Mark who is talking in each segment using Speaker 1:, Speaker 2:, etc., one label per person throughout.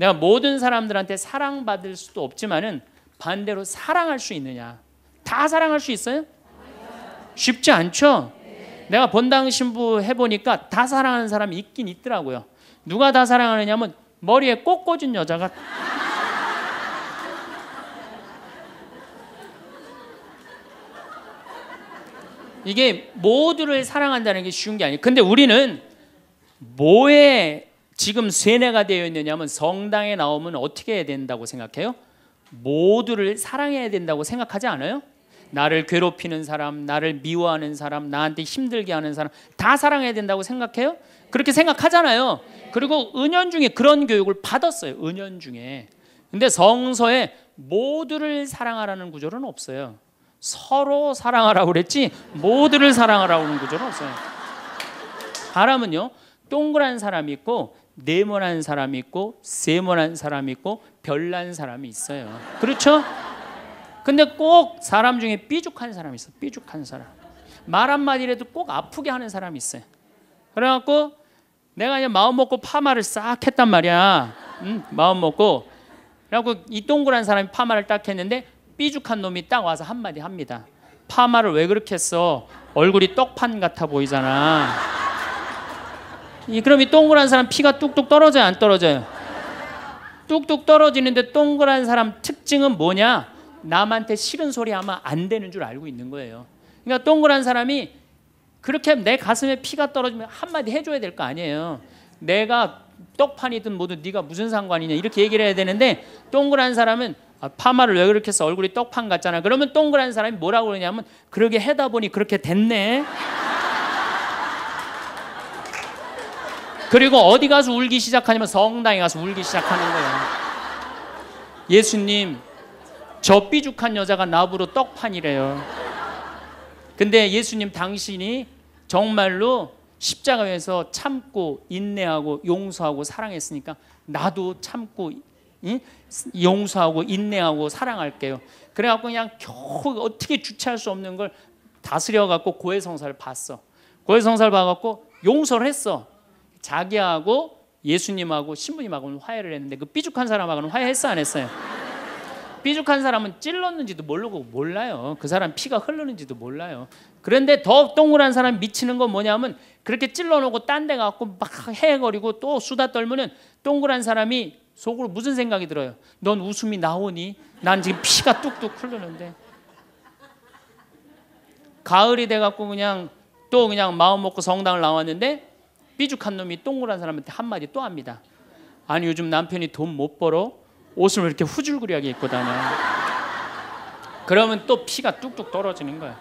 Speaker 1: 내가 모든 사람들한테 사랑받을 수도 없지만은 반대로 사랑할 수 있느냐? 다 사랑할 수 있어요? 쉽지 않죠? 내가 본당 신부 해보니까 다 사랑하는 사람이 있긴 있더라고요. 누가 다 사랑하느냐면 머리에 꽃 꽂은 여자가 이게 모두를 사랑한다는 게 쉬운 게 아니에요. 근데 우리는 뭐에 지금 세뇌가 되어 있느냐면 성당에 나오면 어떻게 해야 된다고 생각해요? 모두를 사랑해야 된다고 생각하지 않아요? 나를 괴롭히는 사람, 나를 미워하는 사람, 나한테 힘들게 하는 사람 다 사랑해야 된다고 생각해요? 그렇게 생각하잖아요. 그리고 은연 중에 그런 교육을 받았어요. 은연 중에. 근데 성서에 모두를 사랑하라는 구절은 없어요. 서로 사랑하라고 그랬지 모두를 사랑하라고 하는 구절은 없어요. 사람은요 동그란 사람이 있고 네모난 사람이 있고 세모난 사람이 있고 별난 사람이 있어요. 그렇죠? 근데 꼭 사람 중에 삐죽한 사람이 있어. 삐죽한 사람. 말 한마디라도 꼭 아프게 하는 사람이 있어요. 그래갖고 내가 그냥 마음 먹고 파마를 싹 했단 말이야. 응? 마음 먹고. 그래갖고 이 동그란 사람이 파마를 딱 했는데 삐죽한 놈이 딱 와서 한마디 합니다. 파마를 왜 그렇게 했어? 얼굴이 떡판 같아 보이잖아. 이 그럼 이 동그란 사람 피가 뚝뚝 떨어져요, 안 떨어져요? 뚝뚝 떨어지는데 동그란 사람 특징은 뭐냐? 남한테 싫은 소리 하면 안 되는 줄 알고 있는 거예요. 그러니까 동그란 사람이 그렇게 내 가슴에 피가 떨어지면 한마디 해줘야 될 거 아니에요. 내가 떡판이든 뭐든 네가 무슨 상관이냐 이렇게 얘기를 해야 되는데 동그란 사람은 아, 파마를 왜 그렇게 해서 얼굴이 떡판 같잖아. 그러면 동그란 사람이 뭐라고 그러냐면 그러게 해다 보니 그렇게 됐네. 그리고 어디 가서 울기 시작하냐면 성당에 가서 울기 시작하는 거예요. 예수님, 저 삐죽한 여자가 나부로 떡판이래요. 근데 예수님 당신이 정말로 십자가에서 참고 인내하고 용서하고 사랑했으니까 나도 참고 응? 용서하고 인내하고 사랑할게요. 그래갖고 그냥 겨우 어떻게 주체할 수 없는 걸 다스려 갖고 고해성사를 봤어. 고해성사를 봐갖고 용서를 했어. 자기하고 예수님하고 신부님하고는 화해를 했는데 그 삐죽한 사람하고는 화해했어 안 했어요? 삐죽한 사람은 찔렀는지도 모르고 몰라요. 그 사람 피가 흐르는지도 몰라요. 그런데 더 동그란 사람 미치는 건 뭐냐면 그렇게 찔러놓고 딴데 갖고 막 해거리고 또 수다 떨면은 동그란 사람이 속으로 무슨 생각이 들어요? 넌 웃음이 나오니? 난 지금 피가 뚝뚝 흐르는데. 가을이 돼갖고 그냥 또 그냥 마음 먹고 성당을 나왔는데 삐죽한 놈이 동그란 사람한테 한마디 또 합니다. 아니 요즘 남편이 돈 못 벌어 옷을 왜 이렇게 후줄그리하게 입고 다녀. 그러면 또 피가 뚝뚝 떨어지는 거야.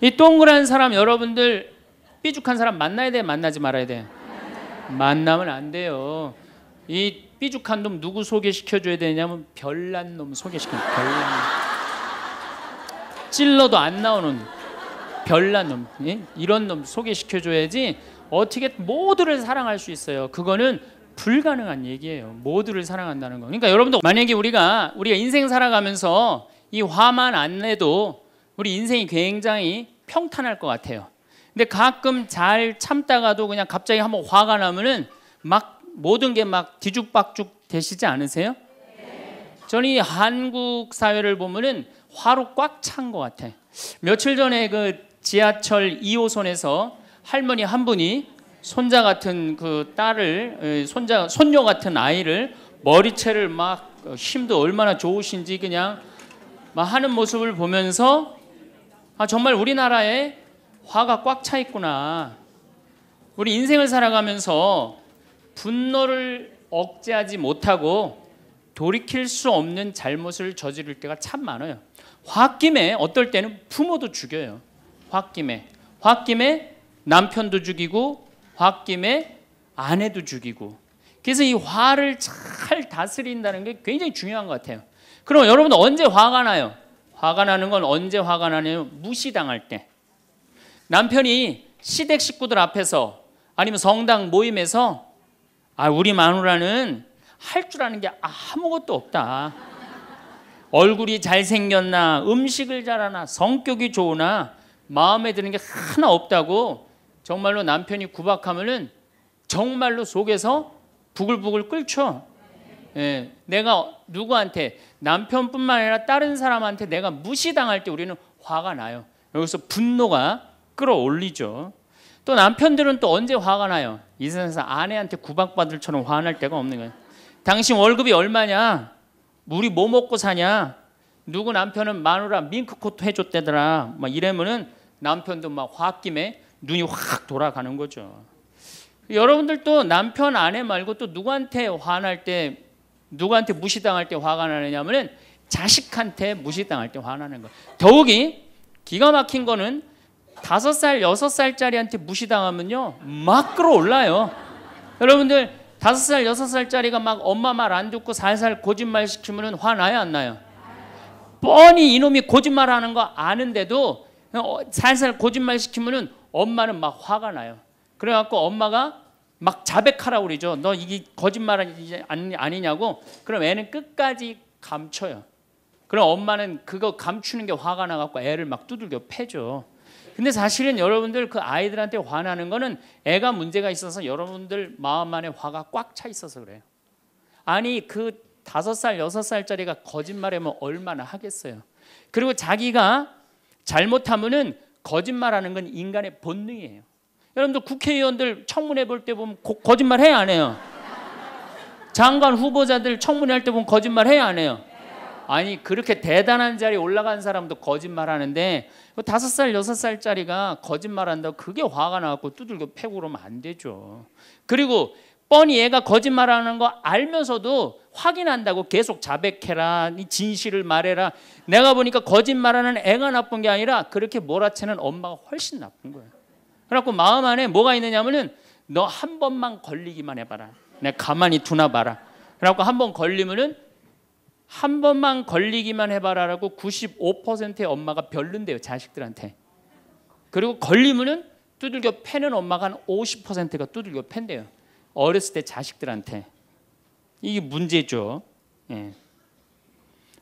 Speaker 1: 이 동그란 사람 여러분들 삐죽한 사람 만나야 돼 만나지 말아야 돼. 만나면 안 돼요. 이 삐죽한 놈 누구 소개시켜 줘야 되냐면 별난 놈 소개시켜. 별난 놈. 찔러도 안 나오는 별난 놈. 예? 이런 놈 소개시켜 줘야지 어떻게 모두를 사랑할 수 있어요. 그거는 불가능한 얘기예요. 모두를 사랑한다는 거. 그러니까 여러분도 만약에 우리가 우리가 인생 살아가면서 이 화만 안 내도 우리 인생이 굉장히 평탄할 것 같아요. 근데 가끔 잘 참다가도 그냥 갑자기 한번 화가 나면은 막 모든 게 막 뒤죽박죽 되시지 않으세요? 저는 이 한국 사회를 보면은 화로 꽉 찬 것 같아. 며칠 전에 그 지하철 2호선에서 할머니 한 분이 손자 같은 그 딸을 손자 손녀 같은 아이를 머리채를 막 힘도 얼마나 좋으신지 그냥 막 하는 모습을 보면서 아 정말 우리나라에 화가 꽉 차 있구나. 우리 인생을 살아가면서 분노를 억제하지 못하고 돌이킬 수 없는 잘못을 저지를 때가 참 많아요. 홧김에 어떨 때는 부모도 죽여요. 홧김에 홧김에 남편도 죽이고 홧김에 아내도 죽이고 그래서 이 화를 잘 다스린다는 게 굉장히 중요한 것 같아요. 그럼 여러분 언제 화가 나요? 화가 나는 건 언제 화가 나냐면 무시당할 때. 남편이 시댁 식구들 앞에서 아니면 성당 모임에서 아 우리 마누라는 할 줄 아는 게 아무것도 없다. 얼굴이 잘생겼나 음식을 잘하나 성격이 좋으나 마음에 드는 게 하나 없다고 정말로 남편이 구박하면은 정말로 속에서 부글부글 끓죠. 예, 내가 누구한테 남편뿐만 아니라 다른 사람한테 내가 무시당할 때 우리는 화가 나요. 여기서 분노가 끌어올리죠. 또 남편들은 또 언제 화가 나요? 이 세상에서 아내한테 구박받을 처럼 화날 때가 없는 거예요. 당신 월급이 얼마냐? 우리 뭐 먹고 사냐? 누구 남편은 마누라 밍크코트 해줬대더라. 막 이러면은 남편도 막 화김에 눈이 확 돌아가는 거죠. 여러분들도 남편 아내 말고 또 누구한테 화날 때 누구한테 무시당할 때 화가 나느냐면은 자식한테 무시당할 때 화나는 거. 더욱이 기가 막힌 거는 다섯 살 여섯 살짜리한테 무시당하면요 막 끌어올라요. 여러분들 다섯 살 여섯 살짜리가 막 엄마 말 안 듣고 살살 거짓말 시키면은 화나요 안 나요? 뻔히 이놈이 거짓말하는 거 아는데도 어, 살살 거짓말 시키면은 엄마는 막 화가 나요. 그래갖고 엄마가 막 자백하라고 그러죠. 너 이게 거짓말 아니냐고. 그럼 애는 끝까지 감춰요. 그럼 엄마는 그거 감추는 게 화가 나갖고 애를 막 두들겨 패죠. 근데 사실은 여러분들 그 아이들한테 화나는 거는 애가 문제가 있어서 여러분들 마음 안에 화가 꽉 차 있어서 그래요. 아니 그 다섯 살 여섯 살짜리가 거짓말하면 얼마나 하겠어요. 그리고 자기가 잘못하면은 거짓말하는 건 인간의 본능이에요. 여러분들 국회의원들 청문회 볼 때 보면 고, 거짓말 해야 안 해요? 장관 후보자들 청문회 할 때 보면 거짓말 해야 안 해요? 아니 그렇게 대단한 자리에 올라간 사람도 거짓말 하는데 다섯 살 여섯 살짜리가 거짓말 한다고 그게 화가 나갖고 두들겨 패고 그러면 안 되죠. 그리고 뻔히 얘가 거짓말하는 거 알면서도 확인한다고 계속 자백해라, 진실을 말해라. 내가 보니까 거짓말하는 애가 나쁜 게 아니라 그렇게 몰아채는 엄마가 훨씬 나쁜 거예요. 그래갖고 마음 안에 뭐가 있느냐면은 너 한 번만 걸리기만 해봐라. 내가 가만히 두나 봐라. 그래갖고 한 번 걸리면은 한 번만 걸리기만 해봐라라고 95%의 엄마가 별론데요 자식들한테. 그리고 걸리면은 두들겨 패는 엄마가 한 50%가 두들겨 팬대요. 어렸을 때 자식들한테 이게 문제죠. 예.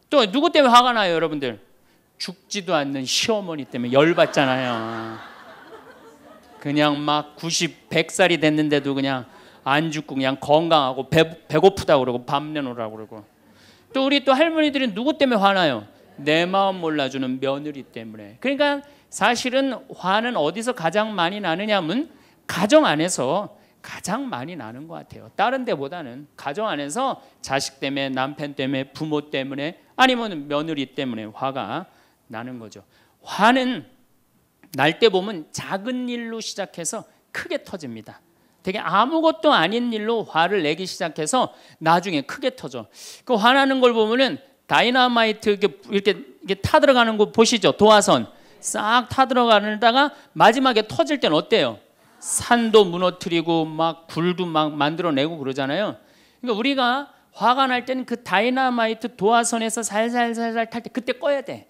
Speaker 1: 또 누구 때문에 화가 나요, 여러분들? 죽지도 않는 시어머니 때문에 열받잖아요. 그냥 막 90, 100살이 됐는데도 그냥 안 죽고 그냥 건강하고 배, 배고프다 그러고 밥 내놓으라고 그러고 또 우리 또 할머니들은 누구 때문에 화나요? 내 마음 몰라주는 며느리 때문에. 그러니까 사실은 화는 어디서 가장 많이 나느냐면 가정 안에서 가장 많이 나는 것 같아요. 다른 데보다는 가정 안에서 자식 때문에 남편 때문에 부모 때문에 아니면 며느리 때문에 화가 나는 거죠. 화는 날 때 보면 작은 일로 시작해서 크게 터집니다. 되게 아무것도 아닌 일로 화를 내기 시작해서 나중에 크게 터져. 그 화나는 걸 보면은 다이나마이트 이렇게 이렇게, 이렇게 타 들어가는 거 보시죠. 도화선 싹 타 들어가다가 마지막에 터질 때는 어때요? 산도 무너뜨리고 막 굴도 막 만들어내고 그러잖아요. 그러니까 우리가 화가 날 때는 그 다이나마이트 도화선에서 살살살살 탈 때 그때 꺼야 돼.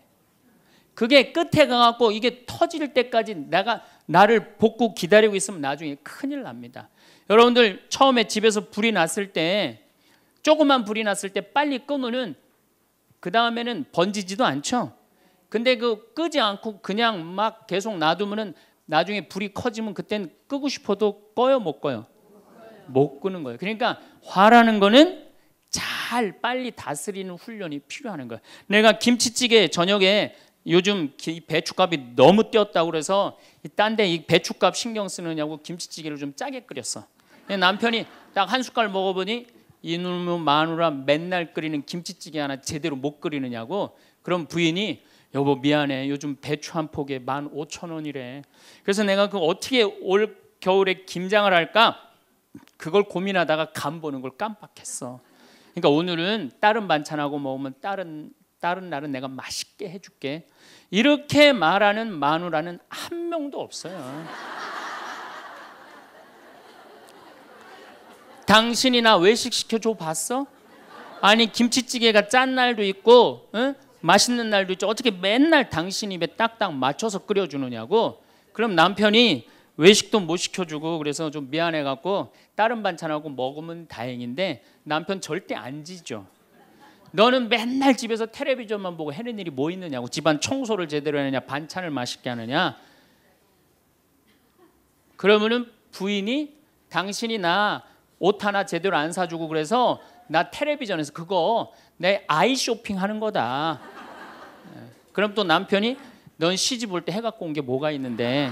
Speaker 1: 그게 끝에 가갖고 이게 터질 때까지 내가 나를 복구 기다리고 있으면 나중에 큰일 납니다. 여러분들 처음에 집에서 불이 났을 때 조그만 불이 났을 때 빨리 끄면은 그 다음에는 번지지도 않죠. 근데 그 끄지 않고 그냥 막 계속 놔두면은 나중에 불이 커지면 그땐 끄고 싶어도 꺼요 못 꺼요? 못 끄는 거예요. 그러니까 화라는 거는 잘 빨리 다스리는 훈련이 필요한 거예요. 내가 김치찌개 저녁에 요즘 배추값이 너무 뛰었다고 그래서 딴 데 이 배추값 신경 쓰느냐고 김치찌개를 좀 짜게 끓였어. 남편이 딱 한 숟갈 먹어보니 이놈의 마누라 맨날 끓이는 김치찌개 하나 제대로 못 끓이느냐고 그럼 부인이 여보 미안해. 요즘 배추 한 폭에 만 오천 원이래. 그래서 내가 그 어떻게 올 겨울에 김장을 할까? 그걸 고민하다가 간 보는 걸 깜빡했어. 그러니까 오늘은 다른 반찬하고 먹으면 다른 다른 날은 내가 맛있게 해줄게. 이렇게 말하는 마누라는 한 명도 없어요. 당신이 나 외식 시켜줘 봤어? 아니 김치찌개가 짠 날도 있고 응? 맛있는 날도 있죠. 어떻게 맨날 당신 입에 딱딱 맞춰서 끓여주느냐고. 그럼 남편이 외식도 못 시켜주고 그래서 좀 미안해 갖고 다른 반찬하고 먹으면 다행인데 남편 절대 안 지죠. 너는 맨날 집에서 텔레비전만 보고 해는 일이 뭐 있느냐고 집안 청소를 제대로 하느냐 반찬을 맛있게 하느냐 그러면은 부인이 당신이 나 옷 하나 제대로 안 사주고 그래서 나 텔레비전에서 그거 내 아이 쇼핑 하는 거다. 예. 그럼 또 남편이 넌 시집 올 때 해갖고 온 게 뭐가 있는데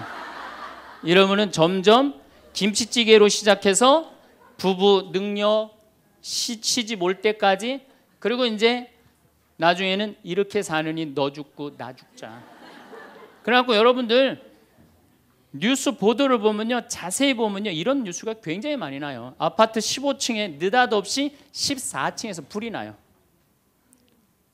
Speaker 1: 이러면은 점점 김치찌개로 시작해서 부부 능력 시, 시집 올 때까지 그리고 이제 나중에는 이렇게 사느니 너 죽고 나 죽자. 그래갖고 여러분들 뉴스 보도를 보면요 자세히 보면요 이런 뉴스가 굉장히 많이 나요. 아파트 15층에 느닷없이 14층에서 불이 나요.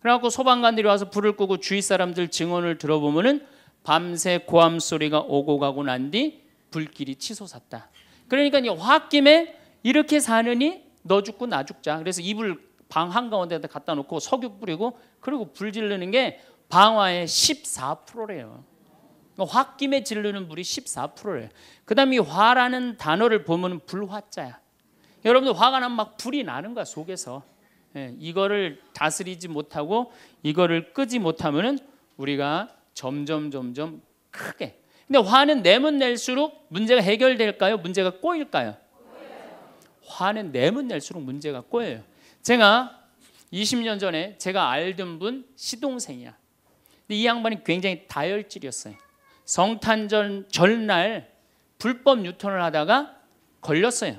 Speaker 1: 그래갖고 소방관들이 와서 불을 끄고 주위 사람들 증언을 들어보면은 밤새 고함 소리가 오고 가고 난 뒤 불길이 치솟았다. 그러니까 이 홧김에 이렇게 사느니 너 죽고 나 죽자. 그래서 이불 방 한가운데다 갖다 놓고 석유 뿌리고 그리고 불 지르는 게 방화의 14%래요. 그러니까 홧김에 지르는 불이 14%래요. 그 다음에 화라는 단어를 보면 불화자야. 여러분들 화가 나면 막 불이 나는 거야 속에서. 예, 이거를 다스리지 못하고 이거를 끄지 못하면은 우리가 점점 점점 크게. 근데 화는 내면 낼수록 문제가 해결될까요? 문제가 꼬일까요? 화는 내면 낼수록 문제가 꼬여요. 제가 20년 전에 제가 알던 분 시동생이야. 근데 이 양반이 굉장히 다혈질이었어요. 성탄절 전날 불법 유턴을 하다가 걸렸어요.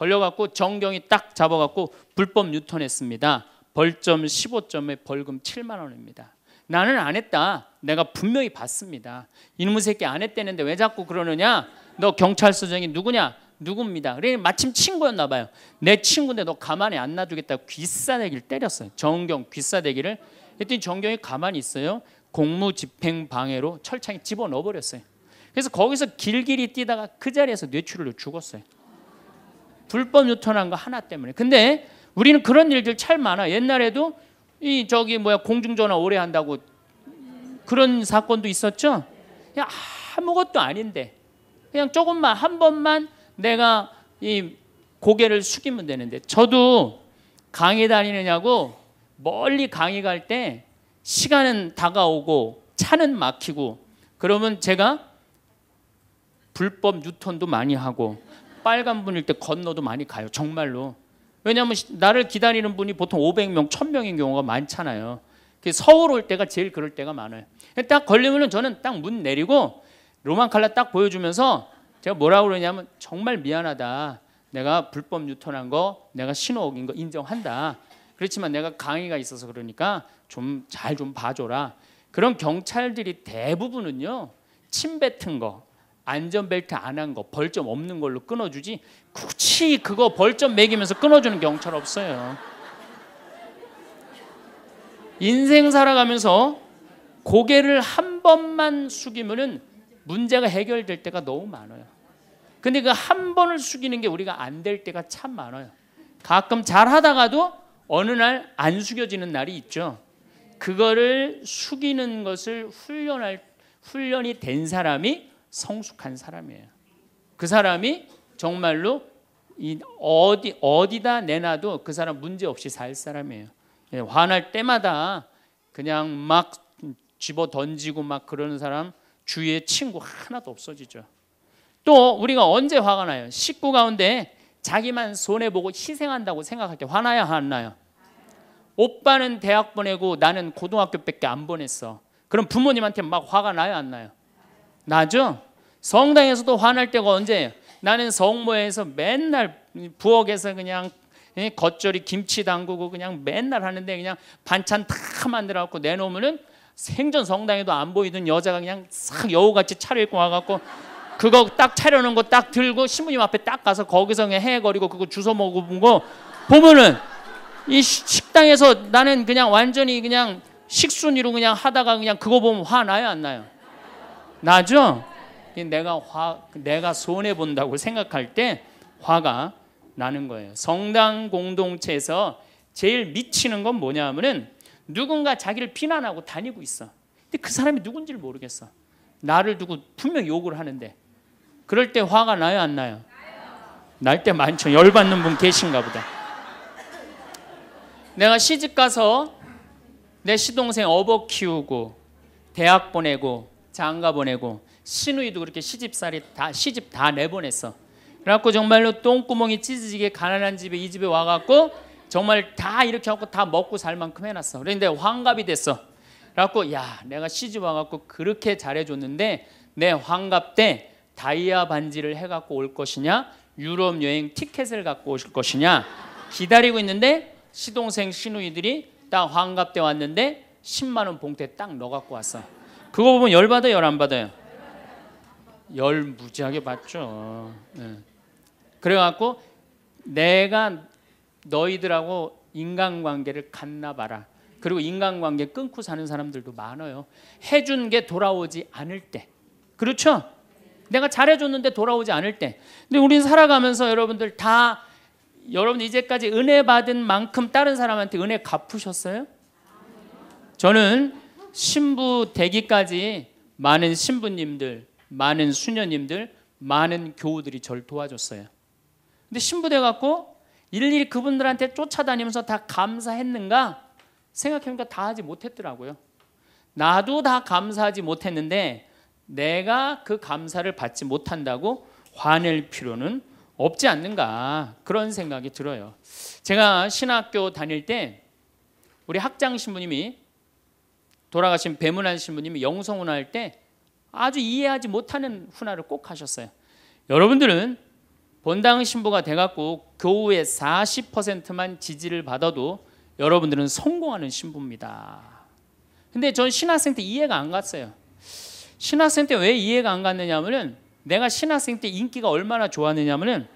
Speaker 1: 걸려갖고 정경이 딱 잡아갖고 불법 유턴했습니다. 벌점 15점에 벌금 7만 원입니다. 나는 안 했다. 내가 분명히 봤습니다. 이놈의 새끼 안 했다는데 왜 자꾸 그러느냐? 너 경찰서장이 누구냐? 누굽니다. 그래 마침 친구였나 봐요. 내 친구인데 너 가만히 안 놔두겠다고 귀싸대기를 때렸어요. 정경 귀싸대기를 했더니 정경이 가만히 있어요. 공무집행 방해로 철창에 집어넣어 버렸어요. 그래서 거기서 길길이 뛰다가 그 자리에서 뇌출혈로 죽었어요. 불법 유턴한 거 하나 때문에. 근데 우리는 그런 일들 참 많아. 옛날에도 이 저기 뭐야 공중전화 오래 한다고 그런 사건도 있었죠. 그냥 아무것도 아닌데 그냥 조금만 한 번만 내가 이 고개를 숙이면 되는데 저도 강의 다니느냐고 멀리 강의 갈 때 시간은 다가오고 차는 막히고 그러면 제가 불법 유턴도 많이 하고 빨간 분일 때 건너도 많이 가요. 정말로. 왜냐하면 나를 기다리는 분이 보통 500명, 1000명인 경우가 많잖아요. 서울 올 때가 제일 그럴 때가 많아요. 딱 걸리면은 저는 딱 문 내리고 로만 칼라 딱 보여주면서 제가 뭐라고 그러냐면 정말 미안하다. 내가 불법 유턴한 거, 내가 신호 어긴 거 인정한다. 그렇지만 내가 강의가 있어서 그러니까 좀 잘좀 봐줘라. 그런 경찰들이 대부분은요 침 뱉은 거, 안전벨트 안 한 거, 벌점 없는 걸로 끊어주지 굳이 그거 벌점 매기면서 끊어주는 경찰 없어요. 인생 살아가면서 고개를 한 번만 숙이면은 문제가 해결될 때가 너무 많아요. 근데 그 한 번을 숙이는 게 우리가 안 될 때가 참 많아요. 가끔 잘 하다가도 어느 날 안 숙여지는 날이 있죠. 그거를 숙이는 것을 훈련할 훈련이 된 사람이 성숙한 사람이에요. 그 사람이 정말로 어디 어디다 내놔도 그 사람 문제 없이 살 사람이에요. 예, 화날 때마다 그냥 막 집어 던지고 막 그러는 사람 주위에 친구 하나도 없어지죠. 또 우리가 언제 화가 나요? 식구 가운데 자기만 손해 보고 희생한다고 생각할 때 화나야 안 나요? 오빠는 대학 보내고 나는 고등학교밖에 안 보냈어. 그럼 부모님한테 막 화가 나요 안 나요? 나죠? 성당에서도 화날 때가 언제예요? 나는 성모에서 맨날 부엌에서 그냥 겉절이 김치 담그고 그냥 맨날 하는데 그냥 반찬 다 만들어 갖고 내놓으면은 생전 성당에도 안 보이던 여자가 그냥 싹 여우같이 차려입고 와갖고 그거 딱 차려놓은 거 딱 들고 신부님 앞에 딱 가서 거기서 그냥 해거리고 그거 주워 먹어본 거 보면은 이 식당에서 나는 그냥 완전히 그냥 식순이로 그냥 하다가 그냥 그거 보면 화 나요 안 나요? 나죠? 내가 화 내가 손해 본다고 생각할 때 화가 나는 거예요. 성당 공동체에서 제일 미치는 건 뭐냐면은 누군가 자기를 비난하고 다니고 있어. 근데 그 사람이 누군지를 모르겠어. 나를 두고 분명 욕을 하는데 그럴 때 화가 나요 안 나요? 날 때 많죠. 열 받는 분 계신가 보다. 내가 시집 가서 내 시동생 어버 키우고 대학 보내고 장가 보내고 신우이도 그렇게 시집살이 다 시집 다 내보냈어. 그래갖고 정말로 똥구멍이 찢어지게 가난한 집에 이 집에 와갖고 정말 다 이렇게 하고 다 먹고 살 만큼 해놨어. 그런데 환갑이 됐어. 그래갖고 야 내가 시집 와갖고 그렇게 잘해줬는데 내 환갑 때 다이아 반지를 해갖고 올 것이냐 유럽 여행 티켓을 갖고 오실 것이냐 기다리고 있는데 시동생 시누이들이 딱 환갑 때 왔는데 10만 원 봉투에 딱 넣어갖고 왔어. 그거 보면 열 받아요, 열 안 받아요? 열 무지하게 받죠. 네. 그래갖고 내가 너희들하고 인간관계를 갖나 봐라. 그리고 인간관계 끊고 사는 사람들도 많아요. 해준 게 돌아오지 않을 때. 그렇죠? 내가 잘해줬는데 돌아오지 않을 때. 근데 우리는 살아가면서 여러분들 다 여러분 이제까지 은혜 받은 만큼 다른 사람한테 은혜 갚으셨어요? 저는 신부 되기까지 많은 신부님들, 많은 수녀님들, 많은 교우들이 절 도와줬어요. 근데 신부 돼 갖고 일일이 그분들한테 쫓아다니면서 다 감사했는가? 생각해보니까 다 하지 못했더라고요. 나도 다 감사하지 못했는데 내가 그 감사를 받지 못한다고 화낼 필요는 없지 않는가 그런 생각이 들어요. 제가 신학교 다닐 때 우리 학장 신부님이 돌아가신 배문환 신부님이 영성훈화 할 때 아주 이해하지 못하는 훈화를 꼭 하셨어요. 여러분들은 본당 신부가 돼갖고 교우의 40%만 지지를 받아도 여러분들은 성공하는 신부입니다. 근데 전 신학생 때 이해가 안 갔어요. 신학생 때 왜 이해가 안 갔느냐면은 내가 신학생 때 인기가 얼마나 좋았느냐면은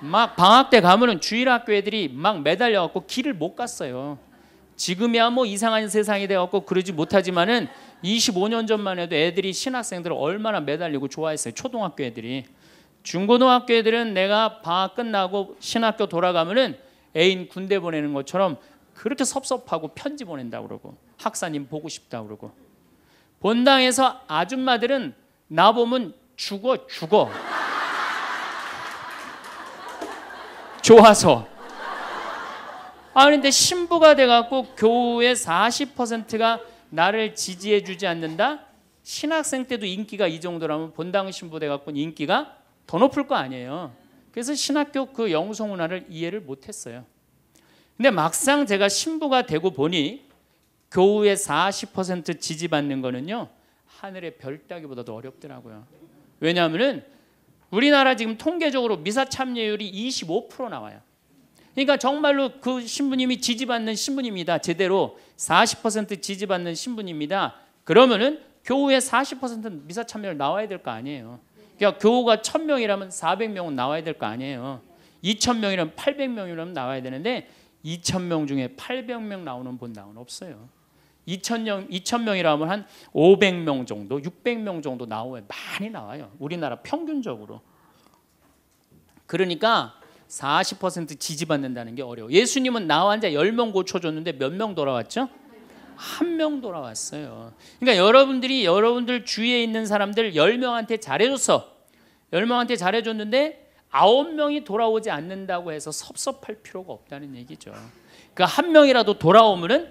Speaker 1: 막 방학 때 가면은 주일 학교 애들이 막 매달려 갖고 길을 못 갔어요. 지금이야 뭐 이상한 세상이 돼 갖고 그러지 못하지만은 25년 전만 해도 애들이 신학생들을 얼마나 매달리고 좋아했어요. 초등학교 애들이. 중고등학교 애들은 내가 방학 끝나고 신학교 돌아가면은 애인 군대 보내는 것처럼 그렇게 섭섭하고 편지 보낸다 그러고 학사님 보고 싶다 그러고 본당에서 아줌마들은 나 보면 죽어 죽어 좋아서 아 그런데 신부가 돼갖고 교우의 40%가 나를 지지해주지 않는다 신학생 때도 인기가 이 정도라면 본당 신부 돼갖고 인기가 더 높을 거 아니에요 그래서 신학교 그 영성 문화를 이해를 못했어요 근데 막상 제가 신부가 되고 보니 교우의 40% 지지받는 거는요 하늘의 별 따기보다도 어렵더라고요. 왜냐하면은 우리나라 지금 통계적으로 미사 참여율이 25% 나와요. 그러니까 정말로 그 신부님이 지지받는 신부님이다. 제대로 40% 지지받는 신부님이다. 그러면은 교우의 40% 미사 참여율 나와야 될 거 아니에요. 그러니까 교우가 1000명이라면 400명은 나와야 될 거 아니에요. 2000명이라면 800명이라면 나와야 되는데 2,000명 중에 800명 나오는 본당은 없어요. 2,000명 2,000명이라면 한 500명 정도, 600명 정도 나와요. 많이 나와요. 우리나라 평균적으로. 그러니까 40% 지지받는다는 게 어려워. 예수님은 나 환자 10명 고쳐줬는데 몇 명 돌아왔죠? 한 명 돌아왔어요. 그러니까 여러분들이 여러분들 주위에 있는 사람들 10명한테 잘해줬어. 10명한테 잘해줬는데 아홉 명이 돌아오지 않는다고 해서 섭섭할 필요가 없다는 얘기죠. 그한 명이라도 돌아오면은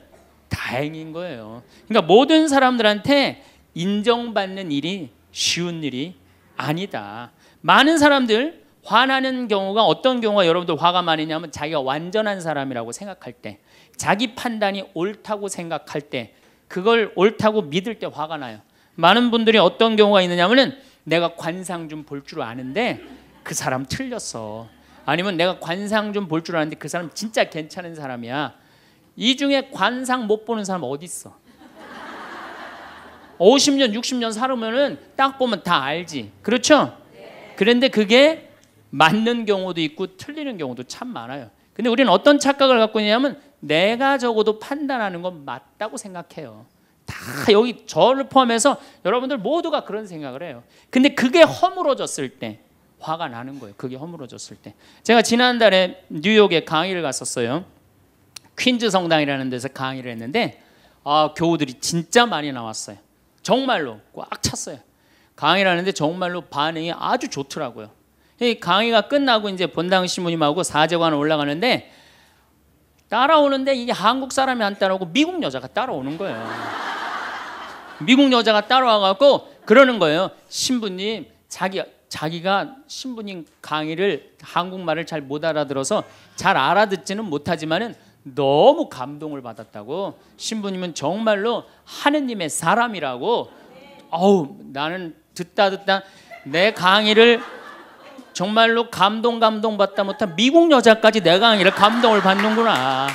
Speaker 1: 다행인 거예요. 그러니까 모든 사람들한테 인정받는 일이 쉬운 일이 아니다. 많은 사람들 화나는 경우가 어떤 경우가 여러분들 화가 많으냐면 자기가 완전한 사람이라고 생각할 때, 자기 판단이 옳다고 생각할 때, 그걸 옳다고 믿을 때 화가 나요. 많은 분들이 어떤 경우가 있느냐면은 내가 관상 좀 볼 줄 아는데 그 사람 틀렸어. 아니면 내가 관상 좀 볼 줄 아는데 그 사람 진짜 괜찮은 사람이야. 이 중에 관상 못 보는 사람 어디 있어? 50년, 60년 살으면은 딱 보면 다 알지. 그렇죠? 그런데 그게 맞는 경우도 있고 틀리는 경우도 참 많아요. 근데 우리는 어떤 착각을 갖고 있냐면 내가 적어도 판단하는 건 맞다고 생각해요. 다 여기 저를 포함해서 여러분들 모두가 그런 생각을 해요. 근데 그게 허물어졌을 때 화가 나는 거예요. 그게 허물어졌을 때. 제가 지난달에 뉴욕에 강의를 갔었어요. 퀸즈 성당이라는 데서 강의를 했는데 아, 교우들이 진짜 많이 나왔어요. 정말로 꽉 찼어요. 강의를 하는데 정말로 반응이 아주 좋더라고요. 이 강의가 끝나고 이제 본당 신부님하고 사제관 올라가는데 따라오는데 이게 한국 사람이 안 따라오고 미국 여자가 따라오는 거예요. 미국 여자가 따라와 갖고 그러는 거예요. 신부님 자기 자기가 신부님 강의를 한국말을 잘 못 알아들어서 잘 알아듣지는 못하지만은 너무 감동을 받았다고 신부님은 정말로 하느님의 사람이라고 어우 나는 듣다 듣다 내 강의를 정말로 감동 감동 받다 못한 미국 여자까지 내 강의를 감동을 받는구나.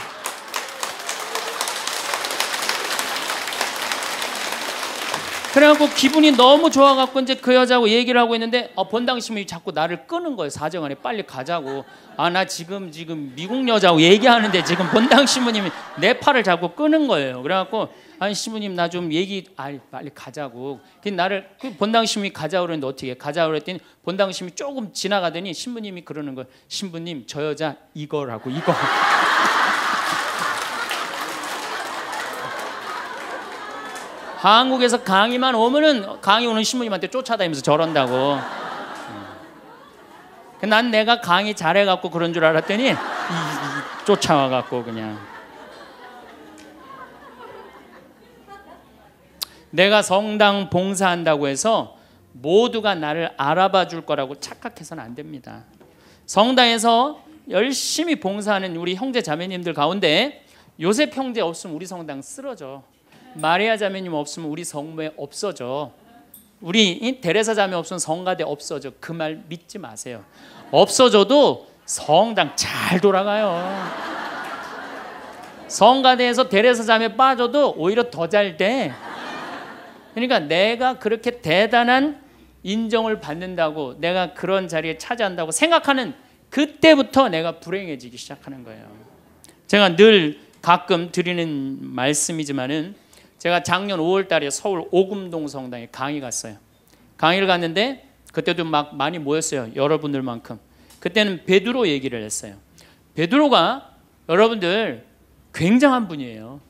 Speaker 1: 그래갖고 기분이 너무 좋아갖고 이제 그 여자하고 얘기를 하고 있는데 어, 본당심이 자꾸 나를 끄는 거예요. 사정 안에 빨리 가자고. 아 나 지금 지금 미국 여자하고 얘기하는데 지금 본당 신부님이 내 팔을 자꾸 끄는 거예요. 그래갖고 아니 신부님 나 좀 얘기 아 빨리 가자고 그 나를 그 본당 신부님이 가자 그랬는데 어떻게 가자 그랬더니 본당 신부님이 조금 지나가더니 신부님이 그러는 거예요 신부님 저 여자 이거라고 이거 한국에서 강의만 오면은 강의 오는 신부님한테 쫓아다니면서 저런다고. 음. 난 내가 강의 잘해갖고 그런 줄 알았더니 쫓아와갖고 그냥. 내가 성당 봉사한다고 해서 모두가 나를 알아봐 줄 거라고 착각해서는 안 됩니다. 성당에서 열심히 봉사하는 우리 형제 자매님들 가운데 요셉 형제 없으면 우리 성당 쓰러져. 마리아 자매님 없으면 우리 성모에 없어져. 우리 데레사 자매 없으면 성가대 없어져. 그 말 믿지 마세요. 없어져도 성당 잘 돌아가요. 성가대에서 데레사 자매 빠져도 오히려 더 잘 돼. 그러니까 내가 그렇게 대단한 인정을 받는다고 내가 그런 자리에 차지한다고 생각하는 그때부터 내가 불행해지기 시작하는 거예요. 제가 늘 가끔 드리는 말씀이지만은 제가 작년 5월 달에 서울 오금동 성당에 강의 갔어요. 강의를 갔는데 그때도 막 많이 모였어요. 여러분들만큼. 그때는 베드로 얘기를 했어요. 베드로가 여러분들 굉장한 분이에요.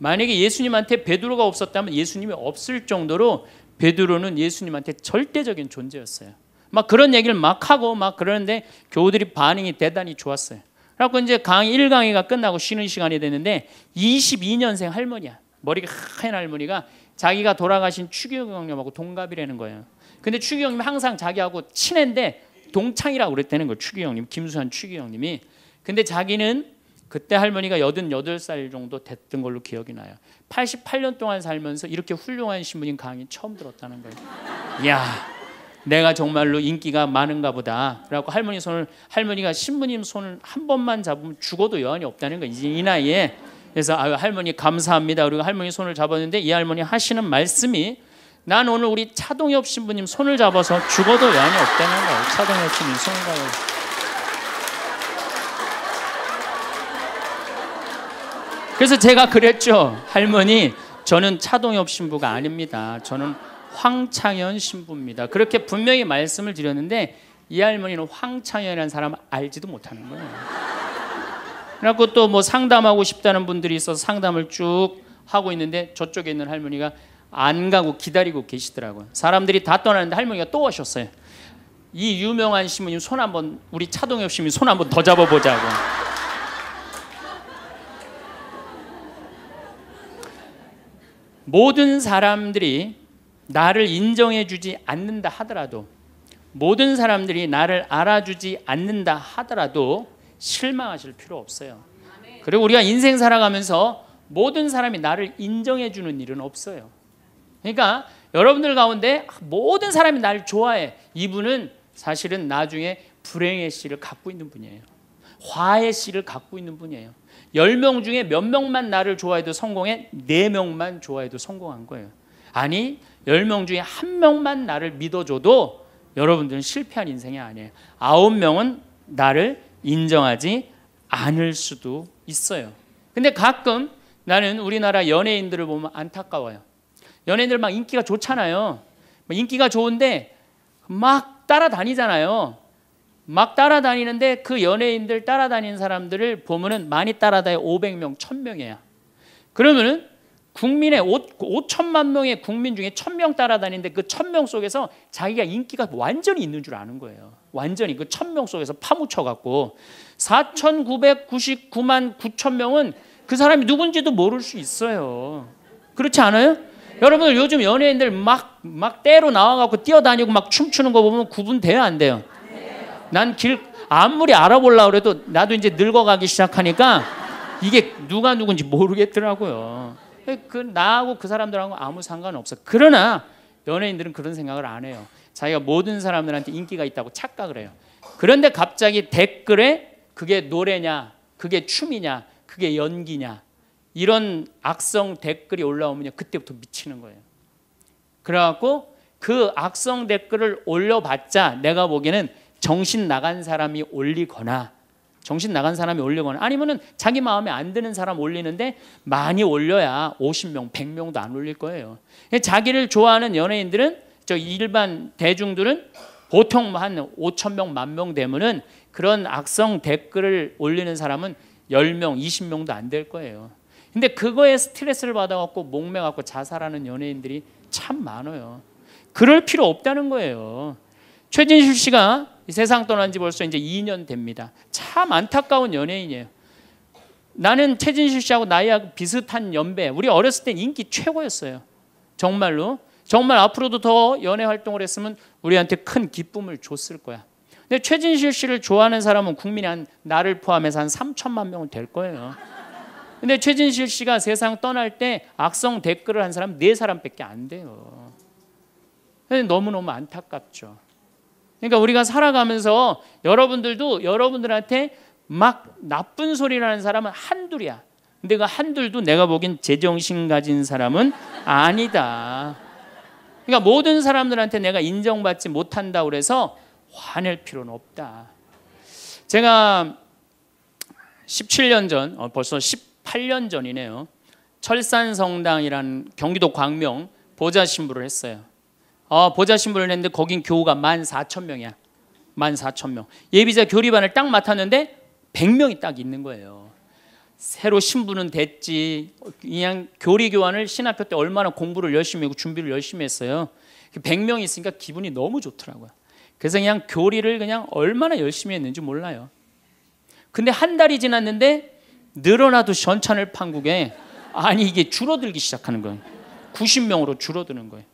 Speaker 1: 만약에 예수님한테 베드로가 없었다면 예수님이 없을 정도로 베드로는 예수님한테 절대적인 존재였어요. 막 그런 얘기를 막 하고 막 그러는데 교우들이 반응이 대단히 좋았어요. 그래갖고 이제 강의 1강의가 끝나고 쉬는 시간이 됐는데 22년생 할머니야. 머리가 하얀 할머니가 자기가 돌아가신 추기경 형님하고 동갑이라는 거예요. 근데 추기경 형님 항상 자기하고 친한데 동창이라고 그랬다는 거예요. 추기경 형님, 김수환 추기경 형님이. 근데 자기는 그때 할머니가 88살 정도 됐던 걸로 기억이 나요. 88년 동안 살면서 이렇게 훌륭한 신부님 강의 처음 들었다는 거예요. 야, 내가 정말로 인기가 많은가 보다. 그래갖고 할머니 손을 할머니가 신부님 손을 한 번만 잡으면 죽어도 여한이 없다는 거예요. 이제 이 나이에 그래서 아유 할머니 감사합니다. 그리고 할머니 손을 잡았는데 이 할머니 하시는 말씀이 난 오늘 우리 차동엽 신부님 손을 잡아서 죽어도 양이 없다는 거예요. 차동엽 신부님 손을 잡아서. 그래서 제가 그랬죠. 할머니 저는 차동엽 신부가 아닙니다. 저는 황창현 신부입니다. 그렇게 분명히 말씀을 드렸는데 이 할머니는 황창현이라는 사람 알지도 못하는 거예요. 그래갖고 또 뭐 상담하고 싶다는 분들이 있어서 상담을 쭉 하고 있는데 저쪽에 있는 할머니가 안 가고 기다리고 계시더라고요. 사람들이 다 떠나는데 할머니가 또 오셨어요. 이 유명한 신부님 손 한번 우리 차동엽 신부님 손 한번 더 잡아보자고. 모든 사람들이 나를 인정해 주지 않는다 하더라도 모든 사람들이 나를 알아주지 않는다 하더라도 실망하실 필요 없어요. 그리고 우리가 인생 살아가면서 모든 사람이 나를 인정해 주는 일은 없어요. 그러니까 여러분들 가운데 모든 사람이 나를 좋아해. 이분은 사실은 나중에 불행의 씨를 갖고 있는 분이에요. 화의 씨를 갖고 있는 분이에요. 10명 중에 몇 명만 나를 좋아해도 성공해? 4명만 좋아해도 성공한 거예요. 아니, 10명 중에 한 명만 나를 믿어줘도 여러분들은 실패한 인생이 아니에요. 9명은 나를 인정하지 않을 수도 있어요. 근데 가끔 나는 우리나라 연예인들을 보면 안타까워요. 연예인들 막 인기가 좋잖아요. 인기가 좋은데 막 따라다니잖아요. 막 따라다니는데 그 연예인들 따라다니는 사람들을 보면은 많이 따라다녀 500명, 1000명이야. 그러면은 국민의 5, 천만 명의 국민 중에 1000명 따라다니는데 그 1000명 속에서 자기가 인기가 완전히 있는 줄 아는 거예요. 완전히 그 1000명 속에서 파묻혀 갖고 4,999만 9천 명은 그 사람이 누군지도 모를 수 있어요. 그렇지 않아요? 여러분들 요즘 연예인들 막, 막 때로 나와 갖고 뛰어다니고 막 춤추는 거 보면 구분돼요? 안 돼요? 난 길, 아무리 알아보려고 그래도 나도 이제 늙어가기 시작하니까 이게 누가 누군지 모르겠더라고요. 그 나하고 그 사람들하고 아무 상관없어. 그러나 연예인들은 그런 생각을 안 해요. 자기가 모든 사람들한테 인기가 있다고 착각을 해요. 그런데 갑자기 댓글에 그게 노래냐, 그게 춤이냐, 그게 연기냐 이런 악성 댓글이 올라오면 그때부터 미치는 거예요. 그래갖고 그 악성 댓글을 올려봤자 내가 보기에는 정신 나간 사람이 올리거나 정신 나간 사람이 올리거나 아니면은 자기 마음에 안 드는 사람 올리는데 많이 올려야 50명, 100명도 안 올릴 거예요. 자기를 좋아하는 연예인들은 저 일반 대중들은 보통 한 5천 명, 만 명 되면은 그런 악성 댓글을 올리는 사람은 10명, 20명도 안 될 거예요. 근데 그거에 스트레스를 받아갖고 목매갖고 자살하는 연예인들이 참 많아요. 그럴 필요 없다는 거예요. 최진실 씨가 세상 떠난 지 벌써 이제 2년 됩니다. 참 안타까운 연예인이에요. 나는 최진실 씨하고 나이하고 비슷한 연배. 우리 어렸을 땐 인기 최고였어요. 정말로. 정말 앞으로도 더 연애 활동을 했으면 우리한테 큰 기쁨을 줬을 거야. 근데 최진실 씨를 좋아하는 사람은 국민이 한 나를 포함해서 한 3천만 명은 될 거예요. 근데 최진실 씨가 세상 떠날 때 악성 댓글을 한 사람 네 사람밖에 안 돼요. 너무너무 안타깝죠. 그러니까 우리가 살아가면서 여러분들도 여러분들한테 막 나쁜 소리라는 사람은 한둘이야. 근데 그 한둘도 내가 보기엔 제정신 가진 사람은 아니다. 그러니까 모든 사람들한테 내가 인정받지 못한다 그래서 화낼 필요는 없다. 제가 17년 전, 어, 벌써 18년 전이네요. 철산성당이라는 경기도 광명 보좌 신부를 했어요. 어, 보좌 신부를 했는데 거긴 교우가 14,000명이야. 14,000명. 예비자 교리반을 딱 맡았는데 100명이 딱 있는 거예요. 새로 신부는 됐지. 그냥 교리 교환을 신학교 때 얼마나 공부를 열심히 하고 준비를 열심히 했어요. 100명이 있으니까 기분이 너무 좋더라고요. 그래서 그냥 교리를 그냥 얼마나 열심히 했는지 몰라요. 근데 한 달이 지났는데 늘어나도 전찬을 판국에 아니 이게 줄어들기 시작하는 거예요. 90명으로 줄어드는 거예요.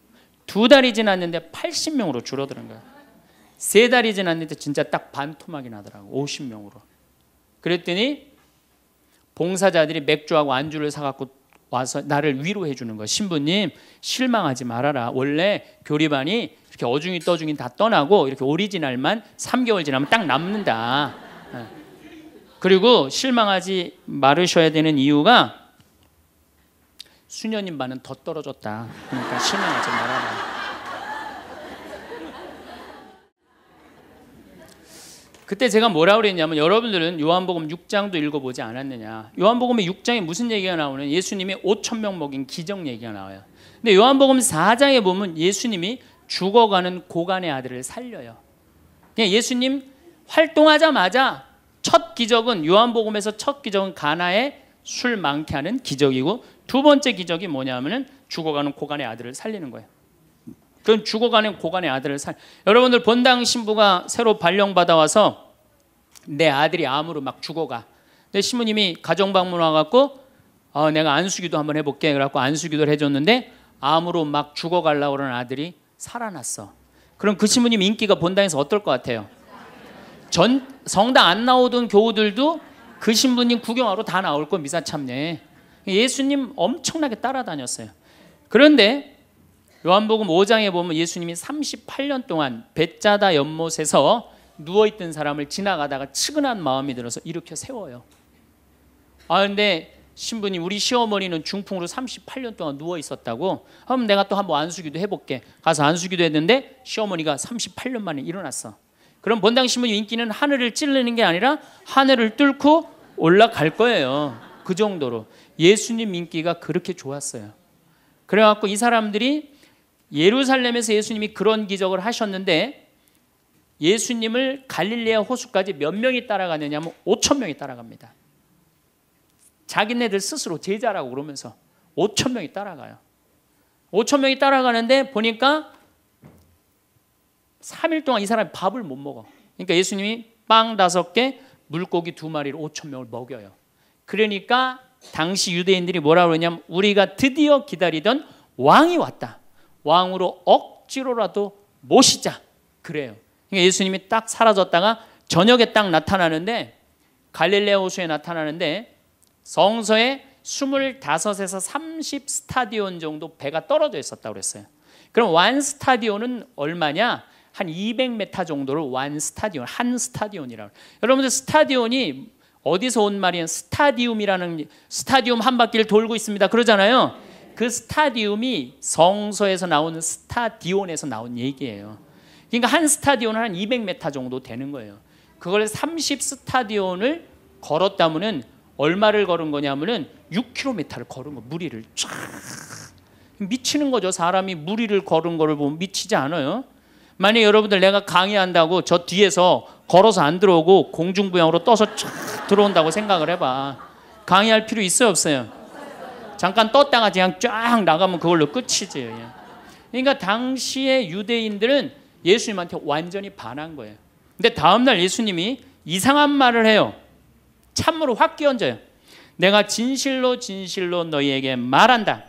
Speaker 1: 두 달이 지났는데 80명으로 줄어드는 거야. 세 달이 지났는데 진짜 딱 반토막이 나더라고. 50명으로. 그랬더니 봉사자들이 맥주하고 안주를 사갖고 와서 나를 위로해 주는 거야. 신부님 실망하지 말아라. 원래 교리반이 이렇게 어중이 떠중이 다 떠나고 이렇게 오리지널만 3개월 지나면 딱 남는다. 예. 그리고 실망하지 말으셔야 되는 이유가 수녀님 반은 더 떨어졌다. 그러니까 실망하지 말아라. 그때 제가 뭐라 그랬냐면 여러분들은 요한복음 6장도 읽어보지 않았느냐. 요한복음의 6장에 무슨 얘기가 나오는 예수님이 5천 명 먹인 기적 얘기가 나와요. 근데 요한복음 4장에 보면 예수님이 죽어가는 고간의 아들을 살려요. 그냥 예수님 활동하자마자 첫 기적은 요한복음에서 첫 기적은 가나에 술 많게 하는 기적이고 두 번째 기적이 뭐냐면은 죽어가는 고간의 아들을 살리는 거예요. 그 죽어가는 고간의 아들을 살. 여러분들 본당 신부가 새로 발령 받아 와서 내 아들이 암으로 막 죽어가. 내 신부님이 가정 방문 와갖고 어, 내가 안수기도 한번 해볼게. 그래갖고 안수기도를 해줬는데 암으로 막 죽어가려고 그러는 아들이 살아났어. 그럼 그 신부님 인기가 본당에서 어떨 것 같아요? 전 성당 안 나오던 교우들도 그 신부님 구경하러 다 나올 거 미사 참례. 예수님 엄청나게 따라다녔어요. 그런데 요한복음 5장에 보면 예수님이 38년 동안 배짜다 연못에서 누워 있던 사람을 지나가다가 측은한 마음이 들어서 일으켜 세워요. 아 근데 신부님 우리 시어머니는 중풍으로 38년 동안 누워 있었다고. 그럼 내가 또 한번 안수기도 해볼게. 가서 안수기도 했는데 시어머니가 38년 만에 일어났어. 그럼 본당 신부님 인기는 하늘을 찌르는 게 아니라 하늘을 뚫고 올라갈 거예요. 그 정도로 예수님 인기가 그렇게 좋았어요. 그래갖고 이 사람들이 예루살렘에서 예수님이 그런 기적을 하셨는데 예수님을 갈릴레아 호수까지 몇 명이 따라가느냐 하면 5천 명이 따라갑니다. 자기네들 스스로 제자라고 그러면서 5천 명이 따라가요. 5천 명이 따라가는데 보니까 3일 동안 이 사람이 밥을 못 먹어. 그러니까 예수님이 빵 다섯 개, 물고기 두 마리를 5천 명을 먹여요. 그러니까 당시 유대인들이 뭐라 그러냐면 우리가 드디어 기다리던 왕이 왔다. 왕으로 억지로라도 모시자. 그래요. 그러니까 예수님이 딱 사라졌다가 저녁에 딱 나타나는데 갈릴레아 호수에 나타나는데 성서에 25에서 30 스타디온 정도 배가 떨어져 있었다고 그랬어요. 그럼 one 스타디온은 얼마냐? 한 200m 정도를 one 스타디온, 한 스타디온이라고. 여러분들 스타디온이 어디서 온 말이에요? 스타디움이라는 스타디움 한 바퀴를 돌고 있습니다. 그러잖아요. 그 스타디움이 성서에서 나오는 스타디온에서 나온 얘기예요. 그러니까 한 스타디온은 한 200m 정도 되는 거예요. 그걸 30 스타디온을 걸었다면은 얼마를 걸은 거냐면은 6km를 걸은 거 무리를 쫙 미치는 거죠. 사람이 무리를 걸은 거를 보면 미치지 않아요. 만약 여러분들 내가 강의한다고 저 뒤에서 걸어서 안 들어오고 공중부양으로 떠서 쫙 들어온다고 생각을 해봐. 강의할 필요 있어요 없어요? 잠깐 떴다가 그냥 쫙 나가면 그걸로 끝이지. 그러니까 당시의 유대인들은 예수님한테 완전히 반한 거예요. 근데 다음날 예수님이 이상한 말을 해요. 참으로 확 끼얹어요. 내가 진실로 진실로 너희에게 말한다.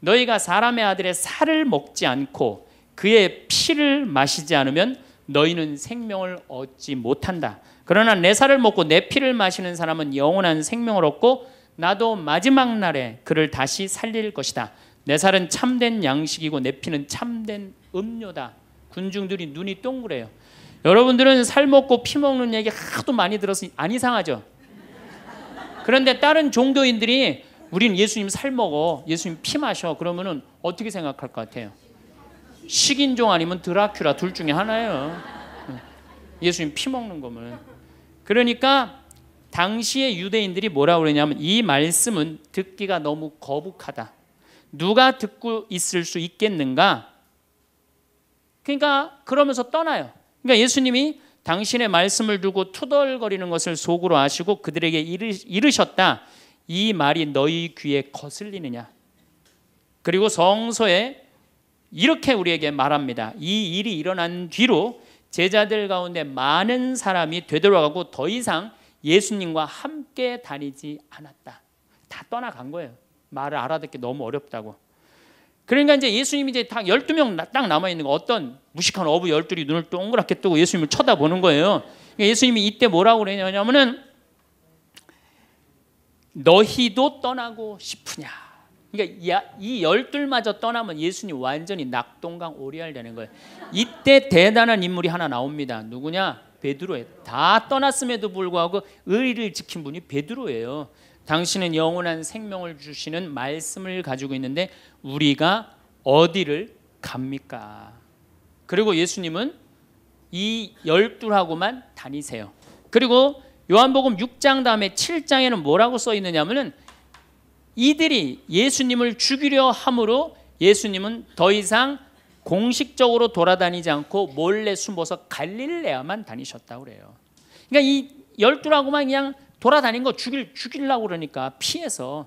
Speaker 1: 너희가 사람의 아들의 살을 먹지 않고 그의 피를 마시지 않으면 너희는 생명을 얻지 못한다. 그러나 내 살을 먹고 내 피를 마시는 사람은 영원한 생명을 얻고 나도 마지막 날에 그를 다시 살릴 것이다. 내 살은 참된 양식이고 내 피는 참된 음료다. 군중들이 눈이 동그래요. 여러분들은 살 먹고 피 먹는 얘기 하도 많이 들어서 안 이상하죠? 그런데 다른 종교인들이 우리는 예수님 살 먹어, 예수님 피 마셔. 그러면은 어떻게 생각할 것 같아요? 식인종 아니면 드라큘라 둘 중에 하나예요. 예수님 피 먹는 거면. 그러니까 당시의 유대인들이 뭐라 그러냐면 이 말씀은 듣기가 너무 거북하다. 누가 듣고 있을 수 있겠는가? 그러니까 그러면서 떠나요. 그러니까 예수님이 당신의 말씀을 두고 투덜거리는 것을 속으로 아시고 그들에게 이르셨다. 이 말이 너희 귀에 거슬리느냐? 그리고 성서에 이렇게 우리에게 말합니다. 이 일이 일어난 뒤로 제자들 가운데 많은 사람이 되돌아가고 더 이상 예수님과 함께 다니지 않았다. 다 떠나간 거예요. 말을 알아듣기 너무 어렵다고. 그러니까 이제 예수님이 이제 딱 12명 딱 남아 있는 거 어떤 무식한 어부 열둘이 눈을 동그랗게 뜨고 예수님을 쳐다보는 거예요. 그러니까 예수님이 이때 뭐라고 그러냐면은 너희도 떠나고 싶으냐. 그러니까 이 열둘마저 떠나면 예수님 완전히 낙동강 오리알 되는 거예요. 이때 대단한 인물이 하나 나옵니다. 누구냐? 베드로예요. 다 떠났음에도 불구하고 의리를 지킨 분이 베드로예요. 당신은 영원한 생명을 주시는 말씀을 가지고 있는데 우리가 어디를 갑니까? 그리고 예수님은 이 열둘하고만 다니세요. 그리고 요한복음 6장 다음에 7장에는 뭐라고 써 있느냐면은 이들이 예수님을 죽이려 함으로 예수님은 더 이상 공식적으로 돌아다니지 않고 몰래 숨어서 갈릴레아만 다니셨다고 그래요. 그러니까 이 열두라고만 그냥 돌아다닌 거 죽일 죽이려고 그러니까 피해서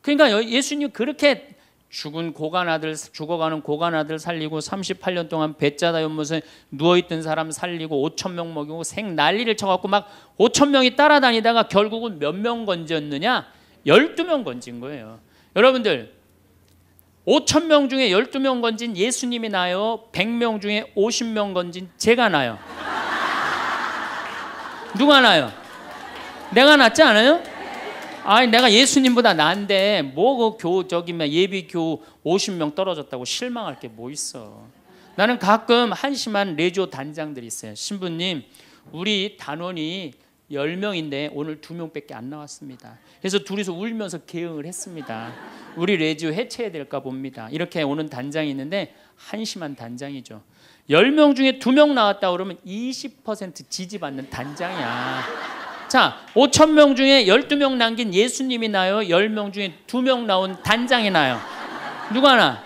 Speaker 1: 그러니까 예수님 그렇게 죽은 고간 아들 죽어가는 고간 아들 살리고 38년 동안 배짜다 연못에 누워 있던 사람 살리고 5천 명 먹이고 생 난리를 쳐갖고 막 5천 명이 따라다니다가 결국은 몇 명 건졌느냐 12명 건진 거예요. 여러분들 5천 명 중에 12명 건진 예수님이 나요. 100명 중에 50명 건진 제가 나요. 누가 나요? 내가 낫지 않아요? 아니 내가 예수님보다 나은데 뭐그 교 저기 예비 교 50명 떨어졌다고 실망할 게 뭐 있어? 나는 가끔 한심한 레조 단장들이 있어요. 신부님, 우리 단원이 10명인데 오늘 2명밖에 안 나왔습니다. 그래서 둘이서 울면서 개응을 했습니다. 우리 레지오 해체해야 될까 봅니다. 이렇게 오는 단장이 있는데 한심한 단장이죠. 10명 중에 2명 나왔다 그러면 20% 지지받는 단장이야. 자, 5천 명 중에 12명 남긴 예수님이 나요. 10명 중에 2명 나온 단장이 나요. 누가 나?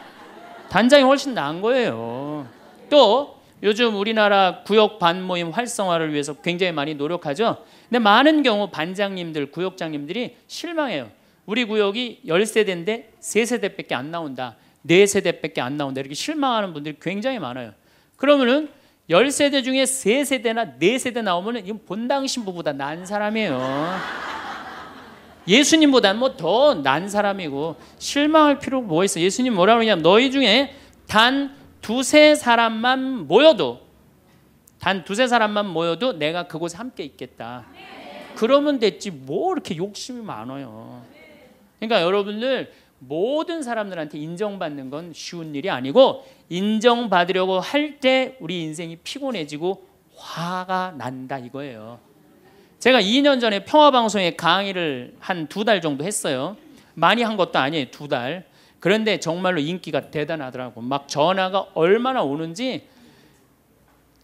Speaker 1: 단장이 훨씬 나은 거예요. 또 요즘 우리나라 구역 반모임 활성화를 위해서 굉장히 많이 노력하죠. 근데 많은 경우 반장님들, 구역장님들이 실망해요. 우리 구역이 10세대인데 3세대밖에 안 나온다. 4세대밖에 안 나온다. 이렇게 실망하는 분들이 굉장히 많아요. 그러면은 10세대 중에 3세대나 4세대 나오면 이건 본당 신부보다 난 사람이에요. 예수님보다는 뭐 더 난 사람이고 실망할 필요가 뭐 있어? 예수님 뭐라 그러냐면 너희 중에 단 두세 사람만 모여도 단 두세 사람만 모여도 내가 그곳에 함께 있겠다. 그러면 됐지 뭐 이렇게 욕심이 많아요. 그러니까 여러분들 모든 사람들한테 인정받는 건 쉬운 일이 아니고 인정받으려고 할 때 우리 인생이 피곤해지고 화가 난다 이거예요. 제가 2년 전에 평화방송에 강의를 한 두 달 정도 했어요. 많이 한 것도 아니에요. 두 달. 그런데 정말로 인기가 대단하더라고. 막 전화가 얼마나 오는지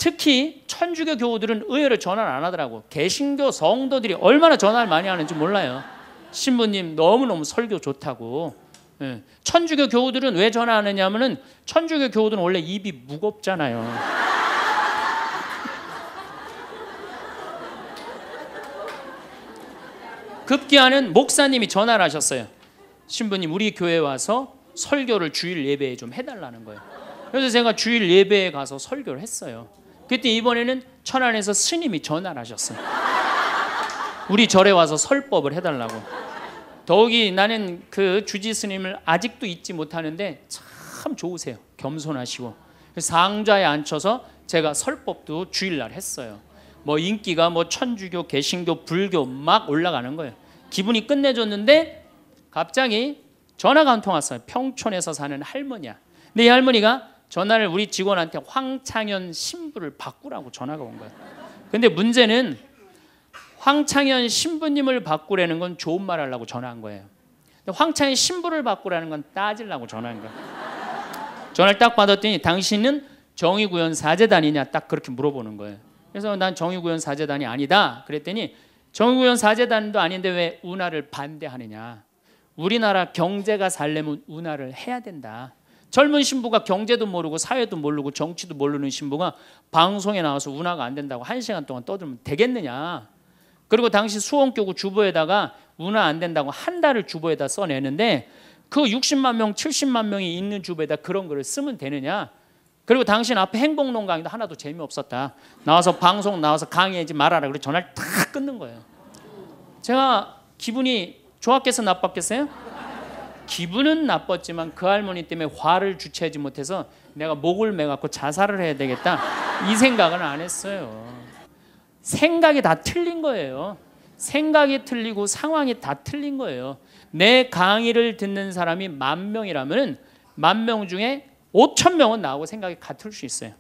Speaker 1: 특히 천주교 교우들은 의외로 전화를 안 하더라고. 개신교 성도들이 얼마나 전화를 많이 하는지 몰라요. 신부님 너무너무 설교 좋다고. 예. 천주교 교우들은 왜 전화하느냐면은 천주교 교우들은 원래 입이 무겁잖아요. 급기야는 목사님이 전화를 하셨어요. 신부님 우리 교회 와서 설교를 주일 예배에 좀 해달라는 거예요. 그래서 제가 주일 예배에 가서 설교를 했어요. 그때 이번에는 천안에서 스님이 전화를 하셨어요. 우리 절에 와서 설법을 해달라고. 더욱이 나는 그 주지 스님을 아직도 잊지 못하는데 참 좋으세요. 겸손하시고 상좌에 앉혀서 제가 설법도 주일날 했어요. 뭐 인기가 뭐 천주교, 개신교, 불교 막 올라가는 거예요. 기분이 끝내줬는데 갑자기 전화가 한 통 왔어요. 평촌에서 사는 할머니야. 근데 이 할머니가 전화를 우리 직원한테 황창현 신부를 바꾸라고 전화가 온 거예요. 근데 문제는 황창현 신부님을 바꾸라는 건 좋은 말 하려고 전화한 거예요. 황창현 신부를 바꾸라는 건 따지려고 전화한 거예요. 전화를 딱 받았더니 당신은 정의구현 사재단이냐 딱 그렇게 물어보는 거예요. 그래서 난 정의구현 사재단이 아니다. 그랬더니 정의구현 사재단도 아닌데 왜 운하를 반대하느냐? 우리나라 경제가 살려면 운하를 해야 된다. 젊은 신부가 경제도 모르고 사회도 모르고 정치도 모르는 신부가 방송에 나와서 운하가 안 된다고 한 시간 동안 떠들면 되겠느냐? 그리고 당시 수원교구 주보에다가 운하 안 된다고 한 달을 주보에다 써내는데 그 60만 명, 70만 명이 있는 주보에다 그런 글을 쓰면 되느냐? 그리고 당신 앞에 행복론 강의도 하나도 재미없었다. 나와서 방송 나와서 강의하지 말아라. 그리고 전화를 다 끊는 거예요. 제가 기분이 좋았겠어 나빴겠어요? 기분은 나빴지만 그 할머니 때문에 화를 주체하지 못해서 내가 목을 매갖고 자살을 해야 되겠다 이 생각은 안 했어요. 생각이 다 틀린 거예요. 생각이 틀리고 상황이 다 틀린 거예요. 내 강의를 듣는 사람이 만 명이라면 만 명 중에 5천 명은 나하고 생각이 같을 수 있어요.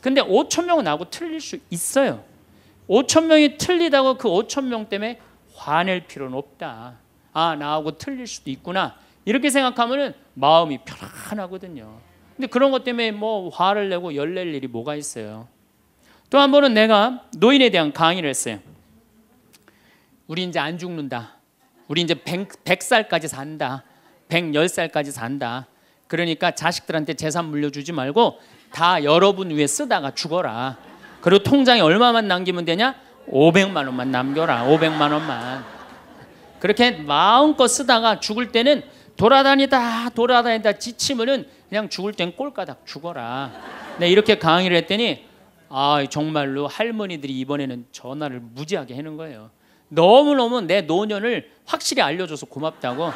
Speaker 1: 근데 5천 명은 나하고 틀릴 수 있어요. 5천 명이 틀리다고 그 5천 명 때문에 화낼 필요는 없다. 아 나하고 틀릴 수도 있구나. 이렇게 생각하면은 마음이 편안하거든요. 근데 그런 것 때문에 뭐 화를 내고 열낼 일이 뭐가 있어요. 또 한 번은 내가 노인에 대한 강의를 했어요. 우리 이제 안 죽는다. 우리 이제 100, 100살까지 산다. 110살까지 산다. 그러니까 자식들한테 재산 물려주지 말고 다 여러분 위에 쓰다가 죽어라. 그리고 통장에 얼마만 남기면 되냐? 500만 원만 남겨라. 500만 원만. 그렇게 마음껏 쓰다가 죽을 때는 돌아다니다 돌아다니다 지치면은 그냥 죽을 땐 꼴까닥 죽어라. 네, 이렇게 강의를 했더니 아 정말로 할머니들이 이번에는 전화를 무지하게 하는 거예요. 너무너무 내 노년을 확실히 알려줘서 고맙다고.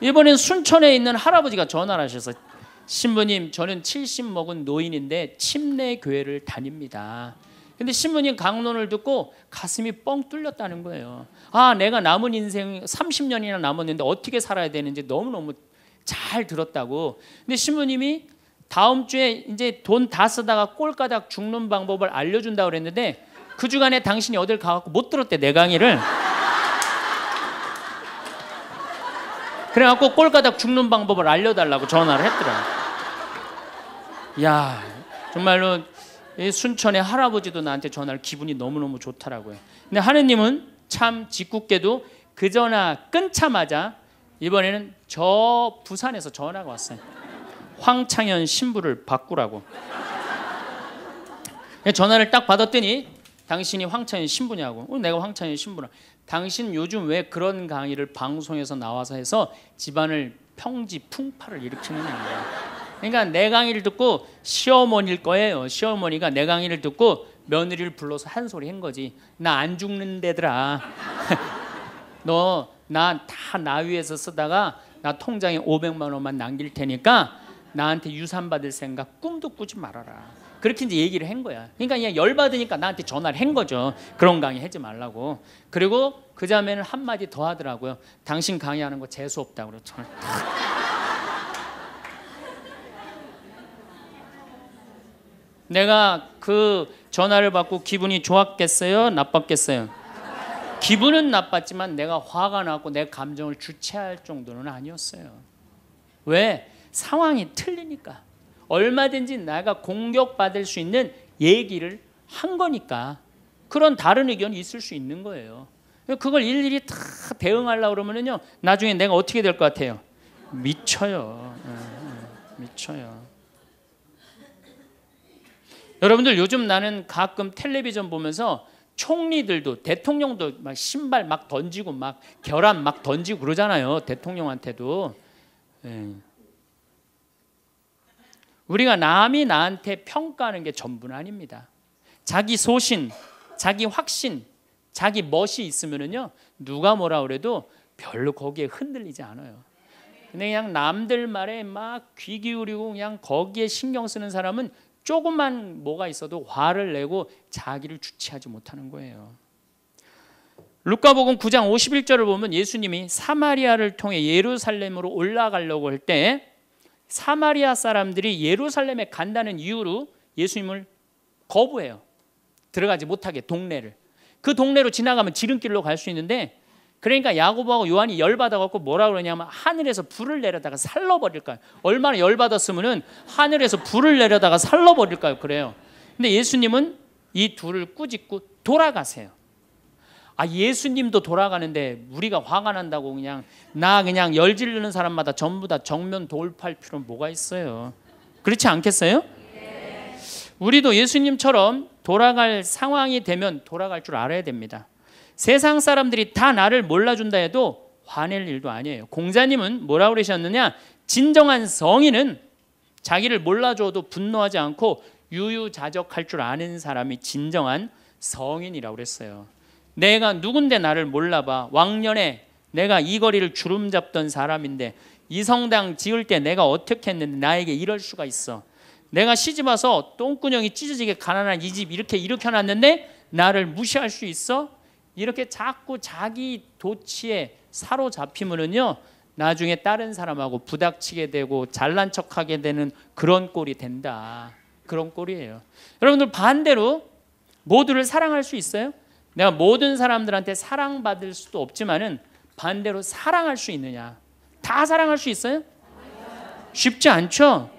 Speaker 1: 이번엔 순천에 있는 할아버지가 전화를 하셔서 신부님 저는 70 먹은 노인인데 침례 교회를 다닙니다. 근데 신부님 강론을 듣고 가슴이 뻥 뚫렸다는 거예요. 아, 내가 남은 인생 30년이나 남았는데 어떻게 살아야 되는지 너무너무 잘 들었다고. 근데 신부님이 다음 주에 이제 돈 다 쓰다가 꼴까닥 죽는 방법을 알려준다고 그랬는데 그 주간에 당신이 어딜 가갖고 못 들었대 내 강의를. 그래갖고 꼴까닥 죽는 방법을 알려달라고 전화를 했더라. 야 정말로 순천의 할아버지도 나한테 전화를 기분이 너무너무 좋더라고요. 근데 하느님은 참 짓궂게도 그 전화 끊자마자 이번에는 저 부산에서 전화가 왔어요. 황창현 신부를 바꾸라고. 전화를 딱 받았더니 당신이 황창현 신부냐고. 어, 내가 황창현 신부라. 당신 요즘 왜 그런 강의를 방송에서 나와서 해서 집안을 평지 풍파를 일으키느냐. 그러니까 내 강의를 듣고 시어머니일 거예요. 시어머니가 내 강의를 듣고 며느리를 불러서 한 소리 한 거지. 나 안 죽는데더라. 너 나 다 나 위에서 쓰다가 나 통장에 500만 원만 남길 테니까 나한테 유산 받을 생각 꿈도 꾸지 말아라. 그렇게 이제 얘기를 한 거야. 그러니까 그냥 열 받으니까 나한테 전화를 한 거죠. 그런 강의 하지 말라고. 그리고 그 다음에는 한 마디 더 하더라고요. 당신 강의하는 거 재수 없다고 그러죠. 내가 그 전화를 받고 기분이 좋았겠어요? 나빴겠어요? 기분은 나빴지만 내가 화가 나고 내 감정을 주체할 정도는 아니었어요. 왜? 상황이 틀리니까. 얼마든지 내가 공격받을 수 있는 얘기를 한 거니까. 그런 다른 의견이 있을 수 있는 거예요. 그걸 일일이 다 대응하려고 그러면은요, 나중에 내가 어떻게 될 것 같아요? 미쳐요. 미쳐요. 여러분들 요즘 나는 가끔 텔레비전 보면서 총리들도 대통령도 막 신발 막 던지고 막 결함 막 던지고 그러잖아요. 대통령한테도. 예. 우리가 남이 나한테 평가하는 게 전부는 아닙니다. 자기 소신, 자기 확신, 자기 멋이 있으면은요 누가 뭐라 그래도 별로 거기에 흔들리지 않아요. 근데 그냥 남들 말에 막 귀 기울이고 그냥 거기에 신경 쓰는 사람은 조금만 뭐가 있어도 화를 내고 자기를 주체하지 못하는 거예요. 루카복음 9장 51절을 보면 예수님이 사마리아를 통해 예루살렘으로 올라가려고 할 때 사마리아 사람들이 예루살렘에 간다는 이유로 예수님을 거부해요. 들어가지 못하게 동네를. 그 동네로 지나가면 지름길로 갈 수 있는데 그러니까 야고보하고 요한이 열받아 갖고 뭐라 그러냐면 하늘에서 불을 내려다가 살러 버릴까요? 얼마나 열받았으면은 하늘에서 불을 내려다가 살러 버릴까요? 그래요. 근데 예수님은 이 둘을 꾸짖고 돌아가세요. 아 예수님도 돌아가는데 우리가 화가 난다고 그냥 나 그냥 열 지르는 사람마다 전부 다 정면 돌파할 필요는 뭐가 있어요? 그렇지 않겠어요? 우리도 예수님처럼 돌아갈 상황이 되면 돌아갈 줄 알아야 됩니다. 세상 사람들이 다 나를 몰라준다 해도 화낼 일도 아니에요. 공자님은 뭐라 그러셨느냐? 진정한 성인은 자기를 몰라줘도 분노하지 않고 유유자적할 줄 아는 사람이 진정한 성인이라고 그랬어요. 내가 누군데 나를 몰라봐. 왕년에 내가 이 거리를 주름 잡던 사람인데 이 성당 지을 때 내가 어떻게 했는데 나에게 이럴 수가 있어. 내가 시집 와서 똥구녕이 찢어지게 가난한 이 집 이렇게 이렇게 놨는데 나를 무시할 수 있어? 이렇게 자꾸 자기 도치에 사로잡히면은요 나중에 다른 사람하고 부닥치게 되고 잘난 척하게 되는 그런 꼴이 된다. 그런 꼴이에요. 여러분들 반대로 모두를 사랑할 수 있어요? 내가 모든 사람들한테 사랑받을 수도 없지만은 반대로 사랑할 수 있느냐? 다 사랑할 수 있어요? 쉽지 않죠?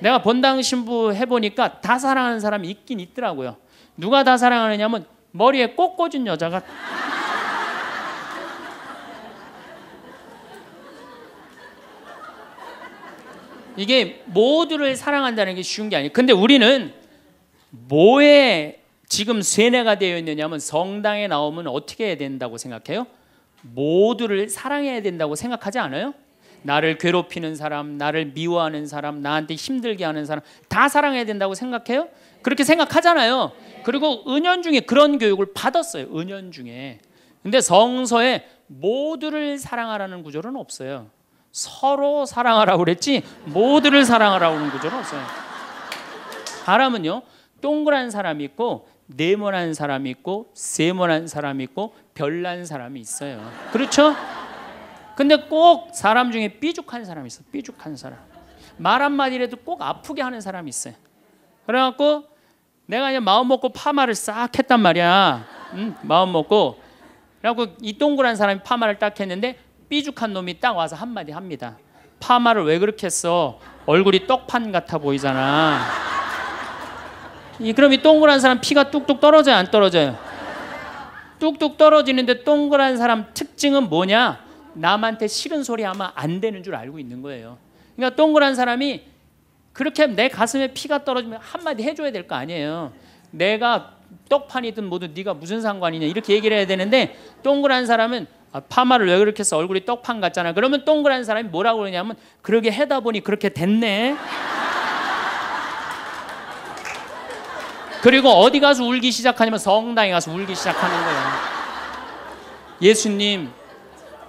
Speaker 1: 내가 본당 신부 해보니까 다 사랑하는 사람이 있긴 있더라고요. 누가 다 사랑하느냐면 머리에 꽃 꽂은 여자가 이게 모두를 사랑한다는 게 쉬운 게 아니에요. 근데 우리는 뭐에 지금 세뇌가 되어 있느냐면 성당에 나오면 어떻게 해야 된다고 생각해요? 모두를 사랑해야 된다고 생각하지 않아요? 나를 괴롭히는 사람, 나를 미워하는 사람, 나한테 힘들게 하는 사람 다 사랑해야 된다고 생각해요? 그렇게 생각하잖아요. 그리고 은연 중에 그런 교육을 받았어요. 은연 중에. 근데 성서에 모두를 사랑하라는 구절은 없어요. 서로 사랑하라고 그랬지 모두를 사랑하라고 하는 구절은 없어요. 사람은요. 동그란 사람이 있고 네모난 사람이 있고 세모난 사람이 있고 별난 사람이 있어요. 그렇죠? 근데 꼭 사람 중에 삐죽한 사람이 있어. 삐죽한 사람. 말 한마디라도 꼭 아프게 하는 사람이 있어요. 그래갖고 내가 이제 마음 먹고 파마를 싹 했단 말이야. 응? 마음 먹고. 그래갖고 이 동그란 사람이 파마를 딱 했는데 삐죽한 놈이 딱 와서 한마디 합니다. 파마를 왜 그렇게 했어? 얼굴이 떡판 같아 보이잖아. 이 그럼 이 동그란 사람 피가 뚝뚝 떨어져요, 안 떨어져요? 뚝뚝 떨어지는데 동그란 사람 특징은 뭐냐? 남한테 싫은 소리 하면 안 되는 줄 알고 있는 거예요. 그러니까 동그란 사람이 그렇게 내 가슴에 피가 떨어지면 한마디 해줘야 될 거 아니에요. 내가 떡판이든 뭐든 네가 무슨 상관이냐 이렇게 얘기를 해야 되는데 동그란 사람은 아, 파마를 왜 그렇게 해서 얼굴이 떡판 같잖아. 그러면 동그란 사람이 뭐라고 그러냐면 그러게 해다 보니 그렇게 됐네. 그리고 어디 가서 울기 시작하냐면 성당에 가서 울기 시작하는 거예요. 예수님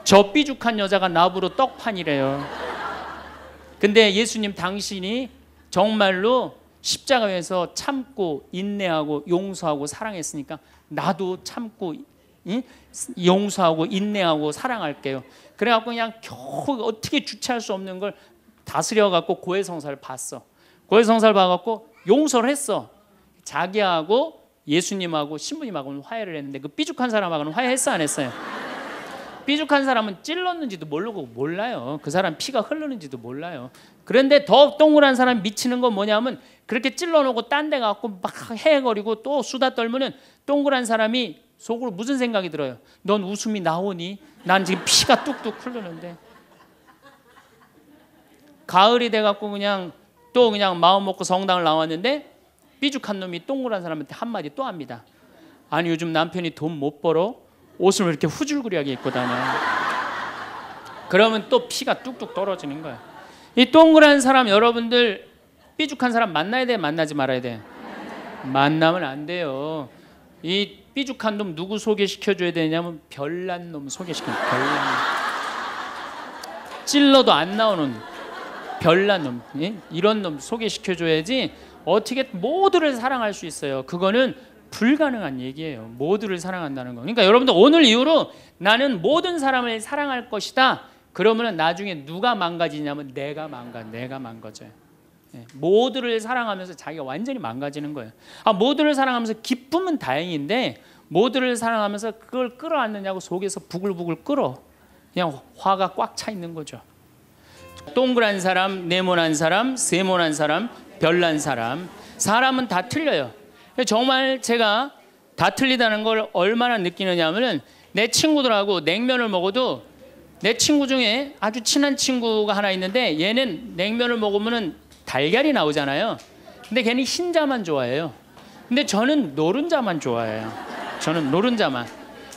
Speaker 1: 저 삐죽한 여자가 나부로 떡판이래요. 근데 예수님 당신이 정말로 십자가에서 참고 인내하고 용서하고 사랑했으니까 나도 참고 응? 용서하고 인내하고 사랑할게요. 그래갖고 그냥 겨우 어떻게 주체할 수 없는 걸 다스려갖고 고해성사를 봤어. 고해성사를 봐갖고 용서를 했어. 자기하고 예수님하고 신부님하고는 화해를 했는데 그 삐죽한 사람하고는 화해했어 안 했어요? 삐죽한 사람은 찔렀는지도 모르고 몰라요. 그 사람 피가 흐르는지도 몰라요. 그런데 더 동그란 사람 미치는 건 뭐냐면 그렇게 찔러놓고 딴데 갖고 막 헤거리고 또 수다 떨면은 동그란 사람이 속으로 무슨 생각이 들어요? 넌 웃음이 나오니? 난 지금 피가 뚝뚝 흐르는데. 가을이 돼갖고 그냥 또 그냥 마음 먹고 성당을 나왔는데 삐죽한 놈이 동그란 사람한테 한마디 또 합니다. 아니 요즘 남편이 돈 못 벌어 옷을 이렇게 후줄그리하게 입고 다녀. 그러면 또 피가 뚝뚝 떨어지는 거야. 이 동그란 사람 여러분들 삐죽한 사람 만나야 돼 만나지 말아야 돼. 만나면 안 돼요. 이 삐죽한 놈 누구 소개시켜 줘야 되냐면 별난 놈 소개시켜. 별난. 찔러도 안 나오는 별난 놈. 예? 이런 놈 소개시켜 줘야지 어떻게 모두를 사랑할 수 있어요. 그거는 불가능한 얘기예요. 모두를 사랑한다는 거. 그러니까 여러분들 오늘 이후로 나는 모든 사람을 사랑할 것이다. 그러면 나중에 누가 망가지냐면 내가 망가, 내가 망가져요. 예, 모두를 사랑하면서 자기가 완전히 망가지는 거예요. 아, 모두를 사랑하면서 기쁨은 다행인데 모두를 사랑하면서 그걸 끌어안느냐고 속에서 부글부글 끓어. 그냥 화가 꽉 차 있는 거죠. 동그란 사람, 네모난 사람, 세모난 사람, 별난 사람. 사람은 다 틀려요. 정말 제가 다 틀리다는 걸 얼마나 느끼느냐면은 내 친구들하고 냉면을 먹어도 내 친구 중에 아주 친한 친구가 하나 있는데 얘는 냉면을 먹으면은 달걀이 나오잖아요. 근데 걔는 흰자만 좋아해요. 근데 저는 노른자만 좋아해요. 저는 노른자만.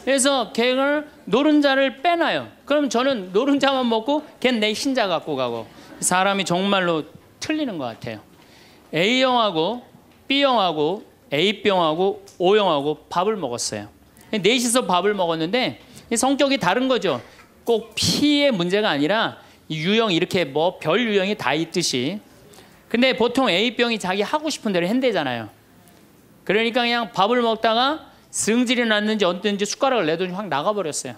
Speaker 1: 그래서 걔를 노른자를 빼놔요. 그럼 저는 노른자만 먹고 걔는 내 흰자 갖고 가고 사람이 정말로 틀리는 것 같아요. A형하고 B형하고 A병하고 O형하고 밥을 먹었어요. 넷이서 밥을 먹었는데 성격이 다른 거죠. 꼭 P의 문제가 아니라 유형 이렇게 뭐 별 유형이 다 있듯이 근데 보통 A병이 자기 하고 싶은 대로 한대잖아요. 그러니까 그냥 밥을 먹다가 승질이 났는지 어땠는지 숟가락을 내더니 확 나가버렸어요.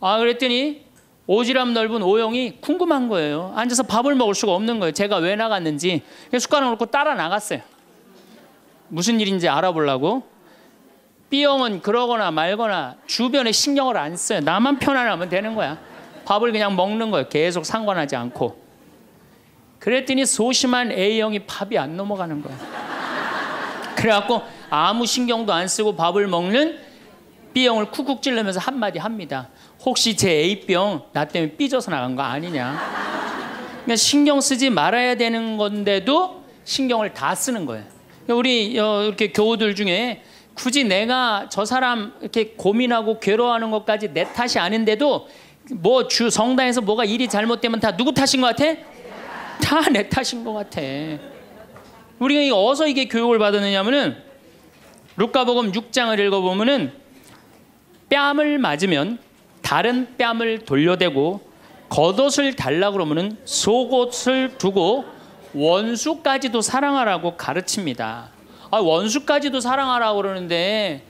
Speaker 1: 아 그랬더니 오지랖 넓은 O형이 궁금한 거예요. 앉아서 밥을 먹을 수가 없는 거예요. 제가 왜 나갔는지 숟가락 놓고 따라 나갔어요. 무슨 일인지 알아보려고. B형은 그러거나 말거나 주변에 신경을 안 써요. 나만 편안하면 되는 거야. 밥을 그냥 먹는 거예요. 계속 상관하지 않고. 그랬더니 소심한 A형이 밥이 안 넘어가는 거야. 그래갖고 아무 신경도 안 쓰고 밥을 먹는 B형을 쿡쿡 찔르면서 한마디 합니다. 혹시 제 A병 나 때문에 삐져서 나간 거 아니냐? 그러니까 신경 쓰지 말아야 되는 건데도 신경을 다 쓰는 거예요. 우리 이렇게 교우들 중에 굳이 내가 저 사람 이렇게 고민하고 괴로워하는 것까지 내 탓이 아닌데도 뭐 주 성당에서 뭐가 일이 잘못되면 다 누구 탓인 것 같아? 다 내 탓인 것 같아. 우리가 어디서 이게 교육을 받았느냐면은 루카복음 6장을 읽어보면은 뺨을 맞으면 다른 뺨을 돌려대고 겉옷을 달라 그러면은 속옷을 두고 원수까지도 사랑하라고 가르칩니다. 아, 원수까지도 사랑하라고 그러는데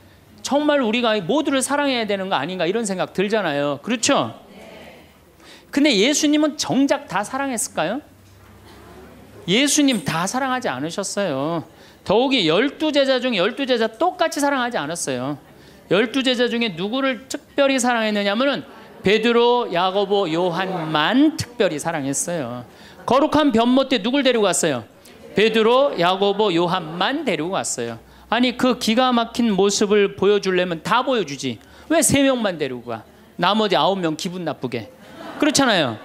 Speaker 1: 정말 우리가 모두를 사랑해야 되는 거 아닌가 이런 생각 들잖아요. 그렇죠? 근데 예수님은 정작 다 사랑했을까요? 예수님 다 사랑하지 않으셨어요. 더욱이 열두 제자 중에 열두 제자 똑같이 사랑하지 않았어요. 열두 제자 중에 누구를 특별히 사랑했느냐면은 베드로, 야고보, 요한만 특별히 사랑했어요. 거룩한 변모 때 누굴 데리고 갔어요? 베드로, 야고보, 요한만 데리고 갔어요. 아니 그 기가 막힌 모습을 보여주려면 다 보여주지. 왜 세 명만 데리고 가? 나머지 아홉 명 기분 나쁘게. 그렇잖아요.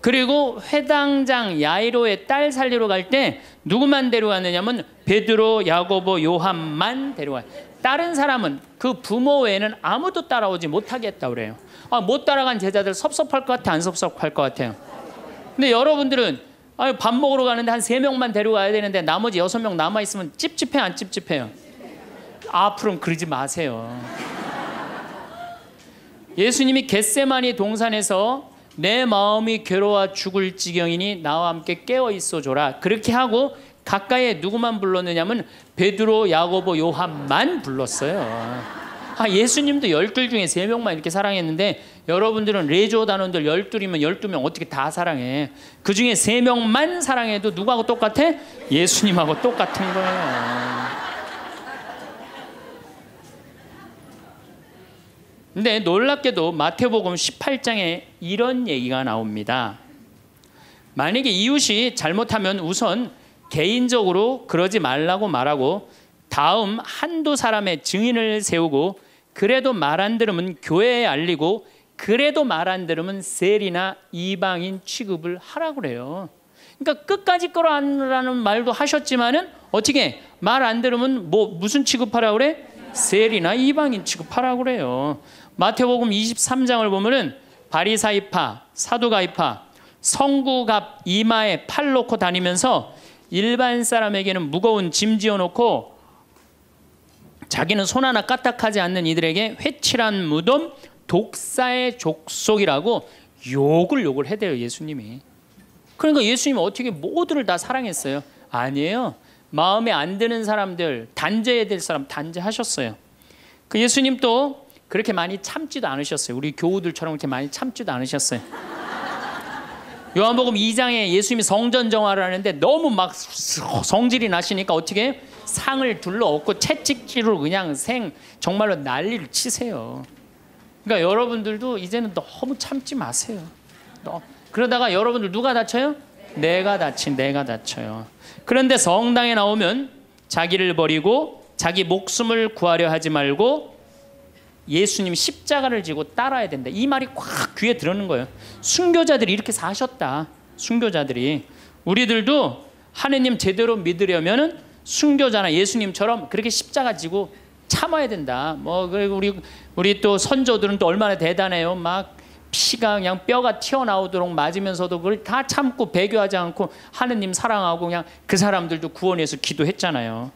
Speaker 1: 그리고 회당장 야이로의 딸 살리러 갈 때 누구만 데려갔느냐면 베드로, 야고보, 요한만 데려와요. 다른 사람은 그 부모 외에는 아무도 따라오지 못하겠다 그래요. 아, 못 따라간 제자들 섭섭할 것 같아, 안 섭섭할 것 같아요. 근데 여러분들은 아, 밥 먹으러 가는데 한 세 명만 데려가야 되는데 나머지 여섯 명 남아 있으면 찝찝해 안 찝찝해요? 앞으로는 그러지 마세요. 예수님이 겟세마니 동산에서 내 마음이 괴로워 죽을 지경이니 나와 함께 깨어 있어 줘라. 그렇게 하고 가까이에 누구만 불렀느냐면 베드로, 야고보, 요한만 불렀어요. 아, 예수님도 열둘 중에 세 명만 이렇게 사랑했는데 여러분들은 레조 단원들 열둘이면 열두 명 어떻게 다 사랑해? 그 중에 세 명만 사랑해도 누구하고 똑같아? 예수님하고 똑같은 거예요. 근데 놀랍게도 마태복음 18장에 이런 얘기가 나옵니다. 만약에 이웃이 잘못하면 우선 개인적으로 그러지 말라고 말하고 다음 한두 사람의 증인을 세우고 그래도 말 안 들으면 교회에 알리고 그래도 말 안 들으면 셀이나 이방인 취급을 하라고 그래요. 그러니까 끝까지 끌어안으라는 말도 하셨지만은 어떻게 말 안 들으면 뭐 무슨 취급하라고 그래? 셀이나 이방인 취급하라고 그래요. 마태복음 23장을 보면은 바리사이파, 사두가이파, 성구갑 이마에 팔 놓고 다니면서 일반 사람에게는 무거운 짐 지어 놓고 자기는 손 하나 까딱하지 않는 이들에게 회칠한 무덤 독사의 족속이라고 욕을 욕을 해대요 예수님이. 그러니까 예수님은 어떻게 모두를 다 사랑했어요? 아니에요. 마음에 안 드는 사람들 단죄해야 될 사람 단죄하셨어요. 그 예수님 또 그렇게 많이 참지도 않으셨어요. 우리 교우들처럼 그렇게 많이 참지도 않으셨어요. 요한복음 2장에 예수님이 성전 정화를 하는데 너무 막 성질이 나시니까 어떻게 상을 둘러 엎고 채찍질로 그냥 생 정말로 난리를 치세요. 그러니까 여러분들도 이제는 너무 참지 마세요. 너, 그러다가 여러분들 누가 다쳐요? 내가 다친 내가 다쳐요. 그런데 성당에 나오면 자기를 버리고 자기 목숨을 구하려 하지 말고 예수님 십자가를 지고 따라야 된다. 이 말이 꽉 귀에 들어는 거예요. 순교자들이 이렇게 사셨다. 순교자들이 우리들도 하느님 제대로 믿으려면은 순교자나 예수님처럼 그렇게 십자가 지고 참아야 된다. 뭐 그리고 우리 우리 또 선조들은 또 얼마나 대단해요. 막 피가 그냥 뼈가 튀어나오도록 맞으면서도 그걸 다 참고 배교하지 않고 하느님 사랑하고 그냥 그 사람들도 구원해서 기도했잖아요.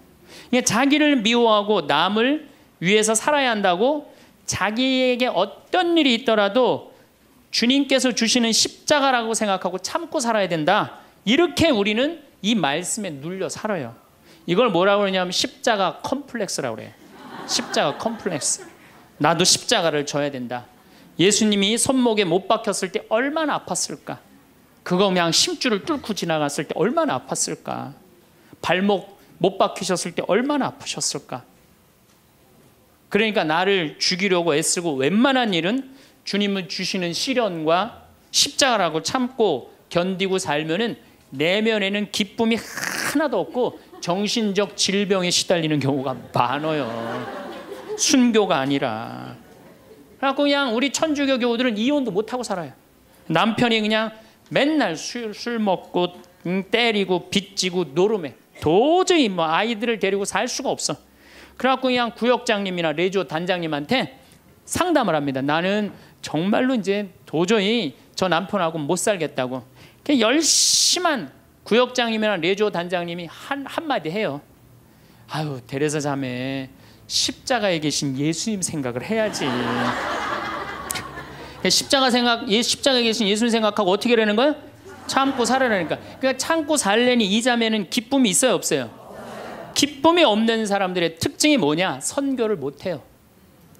Speaker 1: 그냥 자기를 미워하고 남을 위해서 살아야 한다고 자기에게 어떤 일이 있더라도 주님께서 주시는 십자가라고 생각하고 참고 살아야 된다. 이렇게 우리는 이 말씀에 눌려 살아요. 이걸 뭐라고 그러냐면 십자가 컴플렉스라고 그래요. 십자가 컴플렉스. 나도 십자가를 져야 된다. 예수님이 손목에 못 박혔을 때 얼마나 아팠을까? 그거 그냥 심줄을 뚫고 지나갔을 때 얼마나 아팠을까? 발목 못 박히셨을 때 얼마나 아프셨을까? 그러니까 나를 죽이려고 애쓰고 웬만한 일은 주님은 주시는 시련과 십자가라고 참고 견디고 살면은 내면에는 기쁨이 하나도 없고 정신적 질병에 시달리는 경우가 많아요. 순교가 아니라. 그래갖고 그냥 우리 천주교 교우들은 이혼도 못하고 살아요. 남편이 그냥 맨날 술, 술 먹고 음, 때리고 빚지고 노름해. 도저히 뭐 아이들을 데리고 살 수가 없어. 그래갖고 그냥 구역장님이나 레조 단장님한테 상담을 합니다. 나는 정말로 이제 도저히 저 남편하고 못 살겠다고. 열심한 구역장님이나 레조 단장님이 한 한마디 해요. 아유 데레사 자매 십자가에 계신 예수님 생각을 해야지. 십자가 생각, 예, 십자가에 계신 예수님 생각하고 어떻게 되는 거야? 참고 살아라니까. 그러니까 참고 살려니 이 자매는 기쁨이 있어요, 없어요? 기쁨이 없는 사람들의 특징이 뭐냐? 선교를 못 해요.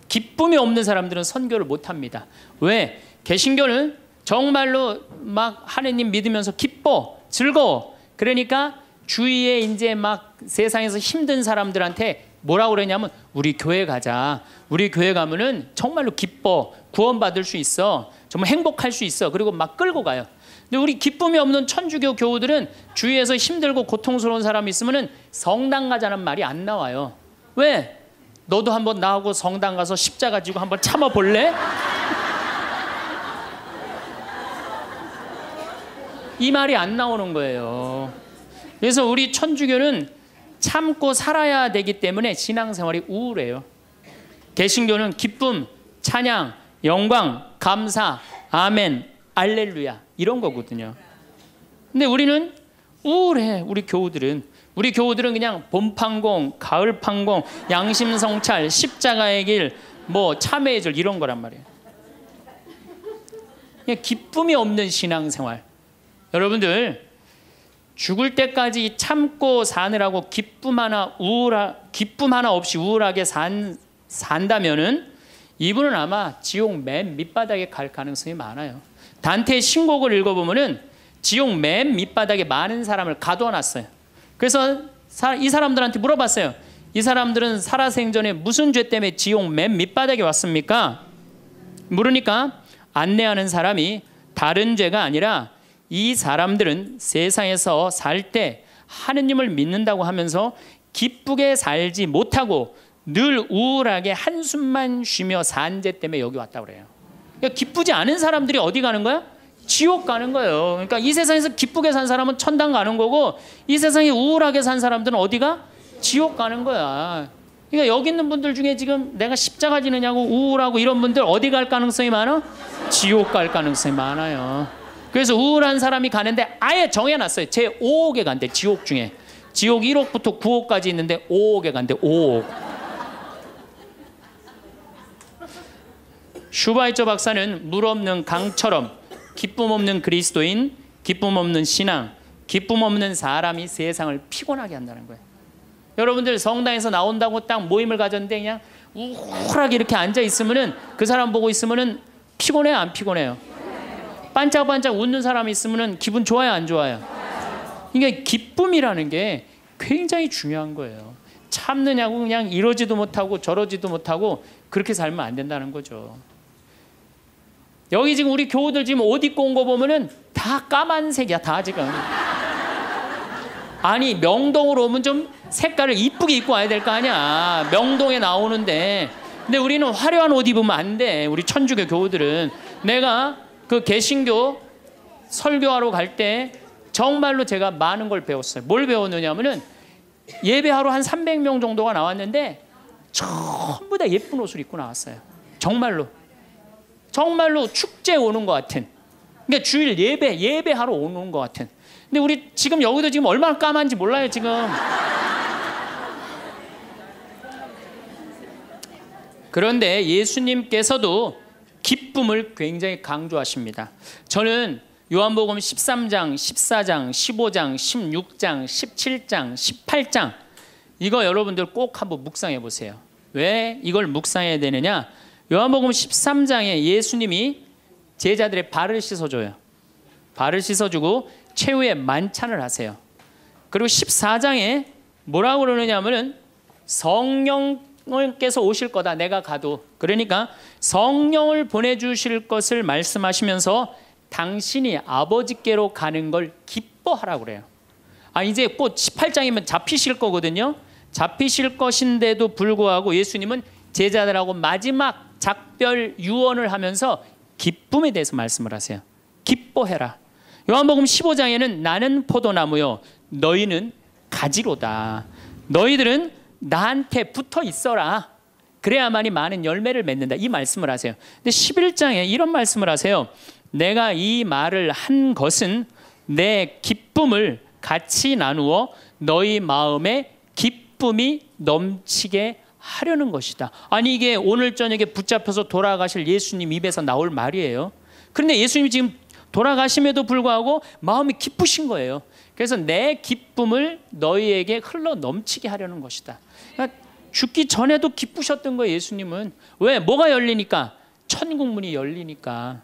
Speaker 1: 기쁨이 없는 사람들은 선교를 못 합니다. 왜? 개신교는 정말로 막 하느님 믿으면서 기뻐, 즐거워. 그러니까 주위에 이제 막 세상에서 힘든 사람들한테 뭐라고 그러냐면 우리 교회 가자. 우리 교회 가면은 정말로 기뻐. 구원받을 수 있어. 정말 행복할 수 있어. 그리고 막 끌고 가요. 근데 우리 기쁨이 없는 천주교 교우들은 주위에서 힘들고 고통스러운 사람이 있으면은 성당 가자는 말이 안 나와요. 왜? 너도 한번 나하고 성당 가서 십자가 지고 한번 참아 볼래? 이 말이 안 나오는 거예요. 그래서 우리 천주교는 참고 살아야 되기 때문에 신앙생활이 우울해요. 개신교는 기쁨, 찬양, 영광, 감사, 아멘, 알렐루야 이런 거거든요. 근데 우리는 우울해. 우리 교우들은 우리 교우들은 그냥 봄판공, 가을판공, 양심성찰, 십자가의 길, 뭐 참회의 절 이런 거란 말이에요. 그냥 기쁨이 없는 신앙생활. 여러분들 죽을 때까지 참고 사느라고 기쁨 하나 우울하 기쁨 하나 없이 우울하게 산 산다면은 이분은 아마 지옥 맨 밑바닥에 갈 가능성이 많아요. 단테의 신곡을 읽어보면은 지옥 맨 밑바닥에 많은 사람을 가둬놨어요. 그래서 이 사람들한테 물어봤어요. 이 사람들은 살아생전에 무슨 죄 때문에 지옥 맨 밑바닥에 왔습니까? 물으니까 안내하는 사람이 다른 죄가 아니라 이 사람들은 세상에서 살 때 하느님을 믿는다고 하면서 기쁘게 살지 못하고 늘 우울하게 한숨만 쉬며 산죄 때문에 여기 왔다 그래요. 그러니까 기쁘지 않은 사람들이 어디 가는 거야? 지옥 가는 거예요. 그러니까 이 세상에서 기쁘게 산 사람은 천당 가는 거고 이 세상에 우울하게 산 사람들은 어디가? 지옥 가는 거야. 그러니까 여기 있는 분들 중에 지금 내가 십자가 지느냐고 우울하고 이런 분들 어디 갈 가능성이 많아? 지옥 갈 가능성이 많아요. 그래서 우울한 사람이 가는데 아예 정해놨어요. 제 5억에 간대 지옥 중에. 지옥 1억부터 9억까지 있는데 5억에 간대 5억. 슈바이처 박사는 물 없는 강처럼 기쁨 없는 그리스도인, 기쁨 없는 신앙, 기쁨 없는 사람이 세상을 피곤하게 한다는 거예요. 여러분들 성당에서 나온다고 딱 모임을 가졌는데 그냥 우울하게 이렇게 앉아 있으면은 그 사람 보고 있으면은 피곤해요, 안 피곤해요? 반짝반짝 웃는 사람이 있으면은 기분 좋아요, 안 좋아요? 그러니까 기쁨이라는 게 굉장히 중요한 거예요. 참느냐고 그냥 이러지도 못하고 저러지도 못하고 그렇게 살면 안 된다는 거죠. 여기 지금 우리 교우들 지금 옷 입고 온 거 보면은 다 까만색이야, 다 지금. 아니 명동으로 오면 좀 색깔을 이쁘게 입고 와야 될 거 아니야. 명동에 나오는데. 근데 우리는 화려한 옷 입으면 안 돼. 우리 천주교 교우들은 내가 그 개신교 설교하러 갈 때 정말로 제가 많은 걸 배웠어요. 뭘 배웠느냐면은 예배하러 한 300명 정도가 나왔는데 전부 다 예쁜 옷을 입고 나왔어요. 정말로. 정말로 축제 오는 것 같은. 그러니까 주일 예배 예배하러 오는 것 같은. 근데 우리 지금 여기도 지금 얼마나 까만지 몰라요 지금. 그런데 예수님께서도 기쁨을 굉장히 강조하십니다. 저는 요한복음 13장, 14장, 15장, 16장, 17장, 18장 이거 여러분들 꼭 한번 묵상해 보세요. 왜 이걸 묵상해야 되느냐? 요한복음 13장에 예수님이 제자들의 발을 씻어줘요. 발을 씻어주고 최후의 만찬을 하세요. 그리고 14장에 뭐라고 그러느냐면은 성령 께서 오실 거다. 내가 가도. 그러니까 성령을 보내주실 것을 말씀하시면서 당신이 아버지께로 가는 걸 기뻐하라고 그래요. 아 이제 곧 18장이면 잡히실 거거든요. 잡히실 것인데도 불구하고 예수님은 제자들하고 마지막 작별 유언을 하면서 기쁨에 대해서 말씀을 하세요. 기뻐해라. 요한복음 15장에는 나는 포도나무요 너희는 가지로다. 너희들은 나한테 붙어 있어라. 그래야만이 많은 열매를 맺는다. 이 말씀을 하세요. 근데 11장에 이런 말씀을 하세요. 내가 이 말을 한 것은 내 기쁨을 같이 나누어 너희 마음에 기쁨이 넘치게 하려는 것이다. 아니 이게 오늘 저녁에 붙잡혀서 돌아가실 예수님 입에서 나올 말이에요. 그런데 예수님이 지금 돌아가심에도 불구하고 마음이 기쁘신 거예요. 그래서 내 기쁨을 너희에게 흘러 넘치게 하려는 것이다. 죽기 전에도 기쁘셨던 거예요, 예수님은. 왜? 뭐가 열리니까? 천국 문이 열리니까.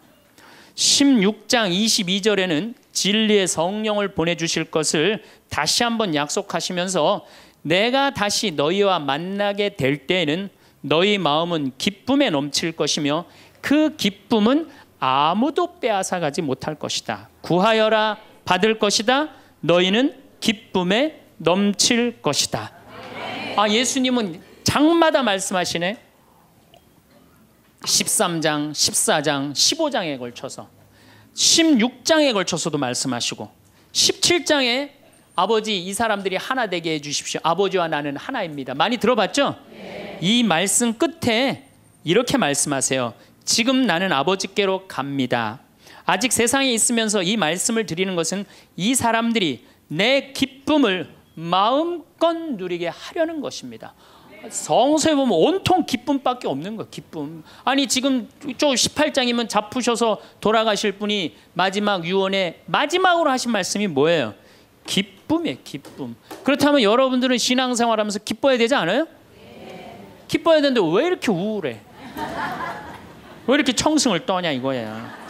Speaker 1: 16장 22절에는 진리의 성령을 보내주실 것을 다시 한번 약속하시면서 내가 다시 너희와 만나게 될 때에는 너희 마음은 기쁨에 넘칠 것이며 그 기쁨은 아무도 빼앗아가지 못할 것이다. 구하여라 받을 것이다. 너희는 기쁨에 넘칠 것이다. 아 예수님은 장마다 말씀하시네. 13장, 14장, 15장에 걸쳐서 16장에 걸쳐서도 말씀하시고 17장에 아버지 이 사람들이 하나 되게 해 주십시오. 아버지와 나는 하나입니다. 많이 들어봤죠? 네. 이 말씀 끝에 이렇게 말씀하세요. 지금 나는 아버지께로 갑니다. 아직 세상에 있으면서 이 말씀을 드리는 것은 이 사람들이 내 기쁨을 마음껏 누리게 하려는 것입니다. 성서에 보면 온통 기쁨밖에 없는 거 기쁨. 아니 지금 저 18장이면 잡으셔서 돌아가실 분이 마지막 유언에 마지막으로 하신 말씀이 뭐예요? 기쁨이에요, 기쁨. 그렇다면 여러분들은 신앙생활하면서 기뻐야 되지 않아요? 기뻐야 되는데 왜 이렇게 우울해? 왜 이렇게 청승을 떠냐 이거야.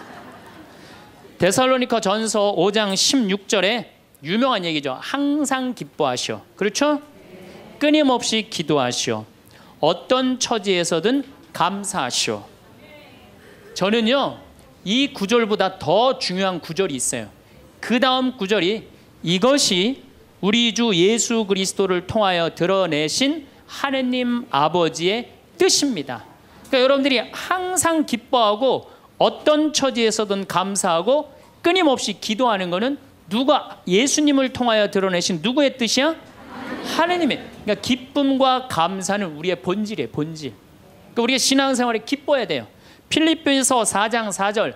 Speaker 1: 데살로니가 전서 5장 16절에 유명한 얘기죠. 항상 기뻐하시오. 그렇죠? 끊임없이 기도하시오. 어떤 처지에서든 감사하시오. 저는요, 이 구절보다 더 중요한 구절이 있어요. 그 다음 구절이 이것이 우리 주 예수 그리스도를 통하여 드러내신 하느님 아버지의 뜻입니다. 그러니까 여러분들이 항상 기뻐하고 어떤 처지에서든 감사하고 끊임없이 기도하는 것은 누가 예수님을 통하여 드러내신 누구의 뜻이야? 하느님의. 그러니까 기쁨과 감사는 우리의 본질이에요. 본질. 그러니까 우리가 신앙생활에 기뻐야 돼요. 필리핀서 4장 4절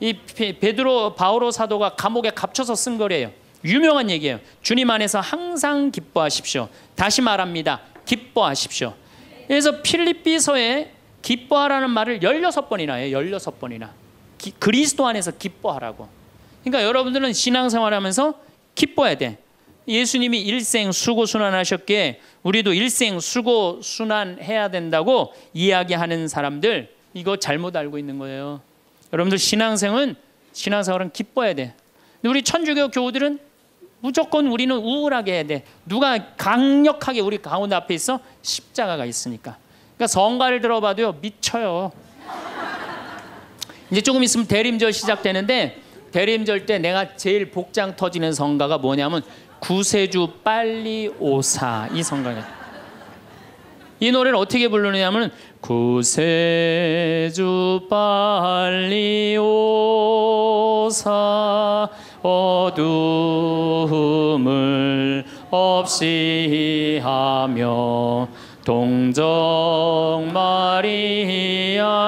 Speaker 1: 이 베드로 바오로 사도가 감옥에 갇혀서 쓴 거래요. 유명한 얘기예요. 주님 안에서 항상 기뻐하십시오. 다시 말합니다. 기뻐하십시오. 그래서 필리피서에 기뻐하라는 말을 16번이나 해요. 16번이나. 기, 그리스도 안에서 기뻐하라고. 그러니까 여러분들은 신앙생활 하면서 기뻐야 돼. 예수님이 일생 수고 순환하셨기에 우리도 일생 수고 순환해야 된다고 이야기하는 사람들 이거 잘못 알고 있는 거예요. 여러분들 신앙생은 신앙생활은 기뻐야 돼. 우리 천주교 교우들은 무조건 우리는 우울하게 해야 돼. 누가 강력하게 우리 가운데 앞에 있어 십자가가 있으니까. 그러니까 성가를 들어봐도요 미쳐요. 이제 조금 있으면 대림절 시작되는데 대림절 때 내가 제일 복장 터지는 성가가 뭐냐면 구세주 빨리 오사 이 성가가. 이 노래를 어떻게 부르느냐면 구세주 빨리 오사 어둠을 없이 하며 동정 마리아에서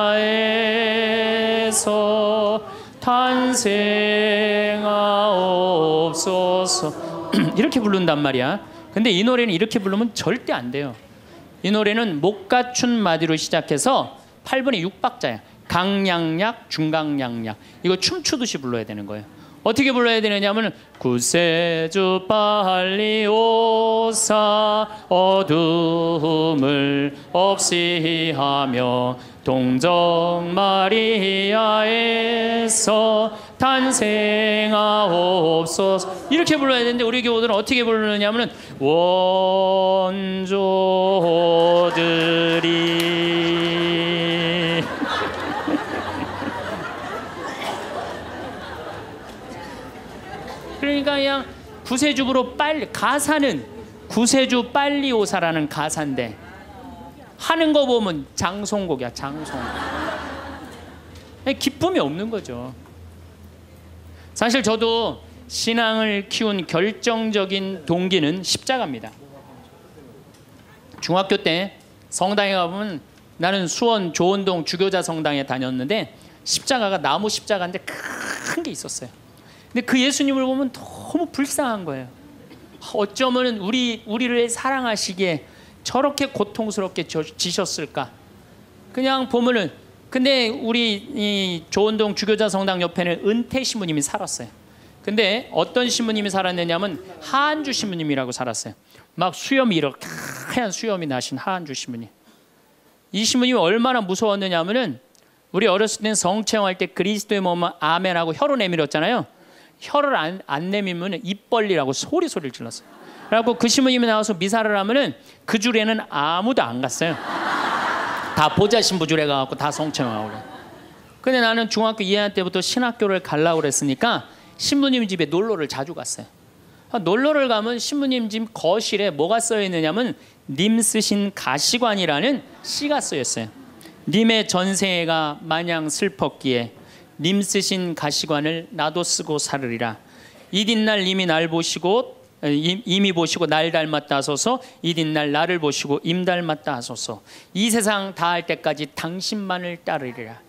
Speaker 1: 탄생하옵소서 이렇게 부른단 말이야. 근데 이 노래는 이렇게 부르면 절대 안 돼요. 이 노래는 목 갖춘 마디로 시작해서 8분의 6박자야. 강량약, 중강량약. 이거 춤추듯이 불러야 되는 거예요. 어떻게 불러야 되느냐면 구세주 빨리 오사 어둠을 없이 하며 동정 마리아에서 탄생하옵소서. 이렇게 불러야 되는데 우리 교우들은 어떻게 부르느냐면 원조들이. 그러니까 그냥 구세주부로 빨리 가사는 구세주 빨리 오사라는 가사인데 하는 거 보면 장송곡이야 장송. 기쁨이 없는 거죠. 사실 저도 신앙을 키운 결정적인 동기는 십자가입니다. 중학교 때 성당에 가보면 나는 수원 조원동 주교자 성당에 다녔는데 십자가가 나무 십자가인데 큰 게 있었어요. 근데 그 예수님을 보면 너무 불쌍한 거예요. 어쩌면 우리, 우리를 사랑하시기에 저렇게 고통스럽게 지셨을까? 그냥 보면은 근데 우리 이 조원동 주교자 성당 옆에는 은퇴 신부님이 살았어요. 근데 어떤 신부님이 살았느냐면 하한주 신부님이라고 살았어요. 막 수염이 이렇게 하얀 수염이 나신 하한주 신부님. 이 신부님이 얼마나 무서웠느냐면은 우리 어렸을 땐 성체험할 때 그리스도의 몸은 아멘하고 혀로 내밀었잖아요. 혀를 안, 안 내밀면 입 벌리라고 소리 소리를 질렀어요. 그래갖고 그 신부님이 나와서 미사를 하면은 그 줄에는 아무도 안 갔어요. 다 보자 신부 줄에 가갖고 다 성체하고 그래. 근데 나는 중학교 2학년 때부터 신학교를 갈라고 그랬으니까 신부님 집에 놀러를 자주 갔어요. 아, 놀러를 가면 신부님 집 거실에 뭐가 써 있느냐면 님 쓰신 가시관이라는 시가 쓰여 있어요. 님의 전생애가 마냥 슬펐기에 님 쓰신 가시관을 나도 쓰고 살으리라. 이딘날 님이 날 보시고 이미 보시고 날 닮았다 하소서 이딘날 나를 보시고 임 닮았다 하소서 이 세상 다할 때까지 당신만을 따르리라.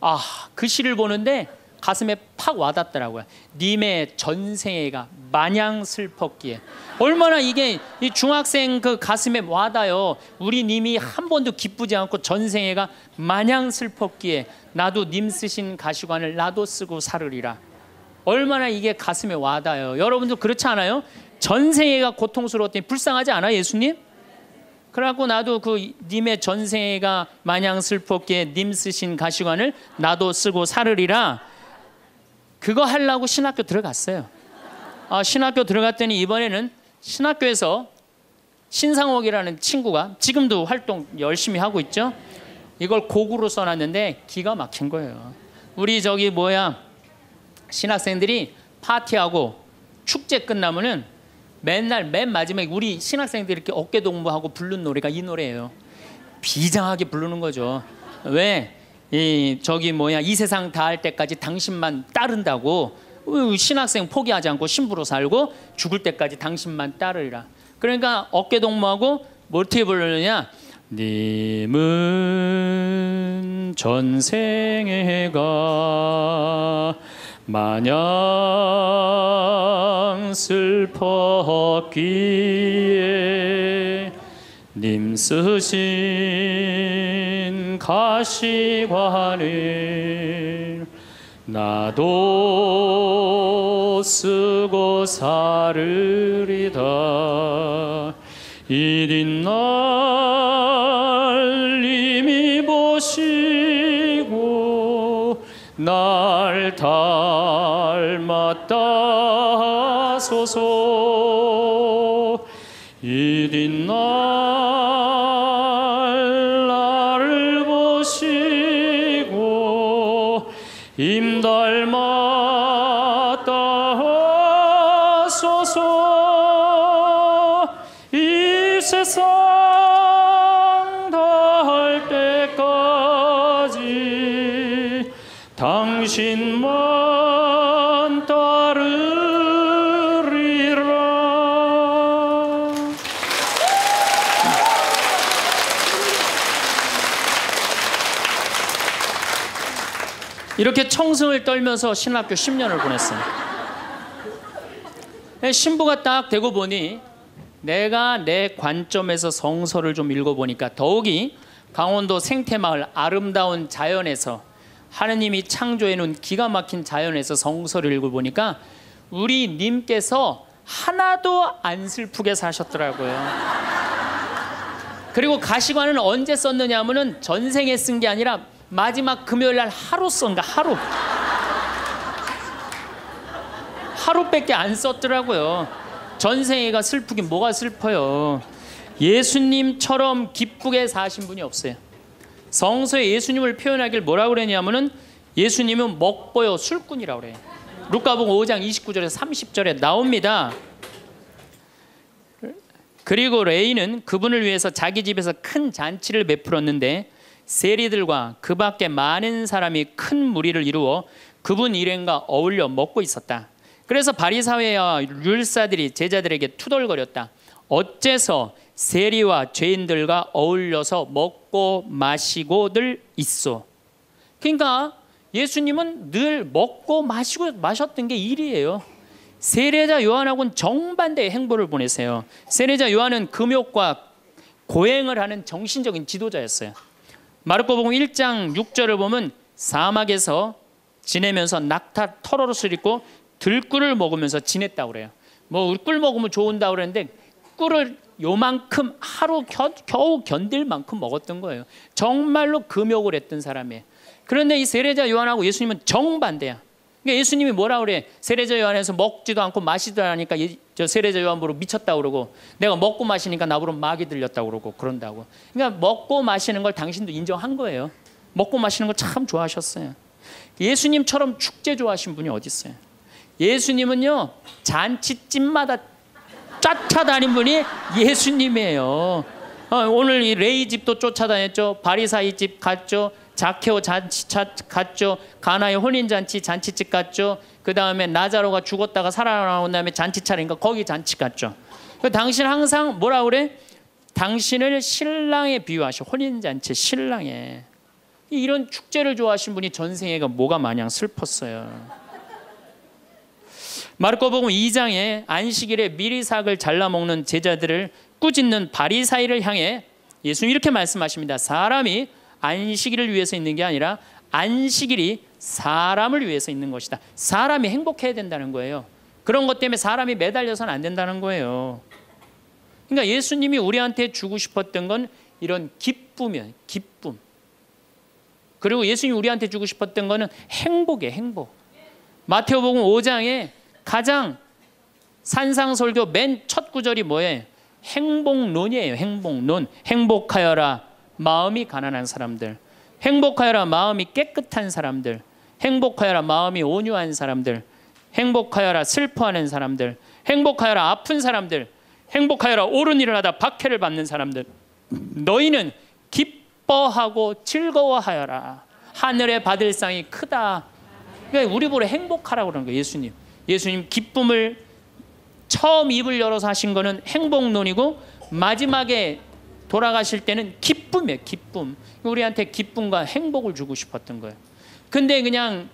Speaker 1: 아 그 시를 보는데 가슴에 팍 와닿더라고요. 님의 전생애가 마냥 슬펐기에 얼마나 이게 이 중학생 그 가슴에 와닿아요. 우리 님이 한 번도 기쁘지 않고 전생애가 마냥 슬펐기에 나도 님 쓰신 가시관을 나도 쓰고 살으리라. 얼마나 이게 가슴에 와닿아요. 여러분도 그렇지 않아요? 전생애가 고통스러웠더니 불쌍하지 않아 예수님? 그래갖고 나도 그 님의 전생애가 마냥 슬펐기에 님 쓰신 가시관을 나도 쓰고 살으리라 그거 하려고 신학교 들어갔어요. 아, 신학교 들어갔더니 이번에는 신학교에서 신상옥이라는 친구가 지금도 활동 열심히 하고 있죠. 이걸 곡으로 써놨는데 기가 막힌 거예요. 우리 저기 뭐야 신학생들이 파티하고 축제 끝나면은 맨날 맨 마지막에 우리 신학생들이 이렇게 어깨 동무하고 부른 노래가 이 노래예요. 비장하게 부르는 거죠. 왜? 이 저기 뭐야 이 세상 다 할 때까지 당신만 따른다고 신학생 포기하지 않고 신부로 살고 죽을 때까지 당신만 따르리라. 그러니까 어깨 동무하고 뭐 어떻게 부르느냐? 님은 전생애가 마냥 슬펐기에 님 쓰신 가시관을 나도 쓰고 살으리다. 이린 날 님이 보시고 날닮 았다 소서. 이린 날나 청승을 떨면서 신학교 10년을 보냈어요. 신부가 딱 되고 보니 내가 내 관점에서 성서를 좀 읽어보니까 더욱이 강원도 생태마을 아름다운 자연에서 하느님이 창조해 놓은 기가 막힌 자연에서 성서를 읽어보니까 우리 님께서 하나도 안 슬프게 사셨더라고요. 그리고 가시관은 언제 썼느냐 하면은 전생에 쓴 게 아니라 마지막 금요일 날 하루 쓴가 하루 하루밖에 안 썼더라고요. 전생애가 슬프긴 뭐가 슬퍼요. 예수님처럼 기쁘게 사신 분이 없어요. 성서에 예수님을 표현하길 뭐라 그랬냐면은 예수님은 먹보여 술꾼이라고 그래요. 루카복음 5장 29절에서 30절에 나옵니다. 그리고 레이는 그분을 위해서 자기 집에서 큰 잔치를 베풀었는데 세리들과 그 밖에 많은 사람이 큰 무리를 이루어 그분 일행과 어울려 먹고 있었다. 그래서 바리사회와 율사들이 제자들에게 투덜거렸다. 어째서 세리와 죄인들과 어울려서 먹고 마시고들 있어. 그러니까 예수님은 늘 먹고 마시고 마셨던 게 일이에요. 세례자 요한하고는 정반대의 행보를 보내세요. 세례자 요한은 금욕과 고행을 하는 정신적인 지도자였어요. 마르코복음 1장 6절을 보면 사막에서 지내면서 낙타 털옷을 입고 들꿀을 먹으면서 지냈다고 그래요. 뭐 꿀 먹으면 좋은다 그랬는데 꿀을 요만큼 하루 겨, 겨우 견딜 만큼 먹었던 거예요. 정말로 금욕을 했던 사람이에요. 그런데 이 세례자 요한하고 예수님은 정반대야. 그러니까 예수님이 뭐라 그래? 세례자 요한에서 먹지도 않고 마시도 않으니까 저 세례자 요한 보러 미쳤다 그러고 내가 먹고 마시니까 나보러 마귀 들렸다 그러고 그런다고. 그러니까 먹고 마시는 걸 당신도 인정한 거예요. 먹고 마시는 걸 참 좋아하셨어요. 예수님처럼 축제 좋아하신 분이 어디 있어요? 예수님은요 잔치집마다 쫓아다닌 분이 예수님이에요. 어, 오늘 이 레이 집도 쫓아다녔죠. 바리사이 집 갔죠. 자케오 잔치 갔죠. 가나의 혼인 잔치 잔치집 갔죠. 그 다음에 나자로가 죽었다가 살아나온 다음에 잔치 차리니까 거기 잔치 갔죠. 그 당신 항상 뭐라 그래? 당신을 신랑에 비유하셔. 혼인 잔치 신랑에. 이런 축제를 좋아하신 분이 전생애가 뭐가 마냥 슬펐어요. 마르코복음 2장에 안식일에 미리 삭을 잘라 먹는 제자들을 꾸짖는 바리사이를 향해 예수님 이렇게 말씀하십니다. 사람이 안식일을 위해서 있는 게 아니라 안식일이 사람을 위해서 있는 것이다. 사람이 행복해야 된다는 거예요. 그런 것 때문에 사람이 매달려서는 안 된다는 거예요. 그러니까 예수님이 우리한테 주고 싶었던 건 이런 기쁨이야, 기쁨. 그리고 예수님이 우리한테 주고 싶었던 거는 행복이에요, 행복. 마태오복음 5장에 가장 산상설교 맨 첫 구절이 뭐예요? 행복론이에요. 행복론. 행복하여라 마음이 가난한 사람들. 행복하여라 마음이 깨끗한 사람들. 행복하여라 마음이 온유한 사람들. 행복하여라 슬퍼하는 사람들. 행복하여라 아픈 사람들. 행복하여라 옳은 일을 하다 박해를 받는 사람들. 너희는 기뻐하고 즐거워하여라. 하늘의 받을 상이 크다. 그러니까 우리 보러 행복하라고 그러는 거예요. 예수님. 예수님 기쁨을 처음 입을 열어서 하신 거는 행복론이고 마지막에 돌아가실 때는 기쁨이에요. 기쁨. 우리한테 기쁨과 행복을 주고 싶었던 거예요. 근데 그냥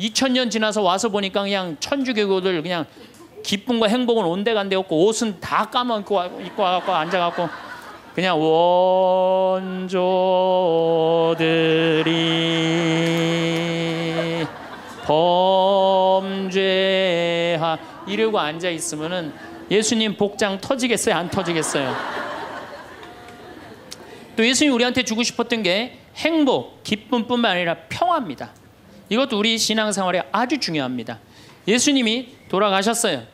Speaker 1: 2000년 지나서 와서 보니까 그냥 천주교들 그냥 기쁨과 행복은 온데간데 없고 옷은 다 까먹고 입고 와갖고 앉아갖고 그냥 원조들이 범죄하 이러고 앉아 있으면은 예수님 복장 터지겠어요? 안 터지겠어요? 또 예수님 우리한테 주고 싶었던 게 행복, 기쁨뿐만 아니라 평화입니다. 이것도 우리 신앙생활에 아주 중요합니다. 예수님이 돌아가셨어요.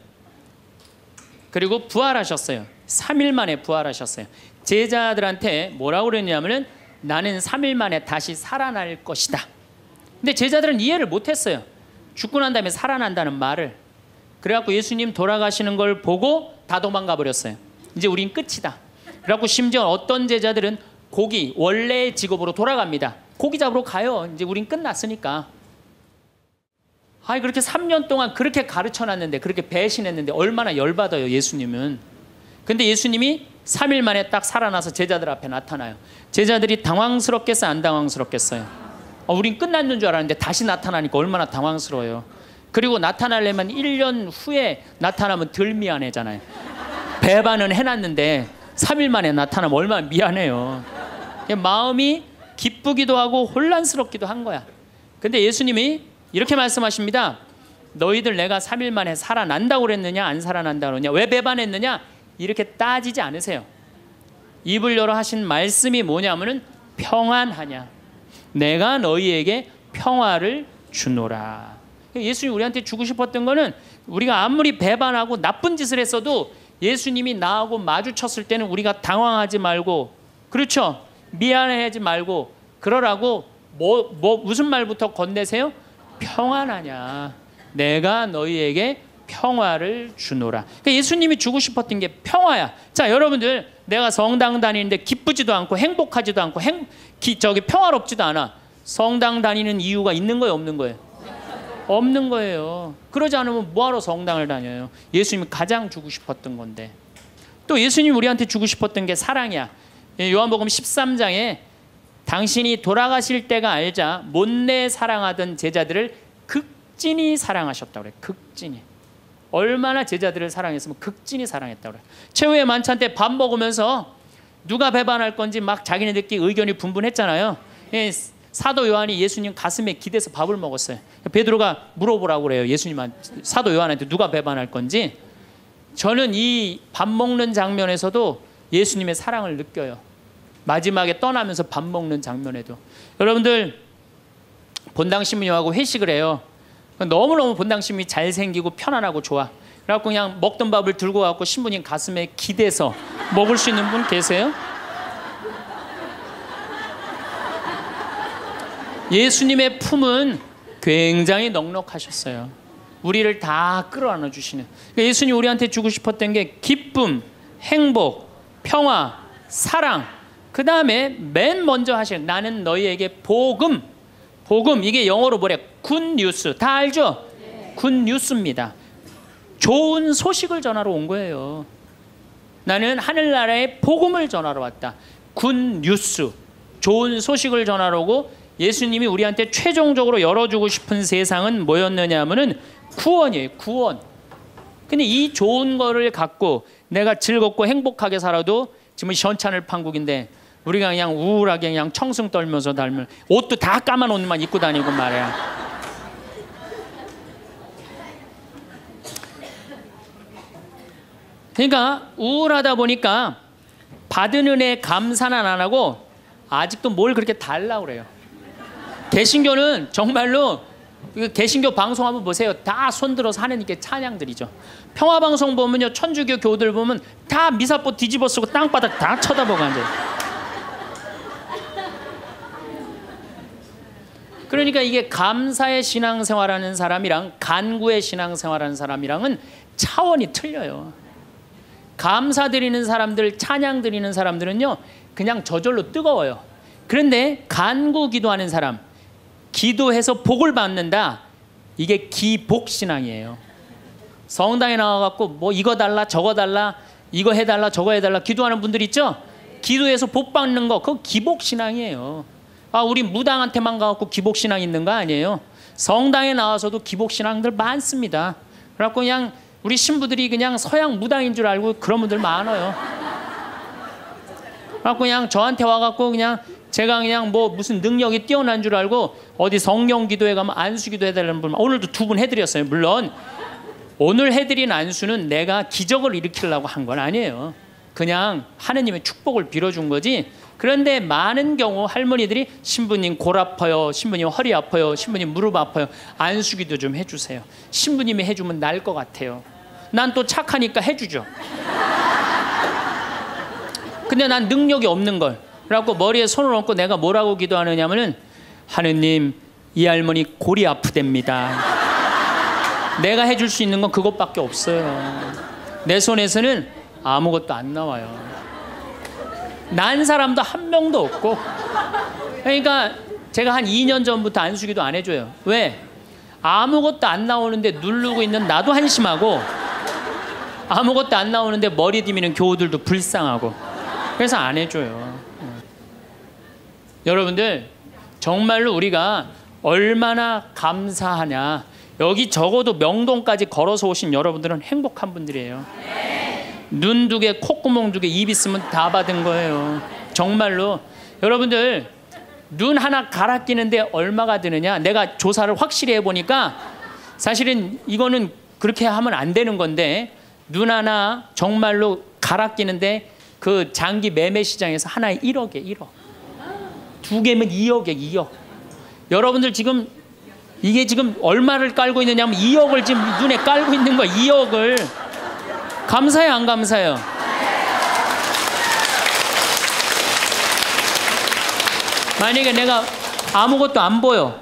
Speaker 1: 그리고 부활하셨어요. 3일 만에 부활하셨어요. 제자들한테 뭐라고 그랬냐면은 나는 3일 만에 다시 살아날 것이다. 근데 제자들은 이해를 못 했어요. 죽고 난 다음에 살아난다는 말을. 그래갖고 예수님 돌아가시는 걸 보고 다 도망가 버렸어요. 이제 우린 끝이다. 그래갖고 심지어 어떤 제자들은 고기 원래의 직업으로 돌아갑니다. 고기 잡으러 가요. 이제 우린 끝났으니까. 아이 그렇게 3년 동안 그렇게 가르쳐 놨는데 그렇게 배신했는데 얼마나 열받아요, 예수님은. 근데 예수님이 3일 만에 딱 살아나서 제자들 앞에 나타나요. 제자들이 당황스럽겠어요, 안 당황스럽겠어요? 어, 우린 끝났는 줄 알았는데 다시 나타나니까 얼마나 당황스러워요. 그리고 나타나려면 1년 후에 나타나면 덜 미안해잖아요. 배반은 해놨는데 3일 만에 나타나면 얼마나 미안해요. 마음이 기쁘기도 하고 혼란스럽기도 한 거야. 근데 예수님이 이렇게 말씀하십니다. 너희들 내가 3일 만에 살아난다고 그랬느냐 안 살아난다고 그러냐 왜 배반했느냐 이렇게 따지지 않으세요. 입을 열어 하신 말씀이 뭐냐면은 평안하냐. 내가 너희에게 평화를 주노라. 예수님이 우리한테 주고 싶었던 거는 우리가 아무리 배반하고 나쁜 짓을 했어도 예수님이 나하고 마주쳤을 때는 우리가 당황하지 말고 그렇죠. 미안해하지 말고 그러라고 뭐, 뭐 무슨 말부터 건네세요? 평안하냐. 내가 너희에게 평화를 주노라. 그러니까 예수님이 주고 싶었던 게 평화야. 자, 여러분들 내가 성당 다니는데 기쁘지도 않고 행복하지도 않고 행 기, 저기 평화롭지도 않아. 성당 다니는 이유가 있는 거예요, 없는 거예요? 없는 거예요. 그러지 않으면 뭐하러 성당을 다녀요? 예수님이 가장 주고 싶었던 건데. 또 예수님 우리한테 주고 싶었던 게 사랑이야. 예, 요한복음 13장에 당신이 돌아가실 때가 알자 못내 사랑하던 제자들을 극진히 사랑하셨다 그래. 극진히. 얼마나 제자들을 사랑했으면 극진히 사랑했다 그래. 최후의 만찬 때 밥 먹으면서 누가 배반할 건지 막 자기네들끼리 의견이 분분했잖아요. 예, 사도 요한이 예수님 가슴에 기대서 밥을 먹었어요. 베드로가 물어보라고 그래요. 예수님한테 사도 요한한테 누가 배반할 건지. 저는 이 밥 먹는 장면에서도 예수님의 사랑을 느껴요. 마지막에 떠나면서 밥 먹는 장면에도 여러분들 본당 신부님하고 회식을 해요. 너무너무 본당 신부님이 잘생기고 편안하고 좋아. 그래갖고 그냥 먹던 밥을 들고 갖고 신부님 가슴에 기대서 먹을 수 있는 분 계세요? 예수님의 품은 굉장히 넉넉하셨어요. 우리를 다 끌어안아 주시는. 그러니까 예수님 우리한테 주고 싶었던 게 기쁨, 행복, 평화, 사랑. 그 다음에 맨 먼저 하신 나는 너희에게 복음. 복음 이게 영어로 뭐래? good news. 다 알죠? good news입니다. 좋은 소식을 전하러 온 거예요. 나는 하늘나라의 복음을 전하러 왔다. Good news. 좋은 소식을 전하러 오고 예수님이 우리한테 최종적으로 열어주고 싶은 세상은 뭐였느냐 하면은 구원이에요. 구원. 근데 이 좋은 거를 갖고 내가 즐겁고 행복하게 살아도 지금 션찮을 판국인데 우리가 그냥 우울하게 그냥 청승 떨면서 닮은 옷도 다 까만 옷만 입고 다니고 말이야. 그러니까 우울하다 보니까 받은 은혜 감사는 안 하고 아직도 뭘 그렇게 달라 그래요. 개신교는 정말로 개신교 방송 한번 보세요. 다 손들어서 하나님께 찬양드리죠. 평화방송 보면요. 천주교 교들 보면 다 미사포 뒤집어 쓰고 땅바닥 다 쳐다보고 앉아요. 그러니까 이게 감사의 신앙생활하는 사람이랑 간구의 신앙생활하는 사람이랑은 차원이 틀려요. 감사드리는 사람들, 찬양드리는 사람들은요, 그냥 저절로 뜨거워요. 그런데 간구 기도하는 사람, 기도해서 복을 받는다. 이게 기복 신앙이에요. 성당에 나와갖고 뭐 이거 달라, 저거 달라, 이거 해달라, 저거 해달라 기도하는 분들 있죠? 기도해서 복 받는 거, 그거 기복 신앙이에요. 아, 우리 무당한테만 가갖고 기복 신앙 있는 거 아니에요. 성당에 나와서도 기복 신앙들 많습니다. 그래갖고 그냥 우리 신부들이 그냥 서양 무당인 줄 알고 그런 분들 많아요. 그래갖고 그냥 저한테 와갖고 그냥 제가 그냥 뭐 무슨 능력이 뛰어난 줄 알고 어디 성령 기도에 가면 안수 기도 해달라는 분 오늘도 두 분 해드렸어요. 물론 오늘 해드린 안수는 내가 기적을 일으키려고 한 건 아니에요. 그냥 하느님의 축복을 빌어준 거지. 그런데 많은 경우 할머니들이 신부님 골 아파요, 신부님 허리 아파요, 신부님 무릎 아파요. 안수기도 좀 해주세요. 신부님이 해주면 나을 것 같아요. 난 또 착하니까 해주죠. 근데 난 능력이 없는 걸. 그래갖고 머리에 손을 얹고 내가 뭐라고 기도하느냐면은 하느님 이 할머니 골이 아프답니다. 내가 해줄 수 있는 건 그것밖에 없어요. 내 손에서는 아무것도 안 나와요. 난 사람도 한 명도 없고. 그러니까 제가 한 2년 전부터 안수기도 안 해줘요. 왜? 아무것도 안 나오는데 누르고 있는 나도 한심하고 아무것도 안 나오는데 머리 디미는 교우들도 불쌍하고 그래서 안 해줘요. 여러분들 정말로 우리가 얼마나 감사하냐. 여기 적어도 명동까지 걸어서 오신 여러분들은 행복한 분들이에요. 눈 두 개, 콧구멍 두 개, 입 있으면 다 받은 거예요. 정말로 여러분들 눈 하나 갈아 끼는데 얼마가 드느냐? 내가 조사를 확실히 해보니까 사실은 이거는 그렇게 하면 안 되는 건데 눈 하나 정말로 갈아 끼는데 그 장기 매매 시장에서 하나에 1억에 1억. 두 개면 2억에 2억. 여러분들 지금 이게 지금 얼마를 깔고 있느냐면 2억을 지금 눈에 깔고 있는 거 2억을 감사해 안 감사해요? 만약에 내가 아무것도 안 보여.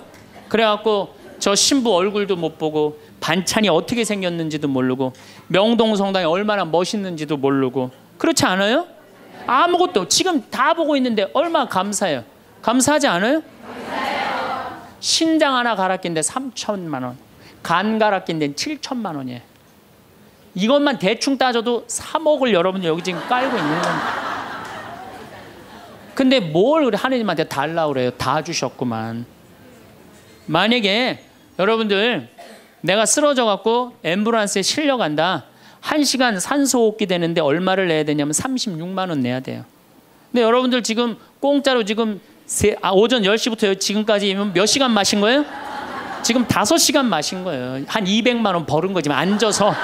Speaker 1: 그래갖고 저 신부 얼굴도 못 보고 반찬이 어떻게 생겼는지도 모르고 명동 성당이 얼마나 멋있는지도 모르고 그렇지 않아요? 아무것도 지금 다 보고 있는데 얼마나 감사해요. 감사하지 않아요? 신장 하나 갈아 낀데 3천만 원, 간 갈아 낀데 7천만 원이에요. 이것만 대충 따져도 3억을 여러분들 여기 지금 깔고 있는 겁니다. 근데 뭘 하느님한테 달라 그래요? 다 주셨구만. 만약에 여러분들 내가 쓰러져 갖고 앰뷸런스에 실려 간다. 한 시간 산소 호흡기 되는데 얼마를 내야 되냐면 36만 원 내야 돼요. 근데 여러분들 지금 공짜로 지금 세, 아, 오전 10시부터 지금까지 몇 시간 마신 거예요? 지금 5시간 마신 거예요. 한 200만 원 벌은 거지 앉아서.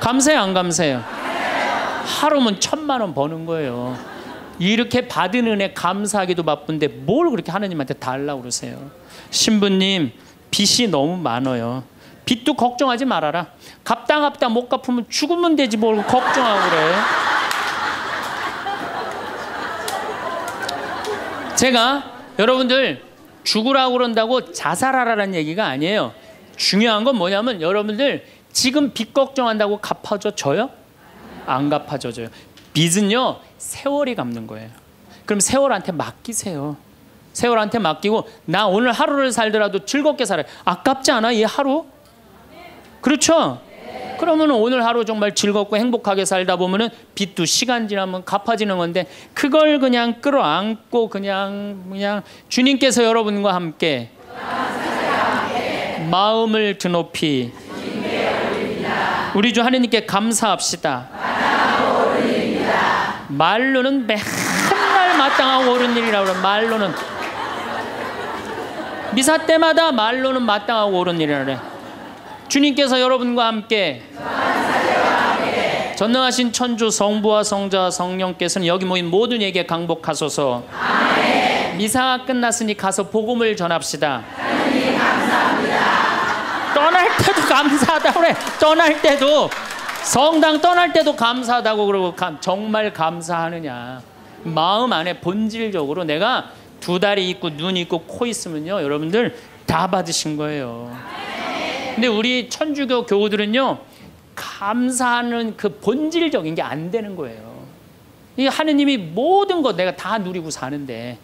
Speaker 1: 감사해요, 안 감사해요? 하루면 천만 원 버는 거예요. 이렇게 받은 은혜 감사하기도 바쁜데 뭘 그렇게 하나님한테 달라고 그러세요? 신부님, 빚이 너무 많아요. 빚도 걱정하지 말아라. 갚다 갚다 못 갚으면 죽으면 되지 뭘 걱정하고 그래. 제가 여러분들 죽으라고 그런다고 자살하라는 얘기가 아니에요. 중요한 건 뭐냐면 여러분들 지금 빚 걱정한다고 갚아줘 줘요? 안 갚아줘줘요. 빚은요 세월이 갚는 거예요. 그럼 세월한테 맡기세요. 세월한테 맡기고 나 오늘 하루를 살더라도 즐겁게 살아요. 아깝지 않아 이 하루? 그렇죠? 그러면 오늘 하루 정말 즐겁고 행복하게 살다 보면은 빚도 시간 지나면 갚아지는 건데 그걸 그냥 끌어안고 그냥 그냥 주님께서 여러분과 함께 마음을 드높이 우리 주 하나님께 감사합시다. 말로는 맨날 마땅하고 옳은 일이라고 그래 말로는 미사 때마다 말로는 마땅하고 옳은 일이라 그래 주님께서 여러분과 함께 전능하신 천주 성부와 성자 성령께서는 여기 모인 모든 에게 강복하소서. 미사가 끝났으니 가서 복음을 전합시다. 떠날 때도 감사하다고 그래. 떠날 때도. 성당 떠날 때도 감사하다고 그러고 감- 정말 감사하느냐. 마음 안에 본질적으로 내가 두 다리 있고 눈 있고 코 있으면요 여러분들 다 받으신 거예요 근데 우리 천주교 교우들은요 감사하는 그 본질적인 게 안 되는 거예요 이 하느님이 모든 것 내가 다 누리고 사는데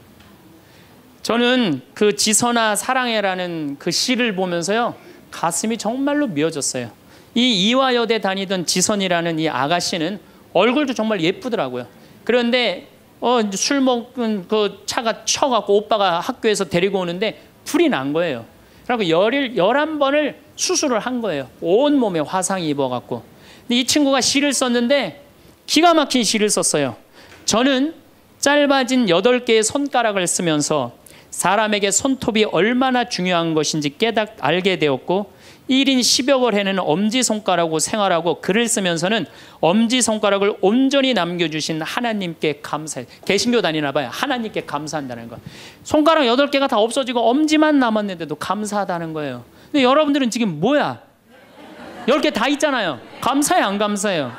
Speaker 1: 저는 그 지선아 사랑해라는 그 시를 보면서요 가슴이 정말로 미어졌어요. 이 이화여대 다니던 지선이라는 이 아가씨는 얼굴도 정말 예쁘더라고요. 그런데 어, 술 먹은 그 차가 쳐갖고 오빠가 학교에서 데리고 오는데 불이 난 거예요. 그리고 열일 열한 번을 수술을 한 거예요. 온 몸에 화상이 입어갖고. 근데 이 친구가 시를 썼는데 기가 막힌 시를 썼어요. 저는 짧아진 여덟 개의 손가락을 쓰면서 사람에게 손톱이 얼마나 중요한 것인지 깨닫 알게 되었고 1인 10여 걸 해는 엄지손가락으로 생활하고 글을 쓰면서는 엄지손가락을 온전히 남겨주신 하나님께 감사해. 개신교 다니나 봐요. 하나님께 감사한다는 거. 손가락 8개가 다 없어지고 엄지만 남았는데도 감사하다는 거예요. 근데 여러분들은 지금 뭐야? 10개 다 있잖아요. 감사해 안 감사해요?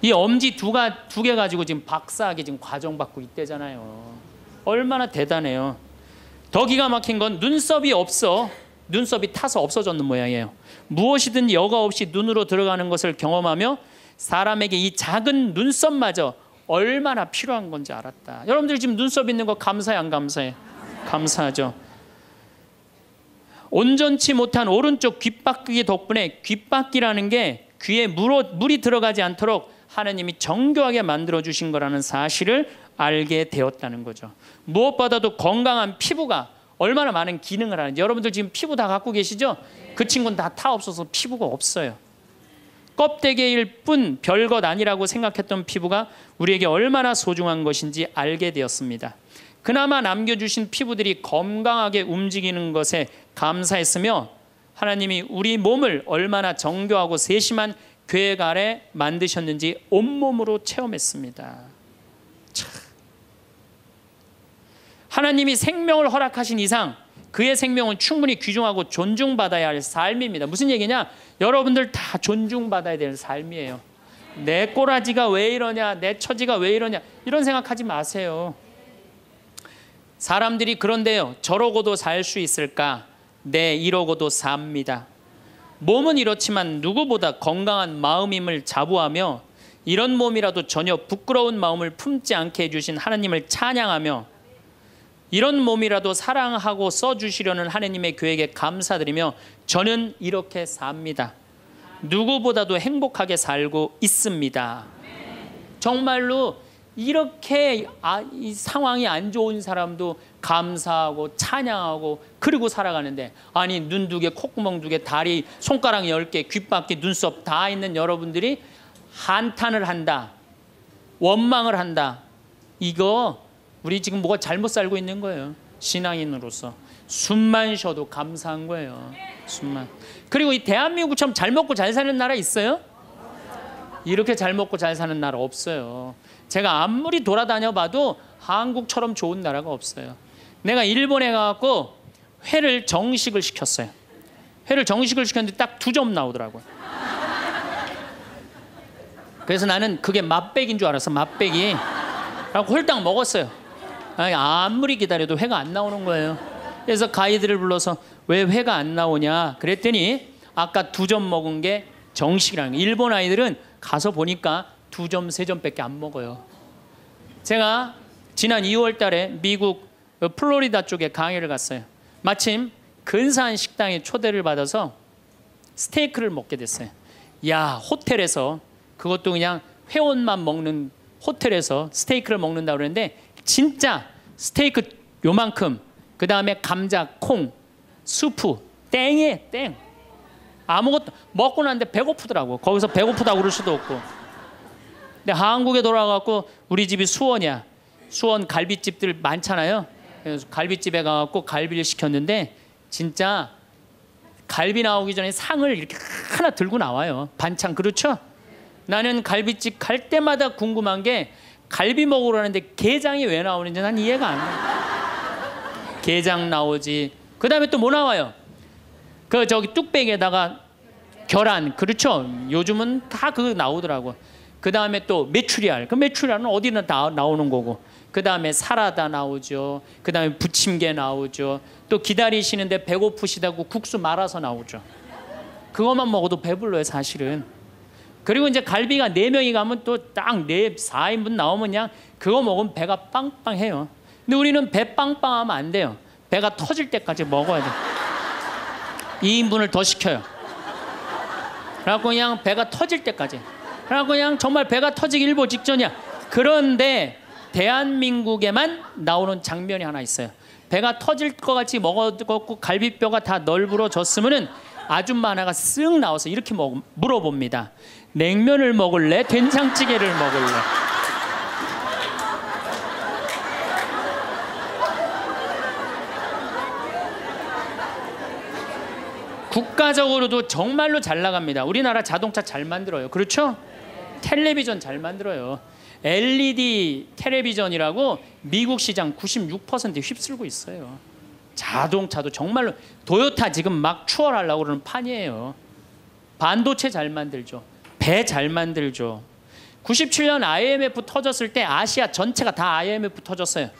Speaker 1: 이 엄지 두가 두 개 가지고 지금 박사학위 지금 과정 받고 있대잖아요. 얼마나 대단해요. 더 기가 막힌 건 눈썹이 없어. 눈썹이 타서 없어졌는 모양이에요. 무엇이든 여과 없이 눈으로 들어가는 것을 경험하며 사람에게 이 작은 눈썹마저 얼마나 필요한 건지 알았다. 여러분들 지금 눈썹 있는 거 감사해 안 감사해? 감사하죠. 온전치 못한 오른쪽 귓바퀴 덕분에 귓바퀴라는 게 귀에 물어, 물이 들어가지 않도록 하나님이 정교하게 만들어 주신 거라는 사실을 알게 되었다는 거죠. 무엇보다도 건강한 피부가 얼마나 많은 기능을 하는지 여러분들 지금 피부 다 갖고 계시죠? 그 친구는 다 타 없어서 피부가 없어요. 껍데기일 뿐 별것 아니라고 생각했던 피부가 우리에게 얼마나 소중한 것인지 알게 되었습니다. 그나마 남겨주신 피부들이 건강하게 움직이는 것에 감사했으며 하나님이 우리 몸을 얼마나 정교하고 세심한 계획 아래 만드셨는지 온몸으로 체험했습니다. 참. 하나님이 생명을 허락하신 이상 그의 생명은 충분히 귀중하고 존중받아야 할 삶입니다. 무슨 얘기냐? 여러분들 다 존중받아야 될 삶이에요. 내 꼬라지가 왜 이러냐? 내 처지가 왜 이러냐? 이런 생각하지 마세요. 사람들이 그런데요. 저러고도 살 수 있을까? 네, 이러고도 삽니다. 몸은 이렇지만 누구보다 건강한 마음임을 자부하며 이런 몸이라도 전혀 부끄러운 마음을 품지 않게 해주신 하나님을 찬양하며 이런 몸이라도 사랑하고 써주시려는 하나님의 교회에 감사드리며 저는 이렇게 삽니다. 누구보다도 행복하게 살고 있습니다. 정말로 이렇게 아, 이 상황이 안 좋은 사람도 감사하고 찬양하고 그리고 살아가는데 아니 눈 두 개, 콧구멍 두 개, 다리, 손가락 열 개, 귓바퀴, 눈썹 다 있는 여러분들이 한탄을 한다. 원망을 한다. 이거 우리 지금 뭐가 잘못 살고 있는 거예요. 신앙인으로서 숨만 쉬어도 감사한 거예요. 숨만. 그리고 이 대한민국처럼 잘 먹고 잘 사는 나라 있어요? 이렇게 잘 먹고 잘 사는 나라 없어요. 제가 아무리 돌아다녀 봐도 한국처럼 좋은 나라가 없어요. 내가 일본에 가갖고 회를 정식을 시켰어요. 회를 정식을 시켰는데 딱 두 점 나오더라고요. 그래서 나는 그게 맛백인 줄 알았어. 맛백이. 라고 홀딱 먹었어요. 아무리 기다려도 회가 안 나오는 거예요. 그래서 가이드를 불러서 왜 회가 안 나오냐 그랬더니 아까 두 점 먹은 게 정식이라는 거예요. 일본 아이들은 가서 보니까 두 점, 세 점밖에 안 먹어요. 제가 지난 2월 달에 미국 플로리다 쪽에 강의를 갔어요. 마침 근사한 식당에 초대를 받아서 스테이크를 먹게 됐어요. 야, 호텔에서 그것도 그냥 회원만 먹는 호텔에서 스테이크를 먹는다 그러는데 진짜 스테이크 요만큼 그 다음에 감자, 콩, 수프 땡이에 땡 아무것도 먹고 났는데 배고프더라고 거기서 배고프다고 그럴 수도 없고 근데 한국에 돌아가고 우리 집이 수원이야 수원 갈비집들 많잖아요. 그래서 갈비집에 가갖고 갈비를 시켰는데 진짜 갈비 나오기 전에 상을 이렇게 하나 들고 나와요. 반찬 그렇죠? 나는 갈비집 갈 때마다 궁금한 게 갈비 먹으러 가는데 게장이 왜 나오는지 난 이해가 안 돼. 게장 나오지. 그다음에 또 뭐 나와요? 그 저기 뚝배기에다가 계란 그렇죠? 요즘은 다 그거 나오더라고. 그 다음에 또 메추리알. 그 메추리알은 어디나 다 나오는 거고. 그 다음에 사라다 나오죠. 그 다음에 부침개 나오죠. 또 기다리시는데 배고프시다고 국수 말아서 나오죠. 그것만 먹어도 배불러요 사실은. 그리고 이제 갈비가 네 명이 가면 또 딱네 4인분 나오면 그냥 그거 먹으면 배가 빵빵해요. 근데 우리는 배 빵빵하면 안 돼요. 배가 터질 때까지 먹어야 돼. 2인분을 더 시켜요. 그래갖고 그냥 배가 터질 때까지. 그래갖고 그냥 정말 배가 터지기 일보 직전이야. 그런데 대한민국에만 나오는 장면이 하나 있어요. 배가 터질 것 같이 먹었고 갈비뼈가 다 널브러졌으면은 아줌마 하나가 쓱 나와서 이렇게 먹, 물어봅니다. 냉면을 먹을래? 된장찌개를 먹을래? 국가적으로도 정말로 잘 나갑니다. 우리나라 자동차 잘 만들어요. 그렇죠? 텔레비전 잘 만들어요. LED 텔레비전이라고 미국 시장 96% 휩쓸고 있어요. 자동차도 정말로 도요타 지금 막 추월하려고 그러는 판이에요. 반도체 잘 만들죠. 배 잘 만들죠. 97년 IMF 터졌을 때 아시아 전체가 다 IMF 터졌어요.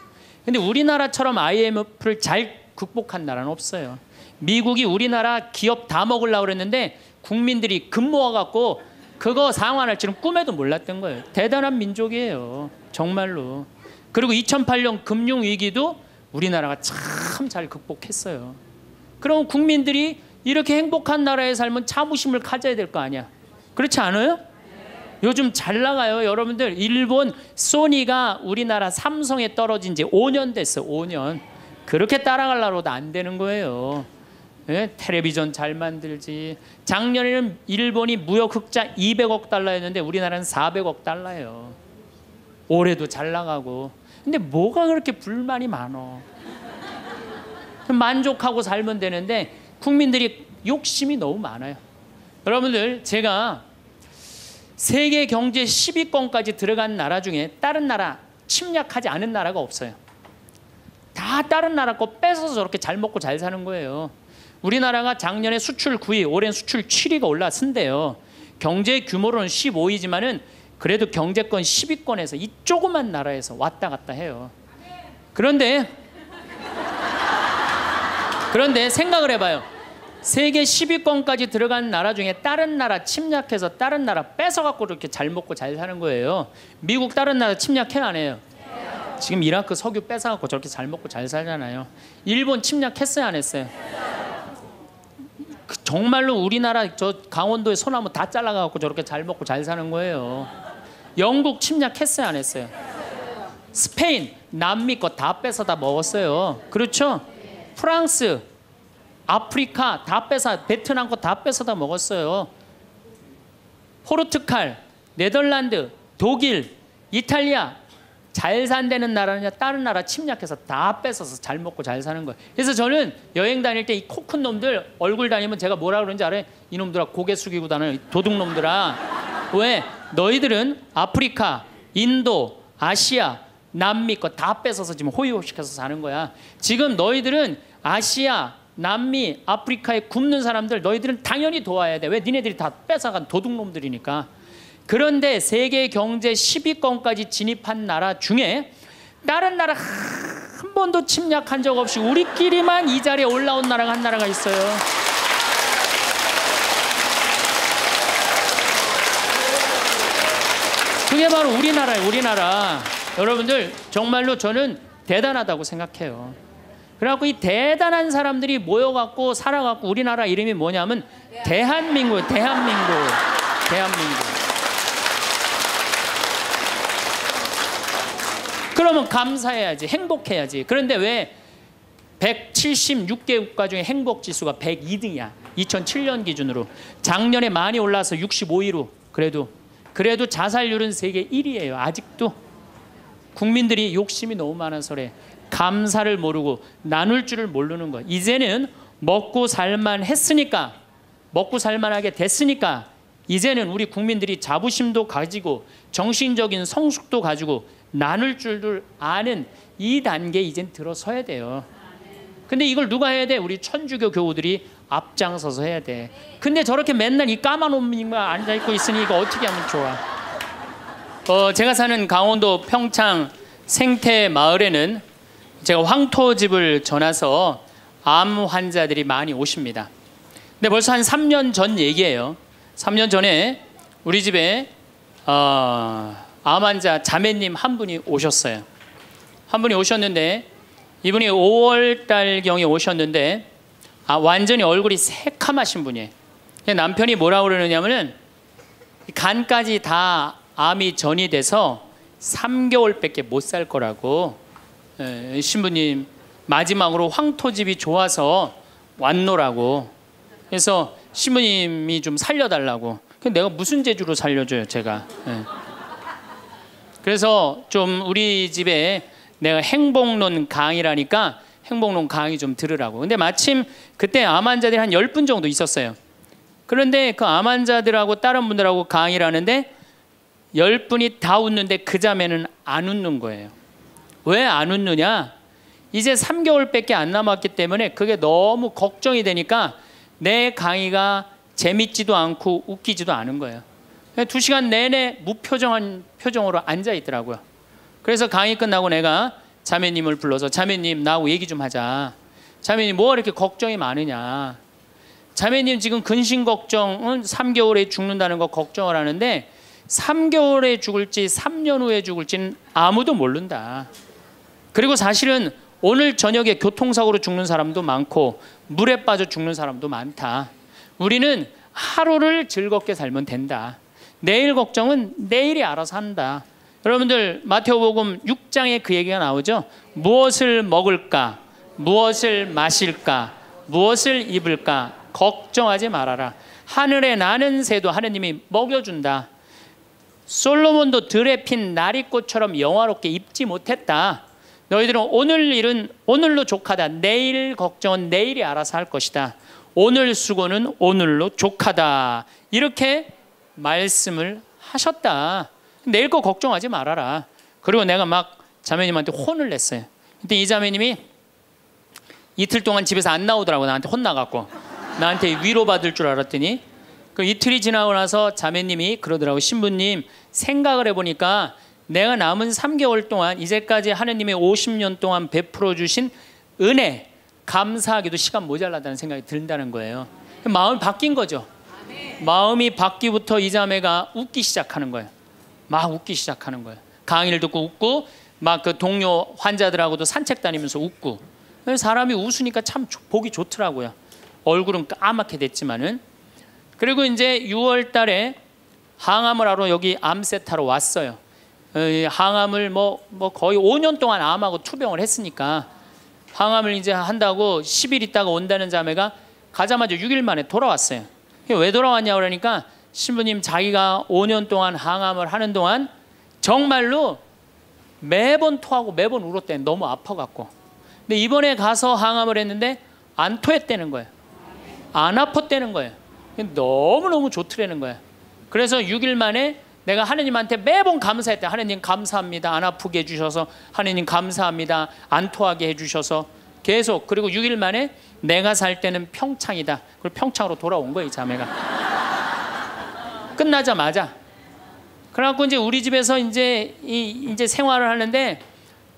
Speaker 1: 근데 우리나라처럼 IMF를 잘 극복한 나라는 없어요. 미국이 우리나라 기업 다 먹으려고 그랬는데 국민들이 금 모아갖고 그거 상환할 줄은 꿈에도 몰랐던 거예요. 대단한 민족이에요. 정말로. 그리고 2008년 금융 위기도 우리나라가 참 잘 극복했어요. 그럼 국민들이 이렇게 행복한 나라에 살면 자부심을 가져야 될 거 아니야. 그렇지 않아요? 요즘 잘 나가요. 여러분들 일본 소니가 우리나라 삼성에 떨어진 지 5년 됐어. 5년. 그렇게 따라가려고도 안 되는 거예요. 예? 텔레비전 잘 만들지. 작년에는 일본이 무역 흑자 200억 달러였는데 우리나라는 400억 달러예요. 올해도 잘 나가고. 근데 뭐가 그렇게 불만이 많어? 만족하고 살면 되는데 국민들이 욕심이 너무 많아요. 여러분들 제가 세계 경제 10위권까지 들어간 나라 중에 다른 나라 침략하지 않은 나라가 없어요. 다 다른 나라 거 뺏어서 저렇게 잘 먹고 잘 사는 거예요. 우리나라가 작년에 수출 9위, 올해는 수출 7위가 올랐은데요. 경제 규모로는 15위지만은 그래도 경제권 10위권에서 이 조그만 나라에서 왔다 갔다 해요. 그런데 그런데 생각을 해봐요. 세계 10위권까지 들어간 나라 중에 다른 나라 침략해서 다른 나라 뺏어갖고 이렇게 잘 먹고 잘 사는 거예요. 미국 다른 나라 침략해 안 해요? 지금 이라크 석유 뺏어갖고 저렇게 잘 먹고 잘 살잖아요. 일본 침략했어요 안 했어요? 그 정말로 우리나라 저 강원도의 소나무 다 잘라갖고 저렇게 잘 먹고 잘 사는 거예요. 영국 침략했어요 안 했어요? 스페인 남미 거 다 뺏어 다 먹었어요. 그렇죠? 프랑스, 아프리카 다 뺏어 베트남 거 다 뺏어 다 먹었어요. 포르투갈, 네덜란드, 독일, 이탈리아 잘 산다는 나라냐 다른 나라 침략해서 다 뺏어서 잘 먹고 잘 사는 거예요. 그래서 저는 여행 다닐 때 이 코 큰 놈들 얼굴 다니면 제가 뭐라 그러는지 알아요? 이놈들아 고개 숙이고 다니는 도둑놈들아. 왜? 너희들은 아프리카, 인도, 아시아, 남미 거 다 뺏어서 지금 호유시켜서 사는 거야. 지금 너희들은 아시아, 남미, 아프리카에 굶는 사람들 너희들은 당연히 도와야 돼. 왜? 니네들이 다 뺏어간 도둑놈들이니까. 그런데 세계 경제 10위권까지 진입한 나라 중에 다른 나라 한 번도 침략한 적 없이 우리끼리만 이 자리에 올라온 나라가 한 나라가 있어요. 그게 바로 우리나라예요, 우리나라. 여러분들 정말로 저는 대단하다고 생각해요. 그래갖고 이 대단한 사람들이 모여갖고 살아갖고 우리나라 이름이 뭐냐면 대한민국, 대한민국, 대한민국. 그러면 감사해야지, 행복해야지. 그런데 왜 176개 국가 중에 행복 지수가 102등이야. 2007년 기준으로 작년에 많이 올라서 65위로 그래도 그래도 자살률은 세계 1위예요. 아직도 국민들이 욕심이 너무 많아서 그래. 감사를 모르고 나눌 줄을 모르는 거. 이제는 먹고 살만 했으니까 먹고 살만하게 됐으니까 이제는 우리 국민들이 자부심도 가지고 정신적인 성숙도 가지고 나눌 줄을 아는 이 단계에 이젠 들어서야 돼요. 근데 이걸 누가 해야 돼? 우리 천주교 교우들이 앞장서서 해야 돼. 근데 저렇게 맨날 이 까만 옷만 앉아 있고 있으니 이거 어떻게 하면 좋아? 어, 제가 사는 강원도 평창 생태 마을에는 제가 황토집을 전해서 암 환자들이 많이 오십니다. 근데 벌써 한 3년 전 얘기예요. 3년 전에 우리 집에 어, 암 환자 자매님 한 분이 오셨어요. 한 분이 오셨는데 이분이 5월 달경에 오셨는데 아, 완전히 얼굴이 새카마신 분이에요. 남편이 뭐라 그러느냐면은 간까지 다 암이 전이 돼서 3개월밖에 못 살 거라고 에, 신부님 마지막으로 황토집이 좋아서 왔노라고 그래서 신부님이 좀 살려달라고 내가 무슨 재주로 살려줘요 제가 예. 그래서 좀 우리 집에 내가 행복론 강의라니까 행복론 강의 좀 들으라고. 근데 마침 그때 암 환자들이 한 10분 정도 있었어요. 그런데 그 암 환자들하고 다른 분들하고 강의를 하는데 10분이 다 웃는데 그 자매는 안 웃는 거예요. 왜 안 웃느냐? 이제 3개월밖에 안 남았기 때문에 그게 너무 걱정이 되니까 내 강의가 재밌지도 않고 웃기지도 않은 거예요. 두 시간 내내 무표정한 표정으로 앉아 있더라고요. 그래서 강의 끝나고 내가 자매님을 불러서 자매님 나하고 얘기 좀 하자. 자매님 뭐가 이렇게 걱정이 많으냐. 자매님 지금 근심 걱정은 3개월에 죽는다는 거 걱정을 하는데 3개월에 죽을지 3년 후에 죽을지는 아무도 모른다. 그리고 사실은 오늘 저녁에 교통사고로 죽는 사람도 많고 물에 빠져 죽는 사람도 많다. 우리는 하루를 즐겁게 살면 된다. 내일 걱정은 내일이 알아서 한다. 여러분들 마태오복음 6장에 그 얘기가 나오죠. 무엇을 먹을까? 무엇을 마실까? 무엇을 입을까? 걱정하지 말아라. 하늘에 나는 새도 하느님이 먹여준다. 솔로몬도 들에 핀 나리꽃처럼 영화롭게 입지 못했다. 너희들은 오늘 일은 오늘로 족하다. 내일 걱정은 내일이 알아서 할 것이다. 오늘 수고는 오늘로 족하다. 이렇게 말씀을 하셨다. 내일 거 걱정하지 말아라. 그리고 내가 막 자매님한테 혼을 냈어요. 근데 이 자매님이 이틀 동안 집에서 안 나오더라고 나한테 혼나갖고 나한테 위로받을 줄 알았더니 그 이틀이 지나고 나서 자매님이 그러더라고 신부님 생각을 해보니까 내가 남은 3개월 동안 이제까지 하느님의 50년 동안 베풀어 주신 은혜 감사하기도 시간 모자라다는 생각이 든다는 거예요. 마음이 바뀐 거죠. 마음이 바뀌부터 이 자매가 웃기 시작하는 거예요. 막 웃기 시작하는 거예요. 강의를 듣고 웃고 막 그 동료 환자들하고도 산책 다니면서 웃고 사람이 웃으니까 참 보기 좋더라고요. 얼굴은 까맣게 됐지만은 그리고 이제 6월 달에 항암을 하러 여기 암세타로 왔어요. 항암을 뭐, 뭐 거의 5년 동안 암하고 투병을 했으니까 항암을 이제 한다고 10일 있다가 온다는 자매가 가자마자 6일 만에 돌아왔어요. 왜 돌아왔냐 그러니까 신부님 자기가 5년 동안 항암을 하는 동안 정말로 매번 토하고 매번 울었대. 너무 아파갖고. 근데 이번에 가서 항암을 했는데 안 토했다는 거예요. 안 아팠다는 거예요. 너무너무 좋더라는 거예요. 그래서 6일 만에 내가 하느님한테 매번 감사했다. 하느님 감사합니다. 안 아프게 해주셔서 하느님 감사합니다. 안 토하게 해주셔서 계속 그리고 6일 만에 내가 살 때는 평창이다. 그리고 평창으로 돌아온 거예요, 자매가. 끝나자마자. 그래갖고 이제 우리 집에서 이제 이 이제 생활을 하는데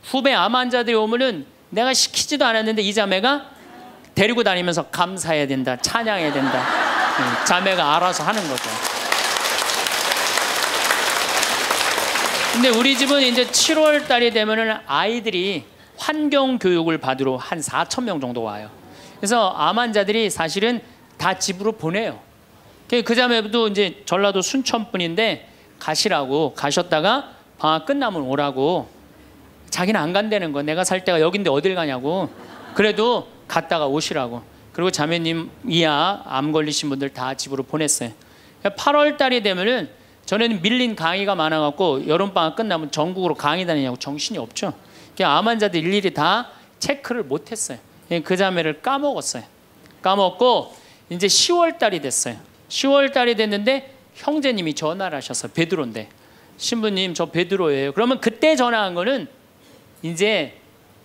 Speaker 1: 후배 암 환자들이 오면은 내가 시키지도 않았는데 이 자매가 데리고 다니면서 감사해야 된다, 찬양해야 된다. 자매가 알아서 하는 거죠. 근데 우리 집은 이제 7월 달이 되면은 아이들이 환경 교육을 받으러 한 4천 명 정도 와요. 그래서 암 환자들이 사실은 다 집으로 보내요. 그 자매도 이제 전라도 순천 분인데 가시라고 가셨다가 방학 끝나면 오라고 자기는 안 간다는 거. 내가 살 때가 여긴데 어딜 가냐고. 그래도 갔다가 오시라고. 그리고 자매님 이야 암 걸리신 분들 다 집으로 보냈어요. 8월 달이 되면은 전에는 밀린 강의가 많아갖고 여름방학 끝나면 전국으로 강의 다니냐고 정신이 없죠. 그냥 암 환자들 일일이 다 체크를 못했어요. 그 자매를 까먹었어요. 까먹고 이제 10월 달이 됐어요. 10월 달이 됐는데 형제님이 전화를 하셨어요. 베드로인데 신부님 저 베드로예요. 그러면 그때 전화한 거는 이제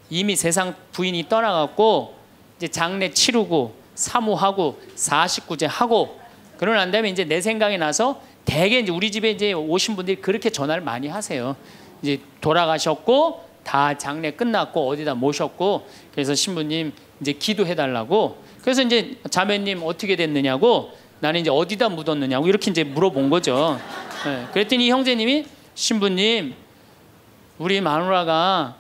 Speaker 1: 이미 세상 부인이 떠나갔고 이제 장례 치르고 사무하고 49제 하고 그러고 난 다음에 이제 내 생각이 나서 대개 이제 우리 집에 이제 오신 분들이 그렇게 전화를 많이 하세요. 이제 돌아가셨고 다 장례 끝났고 어디다 모셨고 그래서 신부님 이제 기도해 달라고 그래서 이제 자매님 어떻게 됐느냐고 나는 이제 어디다 묻었느냐고 이렇게 이제 물어본 거죠. 네. 그랬더니 형제님이 신부님 우리 마누라가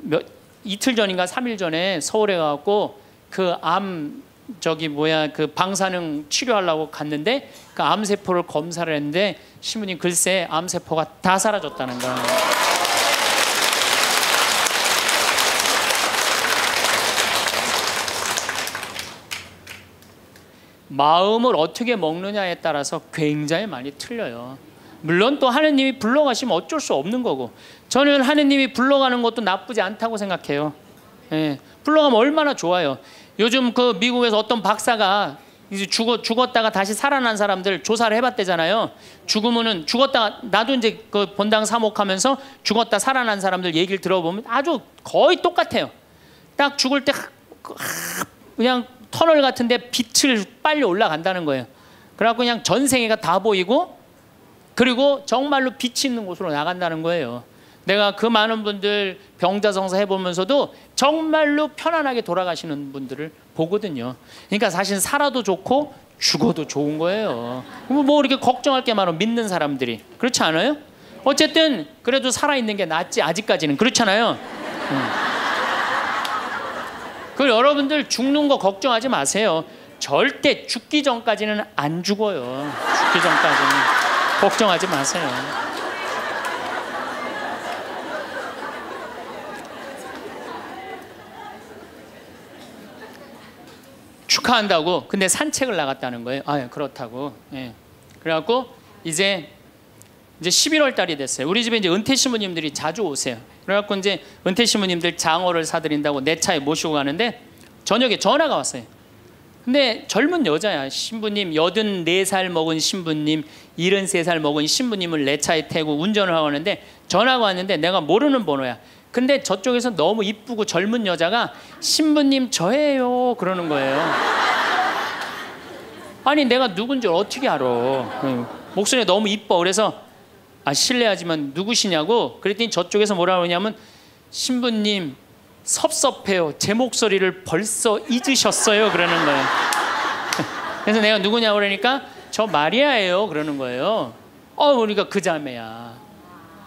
Speaker 1: 몇 이틀 전인가 삼일 전에 서울에 가고 그 암 저기 뭐야 그 방사능 치료하려고 갔는데 그 암세포를 검사를 했는데 신부님 글쎄 암세포가 다 사라졌다는 거예요. 마음을 어떻게 먹느냐에 따라서 굉장히 많이 틀려요. 물론 또 하느님이 불러가시면 어쩔 수 없는 거고 저는 하느님이 불러가는 것도 나쁘지 않다고 생각해요. 예, 불러가면 얼마나 좋아요. 요즘 그 미국에서 어떤 박사가 이제 죽어 죽었다가 다시 살아난 사람들 조사를 해봤대잖아요. 죽으면은 죽었다 나도 이제 그 본당 사목하면서 죽었다 살아난 사람들 얘기를 들어보면 아주 거의 똑같아요. 딱 죽을 때 그냥 터널 같은데 빛을 빨리 올라간다는 거예요. 그래갖고 그냥 전생애가 다 보이고 그리고 정말로 빛이 있는 곳으로 나간다는 거예요. 내가 그 많은 분들 병자성사 해보면서도 정말로 편안하게 돌아가시는 분들을 보거든요. 그러니까 사실 살아도 좋고 죽어도 좋은 거예요. 뭐 이렇게 걱정할 게 많아 믿는 사람들이 그렇지 않아요? 어쨌든 그래도 살아 있는 게 낫지 아직까지는 그렇잖아요. 응. 그 여러분들 죽는 거 걱정하지 마세요. 절대 죽기 전까지는 안 죽어요. 죽기 전까지는 걱정하지 마세요. 축하한다고 근데 산책을 나갔다는 거예요. 아, 예, 그렇다고. 예. 그래갖고 이제 이제 11월 달이 됐어요. 우리 집에 이제 은퇴 신부님들이 자주 오세요. 그래갖고 이제 은퇴 신부님들 장어를 사드린다고 내 차에 모시고 가는데 저녁에 전화가 왔어요. 근데 젊은 여자야. 신부님 84살 먹은 신부님, 73살 먹은 신부님을 내 차에 태고 운전을 하고 하는데 전화가 왔는데 내가 모르는 번호야. 근데 저쪽에서 너무 이쁘고 젊은 여자가 신부님 저예요 그러는 거예요. 아니 내가 누군지 어떻게 알아? 목소리가 너무 이뻐. 그래서 아 실례하지만 누구시냐고 그랬더니 저쪽에서 뭐라 그러냐면 신부님 섭섭해요. 제 목소리를 벌써 잊으셨어요. 그러는 거예요. 그래서 내가 누구냐고 그러니까 저 마리아예요. 그러는 거예요. 어, 그러니까 그 자매야.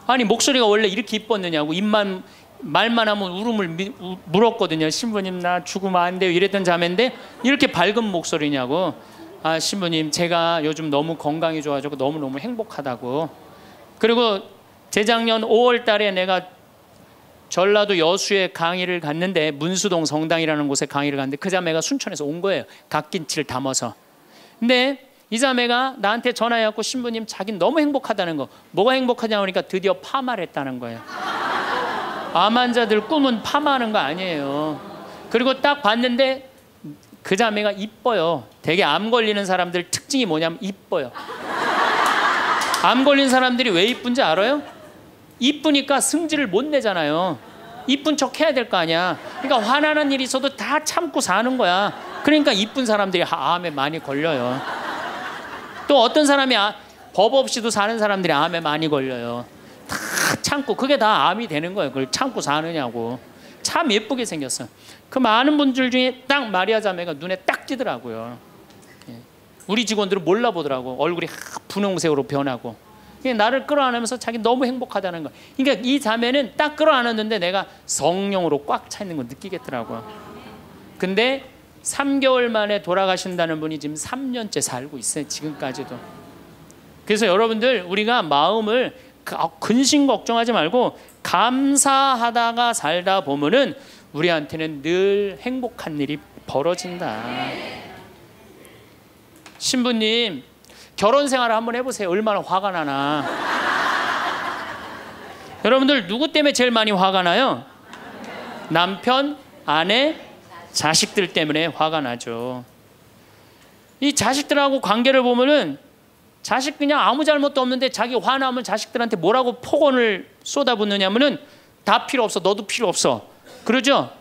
Speaker 1: 아니 목소리가 원래 이렇게 이뻤느냐고 입만 말만 하면 울음을 미, 우, 물었거든요. 신부님 나 죽으면 안 돼요. 이랬던 자매인데 이렇게 밝은 목소리냐고. 아 신부님 제가 요즘 너무 건강이 좋아지고 너무 너무 행복하다고. 그리고 재작년 5월 달에 내가 전라도 여수에 강의를 갔는데 문수동 성당이라는 곳에 강의를 갔는데 그 자매가 순천에서 온 거예요. 갓김치를 담아서. 근데 이 자매가 나한테 전화해갖고 신부님 자긴 너무 행복하다는 거. 뭐가 행복하냐 그러니까 드디어 파마를 했다는 거예요. 암 환자들 꿈은 파마하는 거 아니에요. 그리고 딱 봤는데 그 자매가 이뻐요. 되게 암 걸리는 사람들 특징이 뭐냐면 이뻐요. 암 걸린 사람들이 왜 이쁜지 알아요? 이쁘니까 승질을 못 내잖아요. 이쁜 척 해야 될 거 아니야. 그러니까 화나는 일이 있어도 다 참고 사는 거야. 그러니까 이쁜 사람들이 암에 많이 걸려요. 또 어떤 사람이 아, 법 없이도 사는 사람들이 암에 많이 걸려요. 다 참고 그게 다 암이 되는 거예요. 그걸 참고 사느냐고. 참 예쁘게 생겼어. 그 많은 분들 중에 딱 마리아 자매가 눈에 딱 띄더라고요. 예. 우리 직원들은 몰라보더라고. 얼굴이 분홍색으로 변하고. 나를 끌어안으면서 자기 너무 행복하다는 거. 그러니까 이 자매는 딱 끌어안았는데 내가 성령으로 꽉 차 있는 거 느끼겠더라고요. 근데 3개월 만에 돌아가신다는 분이 지금 3년째 살고 있어요. 지금까지도. 그래서 여러분들 우리가 마음을 아, 근심 걱정하지 말고 감사하다가 살다 보면은 우리한테는 늘 행복한 일이 벌어진다. 신부님 결혼 생활을 한번 해보세요. 얼마나 화가 나나. 여러분들 누구 때문에 제일 많이 화가 나요? 남편, 아내, 자식들 때문에 화가 나죠. 이 자식들하고 관계를 보면은 자식 그냥 아무 잘못도 없는데 자기 화나면 자식들한테 뭐라고 폭언을 쏟아붓느냐면은 다 필요 없어. 너도 필요 없어. 그러죠?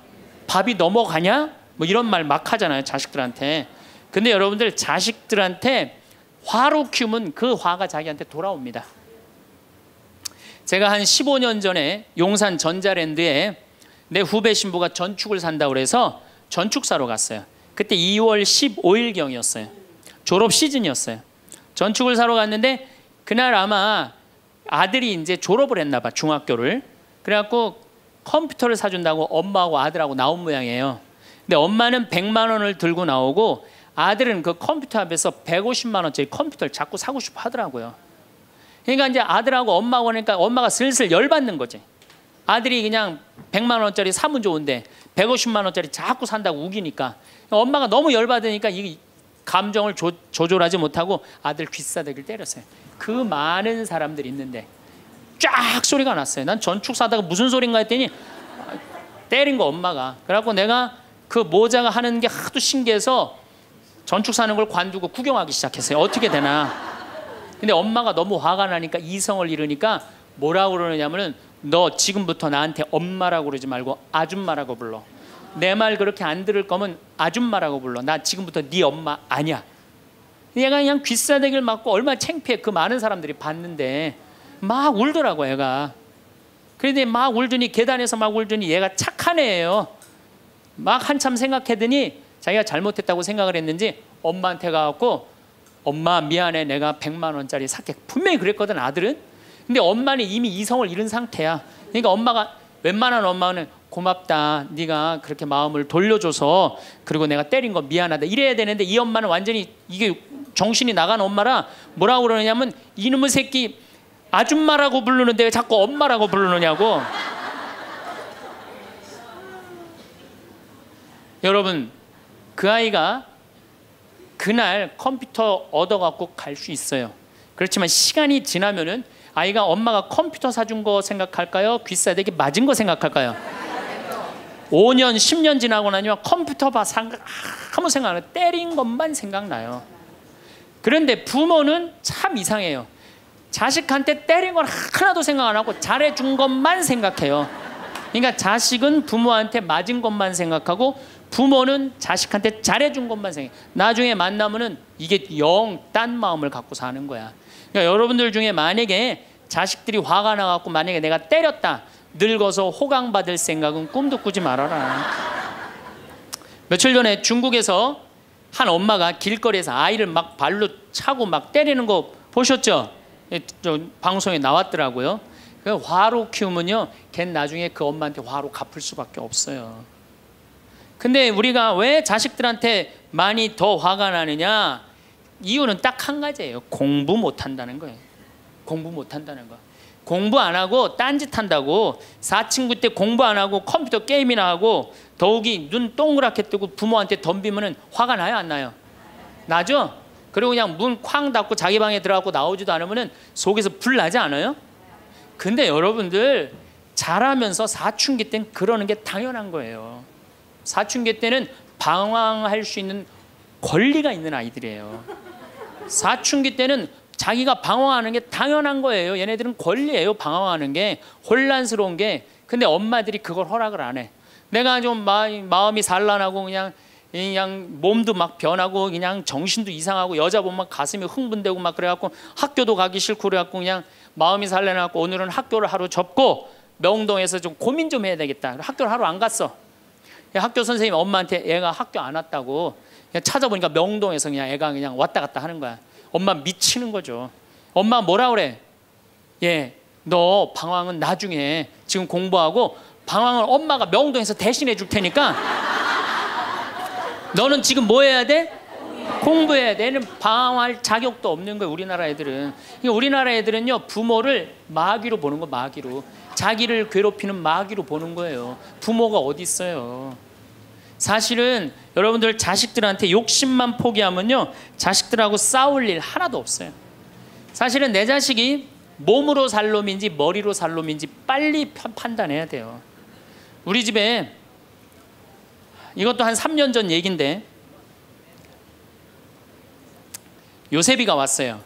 Speaker 1: 밥이 넘어가냐? 뭐 이런 말 막 하잖아요. 자식들한테. 근데 여러분들 자식들한테 화로 키우면 그 화가 자기한테 돌아옵니다. 제가 한 15년 전에 용산 전자랜드에 내 후배 신부가 전축을 산다고 그래서 전축사로 갔어요. 그때 2월 15일경이었어요. 졸업 시즌이었어요. 전축을 사러 갔는데 그날 아마 아들이 이제 졸업을 했나 봐 중학교를. 그래갖고 컴퓨터를 사준다고 엄마하고 아들하고 나온 모양이에요. 근데 엄마는 100만 원을 들고 나오고 아들은 그 컴퓨터 앞에서 150만 원짜리 컴퓨터를 자꾸 사고 싶어 하더라고요. 그러니까 이제 아들하고 엄마가 오니까 엄마가 슬슬 열받는 거지. 아들이 그냥 100만 원짜리 사면 좋은데 150만 원짜리 자꾸 산다고 우기니까 엄마가 너무 열받으니까 이 감정을 조, 조절하지 못하고 아들 귀싸대기를 때렸어요. 그 많은 사람들이 있는데 쫙 소리가 났어요. 난 전축 사다가 무슨 소린가 했더니 때린 거 엄마가. 그래갖고 내가 그 모자가 하는 게 하도 신기해서 전축 사는 걸 관두고 구경하기 시작했어요. 어떻게 되나. 근데 엄마가 너무 화가 나니까 이성을 잃으니까 뭐라고 그러느냐면은 너 지금부터 나한테 엄마라고 그러지 말고 아줌마라고 불러. 내 말 그렇게 안 들을 거면 아줌마라고 불러. 나 지금부터 네 엄마 아니야. 얘가 그냥 귀싸대기를 맞고 얼마나 창피해. 그 많은 사람들이 봤는데 막 울더라고 얘가. 그런데 막 울더니 계단에서 막 울더니 얘가 착한 애예요. 막 한참 생각하더니 자기가 잘못했다고 생각을 했는지 엄마한테 가갖고 엄마 미안해 내가 100만 원짜리 사게 분명히 그랬거든 아들은. 근데 엄마는 이미 이성을 잃은 상태야. 그러니까 엄마가 웬만한 엄마는 고맙다 네가 그렇게 마음을 돌려줘서 그리고 내가 때린 거 미안하다 이래야 되는데 이 엄마는 완전히 이게 정신이 나간 엄마라 뭐라고 그러냐면 이놈의 새끼 아줌마라고 부르는데 왜 자꾸 엄마라고 부르느냐고. 여러분 그 아이가 그날 컴퓨터 얻어갖고 갈 수 있어요. 그렇지만 시간이 지나면은 아이가 엄마가 컴퓨터 사준 거 생각할까요? 귀싸대기 맞은 거 생각할까요? 5년, 10년 지나고 나면 컴퓨터 봐 생각 아무 생각 안 해요. 때린 것만 생각나요. 그런데 부모는 참 이상해요. 자식한테 때린 건 하나도 생각 안 하고 잘해준 것만 생각해요. 그러니까 자식은 부모한테 맞은 것만 생각하고 부모는 자식한테 잘해준 것만 생각. 나중에 만나면은 이게 영 딴 마음을 갖고 사는 거야. 그러니까 여러분들 중에 만약에 자식들이 화가 나갖고 만약에 내가 때렸다 늙어서 호강 받을 생각은 꿈도 꾸지 말아라. 며칠 전에 중국에서 한 엄마가 길거리에서 아이를 막 발로 차고 막 때리는 거 보셨죠? 방송에 나왔더라고요. 그 화로 키우면요, 걔 나중에 그 엄마한테 화로 갚을 수밖에 없어요. 근데 우리가 왜 자식들한테 많이 더 화가 나느냐? 이유는 딱 한 가지예요. 공부 못 한다는 거예요. 공부 못 한다는 거. 공부 안 하고 딴짓 한다고 사친구 때 공부 안 하고 컴퓨터 게임이나 하고 더욱이 눈 동그랗게 뜨고 부모한테 덤비면은 화가 나요 안 나요? 나죠? 그리고 그냥 문 쾅 닫고 자기 방에 들어가고 나오지도 않으면은 속에서 불 나지 않아요? 근데 여러분들 잘하면서 사춘기 땐 그러는 게 당연한 거예요. 사춘기 때는 방황할 수 있는 권리가 있는 아이들이에요. 사춘기 때는 자기가 방황하는 게 당연한 거예요. 얘네들은 권리예요. 방황하는 게 혼란스러운 게. 근데 엄마들이 그걸 허락을 안 해. 내가 좀 마음이 산란하고 그냥 그냥 몸도 막 변하고 그냥 정신도 이상하고 여자 보면 가슴이 흥분되고 막 그래갖고 학교도 가기 싫고 그래갖고 그냥 마음이 산란해갖고 오늘은 학교를 하루 접고 명동에서 좀 고민 좀 해야 되겠다. 학교를 하루 안 갔어. 학교 선생님 엄마한테 애가 학교 안 왔다고 찾아보니까 명동에서 그냥 애가 그냥 왔다 갔다 하는 거야. 엄마 미치는 거죠. 엄마 뭐라 그래? 예, 너 방황은 나중에 지금 공부하고 방황을 엄마가 명동에서 대신해 줄 테니까 너는 지금 뭐 해야 돼? 공부해야 돼. 얘는 방황할 자격도 없는 거예요. 우리나라 애들은. 그러니까 우리나라 애들은요 부모를 마귀로 보는 거 마귀로. 자기를 괴롭히는 마귀로 보는 거예요. 부모가 어디 있어요? 사실은 여러분들 자식들한테 욕심만 포기하면요 자식들하고 싸울 일 하나도 없어요. 사실은 내 자식이 몸으로 살 놈인지 머리로 살 놈인지 빨리 판단해야 돼요. 우리 집에 이것도 한 3년 전 얘긴데 요셉이가 왔어요.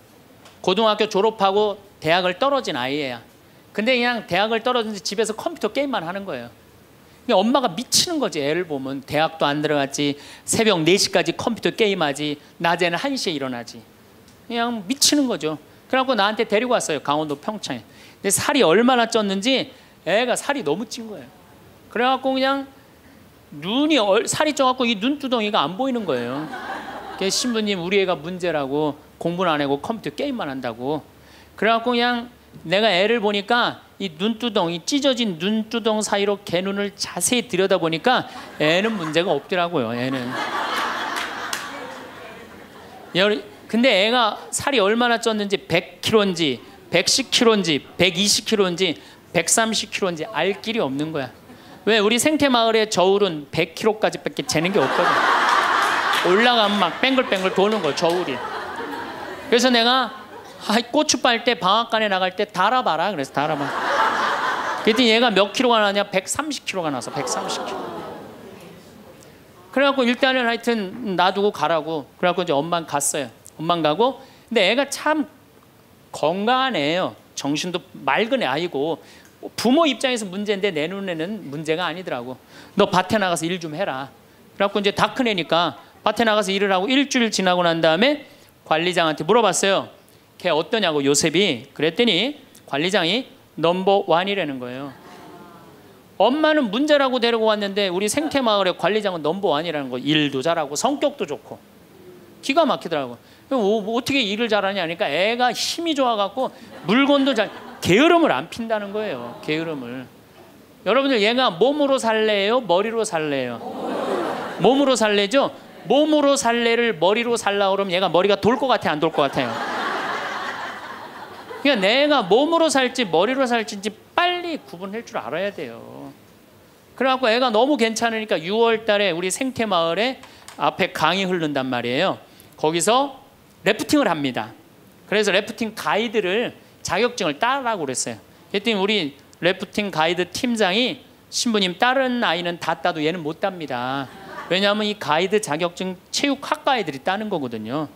Speaker 1: 고등학교 졸업하고 대학을 떨어진 아이예요. 근데 그냥 대학을 떨어진 집에서 컴퓨터 게임만 하는 거예요. 엄마가 미치는 거지. 애를 보면 대학도 안 들어갔지 새벽 4시까지 컴퓨터 게임하지 낮에는 1시에 일어나지. 그냥 미치는 거죠. 그래갖고 나한테 데리고 왔어요 강원도 평창에. 근데 살이 얼마나 쪘는지 애가 살이 너무 찐 거예요. 그래갖고 그냥 눈이 살이 쪄갖고 이 눈두덩이가 안 보이는 거예요. 신부님 우리 애가 문제라고 공부는 안 하고 컴퓨터 게임만 한다고. 그래갖고 그냥 내가 애를 보니까 이 눈두덩이 찢어진 눈두덩 사이로 개 눈을 자세히 들여다보니까 애는 문제가 없더라고요. 애는. 근데 애가 살이 얼마나 쪘는지 100kg인지 110kg인지 120kg인지 130kg인지 알 길이 없는 거야. 왜 우리 생태 마을의 저울은 100kg까지밖에 재는 게 없거든. 올라가면 막 뱅글뱅글 도는 거 저울이. 그래서 내가 아, 고추 빨 때 방앗간에 나갈 때 달아봐라. 그래서 달아봐. 그랬더니 얘가 몇 킬로가 나냐? 130킬로가 나서 130킬로. 그래갖고 일단은 하여튼 놔두고 가라고. 그래갖고 이제 엄마 갔어요. 엄마 가고. 근데 애가 참 건강한 애예요. 정신도 맑은 애 아이고 부모 입장에서 문제인데 내 눈에는 문제가 아니더라고. 너 밭에 나가서 일 좀 해라. 그래갖고 이제 다 큰 애니까 밭에 나가서 일을 하고 일주일 지나고 난 다음에 관리장한테 물어봤어요. 걔 어떠냐고 요셉이 그랬더니 관리장이 넘버 원이라는 거예요. 엄마는 문제라고 데리고 왔는데 우리 생태 마을의 관리장은 넘버 원이라는 거. 일도 잘하고 성격도 좋고 기가 막히더라고. 뭐, 뭐 어떻게 일을 잘하냐 하니까 애가 힘이 좋아갖고 물건도 잘 게으름을 안 핀다는 거예요. 게으름을. 여러분들 얘가 몸으로 살래요? 머리로 살래요? 몸으로 살래죠? 몸으로 살래를 머리로 살라 그러면 얘가 머리가 돌 것 같아 안 돌 것 같아요? 그러니까 내가 몸으로 살지 머리로 살지 빨리 구분할 줄 알아야 돼요. 그래갖고 애가 너무 괜찮으니까 6월 달에 우리 생태 마을에 앞에 강이 흐른단 말이에요. 거기서 래프팅을 합니다. 그래서 래프팅 가이드를 자격증을 따라고 그랬어요. 그랬더니 우리 래프팅 가이드 팀장이 신부님 다른 아이는 다 따도 얘는 못 땁니다. 왜냐하면 이 가이드 자격증 체육학 가이들이 따는 거거든요.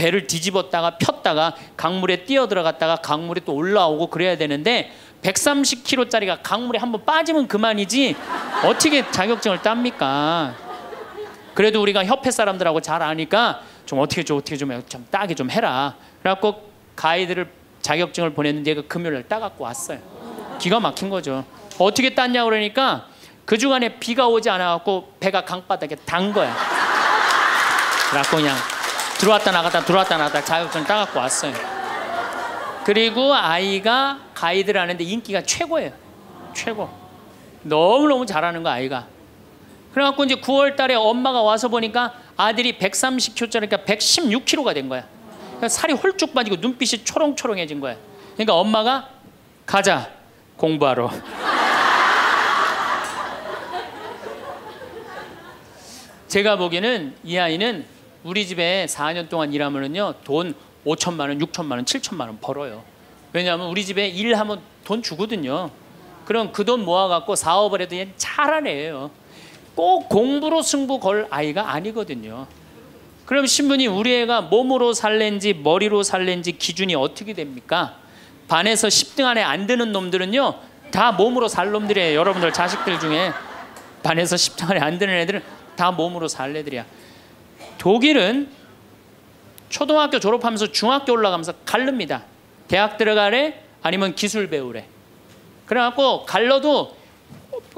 Speaker 1: 배를 뒤집었다가 폈다가 강물에 뛰어 들어갔다가 강물에 또 올라오고 그래야 되는데 130kg짜리가 강물에 한번 빠지면 그만이지 어떻게 자격증을 땁니까? 그래도 우리가 협회 사람들하고 잘 아니까 좀 어떻게 좀 어떻게 좀, 좀 따게 좀 해라. 그래갖고 가이드를 자격증을 보냈는데 그 금요일 날 따갖고 왔어요. 기가 막힌 거죠. 어떻게 땄냐 그러니까 그 주간에 비가 오지 않아갖고 배가 강바닥에 단 거야. 그래갖고 그냥 들어왔다 나갔다 들어왔다 나갔다 자격증 따갖고 왔어요. 그리고 아이가 가이드를 하는데 인기가 최고예요. 최고. 너무너무 잘하는 거 아이가. 그래갖고 이제 9월 달에 엄마가 와서 보니까 아들이 130kg짜리니까 116kg가 된 거야. 그러니까 살이 홀쭉 빠지고 눈빛이 초롱초롱해진 거야. 그러니까 엄마가 가자 공부하러. 제가 보기에는 이 아이는 우리 집에 4년 동안 일하면은요 돈 5천만 원, 6천만 원, 7천만 원 벌어요. 왜냐하면 우리 집에 일하면 돈 주거든요. 그럼 그 돈 모아갖고 사업을 해도 잘하네요. 꼭 공부로 승부 걸 아이가 아니거든요. 그럼 신부님 우리 애가 몸으로 살렌지 머리로 살렌지 기준이 어떻게 됩니까? 반에서 10등 안에 안 드는 놈들은요 다 몸으로 살 놈들이에요. 여러분들 자식들 중에 반에서 10등 안에 안 드는 애들은 다 몸으로 살 애들이야. 독일은 초등학교 졸업하면서 중학교 올라가면서 갈릅니다. 대학 들어가래 아니면 기술 배우래. 그래갖고 갈러도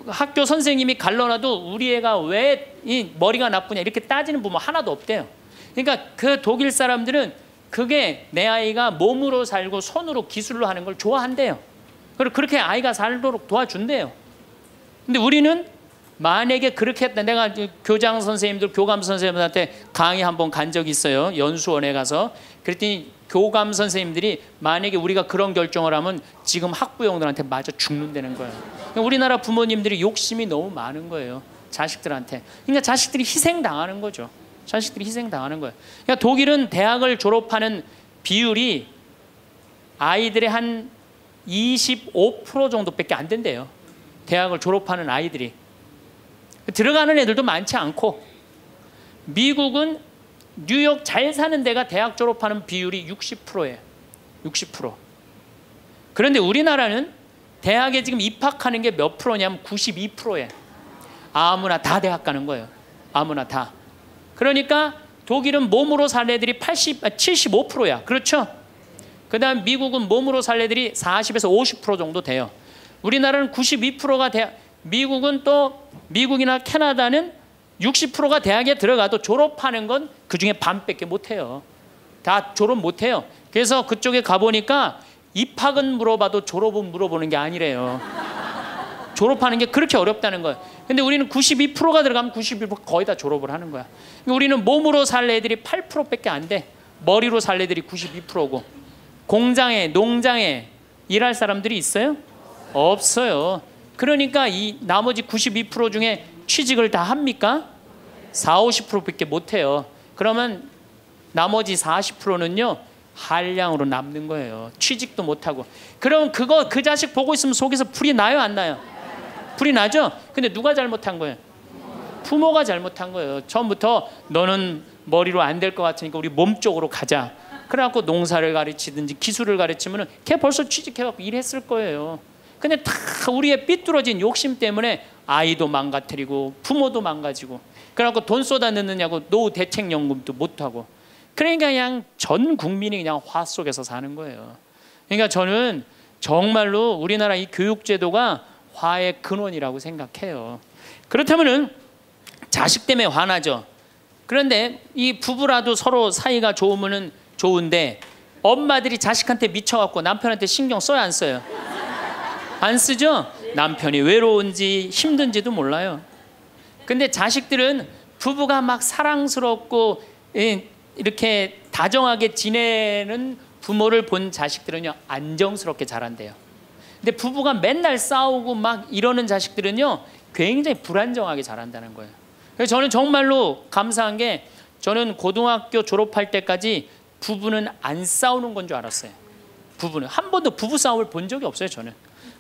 Speaker 1: 학교 선생님이 갈러놔도 우리 애가 왜 이 머리가 나쁘냐 이렇게 따지는 부모 하나도 없대요. 그러니까 그 독일 사람들은 그게 내 아이가 몸으로 살고 손으로 기술로 하는 걸 좋아한대요. 그리고 그렇게 아이가 살도록 도와준대요. 근데 우리는 만약에 그렇게 했다 내가 교장 선생님들 교감 선생님들한테 강의 한 번 간 적이 있어요 연수원에 가서 그랬더니 교감 선생님들이 만약에 우리가 그런 결정을 하면 지금 학부형들한테 맞아 죽는다는 거예요 우리나라 부모님들이 욕심이 너무 많은 거예요 자식들한테. 그러니까 자식들이 희생당하는 거죠. 자식들이 희생당하는 거예요. 그러니까 독일은 대학을 졸업하는 비율이 아이들의 한 25% 정도밖에 안 된대요. 대학을 졸업하는 아이들이. 들어가는 애들도 많지 않고 미국은 뉴욕 잘 사는 데가 대학 졸업하는 비율이 60%예요. 60%. 그런데 우리나라는 대학에 지금 입학하는 게 몇 프로냐면 92%예. 아무나 다 대학 가는 거예요. 아무나 다. 그러니까 독일은 몸으로 살 애들이 80, 75%야. 그렇죠? 그 다음 미국은 몸으로 살 애들이 40에서 50% 정도 돼요. 우리나라는 92%가 대 미국은 또 미국이나 캐나다는 60%가 대학에 들어가도 졸업하는 건 그 중에 반밖에 못 해요. 다 졸업 못 해요. 그래서 그쪽에 가 보니까 입학은 물어봐도 졸업은 물어보는 게 아니래요. 졸업하는 게 그렇게 어렵다는 거예요. 근데 우리는 92%가 들어가면 91% 거의 다 졸업을 하는 거야. 우리는 몸으로 살 애들이 8%밖에 안 돼. 머리로 살 애들이 92%고. 공장에 농장에 일할 사람들이 있어요? 없어요. 그러니까 이 나머지 92% 중에 취직을 다 합니까? 4, 50%밖에 못 해요. 그러면 나머지 40%는요. 한량으로 남는 거예요. 취직도 못 하고. 그럼 그거 그 자식 보고 있으면 속에서 불이 나요, 안 나요? 불이 나죠? 근데 누가 잘못한 거예요? 부모가 잘못한 거예요. 처음부터 너는 머리로 안 될 것 같으니까 우리 몸 쪽으로 가자. 그래갖고 농사를 가르치든지 기술을 가르치면 은 걔 벌써 취직해갖고 일했을 거예요. 근데 다 우리의 삐뚤어진 욕심 때문에 아이도 망가뜨리고 부모도 망가지고 그래갖고 돈 쏟아 넣느냐고 노후 대책연금도 못하고 그러니까 그냥 전 국민이 그냥 화 속에서 사는 거예요. 그러니까 저는 정말로 우리나라 이 교육 제도가 화의 근원이라고 생각해요. 그렇다면은 자식 때문에 화나죠. 그런데 이 부부라도 서로 사이가 좋으면은 좋은데 엄마들이 자식한테 미쳐갖고 남편한테 신경 써야 안 써요? 안 쓰죠? 남편이 외로운지 힘든지도 몰라요. 근데 자식들은 부부가 막 사랑스럽고 이렇게 다정하게 지내는 부모를 본 자식들은요 안정스럽게 자란대요. 근데 부부가 맨날 싸우고 막 이러는 자식들은요 굉장히 불안정하게 자란다는 거예요. 그래서 저는 정말로 감사한 게 저는 고등학교 졸업할 때까지 부부는 안 싸우는 건 줄 알았어요. 부부는 한 번도 부부 싸움을 본 적이 없어요 저는.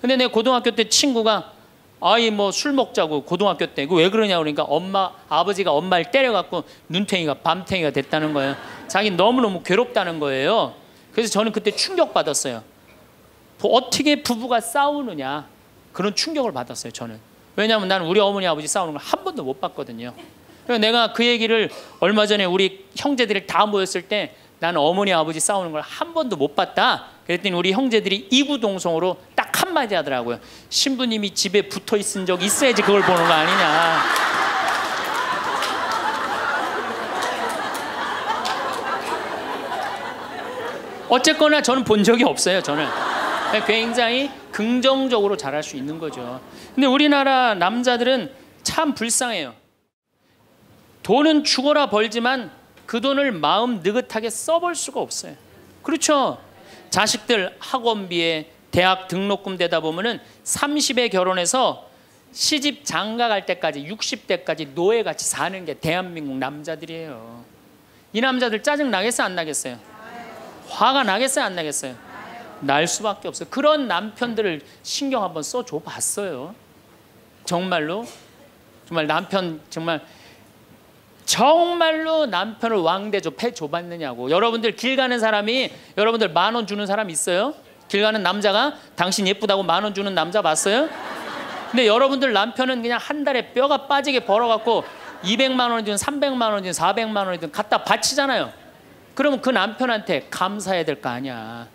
Speaker 1: 근데 내 고등학교 때 친구가 아이 뭐 술 먹자고 고등학교 때 그 왜 그러냐 그러니까 엄마 아버지가 엄마를 때려갖고 눈탱이가 밤탱이가 됐다는 거예요. 자기 너무 너무 괴롭다는 거예요. 그래서 저는 그때 충격 받았어요. 뭐 어떻게 부부가 싸우느냐 그런 충격을 받았어요. 저는 왜냐하면 나는 우리 어머니 아버지 싸우는 걸 한 번도 못 봤거든요. 그래서 내가 그 얘기를 얼마 전에 우리 형제들이 다 모였을 때 나는 어머니 아버지 싸우는 걸 한 번도 못 봤다. 그랬더니 우리 형제들이 이구동성으로 딱 한마디 하더라고요. 신부님이 집에 붙어 있은 적 있어야지 그걸 보는 거 아니냐. 어쨌거나 저는 본 적이 없어요. 저는 굉장히 긍정적으로 잘할 수 있는 거죠. 근데 우리나라 남자들은 참 불쌍해요. 돈은 죽어라 벌지만 그 돈을 마음 느긋하게 써볼 수가 없어요. 그렇죠? 자식들 학원비에 대학 등록금 되다 보면은 30에 결혼해서 시집 장가 갈 때까지 60대까지 노예같이 사는 게 대한민국 남자들이에요. 이 남자들 짜증 나겠어요, 안 나겠어요? 화가 나겠어요, 안 나겠어요? 날 수밖에 없어요. 그런 남편들을 신경 한번 써줘 봤어요. 정말로 정말 남편 정말 정말로 남편을 왕대조 패 줘봤느냐고 여러분들 길 가는 사람이 여러분들 만 원 주는 사람 있어요? 길 가는 남자가 당신 예쁘다고 만 원 주는 남자 봤어요? 근데 여러분들 남편은 그냥 한 달에 뼈가 빠지게 벌어갖고 200만 원이든 300만 원이든 400만 원이든 갖다 바치잖아요. 그러면 그 남편한테 감사해야 될 거 아니야.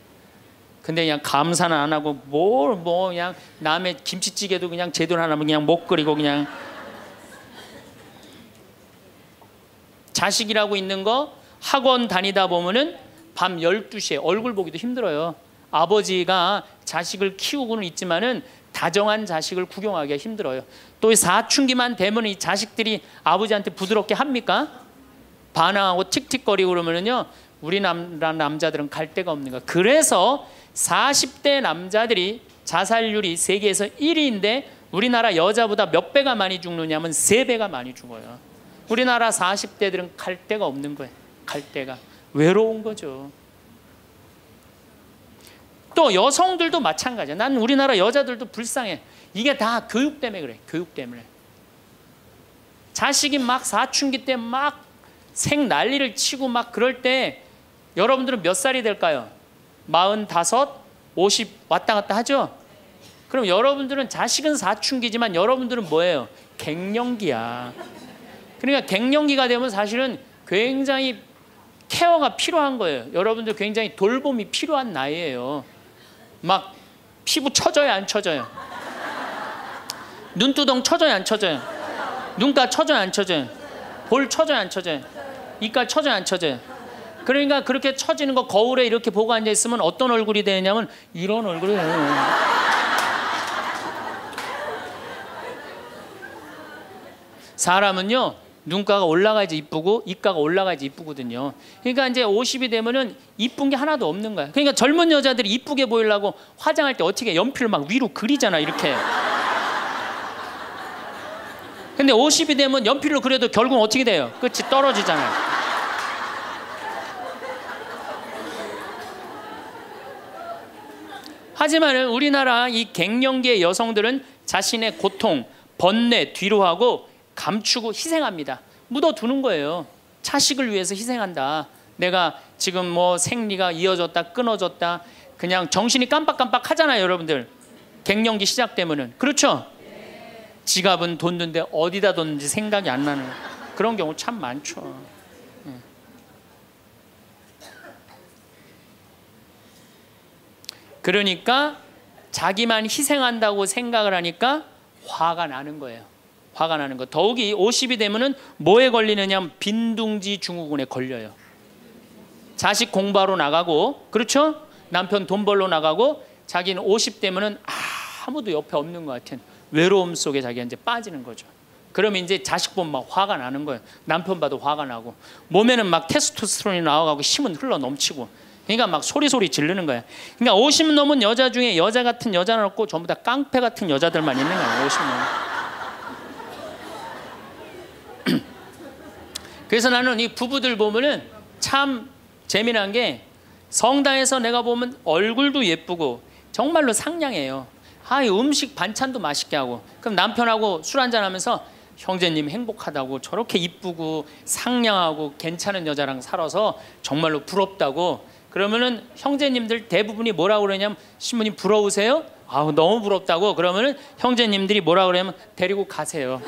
Speaker 1: 근데 그냥 감사는 안 하고 뭘 뭐 그냥 남의 김치찌개도 그냥 제대로 안 하면 그냥 못 끓이고 그냥 자식이라고 있는 거 학원 다니다 보면은 밤 12시에 얼굴 보기도 힘들어요. 아버지가 자식을 키우고는 있지만은 다정한 자식을 구경하기가 힘들어요. 또 사춘기만 되면 이 자식들이 아버지한테 부드럽게 합니까? 반항하고 틱틱거리고 그러면은요. 우리나라 남자들은 갈 데가 없는 거야. 그래서 40대 남자들이 자살률이 세계에서 1위인데 우리나라 여자보다 몇 배가 많이 죽느냐면 세 배가 많이 죽어요. 우리나라 40대들은 갈 데가 없는 거예요. 갈 데가 외로운 거죠. 또 여성들도 마찬가지야. 난 우리나라 여자들도 불쌍해. 이게 다 교육 때문에 그래. 교육 때문에. 자식이 막 사춘기 때 막 생 난리를 치고 막 그럴 때 여러분들은 몇 살이 될까요? 마흔다섯, 왔다 갔다 하죠? 그럼 여러분들은 자식은 사춘기지만 여러분들은 뭐예요? 갱년기야. 그러니까 갱년기가 되면 사실은 굉장히 케어가 필요한 거예요. 여러분들 굉장히 돌봄이 필요한 나이예요. 막 피부 처져요, 안 처져요? 눈두덩 처져요, 안 처져요? 눈가 처져요, 안 처져요? 볼 처져요, 안 처져요? 이빨 처져요, 안 처져요? 그러니까 그렇게 처지는 거 거울에 이렇게 보고 앉아 있으면 어떤 얼굴이 되냐면 이런 얼굴이 돼요. 사람은요 눈가가 올라가야지 이쁘고 입가가 올라가야지 이쁘거든요. 그러니까 이제 50이 되면은 이쁜 게 하나도 없는 거야. 그러니까 젊은 여자들이 이쁘게 보이려고 화장할 때 어떻게 연필을 막 위로 그리잖아 이렇게. 근데 50이 되면 연필로 그려도 결국 어떻게 돼요? 끝이 떨어지잖아요. 하지만은 우리나라 이 갱년기의 여성들은 자신의 고통, 번뇌 뒤로 하고 감추고 희생합니다. 묻어두는 거예요. 자식을 위해서 희생한다. 내가 지금 뭐 생리가 이어졌다, 끊어졌다, 그냥 정신이 깜빡깜빡 하잖아요, 여러분들. 갱년기 시작되면은 그렇죠? 지갑은 뒀는데 어디다 뒀는지 생각이 안 나는 그런 경우 참 많죠. 예. 그러니까 자기만 희생한다고 생각을 하니까 화가 나는 거예요. 화가 나는 거. 더욱이 50이 되면은 뭐에 걸리느냐 빈둥지 증후군에 걸려요. 자식 공부하러 나가고 그렇죠? 남편 돈 벌러 나가고 자기는 50 되면은 아무도 옆에 없는 것 같은 외로움 속에 자기가 이제 빠지는 거죠. 그러면 이제 자식 보면 막 화가 나는 거예요. 남편 봐도 화가 나고 몸에는 막 테스토스테론이 나와가고 힘은 흘러 넘치고 그러니까 막 소리소리 지르는 거야. 그러니까 50 넘은 여자 중에 여자 같은 여자는 없고 전부 다 깡패 같은 여자들만 있는 거예요. 50 넘은. 그래서 나는 이 부부들 보면은 참 재미난 게 성당에서 내가 보면 얼굴도 예쁘고 정말로 상냥해요. 아, 이 음식 반찬도 맛있게 하고 그럼 남편하고 술 한잔 하면서 형제님 행복하다고 저렇게 이쁘고 상냥하고 괜찮은 여자랑 살아서 정말로 부럽다고 그러면은 형제님들 대부분이 뭐라고 그러냐면 신부님 부러우세요? 아우 너무 부럽다고 그러면은 형제님들이 뭐라고 그러냐면 데리고 가세요.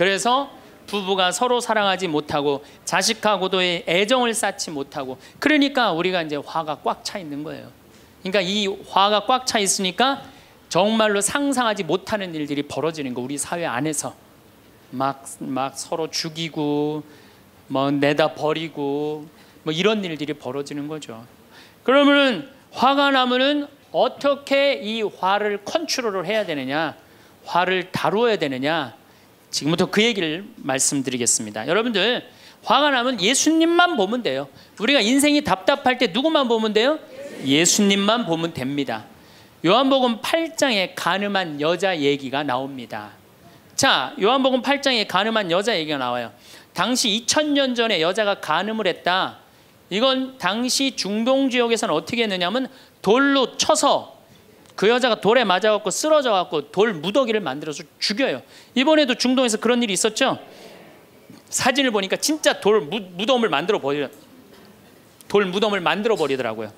Speaker 1: 그래서 부부가 서로 사랑하지 못하고 자식하고도의 애정을 쌓지 못하고 그러니까 우리가 이제 화가 꽉 차 있는 거예요. 그러니까 이 화가 꽉 차 있으니까 정말로 상상하지 못하는 일들이 벌어지는 거 우리 사회 안에서 막 막 서로 죽이고 뭐 내다 버리고 뭐 이런 일들이 벌어지는 거죠. 그러면은 화가 나면은 어떻게 이 화를 컨트롤을 해야 되느냐? 화를 다루어야 되느냐? 지금부터 그 얘기를 말씀드리겠습니다. 여러분들 화가 나면 예수님만 보면 돼요. 우리가 인생이 답답할 때 누구만 보면 돼요? 예수님만 보면 됩니다. 요한복음 8장에 가늠한 여자 얘기가 나옵니다. 자, 요한복음 8장에 가늠한 여자 얘기가 나와요. 당시 2000년 전에 여자가 가늠을 했다. 이건 당시 중동 지역에서는 어떻게 했느냐면 돌로 쳐서 그 여자가 돌에 맞아갖고 쓰러져갖고 돌 무더기를 만들어서 죽여요. 이번에도 중동에서 그런 일이 있었죠. 사진을 보니까 진짜 돌 무, 무덤을 만들어 버려. 돌 무덤을 만들어 버리더라고요.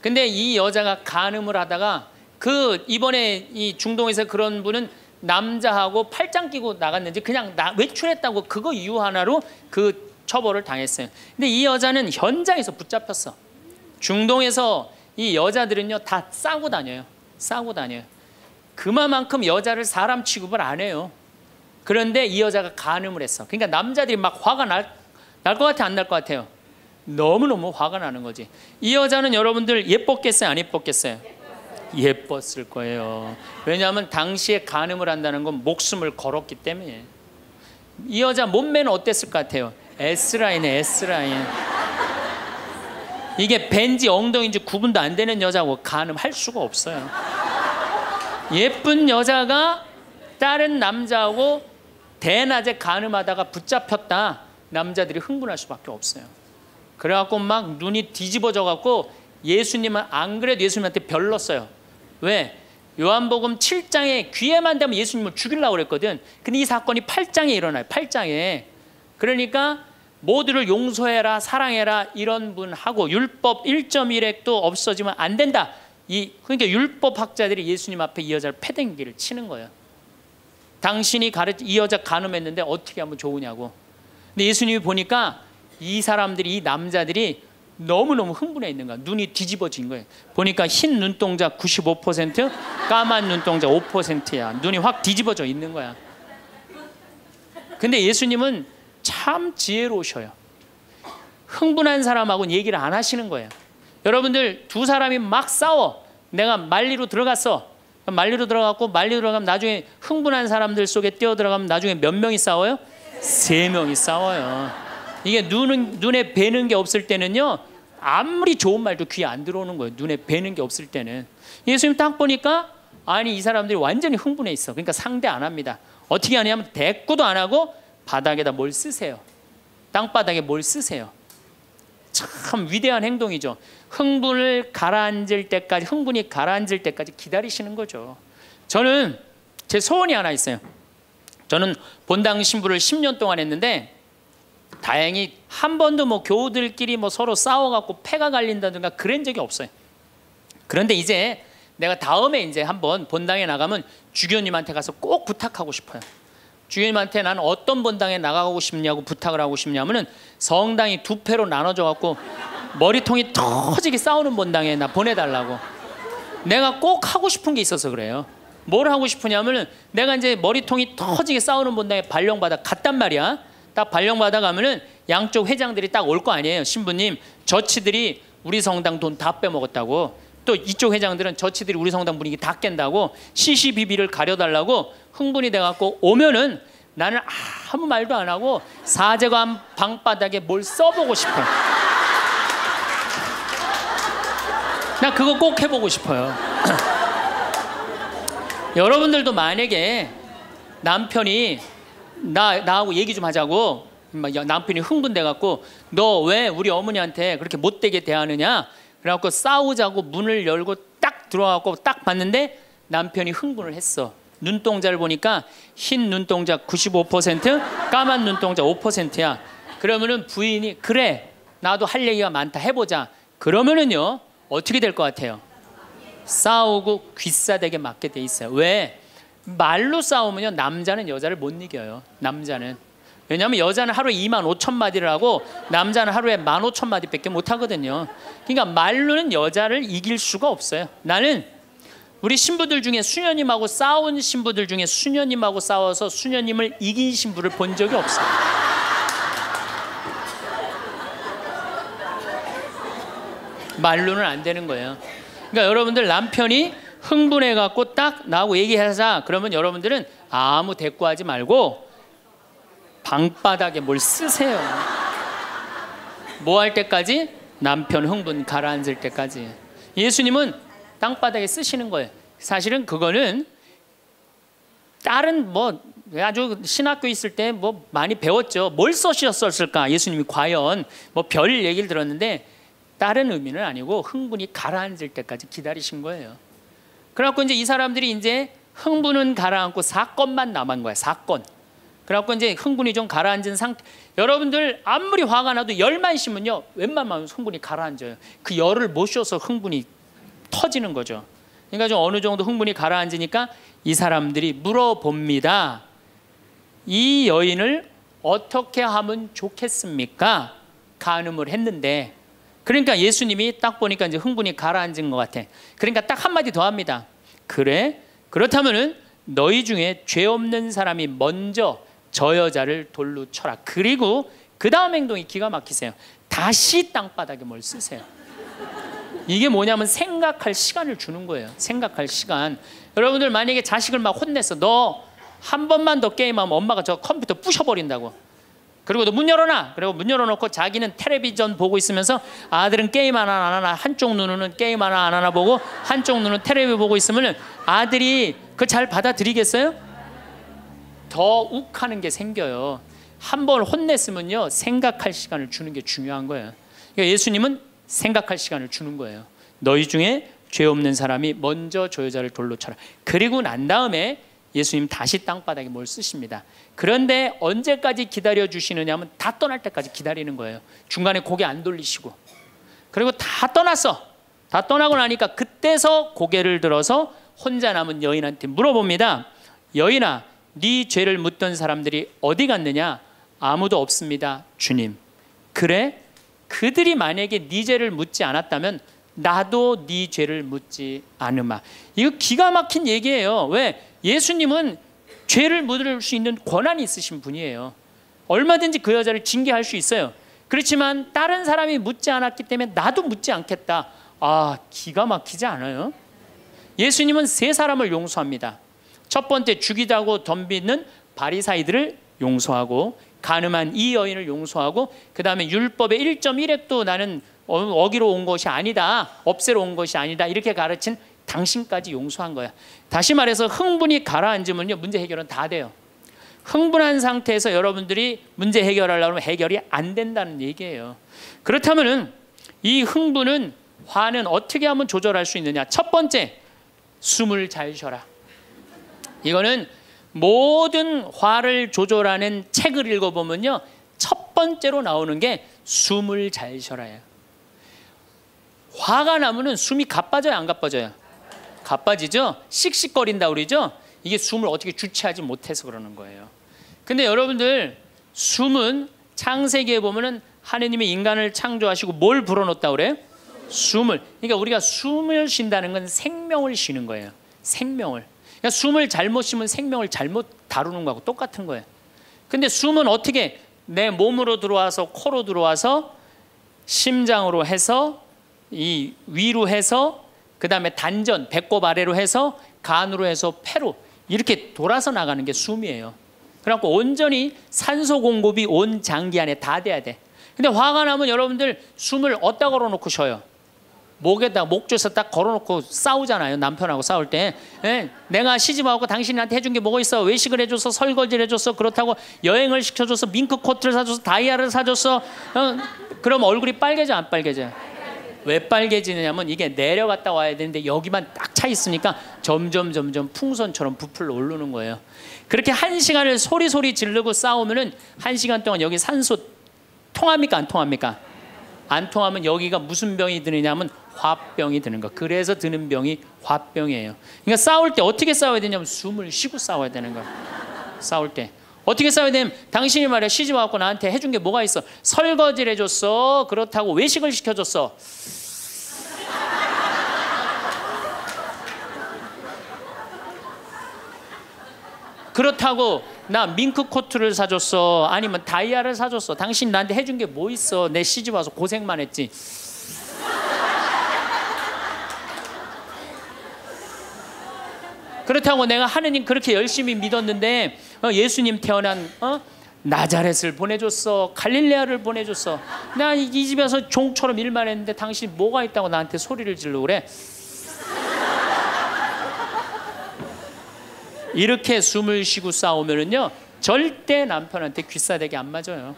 Speaker 1: 근데 이 여자가 간음을 하다가 그 이번에 이 중동에서 그런 분은 남자하고 팔짱 끼고 나갔는지 그냥 나, 외출했다고 그거 이유 하나로 그 처벌을 당했어요. 근데 이 여자는 현장에서 붙잡혔어. 중동에서 이 여자들은요 다 싸고 다녀요. 싸고 다녀요. 그만큼 여자를 사람 취급을 안 해요. 그런데 이 여자가 간음을 했어. 그러니까 남자들이 막 화가 날 날 것 같아 안 날 것 같아요. 너무 너무 화가 나는 거지. 이 여자는 여러분들 예뻤겠어요, 안 예뻤겠어요? 예뻤을 거예요. 왜냐하면 당시에 간음을 한다는 건 목숨을 걸었기 때문에. 이 여자 몸매는 어땠을 것 같아요? S 라인에 S 라인. 이게 벤지 엉덩이인지 구분도 안 되는 여자고 가늠할 수가 없어요. 예쁜 여자가 다른 남자하고 대낮에 가늠하다가 붙잡혔다. 남자들이 흥분할 수밖에 없어요. 그래갖고 막 눈이 뒤집어져 갖고 예수님은 안 그래도 예수님한테 별렀어요. 왜? 요한복음 7장에 귀에만 대면 예수님을 죽이려고 그랬거든. 근데 이 사건이 8장에 일어나요. 8장에. 그러니까 모두를 용서해라, 사랑해라 이런 분하고 율법 1.1핵도 없어지면 안 된다. 이 그러니까 율법 학자들이 예수님 앞에 이 여자를 패댕기를 치는 거예요. 당신이 가르 이 여자 간음했는데 어떻게 하면 좋으냐고. 근데 예수님이 보니까 이 사람들이 이 남자들이 너무너무 흥분해 있는 거야. 눈이 뒤집어진 거예요. 보니까 흰 눈동자 95%, 까만 눈동자 5%야. 눈이 확 뒤집어져 있는 거야. 근데 예수님은 참 지혜로우셔요. 흥분한 사람하고는 얘기를 안 하시는 거예요. 여러분들 두 사람이 막 싸워. 내가 말리로 들어갔어. 말리로 들어갔고 말리로 들어가면 나중에 흥분한 사람들 속에 뛰어 들어가면 나중에 몇 명이 싸워요? 세 명이 싸워요. 이게 눈은 눈에 뵈는 게 없을 때는요. 아무리 좋은 말도 귀에 안 들어오는 거예요. 눈에 뵈는 게 없을 때는. 예수님 딱 보니까 아니 이 사람들이 완전히 흥분해 있어. 그러니까 상대 안 합니다. 어떻게 하냐면 대꾸도 안 하고 바닥에다 뭘 쓰세요. 땅바닥에 뭘 쓰세요. 참 위대한 행동이죠. 흥분을 가라앉을 때까지 흥분이 가라앉을 때까지 기다리시는 거죠. 저는 제 소원이 하나 있어요. 저는 본당 신부를 10년 동안 했는데 다행히 한 번도 뭐 교우들끼리 뭐 서로 싸워갖고 패가 갈린다든가 그런 적이 없어요. 그런데 이제 내가 다음에 이제 한번 본당에 나가면 주교님한테 가서 꼭 부탁하고 싶어요. 주교님한테 나는 어떤 본당에 나가고 싶냐고 부탁을 하고 싶냐면은 성당이 두 패로 나눠져 갖고 머리통이 터지게 싸우는 본당에 나 보내달라고. 내가 꼭 하고 싶은 게 있어서 그래요. 뭘 하고 싶으냐면은 내가 이제 머리통이 터지게 싸우는 본당에 발령받아 갔단 말이야. 딱 발령받아 가면은 양쪽 회장들이 딱 올 거 아니에요. 신부님, 저치들이 우리 성당 돈 다 빼먹었다고. 또 이쪽 회장들은 저치들이 우리 성당 분위기 다 깬다고 시시비비를 가려달라고 흥분이 돼갖고 오면은 나는 아무 말도 안 하고 사제관 방바닥에 뭘 써보고 싶어. 나 그거 꼭 해보고 싶어요. 여러분들도 만약에 남편이 나 나하고 얘기 좀 하자고 남편이 흥분돼 갖고 너 왜 우리 어머니한테 그렇게 못되게 대하느냐 그래갖고 싸우자고 문을 열고 딱 들어와갖고 딱 봤는데 남편이 흥분을 했어. 눈동자를 보니까 흰 눈동자 95% 까만 눈동자 5%야. 그러면은 부인이 그래 나도 할 얘기가 많다 해보자. 그러면은요 어떻게 될 것 같아요? 싸우고 귀싸대게 맞게 돼 있어요. 왜? 말로 싸우면요 남자는 여자를 못 이겨요. 남자는 왜냐하면 여자는 하루에 2만 5천 마디를 하고 남자는 하루에 1만 5천 마디밖에 못 하거든요. 그러니까 말로는 여자를 이길 수가 없어요. 나는 우리 신부들 중에 수녀님하고 싸운 신부들 중에 수녀님하고 싸워서 수녀님을 이긴 신부를 본 적이 없어요. 말로는 안 되는 거예요. 그러니까 여러분들 남편이 흥분해 갖고 딱 나하고 얘기하자 그러면 여러분들은 아무 대꾸하지 말고 방바닥에 뭘 쓰세요. 뭐 할 때까지? 남편 흥분 가라앉을 때까지. 예수님은 땅바닥에 쓰시는 거예요. 사실은 그거는 다른 뭐 아주 신학교 있을 때 뭐 많이 배웠죠. 뭘 써셨을까? 예수님이 과연 뭐 별 얘기를 들었는데 다른 의미는 아니고 흥분이 가라앉을 때까지 기다리신 거예요. 그래갖고 이제 이 사람들이 이제 흥분은 가라앉고 사건만 남은 거야. 사건. 그래갖고 이제 흥분이 좀 가라앉은 상태. 여러분들 아무리 화가 나도 열만 심은요 웬만하면 흥분이 가라앉아요. 그 열을 못 쉬어서 흥분이 터지는 거죠. 그러니까 좀 어느 정도 흥분이 가라앉으니까 이 사람들이 물어봅니다. 이 여인을 어떻게 하면 좋겠습니까? 간음을 했는데 그러니까 예수님이 딱 보니까 이제 흥분이 가라앉은 것 같아. 그러니까 딱 한마디 더 합니다. 그래? 그렇다면은 너희 중에 죄 없는 사람이 먼저 저 여자를 돌로 쳐라. 그리고 그 다음 행동이 기가 막히세요. 다시 땅바닥에 뭘 쓰세요. 이게 뭐냐면 생각할 시간을 주는 거예요. 생각할 시간. 여러분들 만약에 자식을 막 혼냈어. 너 한 번만 더 게임하면 엄마가 저 컴퓨터 부셔버린다고. 그리고 문 열어놔. 그리고 문 열어놓고 자기는 텔레비전 보고 있으면서 아들은 게임 하나 안 하나 한쪽 눈은 게임 하나 안 하나 보고 한쪽 눈은 텔레비 보고 있으면 아들이 그 잘 받아들이겠어요? 더 욱하는 게 생겨요. 한 번 혼냈으면요 생각할 시간을 주는 게 중요한 거예요. 그러니까 예수님은 생각할 시간을 주는 거예요. 너희 중에 죄 없는 사람이 먼저 저 여자를 돌로 쳐라. 그리고 난 다음에 예수님 다시 땅바닥에 뭘 쓰십니다. 그런데 언제까지 기다려 주시느냐면 다 떠날 때까지 기다리는 거예요. 중간에 고개 안 돌리시고. 그리고 다 떠났어. 다 떠나고 나니까 그때서 고개를 들어서 혼자 남은 여인한테 물어봅니다. 여인아, 네 죄를 묻던 사람들이 어디 갔느냐? 아무도 없습니다, 주님. 그래? 그들이 만약에 네 죄를 묻지 않았다면 나도 네 죄를 묻지 않으마. 이거 기가 막힌 얘기예요. 왜? 예수님은 죄를 묻을 수 있는 권한이 있으신 분이에요. 얼마든지 그 여자를 징계할 수 있어요. 그렇지만 다른 사람이 묻지 않았기 때문에 나도 묻지 않겠다. 아, 기가 막히지 않아요? 예수님은 세 사람을 용서합니다. 첫 번째 죽이자고 덤비는 바리사이들을 용서하고 가늠한 이 여인을 용서하고 그 다음에 율법의 1.1획도 나는 어, 어기로 온 것이 아니다 없애러 온 것이 아니다 이렇게 가르친 당신까지 용서한 거야. 다시 말해서 흥분이 가라앉으면요 문제 해결은 다 돼요. 흥분한 상태에서 여러분들이 문제 해결하려면 해결이 안 된다는 얘기예요. 그렇다면 이 흥분은 화는 어떻게 하면 조절할 수 있느냐? 첫 번째 숨을 잘 쉬어라 이거는 모든 화를 조절하는 책을 읽어보면요. 첫 번째로 나오는 게 숨을 잘 쉬어라요. 화가 나면은 숨이 가빠져요, 안 가빠져요? 가빠지죠? 씩씩거린다 그러죠? 이게 숨을 어떻게 주체하지 못해서 그러는 거예요. 근데 여러분들 숨은 창세기에 보면은 하느님이 인간을 창조하시고 뭘 불어넣었다 그래요? 숨을. 그러니까 우리가 숨을 쉰다는 건 생명을 쉬는 거예요. 생명을. 그러니까 숨을 잘못 쉬면 생명을 잘못 다루는 거하고 똑같은 거예요. 근데 숨은 어떻게 내 몸으로 들어와서 코로 들어와서 심장으로 해서 이 위로 해서 그 다음에 단전 배꼽 아래로 해서 간으로 해서 폐로 이렇게 돌아서 나가는 게 숨이에요. 그래갖고 온전히 산소 공급이 온 장기 안에 다 돼야 돼. 근데 화가 나면 여러분들 숨을 어디다 걸어놓고 쉬어요? 목에다 목줄서 딱 걸어놓고 싸우잖아요 남편하고 싸울 때. 예? 내가 시집하고 당신한테 해준 게 뭐가 있어? 외식을 해줘서 설거지를 해줬어 그렇다고 여행을 시켜줘서 밍크 코트를 사줘서 다이아를 사줬어 어? 그럼 얼굴이 빨개져 안 빨개져? 왜 빨개지느냐면 이게 내려갔다 와야 되는데 여기만 딱 차 있으니까 점점 점점 풍선처럼 부풀러 오르는 거예요. 그렇게 한 시간을 소리 소리 지르고 싸우면은 한 시간 동안 여기 산소 통합니까 안 통합니까? 안 통하면 여기가 무슨 병이 드느냐면 화병이 드는 거. 그래서 드는 병이 화병이에요. 그러니까 싸울 때 어떻게 싸워야 되냐면 숨을 쉬고 싸워야 되는 거야. 싸울 때. 어떻게 싸워야 되면 당신이 말이야 시집 와갖고 나한테 해준 게 뭐가 있어? 설거지를 해줬어. 그렇다고 외식을 시켜줬어. 그렇다고 나 밍크 코트를 사줬어. 아니면 다이아를 사줬어. 당신 나한테 해준 게 뭐 있어? 내 시집 와서 고생만 했지. 그렇다고 내가 하느님 그렇게 열심히 믿었는데 어, 예수님 태어난 어? 나자렛을 보내줬어. 갈릴레아를 보내줬어. 나 이 집에서 종처럼 일만 했는데 당신 뭐가 있다고 나한테 소리를 질러 그래? 이렇게 숨을 쉬고 싸우면은요 절대 남편한테 귀싸대기 안 맞아요.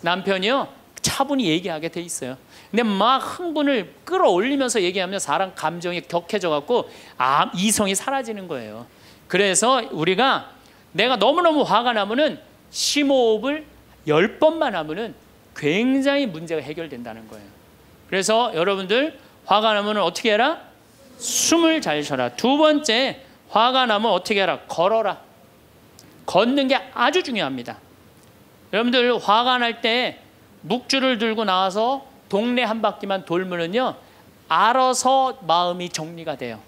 Speaker 1: 남편이요 차분히 얘기하게 돼 있어요 근데 막 흥분을 끌어올리면서 얘기하면 사람 감정이 격해져 갖고 아, 이성이 사라지는 거예요. 그래서 우리가 내가 너무너무 화가 나면은 심호흡을 열 번만 하면은 굉장히 문제가 해결된다는 거예요. 그래서 여러분들 화가 나면 어떻게 해라? 숨을 잘 쉬어라. 두 번째 화가 나면 어떻게 해라? 걸어라. 걷는 게 아주 중요합니다. 여러분들 화가 날 때 묵주를 들고 나와서 동네 한 바퀴만 돌면은요 알아서 마음이 정리가 돼요.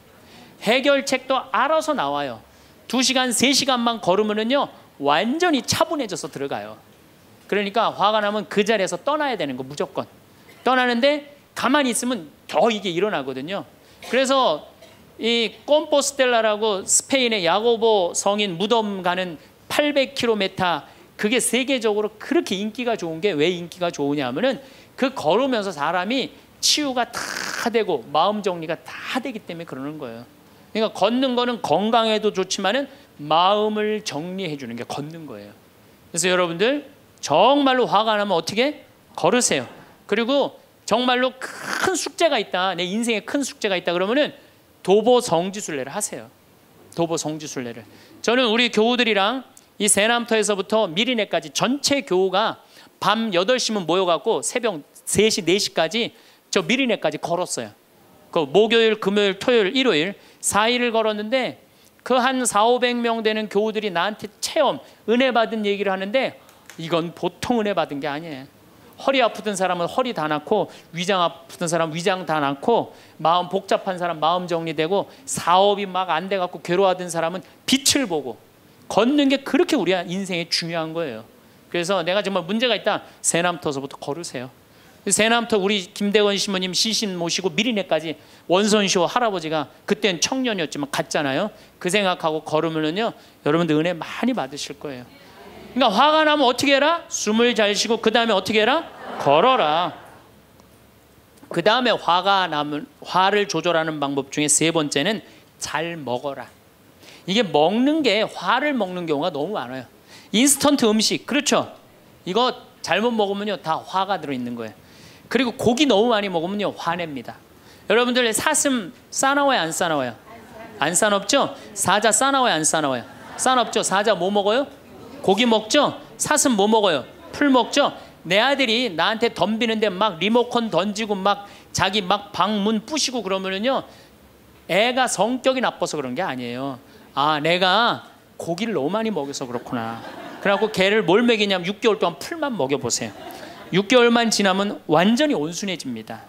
Speaker 1: 해결책도 알아서 나와요. 두 시간, 세 시간만 걸으면은요 완전히 차분해져서 들어가요. 그러니까 화가 나면 그 자리에서 떠나야 되는 거 무조건. 떠나는데 가만히 있으면 더 이게 일어나거든요. 그래서 이 꼼포스텔라라고 스페인의 야고보 성인 무덤 가는 800km 그게 세계적으로 그렇게 인기가 좋은 게 왜 인기가 좋으냐 하면은 그 걸으면서 사람이 치유가 다 되고 마음 정리가 다 되기 때문에 그러는 거예요. 그러니까 걷는 거는 건강에도 좋지만은 마음을 정리해 주는 게 걷는 거예요. 그래서 여러분들 정말로 화가 나면 어떻게 걸으세요. 그리고 정말로 큰 숙제가 있다. 내 인생에 큰 숙제가 있다. 그러면은 도보 성지순례를 하세요. 도보 성지순례를. 저는 우리 교우들이랑 이 세남터에서부터 미리네까지 전체 교우가 밤 8시면 모여갖고 새벽 3시, 4시까지 저 미리네까지 걸었어요. 그 목요일, 금요일, 토요일, 일요일 4일을 걸었는데 그 한 4, 500명 되는 교우들이 나한테 체험, 은혜 받은 얘기를 하는데 이건 보통 은혜 받은 게 아니에요. 허리 아프던 사람은 허리 다 낫고 위장 아프던 사람 위장 다 낫고 마음 복잡한 사람 마음 정리되고 사업이 막 안 돼 갖고 괴로워하던 사람은 빛을 보고 걷는 게 그렇게 우리 인생에 중요한 거예요. 그래서 내가 정말 문제가 있다. 새남터서부터 걸으세요. 새남터 우리 김대원 신부님 시신 모시고 미리네까지 원선쇼 할아버지가 그땐 청년이었지만 갔잖아요. 그 생각하고 걸으면은요 여러분들 은혜 많이 받으실 거예요. 그러니까 화가 나면 어떻게 해라? 숨을 잘 쉬고 그 다음에 어떻게 해라? 걸어라. 그 다음에 화가 나면 화를 조절하는 방법 중에 세 번째는 잘 먹어라. 이게 먹는 게 화를 먹는 경우가 너무 많아요. 인스턴트 음식 그렇죠? 이거 잘못 먹으면요 다 화가 들어 있는 거예요. 그리고 고기 너무 많이 먹으면요 화냅니다. 여러분들 사슴 싸나워요 안 싸나워요? 안 싸납죠? 사자 싸나워요 안 싸나워요? 싸납죠? 사자 뭐 먹어요? 고기 먹죠? 사슴 뭐 먹어요? 풀 먹죠? 내 아들이 나한테 덤비는데 막 리모컨 던지고 막 자기 막 방문 부시고 그러면은요 애가 성격이 나빠서 그런 게 아니에요. 아 내가 고기를 너무 많이 먹여서 그렇구나. 그래갖고 걔를 뭘 먹이냐면 6개월 동안 풀만 먹여보세요. 6개월만 지나면 완전히 온순해집니다.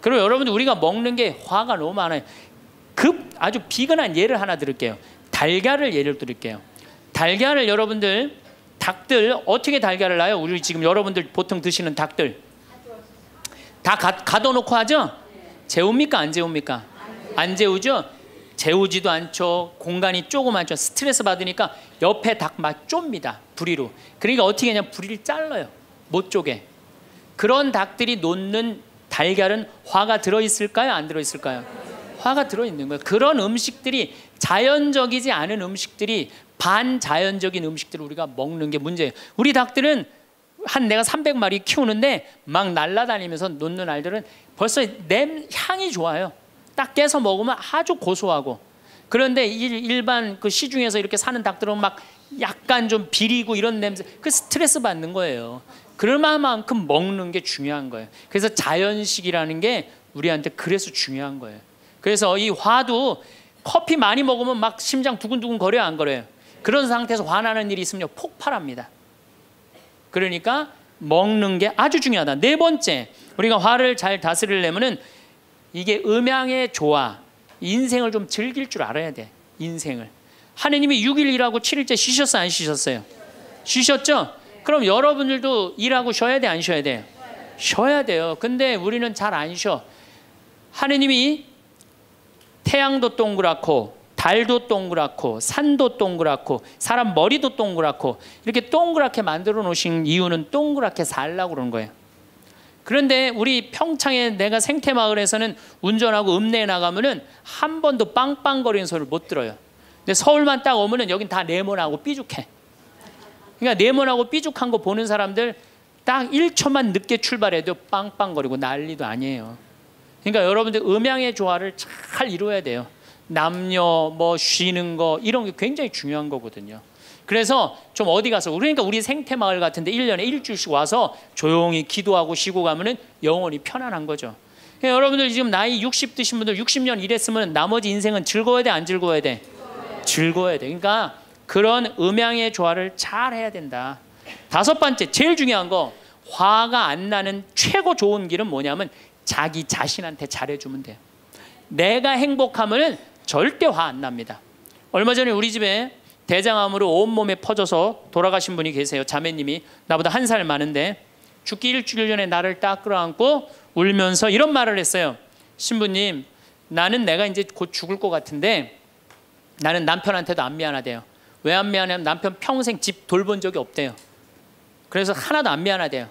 Speaker 1: 그리고 여러분들 우리가 먹는 게 화가 너무 많아요. 급 아주 비근한 예를 하나 드릴게요. 달걀을 예를 드릴게요. 달걀을 여러분들 닭들 어떻게 달걀을 낳아요? 우리 지금 여러분들 보통 드시는 닭들 다 가, 가둬놓고 하죠? 재웁니까 안 재웁니까? 안 재우죠? 재우지도 않죠. 공간이 조그맣죠. 스트레스 받으니까 옆에 닭막 좁니다. 부리로. 그러니까 어떻게 하냐 부리를 잘라요. 못 쪼개. 그런 닭들이 놓는 달걀은 화가 들어 있을까요? 안 들어 있을까요? 화가 들어 있는 거예요. 그런 음식들이 자연적이지 않은 음식들이 반자연적인 음식들을 우리가 먹는 게 문제예요. 우리 닭들은 한 내가 300마리 키우는데 막 날아다니면서 놓는 알들은 벌써 냄 향이 좋아요. 딱 깨서 먹으면 아주 고소하고 그런데 일반 그 시중에서 이렇게 사는 닭들은 막 약간 좀 비리고 이런 냄새 그 스트레스 받는 거예요. 그럴 만큼 먹는 게 중요한 거예요. 그래서 자연식이라는 게 우리한테 그래서 중요한 거예요. 그래서 이 화도 커피 많이 먹으면 막 심장 두근두근 거려요, 안 거려요? 그런 상태에서 화나는 일이 있으면 폭발합니다. 그러니까 먹는 게 아주 중요하다. 네 번째, 우리가 화를 잘 다스리려면은 이게 음양의 조화, 인생을 좀 즐길 줄 알아야 돼. 인생을. 하느님이 6일 일하고 7일째 쉬셨어요, 안 쉬셨어요? 쉬셨죠? 그럼 여러분들도 일하고 쉬어야 돼, 안 쉬어야 돼? 쉬어야 돼요. 근데 우리는 잘 안 쉬어. 하느님이 태양도 동그랗고 달도 동그랗고 산도 동그랗고 사람 머리도 동그랗고 이렇게 동그랗게 만들어 놓으신 이유는 동그랗게 살라고 그런 거예요. 그런데 우리 평창에 내가 생태마을에서는 운전하고 읍내에 나가면은 한 번도 빵빵거리는 소리를 못 들어요. 근데 서울만 딱 오면은 여긴 다 네모나고 삐죽해. 그러니까 네모나고 삐죽한 거 보는 사람들 딱 1초만 늦게 출발해도 빵빵거리고 난리도 아니에요. 그러니까 여러분들 음양의 조화를 잘 이루어야 돼요. 남녀 뭐 쉬는 거 이런 게 굉장히 중요한 거거든요. 그래서 좀 어디 가서 그러니까 우리 생태 마을 같은데 1년에 일주일씩 와서 조용히 기도하고 쉬고 가면은 영원히 편안한 거죠. 그러니까 여러분들 지금 나이 60 드신 분들 60년 일했으면 나머지 인생은 즐거워야 돼, 안 즐거워야 돼? 즐거워야 돼. 그러니까 그런 음양의 조화를 잘 해야 된다. 다섯 번째, 제일 중요한 거 화가 안 나는 최고 좋은 길은 뭐냐면 자기 자신한테 잘해주면 돼요. 내가 행복하면은 절대 화 안 납니다. 얼마 전에 우리 집에 대장암으로 온몸에 퍼져서 돌아가신 분이 계세요. 자매님이 나보다 한 살 많은데 죽기 일주일 전에 나를 딱 끌어안고 울면서 이런 말을 했어요. 신부님, 나는 내가 이제 곧 죽을 것 같은데 나는 남편한테도 안 미안하대요. 왜 안 미안하냐면 남편 평생 집 돌본 적이 없대요. 그래서 하나도 안 미안하대요.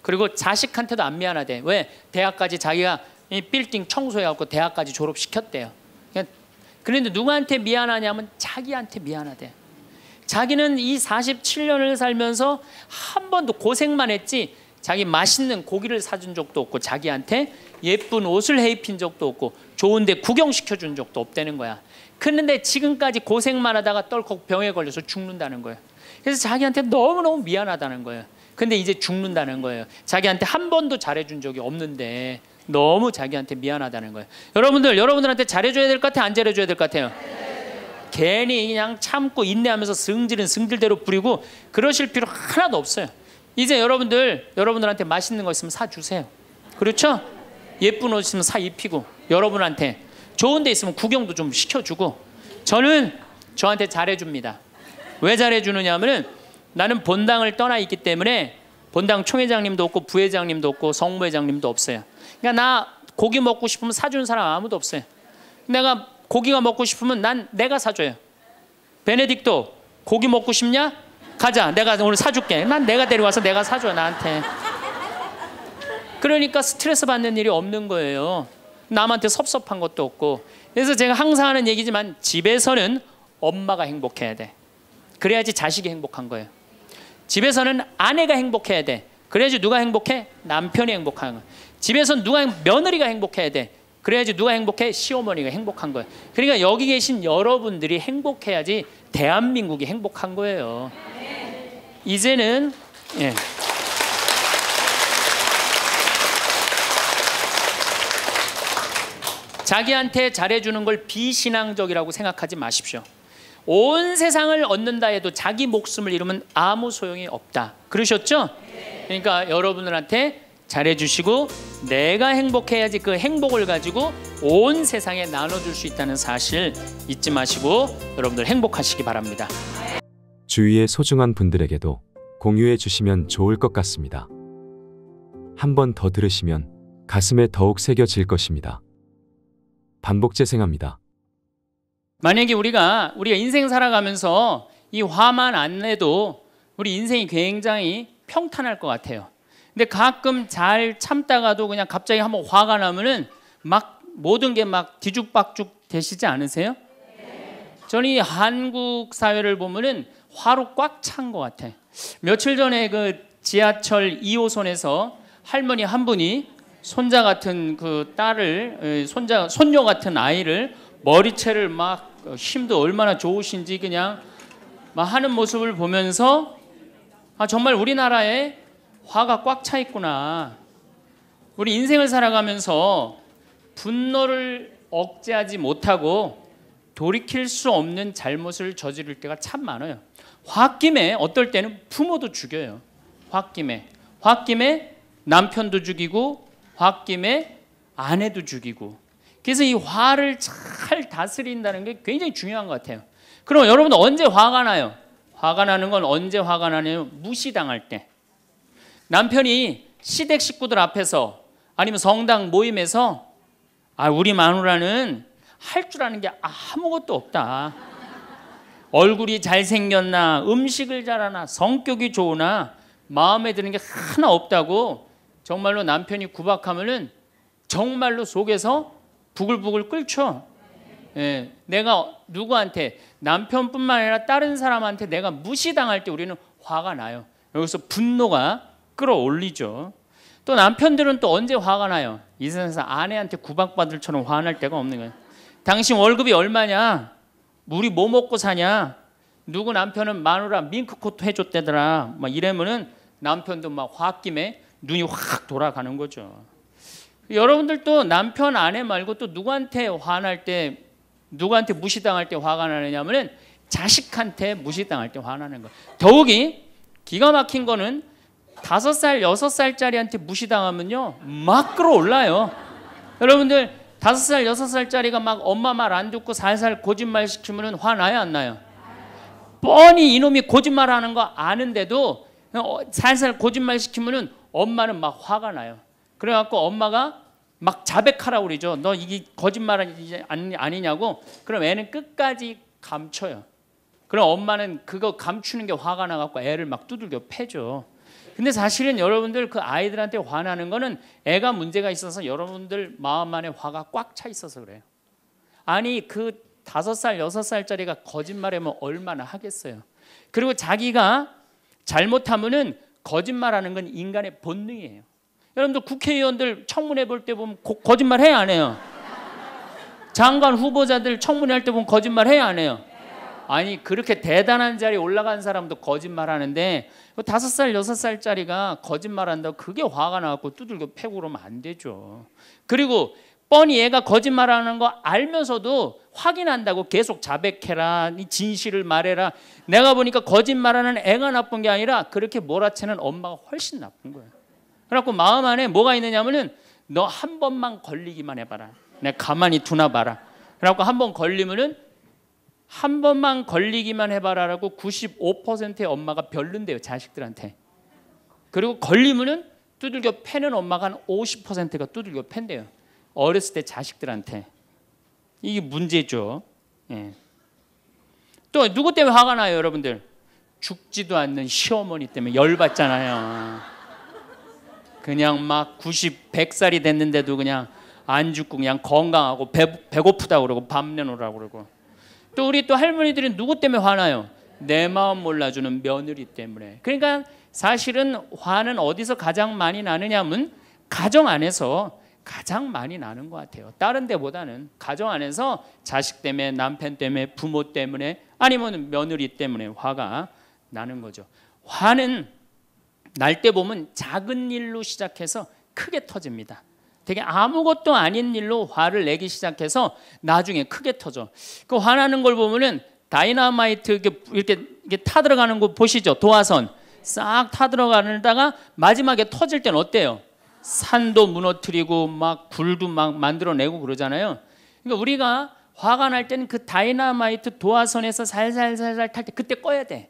Speaker 1: 그리고 자식한테도 안 미안하대. 왜? 대학까지 자기가 이 빌딩 청소해갖고 대학까지 졸업시켰대요. 그런데 누구한테 미안하냐면 자기한테 미안하대. 자기는 이 47년을 살면서 한 번도 고생만 했지 자기 맛있는 고기를 사준 적도 없고 자기한테 예쁜 옷을 해입힌 적도 없고 좋은데 구경시켜 준 적도 없다는 거야. 그런데 지금까지 고생만 하다가 떨컥 병에 걸려서 죽는다는 거예요. 그래서 자기한테 너무너무 미안하다는 거예요. 근데 이제 죽는다는 거예요. 자기한테 한 번도 잘해준 적이 없는데 너무 자기한테 미안하다는 거예요. 여러분들, 여러분들한테 잘해줘야 될 것 같아요? 안 잘해줘야 될 것 같아요? 괜히 그냥 참고 인내하면서 승질은 승질대로 부리고 그러실 필요 하나도 없어요. 이제 여러분들, 여러분들한테 맛있는 거 있으면 사 주세요. 그렇죠? 예쁜 옷 있으면 사 입히고 여러분한테 좋은 데 있으면 구경도 좀 시켜주고 저는 저한테 잘해줍니다. 왜 잘해주느냐 하면은 나는 본당을 떠나 있기 때문에 본당 총회장님도 없고 부회장님도 없고 성무회장님도 없어요. 그러니까 나 고기 먹고 싶으면 사주는 사람 아무도 없어요. 내가 고기가 먹고 싶으면 난 내가 사줘요. 베네딕토 고기 먹고 싶냐? 가자. 내가 오늘 사줄게. 난 내가 데려와서 내가 사줘 나한테. 그러니까 스트레스 받는 일이 없는 거예요. 남한테 섭섭한 것도 없고. 그래서 제가 항상 하는 얘기지만 집에서는 엄마가 행복해야 돼. 그래야지 자식이 행복한 거예요. 집에서는 아내가 행복해야 돼. 그래야지 누가 행복해? 남편이 행복한 거예요. 집에서 누가 며느리가 행복해야 돼. 그래야지 누가 행복해? 시어머니가 행복한 거예요. 그러니까 여기 계신 여러분들이 행복해야지 대한민국이 행복한 거예요. 이제는 예. 자기한테 잘해주는 걸 비신앙적이라고 생각하지 마십시오. 온 세상을 얻는다 해도 자기 목숨을 잃으면 아무 소용이 없다. 그러셨죠? 그러니까 여러분들한테 잘해주시고 내가 행복해야지 그 행복을 가지고 온 세상에 나눠줄 수 있다는 사실 잊지 마시고 여러분들 행복하시기 바랍니다.
Speaker 2: 주위의 소중한 분들에게도 공유해 주시면 좋을 것 같습니다. 한 번 더 들으시면 가슴에 더욱 새겨질 것입니다. 반복 재생합니다.
Speaker 1: 만약에 우리가 우리가 인생 살아가면서 이 화만 안 내도 우리 인생이 굉장히 평탄할 것 같아요. 근데 가끔 잘 참다가도 그냥 갑자기 한번 화가 나면은 막 모든 게 막 뒤죽박죽 되시지 않으세요? 저는 이 한국 사회를 보면은 화로 꽉 찬 것 같아. 며칠 전에 그 지하철 2호선에서 할머니 한 분이 손자 같은 그 딸을 손자 손녀 같은 아이를 머리채를 막 힘도 얼마나 좋으신지 그냥 막 하는 모습을 보면서 아 정말 우리나라에 화가 꽉 차 있구나. 우리 인생을 살아가면서 분노를 억제하지 못하고 돌이킬 수 없는 잘못을 저지를 때가 참 많아요. 홧김에 어떨 때는 부모도 죽여요. 홧김에 홧김에 남편도 죽이고 홧김에 아내도 죽이고 그래서 이 화를 잘 다스린다는 게 굉장히 중요한 것 같아요. 그럼 여러분 언제 화가 나요? 화가 나는 건 언제 화가 나냐면 무시당할 때. 남편이 시댁 식구들 앞에서 아니면 성당 모임에서 아 우리 마누라는 할 줄 아는 게 아무것도 없다. 얼굴이 잘생겼나 음식을 잘하나 성격이 좋으나 마음에 드는 게 하나 없다고 정말로 남편이 구박하면은 정말로 속에서 부글부글 끓죠. 예, 내가 누구한테 남편뿐만 아니라 다른 사람한테 내가 무시당할 때 우리는 화가 나요. 여기서 분노가 끌어올리죠. 또 남편들은 또 언제 화가 나요? 이 세상에서 아내한테 구박받을처럼 화날 때가 없는 거예요. 당신 월급이 얼마냐? 우리 뭐 먹고 사냐? 누구 남편은 마누라 밍크 코트 해줬대더라. 막 이러면은 남편도 막 홧김에 눈이 확 돌아가는 거죠. 여러분들도 남편 아내 말고 또 누구한테 화날 때 누구한테 무시당할 때 화가 나느냐면은 자식한테 무시당할 때 화나는 거. 더욱이 기가 막힌 거는 다섯 살 여섯 살짜리한테 무시당하면요 막 끌어올라요. 여러분들 다섯 살 여섯 살짜리가 막 엄마 말 안 듣고 살살 거짓말 시키면은 화나요 안 나요? 뻔히 이놈이 거짓말하는 거 아는데도 살살 거짓말 시키면은 엄마는 막 화가 나요. 그래갖고 엄마가 막 자백하라고 그러죠. 너 이게 거짓말 아니냐고. 그럼 애는 끝까지 감춰요. 그럼 엄마는 그거 감추는 게 화가 나갖고 애를 막 두들겨 패죠. 근데 사실은 여러분들 그 아이들한테 화나는 거는 애가 문제가 있어서 여러분들 마음 안에 화가 꽉 차 있어서 그래요. 아니 그 다섯 살 여섯 살짜리가 거짓말하면 얼마나 하겠어요. 그리고 자기가 잘못하면은 거짓말하는 건 인간의 본능이에요. 여러분들 국회의원들 청문회 볼 때 보면 고, 거짓말 해야 안 해요? 장관 후보자들 청문회 할 때 보면 거짓말 해야 안 해요? 아니 그렇게 대단한 자리에 올라간 사람도 거짓말 하는데 다섯 살 여섯 살짜리가 거짓말 한다고 그게 화가 나갖고 두들겨 패고 그러면 안 되죠. 그리고 뻔히 얘가 거짓말하는 거 알면서도 확인한다고 계속 자백해라, 이 진실을 말해라. 내가 보니까 거짓말하는 애가 나쁜 게 아니라 그렇게 몰아채는 엄마가 훨씬 나쁜 거예요. 그래갖고 마음 안에 뭐가 있느냐면은 너 한 번만 걸리기만 해봐라. 내가 가만히 두나 봐라. 그래갖고 한 번 걸리면은 한 번만 걸리기만 해봐라라고 95%의 엄마가 별론데요 자식들한테. 그리고 걸리면은 두들겨 패는 엄마가 한 50%가 두들겨 팬대요. 어렸을 때 자식들한테 이게 문제죠. 예. 또 누구 때문에 화가 나요, 여러분들? 죽지도 않는 시어머니 때문에 열받잖아요. 그냥 막 90, 100살이 됐는데도 그냥 안 죽고 그냥 건강하고 배, 배고프다 그러고 밥 내놓으라고 그러고 또 우리 또 할머니들은 누구 때문에 화나요? 내 마음 몰라주는 며느리 때문에. 그러니까 사실은 화는 어디서 가장 많이 나느냐면 가정 안에서 가장 많이 나는 것 같아요. 다른 데보다는 가정 안에서 자식 때문에 남편 때문에 부모 때문에 아니면 며느리 때문에 화가 나는 거죠. 화는 날 때 보면 작은 일로 시작해서 크게 터집니다. 되게 아무것도 아닌 일로 화를 내기 시작해서 나중에 크게 터져. 그 화나는 걸 보면은 다이나마이트 이렇게 이렇게, 이렇게 타 들어가는 거 보시죠. 도화선 싹 타 들어가다가 마지막에 터질 때는 어때요? 산도 무너뜨리고 막 굴도 막 만들어내고 그러잖아요. 그러니까 우리가 화가 날 때는 그 다이나마이트 도화선에서 살살살살 탈 때 그때 꺼야 돼.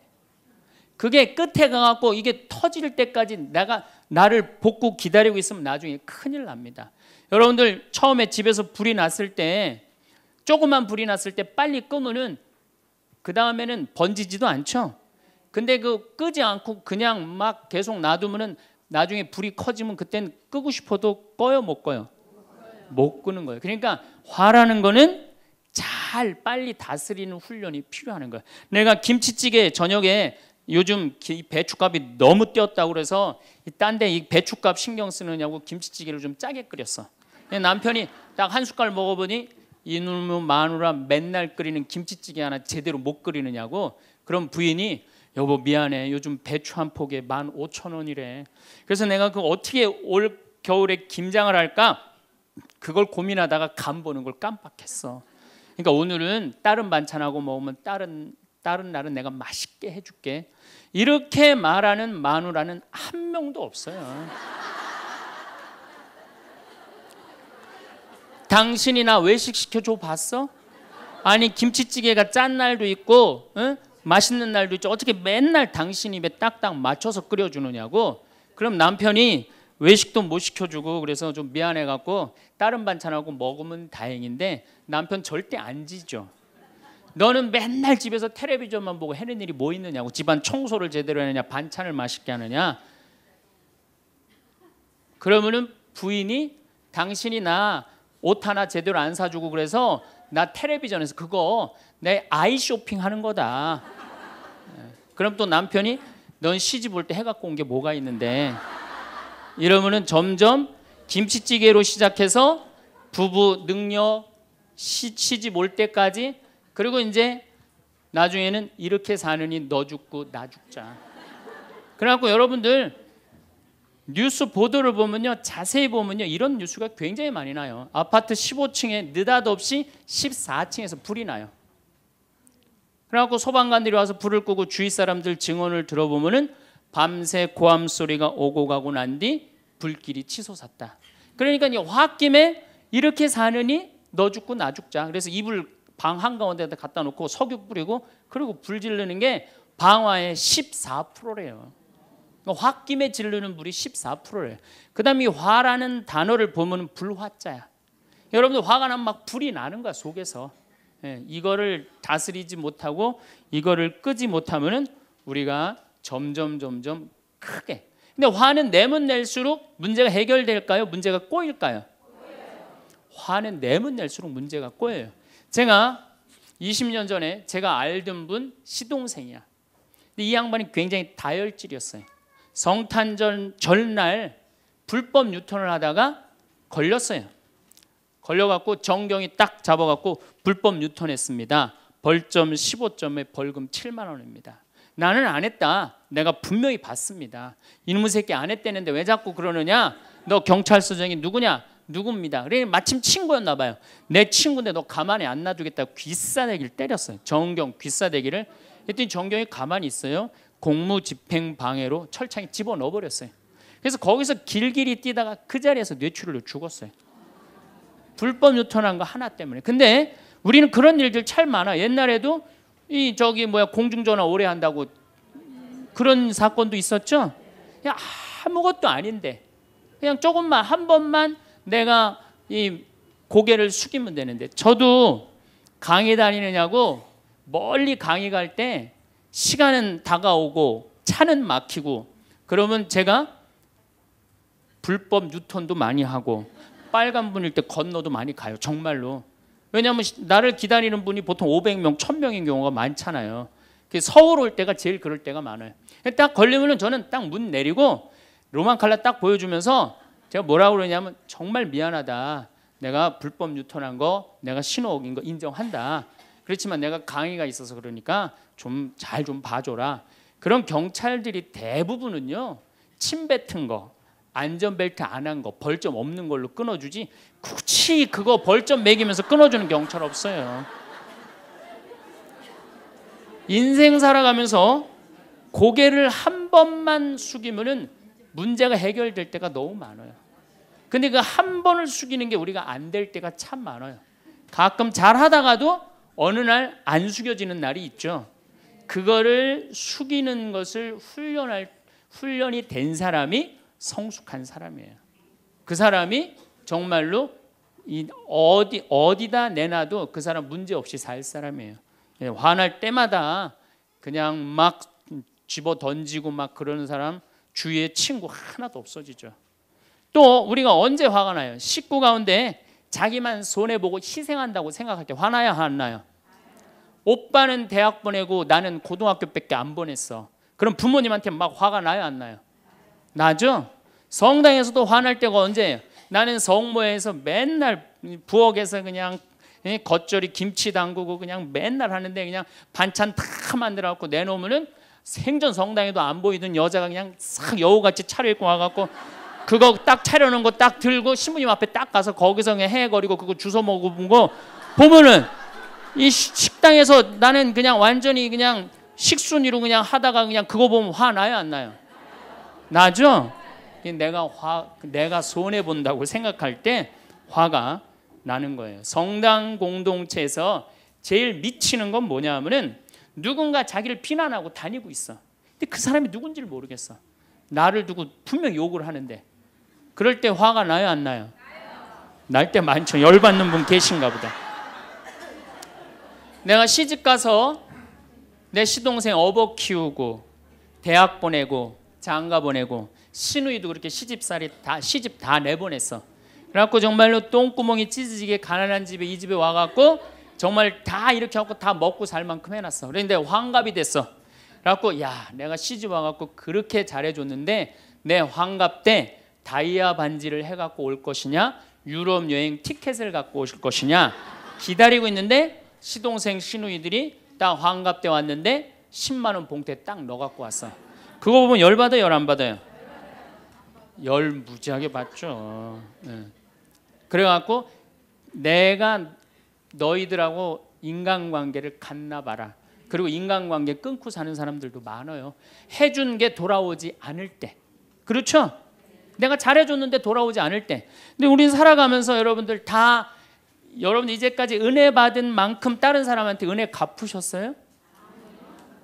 Speaker 1: 그게 끝에 가갖고 이게 터질 때까지 내가 나를 복구 기다리고 있으면 나중에 큰일 납니다. 여러분들 처음에 집에서 불이 났을 때 조그만 불이 났을 때 빨리 끄면은 그 다음에는 번지지도 않죠. 근데 그 끄지 않고 그냥 막 계속 놔두면은 나중에 불이 커지면 그땐 끄고 싶어도 꺼요 못 꺼요? 못 끄는 거예요. 그러니까 화라는 거는 잘 빨리 다스리는 훈련이 필요한 거예요. 내가 김치찌개 저녁에 요즘 배추값이 너무 뛰었다고 그래서 딴 데 이 배추값 신경 쓰느냐고 김치찌개를 좀 짜게 끓였어. 남편이 딱 한 숟갈 먹어보니 이놈의 마누라 맨날 끓이는 김치찌개 하나 제대로 못 끓이느냐고 그럼 부인이 여보 미안해. 요즘 배추 한 폭에 만 오천 원이래. 그래서 내가 그 어떻게 올 겨울에 김장을 할까? 그걸 고민하다가 간 보는 걸 깜빡했어. 그러니까 오늘은 다른 반찬하고 먹으면 다른 다른 날은 내가 맛있게 해줄게 이렇게 말하는 마누라는 한 명도 없어요. 당신이 나 외식 시켜줘 봤어? 아니 김치찌개가 짠 날도 있고 응? 맛있는 날도 있죠. 어떻게 맨날 당신 입에 딱딱 맞춰서 끓여주느냐고. 그럼 남편이 외식도 못 시켜주고 그래서 좀 미안해갖고 다른 반찬하고 먹으면 다행인데 남편 절대 안 지죠. 너는 맨날 집에서 텔레비전만 보고 해는 일이 뭐 있느냐고 집안 청소를 제대로 하느냐 반찬을 맛있게 하느냐 그러면은 부인이 당신이 나 옷 하나 제대로 안 사주고 그래서 나 텔레비전에서 그거 내 아이 쇼핑 하는 거다 예. 그럼 또 남편이 넌 시집 올 때 해갖고 온 게 뭐가 있는데 이러면은 점점 김치찌개로 시작해서 부부 능력 시, 시집 올 때까지 그리고 이제 나중에는 이렇게 사느니 너 죽고 나 죽자. 그래갖고 여러분들 뉴스 보도를 보면요 자세히 보면요 이런 뉴스가 굉장히 많이 나요. 아파트 15층에 느닷없이 14층에서 불이 나요. 그래갖고 소방관들이 와서 불을 끄고 주위 사람들 증언을 들어보면은 밤새 고함 소리가 오고 가고 난 뒤 불길이 치솟았다. 그러니까 이 홧김에 이렇게 사느니 너 죽고 나 죽자. 그래서 이불 방 한가운데다 갖다 놓고 석유 뿌리고 그리고 불 지르는 게 방화의 14%래요. 그러니까 홧김에 지르는 불이 14%래요. 그 다음에 화라는 단어를 보면 불화자야. 여러분들 화가 나면 막 불이 나는 거야 속에서. 예, 이거를 다스리지 못하고 이거를 끄지 못하면은 우리가 점점 점점 크게 근데 화는 내면 낼수록 문제가 해결될까요? 문제가 꼬일까요? 화는 내면 낼수록 문제가 꼬여요. 제가 20년 전에 제가 알던 분 시동생이야. 근데 이 양반이 굉장히 다혈질이었어요. 성탄절 전날 불법 유턴을 하다가 걸렸어요. 걸려갖고 정경이 딱 잡아갖고 불법 유턴했습니다. 벌점 15점에 벌금 7만 원입니다. 나는 안 했다. 내가 분명히 봤습니다. 이놈의 새끼 안 했다는데 왜 자꾸 그러느냐? 너 경찰서장이 누구냐? 누굽니다. 그래 마침 친구였나 봐요. 내 친구인데 너 가만히 안 놔두겠다고 귀싸대기를 때렸어요. 정경 귀싸대기를 했더니 정경이 가만히 있어요. 공무집행 방해로 철창에 집어넣어 버렸어요. 그래서 거기서 길길이 뛰다가 그 자리에서 뇌출혈로 죽었어요. 불법 유턴한 거 하나 때문에. 근데 우리는 그런 일들 참 많아. 옛날에도 이 저기 뭐야 공중전화 오래 한다고 그런 사건도 있었죠. 그냥 아무것도 아닌데 그냥 조금만 한 번만 내가 이 고개를 숙이면 되는데 저도 강의 다니느냐고 멀리 강의 갈 때 시간은 다가오고 차는 막히고 그러면 제가 불법 유턴도 많이 하고 빨간 분일 때 건너도 많이 가요 정말로 왜냐하면 나를 기다리는 분이 보통 500명, 1000명인 경우가 많잖아요. 서울 올 때가 제일 그럴 때가 많아요. 딱 걸리면은 저는 딱 문 내리고 로만 칼라 딱 보여주면서 제가 뭐라고 그러냐면 정말 미안하다. 내가 불법 유턴한 거, 내가 신호인 거 인정한다. 그렇지만 내가 강의가 있어서 그러니까 좀 잘 좀 봐줘라. 그런 경찰들이 대부분은요 침 뱉은 거, 안전벨트 안 한 거, 벌점 없는 걸로 끊어주지 굳이 그거 벌점 매기면서 끊어주는 경찰 없어요. 인생 살아가면서 고개를 한 번만 숙이면은 문제가 해결될 때가 너무 많아요. 근데 그 한 번을 숙이는 게 우리가 안 될 때가 참 많아요. 가끔 잘 하다가도 어느 날 안 숙여지는 날이 있죠. 그거를 숙이는 것을 훈련할 훈련이 된 사람이 성숙한 사람이에요. 그 사람이 정말로 이 어디 어디다 내놔도 그 사람 문제 없이 살 사람이에요. 예, 화날 때마다 그냥 막 집어 던지고 막 그러는 사람 주위에 친구 하나도 없어지죠. 또 우리가 언제 화가 나요? 식구 가운데 자기만 손해 보고 희생한다고 생각할 때 화나야 안 나요? 오빠는 대학 보내고 나는 고등학교밖에 안 보냈어. 그럼 부모님한테 막 화가 나요 안 나요? 나죠? 성당에서도 화날 때가 언제예요? 나는 성모에서 맨날 부엌에서 그냥 겉절이 김치 담그고 그냥 맨날 하는데 그냥 반찬 다 만들어 갖고 내놓으면은 생전 성당에도 안 보이던 여자가 그냥 싹 여우같이 차려입고 와갖고 그거 딱 차려놓은 거 딱 들고 신부님 앞에 딱 가서 거기서 그냥 해거리고 그거 주워 먹은 거 보면은 이 식당에서 나는 그냥 완전히 그냥 식순이로 그냥 하다가 그냥 그거 보면 화 나요 안 나요? 나죠? 내가 화 내가 손해 본다고 생각할 때 화가 나는 거예요. 성당 공동체에서 제일 미치는 건 뭐냐면은 누군가 자기를 비난하고 다니고 있어. 근데 그 사람이 누군지를 모르겠어. 나를 두고 분명 욕을 하는데 그럴 때 화가 나요 안 나요? 날 때 많죠. 열받는 분 계신가 보다. 내가 시집 가서 내 시동생 어버 키우고 대학 보내고 장가 보내고 신우이도 그렇게 시집살이 다 시집 다 내보냈어. 그래갖고 정말로 똥구멍이 찢어지게 가난한 집에 이 집에 와갖고 정말 다 이렇게 하고 다 먹고 살 만큼 해놨어. 그런데 환갑이 됐어. 그래갖고 야 내가 시집 와갖고 그렇게 잘해줬는데 내 환갑 때 다이아 반지를 해갖고 올 것이냐 유럽 여행 티켓을 갖고 오실 것이냐 기다리고 있는데 시동생 시누이들이 딱 환갑 때 왔는데 10만 원 봉투에 딱 넣어갖고 왔어. 그거 보면 열 받아요, 열안 받아요? 열 무지하게 받죠. 네. 그래갖고 내가 너희들하고 인간관계를 갖나 봐라. 그리고 인간관계 끊고 사는 사람들도 많아요. 해준 게 돌아오지 않을 때. 그렇죠? 내가 잘해줬는데 돌아오지 않을 때. 근데 우리는 살아가면서 여러분들 다 여러분 이제까지 은혜 받은 만큼 다른 사람한테 은혜 갚으셨어요?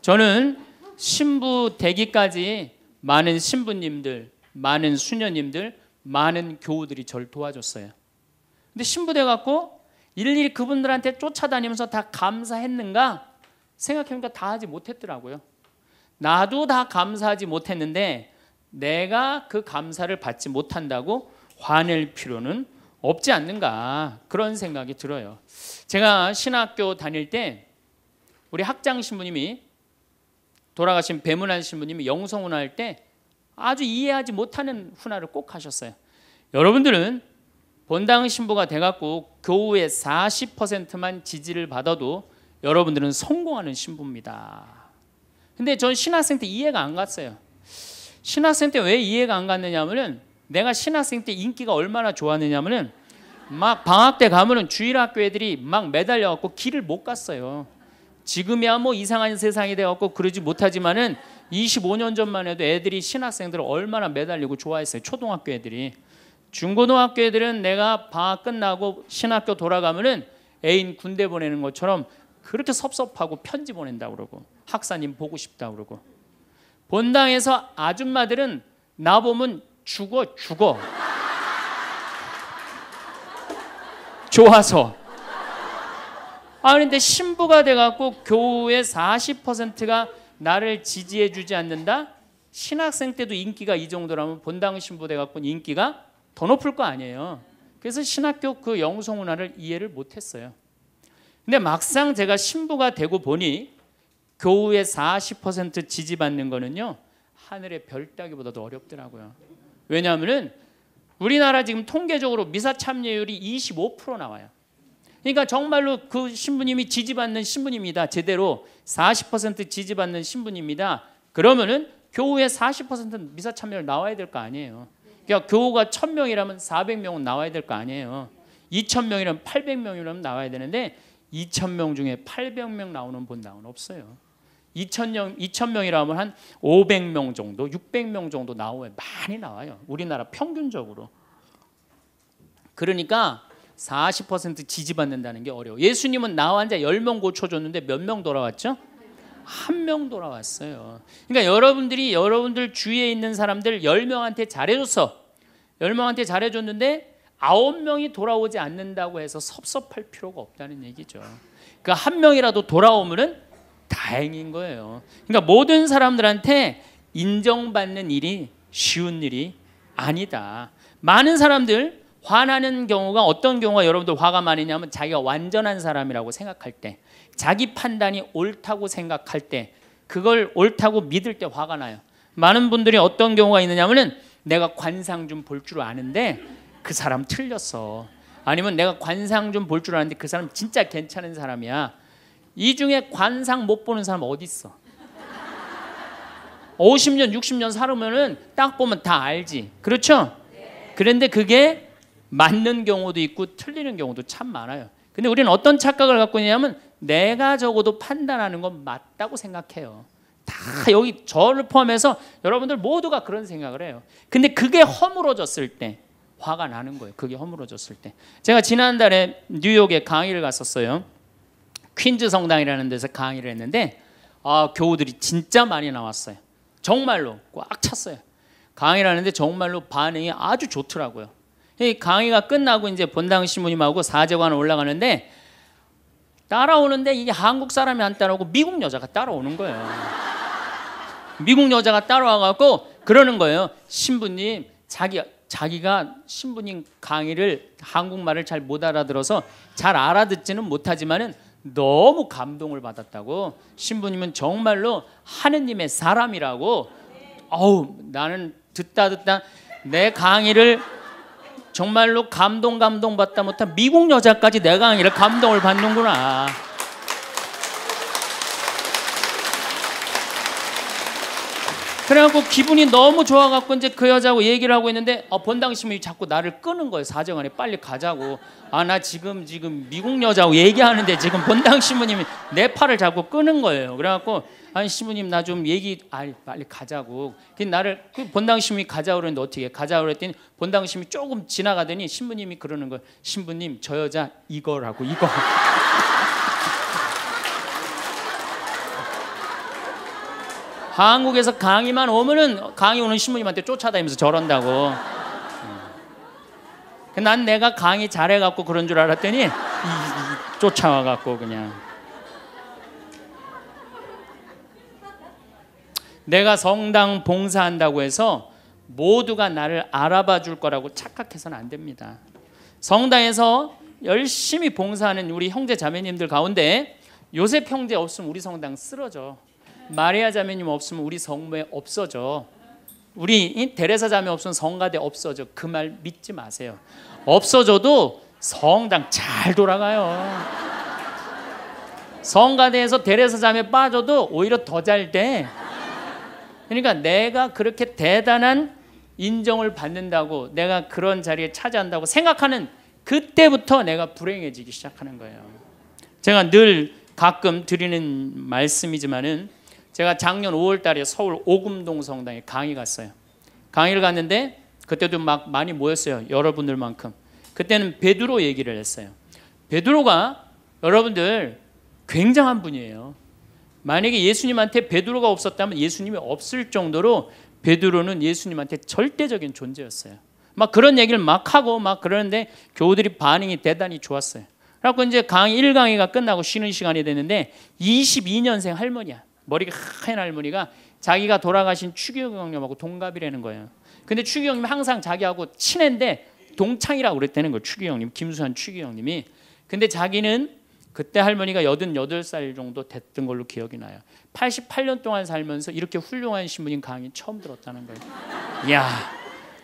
Speaker 1: 저는 신부 되기까지 많은 신부님들, 많은 수녀님들, 많은 교우들이 절 도와줬어요. 근데 신부 돼 갖고 일일이 그분들한테 쫓아다니면서 다 감사했는가 생각해보니까 다 하지 못했더라고요. 나도 다 감사하지 못했는데 내가 그 감사를 받지 못한다고 화낼 필요는 없지 않는가 그런 생각이 들어요. 제가 신학교 다닐 때 우리 학장 신부님이 돌아가신 배문환 신부님이 영성훈화 할때 아주 이해하지 못하는 훈화를 꼭 하셨어요. 여러분들은 본당 신부가 돼갖고 교우의 40%만 지지를 받아도 여러분들은 성공하는 신부입니다. 근데 전 신학생 때 이해가 안 갔어요. 신학생 때 왜 이해가 안 갔느냐면은 내가 신학생 때 인기가 얼마나 좋았느냐면은 막 방학 때 가면은 주일 학교 애들이 막 매달려 갖고 길을 못 갔어요. 지금이야 뭐 이상한 세상이 돼 갖고 그러지 못하지만은 25년 전만 해도 애들이 신학생들을 얼마나 매달리고 좋아했어요. 초등학교 애들이. 중고등학교 애들은 내가 방학 끝나고 신학교 돌아가면은 애인 군대 보내는 것처럼 그렇게 섭섭하고 편지 보낸다 그러고 학사님 보고 싶다 그러고. 본당에서 아줌마들은 나 보면 죽어 죽어. 좋아서. 아 그런데 신부가 돼갖고 교우의 40%가 나를 지지해주지 않는다? 신학생 때도 인기가 이 정도라면 본당 신부 돼갖고 인기가 더 높을 거 아니에요 그래서 신학교 그 영성 문화를 이해를 못했어요 근데 막상 제가 신부가 되고 보니 교우의 40% 지지받는 거는요 하늘의 별 따기보다도 어렵더라고요. 왜냐하면은 우리나라 지금 통계적으로 미사 참여율이 25% 나와요. 그러니까 정말로 그 신부님이 지지받는 신부님이다. 제대로 40% 지지받는 신부님이다. 그러면은 교우의 40% 미사 참여율 나와야 될 거 아니에요. 그러니까 교우가 1000명이라면 400명은 나와야 될 거 아니에요. 2000명이라면 800명이라면 나와야 되는데 2,000명 중에 800명 나오는 본당은 없어요. 2,000명 2,000명이라면 한 500명 정도, 600명 정도 나와요. 많이 나와요. 우리나라 평균적으로. 그러니까 40% 지지받는다는 게 어려워. 예수님은 나 환자 10명 고쳐줬는데 몇 명 돌아왔죠? 한 명 돌아왔어요. 그러니까 여러분들이 여러분들 주위에 있는 사람들 10명한테 잘해줬어. 10명한테 잘해줬는데 아홉 명이 돌아오지 않는다고 해서 섭섭할 필요가 없다는 얘기죠. 그 한 명이라도 돌아오면은 다행인 거예요. 그러니까 모든 사람들한테 인정받는 일이 쉬운 일이 아니다. 많은 사람들 화나는 경우가 어떤 경우가 여러분들 화가 많으냐면 자기가 완전한 사람이라고 생각할 때, 자기 판단이 옳다고 생각할 때, 그걸 옳다고 믿을 때 화가 나요. 많은 분들이 어떤 경우가 있느냐면은 내가 관상 좀 볼 줄 아는데 그 사람 틀렸어. 아니면 내가 관상 좀 볼 줄 아는데 그 사람 진짜 괜찮은 사람이야. 이 중에 관상 못 보는 사람 어디 있어? 50년, 60년 살으면은 딱 보면 다 알지. 그렇죠? 그런데 그게 맞는 경우도 있고 틀리는 경우도 참 많아요. 근데 우리는 어떤 착각을 갖고 있냐면 내가 적어도 판단하는 건 맞다고 생각해요. 다 여기 저를 포함해서 여러분들 모두가 그런 생각을 해요. 근데 그게 허물어졌을 때 화가 나는 거예요. 그게 허물어졌을 때. 제가 지난달에 뉴욕에 강의를 갔었어요. 퀸즈 성당이라는 데서 강의를 했는데 아, 교우들이 진짜 많이 나왔어요. 정말로 꽉 찼어요. 강의를 하는데 정말로 반응이 아주 좋더라고요. 이 강의가 끝나고 이제 본당 신부님하고 사제관 올라가는데 따라오는데 이게 한국 사람이 안 따라오고 미국 여자가 따라오는 거예요. 미국 여자가 따라와 갖고 그러는 거예요. 신부님 자기 자기가 신부님 강의를 한국말을 잘 못 알아들어서 잘 알아듣지는 못하지만은 너무 감동을 받았다고 신부님은 정말로 하느님의 사람이라고 어우 나는 듣다 듣다 내 강의를 정말로 감동 감동 받다 못한 미국 여자까지 내 강의를 감동을 받는구나. 그래갖고 기분이 너무 좋아갖고 이제 그 여자하고 얘기를 하고 있는데 어, 본당심이 자꾸 나를 끄는 거예요 사정 안에 빨리 가자고. 아 나 지금 지금 미국 여자하고 얘기하는데 지금 본당 신부님이 내 팔을 자꾸 끄는 거예요. 그래갖고 아니 신부님 나 좀 얘기 아 빨리 가자고. 그 나를 그 본당 신부님이 가자 그랬는데 어떻게 가자 그랬더니 본당 신부님이 조금 지나가더니 신부님이 그러는 거예요. 신부님 저 여자 이거라고 이거 한국에서 강의만 오면은 강의 오는 신부님한테 쫓아다니면서 저런다고. 음. 난 내가 강의 잘해갖고 그런 줄 알았더니 쫓아와갖고 그냥. 내가 성당 봉사한다고 해서 모두가 나를 알아봐 줄 거라고 착각해서는 안 됩니다. 성당에서 열심히 봉사하는 우리 형제 자매님들 가운데 요셉 형제 없으면 우리 성당 쓰러져. 마리아 자매님 없으면 우리 성모에 없어져. 우리 데레사 자매 없으면 성가대 없어져. 그 말 믿지 마세요. 없어져도 성당 잘 돌아가요. 성가대에서 데레사 자매 빠져도 오히려 더 잘 돼. 그러니까 내가 그렇게 대단한 인정을 받는다고 내가 그런 자리에 차지한다고 생각하는 그때부터 내가 불행해지기 시작하는 거예요. 제가 늘 가끔 드리는 말씀이지만은 제가 작년 5월 달에 서울 오금동 성당에 강의 갔어요. 강의를 갔는데 그때도 막 많이 모였어요. 여러분들만큼. 그때는 베드로 얘기를 했어요. 베드로가 여러분들 굉장한 분이에요. 만약에 예수님한테 베드로가 없었다면 예수님이 없을 정도로 베드로는 예수님한테 절대적인 존재였어요. 막 그런 얘기를 막 하고 막 그러는데 교우들이 반응이 대단히 좋았어요. 그래갖고 이제 강의 1강의가 끝나고 쉬는 시간이 됐는데 22년생 할머니야. 머리가 하얀 할머니가 자기가 돌아가신 추기경 형님하고 동갑이라는 거예요. 근데 추기경 형님 항상 자기하고 친한데 동창이라고 그랬다는 거예요. 추기경 형님, 김수환 추기경 형님이. 근데 자기는 그때 할머니가 88살 정도 됐던 걸로 기억이 나요. 88년 동안 살면서 이렇게 훌륭한 신부님 강의 처음 들었다는 거예요. 이야,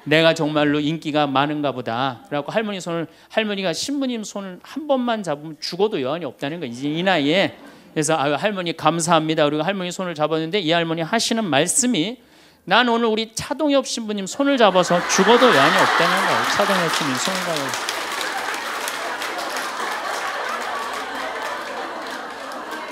Speaker 1: 내가 정말로 인기가 많은가 보다. 그래갖고 할머니 손을 할머니가 신부님 손을 한 번만 잡으면 죽어도 여한이 없다는 거 이제 이 나이에. 그래서 아유 할머니 감사합니다. 그리고 할머니 손을 잡았는데 이 할머니 하시는 말씀이 난 오늘 우리 차동엽 신부님 손을 잡아서 죽어도 여한이 없다는 거예요. 차동엽 신부님 손을 잡아서.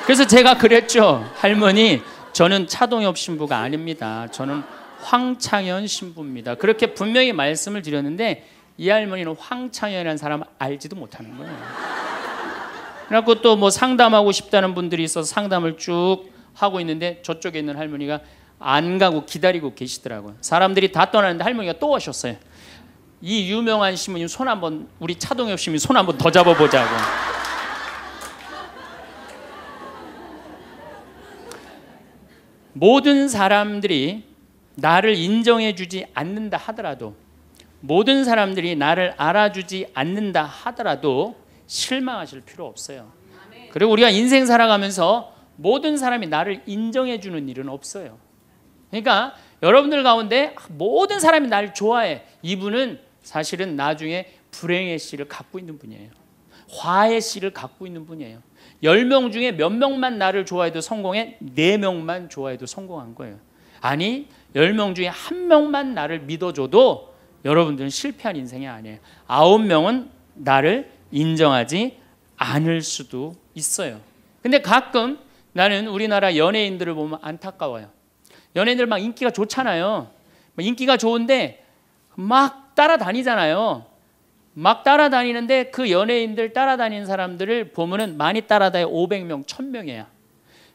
Speaker 1: 그래서 제가 그랬죠. 할머니, 저는 차동엽 신부가 아닙니다. 저는 황창현 신부입니다. 그렇게 분명히 말씀을 드렸는데 이 할머니는 황창현이라는 사람 알지도 못하는 거예요. 그래갖고 또 뭐 상담하고 싶다는 분들이 있어서 상담을 쭉 하고 있는데 저쪽에 있는 할머니가 안 가고 기다리고 계시더라고요. 사람들이 다 떠나는데 할머니가 또 오셨어요. 이 유명한 신부님 손 한번 우리 차동엽 신부님 손 한번 더 잡아보자고. 모든 사람들이 나를 인정해 주지 않는다 하더라도 모든 사람들이 나를 알아주지 않는다 하더라도 실망하실 필요 없어요. 그리고 우리가 인생 살아가면서 모든 사람이 나를 인정해 주는 일은 없어요. 그러니까 여러분들 가운데 모든 사람이 나를 좋아해. 이분은 사실은 나중에 불행의 씨를 갖고 있는 분이에요. 화의 씨를 갖고 있는 분이에요. 10명 중에 몇 명만 나를 좋아해도 성공해? 4명만 좋아해도 성공한 거예요. 아니, 10명 중에 한 명만 나를 믿어줘도 여러분들은 실패한 인생이 아니에요. 9명은 나를 인정하지 않을 수도 있어요. 근데 가끔 나는 우리나라 연예인들을 보면 안타까워요. 연예인들 막 인기가 좋잖아요. 인기가 좋은데 막 따라다니잖아요. 막 따라다니는데 그 연예인들 따라다니는 사람들을 보면은 많이 따라다녀 500명, 1000명이야.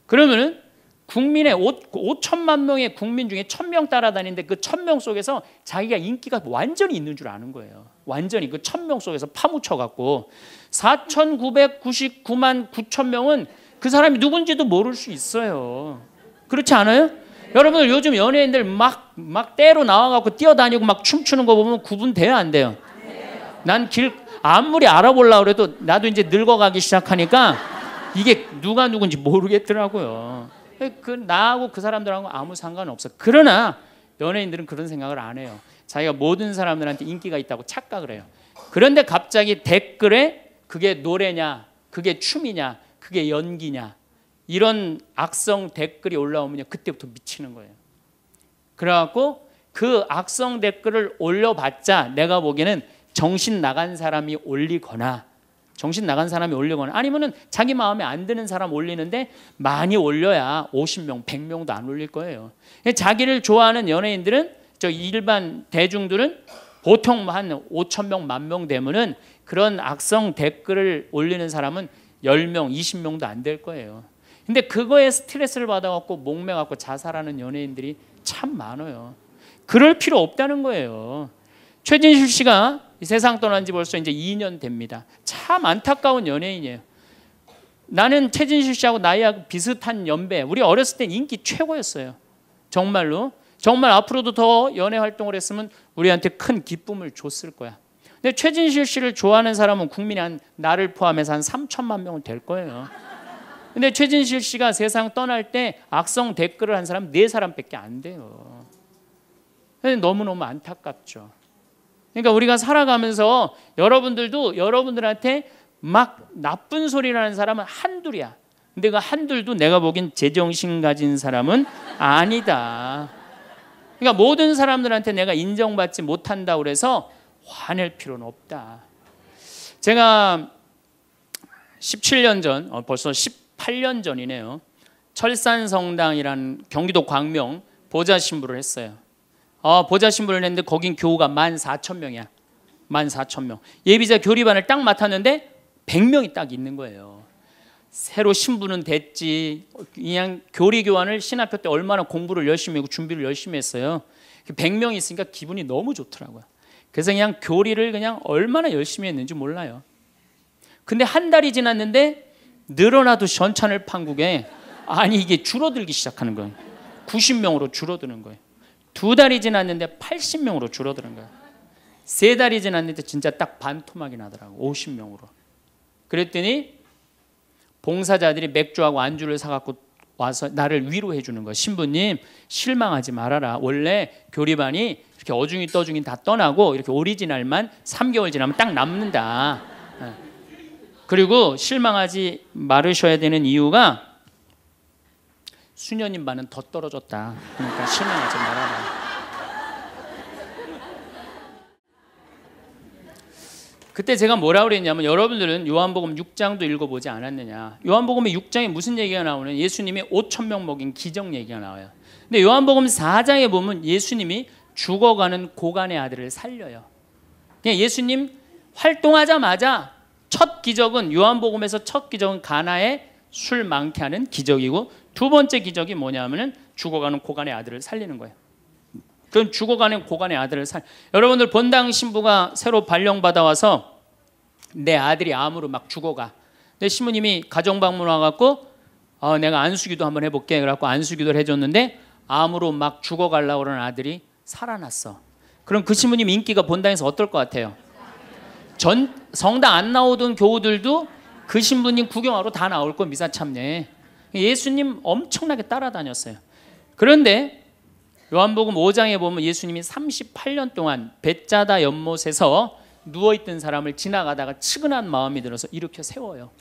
Speaker 1: 그러면은 국민의 5, 천만 명의 국민 중에 1000명 따라다니는데 그 1000명 속에서 자기가 인기가 완전히 있는 줄 아는 거예요. 완전히 그 1000명 속에서 파묻혀 갖고 4999만 9천 명은 그 사람이 누군지도 모를 수 있어요. 그렇지 않아요? 여러분들 요즘 연예인들 막, 막 때로 나와 갖고 뛰어다니고 막 춤추는 거 보면 구분돼요, 안 돼요? 난 길, 아무리 알아보려고 해도 나도 이제 늙어가기 시작하니까 이게 누가 누군지 모르겠더라고요. 그, 나하고 그 사람들하고 아무 상관없어. 그러나 연예인들은 그런 생각을 안 해요. 자기가 모든 사람들한테 인기가 있다고 착각을 해요. 그런데 갑자기 댓글에 그게 노래냐, 그게 춤이냐, 그게 연기냐, 이런 악성 댓글이 올라오면 그때부터 미치는 거예요. 그래갖고 그 악성 댓글을 올려봤자 내가 보기에는 정신 나간 사람이 올리거나 정신 나간 사람이 올리거나 아니면은 자기 마음에 안 드는 사람 올리는데 많이 올려야 50명, 100명도 안 올릴 거예요. 자기를 좋아하는 연예인들은 저 일반 대중들은 보통 한 5천 명, 만 명 되면은 그런 악성 댓글을 올리는 사람은 10명, 20명도 안 될 거예요. 근데 그거에 스트레스를 받아갖고 목매갖고 자살하는 연예인들이 참 많아요. 그럴 필요 없다는 거예요. 최진실 씨가 세상 떠난 지 벌써 이제 2년 됩니다. 참 안타까운 연예인이에요. 나는 최진실 씨하고 나이하고 비슷한 연배. 우리 어렸을 때 인기 최고였어요. 정말로. 정말 앞으로도 더 연애 활동을 했으면 우리한테 큰 기쁨을 줬을 거야. 근데 최진실 씨를 좋아하는 사람은 국민이 한 나를 포함해서 한 3천만 명은 될 거예요. 근데 최진실 씨가 세상 떠날 때 악성 댓글을 한 사람 네 사람밖에 안 돼요. 너무너무 안타깝죠. 그러니까 우리가 살아가면서 여러분들도 여러분들한테 막 나쁜 소리를 하는 사람은 한둘이야. 근데 그 한둘도 내가 보기엔 제정신 가진 사람은 아니다. 그러니까 모든 사람들한테 내가 인정받지 못한다 그래서 화낼 필요는 없다. 제가 17년 전, 어, 벌써 18년 전이네요. 철산성당이라는 경기도 광명 보좌 신부를 했어요. 어, 보좌 신부를 했는데 거긴 교우가 14,000명이야. 14,000명. 예비자 교리반을 딱 맡았는데 100명이 딱 있는 거예요. 새로 신부는 됐지. 그냥 교리 교환을 신학교 때 얼마나 공부를 열심히 하고 준비를 열심히 했어요. 100명이 그 있으니까 기분이 너무 좋더라고요. 그래서 그냥 교리를 그냥 얼마나 열심히 했는지 몰라요. 근데 한 달이 지났는데 늘어나도 전찬을 판국에 아니 이게 줄어들기 시작하는 거예요. 90명으로 줄어드는 거예요. 두 달이 지났는데 80명으로 줄어드는 거예요. 세 달이 지났는데 진짜 딱 반토막이 나더라고. 50명으로. 그랬더니 봉사자들이 맥주하고 안주를 사갖고 와서 나를 위로해 주는 거예요. 신부님 실망하지 말아라. 원래 교리반이 이렇게 어중이 떠중이 다 떠나고 이렇게 오리지널만 3개월 지나면 딱 남는다. 예. 그리고 실망하지 말으셔야 되는 이유가 수녀님 반은 더 떨어졌다. 그러니까 실망하지 말아라. 그때 제가 뭐라 그랬냐면 여러분들은 요한복음 6장도 읽어보지 않았느냐. 요한복음 6장에 무슨 얘기가 나오는 예수님이 5천 명 먹인 기적 얘기가 나와요. 근데 요한복음 4장에 보면 예수님이 죽어가는 고간의 아들을 살려요. 그냥 예수님 활동하자마자 첫 기적은 요한복음에서 첫 기적은 가나에 술 많게 하는 기적이고 두 번째 기적이 뭐냐면은 죽어가는 고간의 아들을 살리는 거예요. 그건 죽어가는 고간의 아들을 살. 여러분들 본당 신부가 새로 발령 받아 와서 내 아들이 암으로 막 죽어가. 내 신부님이 가정 방문 와갖고 어, 내가 안수기도 한번 해볼게. 그래갖고 안수기도를 해줬는데 암으로 막 죽어가려고 그러는 아들이 살아났어. 그럼 그 신부님 인기가 본당에서 어떨 것 같아요? 전 성당 안 나오던 교우들도 그 신부님 구경하러 다 나올 거 미사 참례. 예수님 엄청나게 따라다녔어요. 그런데 요한복음 5장에 보면 예수님이 38년 동안 배짜다 연못에서 누워 있던 사람을 지나가다가 측은한 마음이 들어서 일으켜 세워요.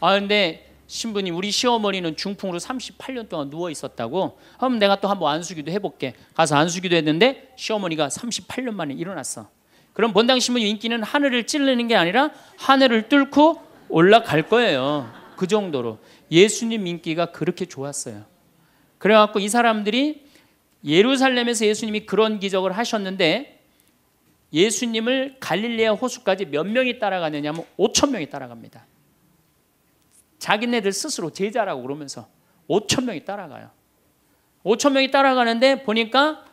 Speaker 1: 아 근데 신부님 우리 시어머니는 중풍으로 38년 동안 누워 있었다고. 그럼 내가 또 한번 안수기도 해볼게. 가서 안수기도 했는데 시어머니가 38년 만에 일어났어. 그럼 본당 신부님 인기는 하늘을 찌르는 게 아니라 하늘을 뚫고 올라갈 거예요. 그 정도로 예수님 인기가 그렇게 좋았어요. 그래갖고 이 사람들이 예루살렘에서 예수님이 그런 기적을 하셨는데 예수님을 갈릴레아 호수까지 몇 명이 따라가느냐면 5천 명이 따라갑니다. 자기네들 스스로 제자라고 그러면서 5천 명이 따라가요. 5천 명이 따라가는데 보니까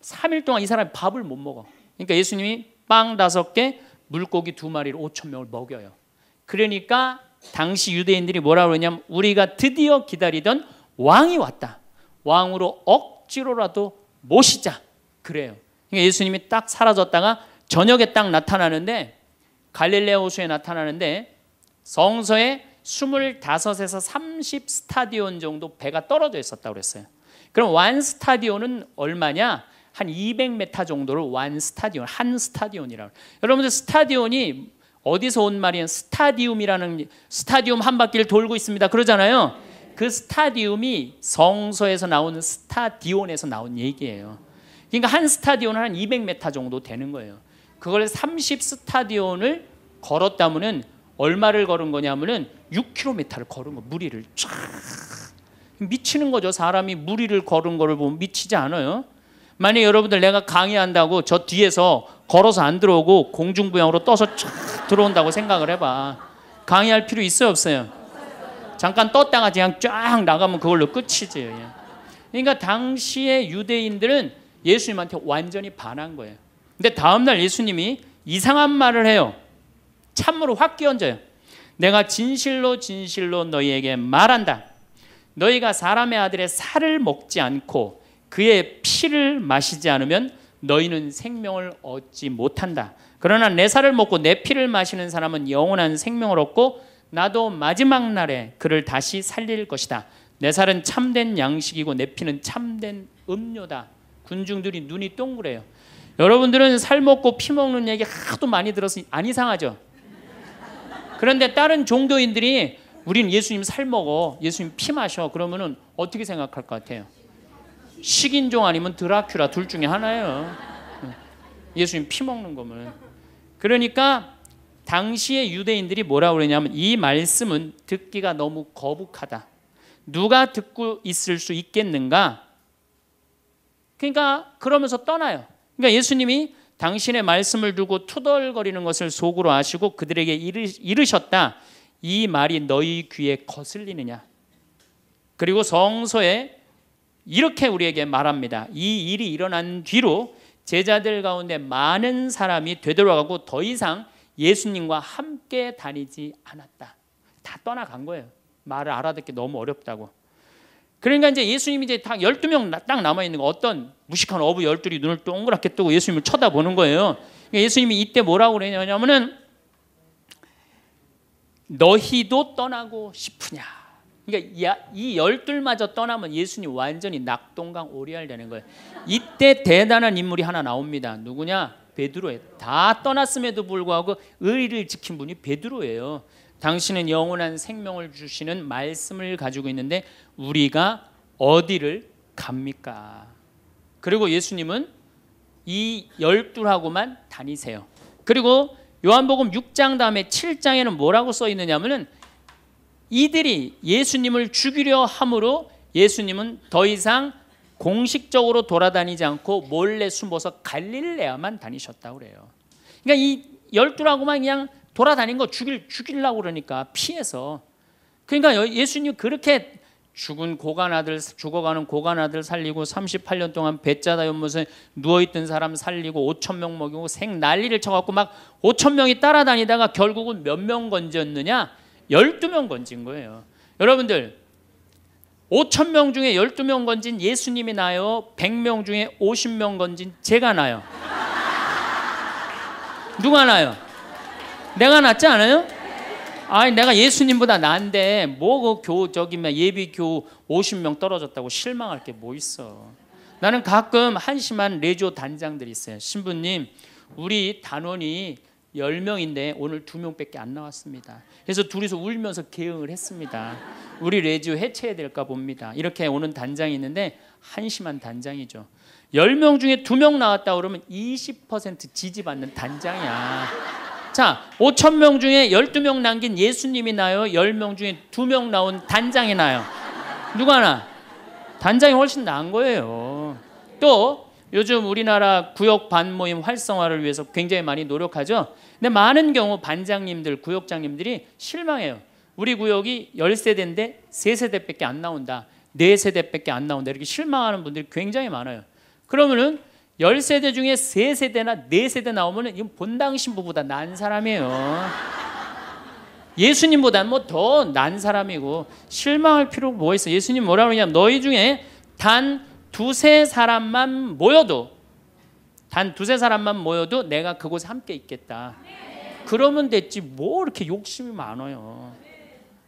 Speaker 1: 3일 동안 이 사람이 밥을 못 먹어. 그러니까 예수님이 빵 다섯 개, 물고기 두 마리를 5천 명을 먹여요. 그러니까 당시 유대인들이 뭐라 그러냐면 우리가 드디어 기다리던 왕이 왔다. 왕으로 억지로라도 모시자. 그래요. 그러니까 예수님이 딱 사라졌다가 저녁에 딱 나타나는데 갈릴레아 호수에 나타나는데 성서에 25에서 30 스타디온 정도 배가 떨어져 있었다고 그랬어요. 그럼 one 스타디온은 얼마냐? 한 200m 정도를 one 스타디온, 한 스타디온이라고. 여러분들 스타디온이 어디서 온 말이에요? 스타디움이라는 스타디움 한 바퀴를 돌고 있습니다. 그러잖아요. 그 스타디움이 성서에서 나오는 스타디온에서 나온 얘기예요. 그러니까 한 스타디온은 한 200m 정도 되는 거예요. 그걸 30 스타디온을 걸었다면은 얼마를 걸은 거냐면은 6km를 걸은 거 무리를 쫙 미치는 거죠. 사람이 무리를 걸은 거를 보면 미치지 않아요. 만약 여러분들 내가 강의한다고 저 뒤에서 걸어서 안 들어오고 공중부양으로 떠서 쫙 들어온다고 생각을 해봐. 강의할 필요 있어요 없어요? 잠깐 떴다가 그냥 쫙 나가면 그걸로 끝이지. 예. 그러니까 당시의 유대인들은 예수님한테 완전히 반한 거예요. 근데 다음날 예수님이 이상한 말을 해요. 참으로 확 끼얹어요. 내가 진실로 진실로 너희에게 말한다. 너희가 사람의 아들의 살을 먹지 않고 그의 피를 마시지 않으면 너희는 생명을 얻지 못한다. 그러나 내 살을 먹고 내 피를 마시는 사람은 영원한 생명을 얻고 나도 마지막 날에 그를 다시 살릴 것이다. 내 살은 참된 양식이고 내 피는 참된 음료다. 군중들이 눈이 동그래요. 여러분들은 살 먹고 피 먹는 얘기 하도 많이 들어서 안 이상하죠? 그런데 다른 종교인들이 우린 예수님 살 먹어, 예수님 피 마셔. 그러면은 어떻게 생각할 것 같아요? 식인종 아니면 드라큘라 둘 중에 하나예요. 예수님 피 먹는 거면. 그러니까 당시의 유대인들이 뭐라 그러냐면 이 말씀은 듣기가 너무 거북하다. 누가 듣고 있을 수 있겠는가? 그러니까 그러면서 떠나요. 그러니까 예수님이 당신의 말씀을 두고 투덜거리는 것을 속으로 아시고 그들에게 이르셨다. 이 말이 너희 귀에 거슬리느냐? 그리고 성서에 이렇게 우리에게 말합니다. 이 일이 일어난 뒤로 제자들 가운데 많은 사람이 되돌아가고 더 이상 예수님과 함께 다니지 않았다. 다 떠나간 거예요. 말을 알아듣기 너무 어렵다고. 그러니까 이제 예수님이 이제 딱 12명 딱 남아 있는 거 어떤 무식한 어부 열둘이 눈을 동그랗게 뜨고 예수님을 쳐다보는 거예요. 그러니까 예수님이 이때 뭐라고 그러냐면은 너희도 떠나고 싶으냐. 그러니까 이 열둘마저 떠나면 예수님 완전히 낙동강 오리알 되는 거예요. 이때 대단한 인물이 하나 나옵니다. 누구냐? 베드로예요. 다 떠났음에도 불구하고 의리를 지킨 분이 베드로예요. 당신은 영원한 생명을 주시는 말씀을 가지고 있는데 우리가 어디를 갑니까? 그리고 예수님은 이 열둘하고만 다니세요. 그리고 요한복음 6장 다음에 7장에는 뭐라고 써 있느냐면은 이들이 예수님을 죽이려 함으로 예수님은 더 이상 공식적으로 돌아다니지 않고 몰래 숨어서 갈릴레아만 다니셨다고 그래요. 그러니까 이 열두라고만 그냥 돌아다닌 거 죽일 죽이려고 그러니까 피해서 그러니까 예수님 그렇게 죽은 고간 아들 죽어가는 고간 아들 살리고 38년 동안 배짜다 연못에 누워 있던 사람 살리고 5천 명 먹이고 생 난리를 쳐 갖고 막 5천 명이 따라다니다가 결국은 몇 명 건졌느냐 12명 건진 거예요. 여러분들 5천 명 중에 12명 건진 예수님이 나요. 100명 중에 50명 건진 제가 나요. 누가 나요? 내가 낫지 않아요? 아니 내가 예수님보다 나은데 뭐그 교 저기 예비 교 50명 떨어졌다고 실망할 게 뭐 있어. 나는 가끔 한심한 레조 단장들이 있어요. 신부님, 우리 단원이 10명인데 오늘 2명밖에 안 나왔습니다. 그래서 둘이서 울면서 개응을 했습니다. 우리 레지오 해체해야 될까 봅니다. 이렇게 오는 단장이 있는데 한심한 단장이죠. 10명 중에 2명 나왔다 그러면 20% 지지받는 단장이야. 자, 5천 명 중에 12명 남긴 예수님이 나요. 10명 중에 2명 나온 단장이 나요. 누가 나? 단장이 훨씬 나은 거예요. 또 요즘 우리나라 구역 반모임 활성화를 위해서 굉장히 많이 노력하죠. 근데 많은 경우 반장님들, 구역장님들이 실망해요. 우리 구역이 10세대인데 3세대밖에 안 나온다. 4세대밖에 안 나온다. 이렇게 실망하는 분들이 굉장히 많아요. 그러면은 10세대 중에 3세대나 4세대 나오면은 이건 본당 신부보다 난 사람이에요. 예수님보다 뭐더 난 사람이고 실망할 필요가 뭐 있어? 예수님 뭐라 그러냐면 너희 중에 단 두세 사람만 모여도 단 두세 사람만 모여도 내가 그곳에 함께 있겠다. 그러면 됐지 뭐 이렇게 욕심이 많아요.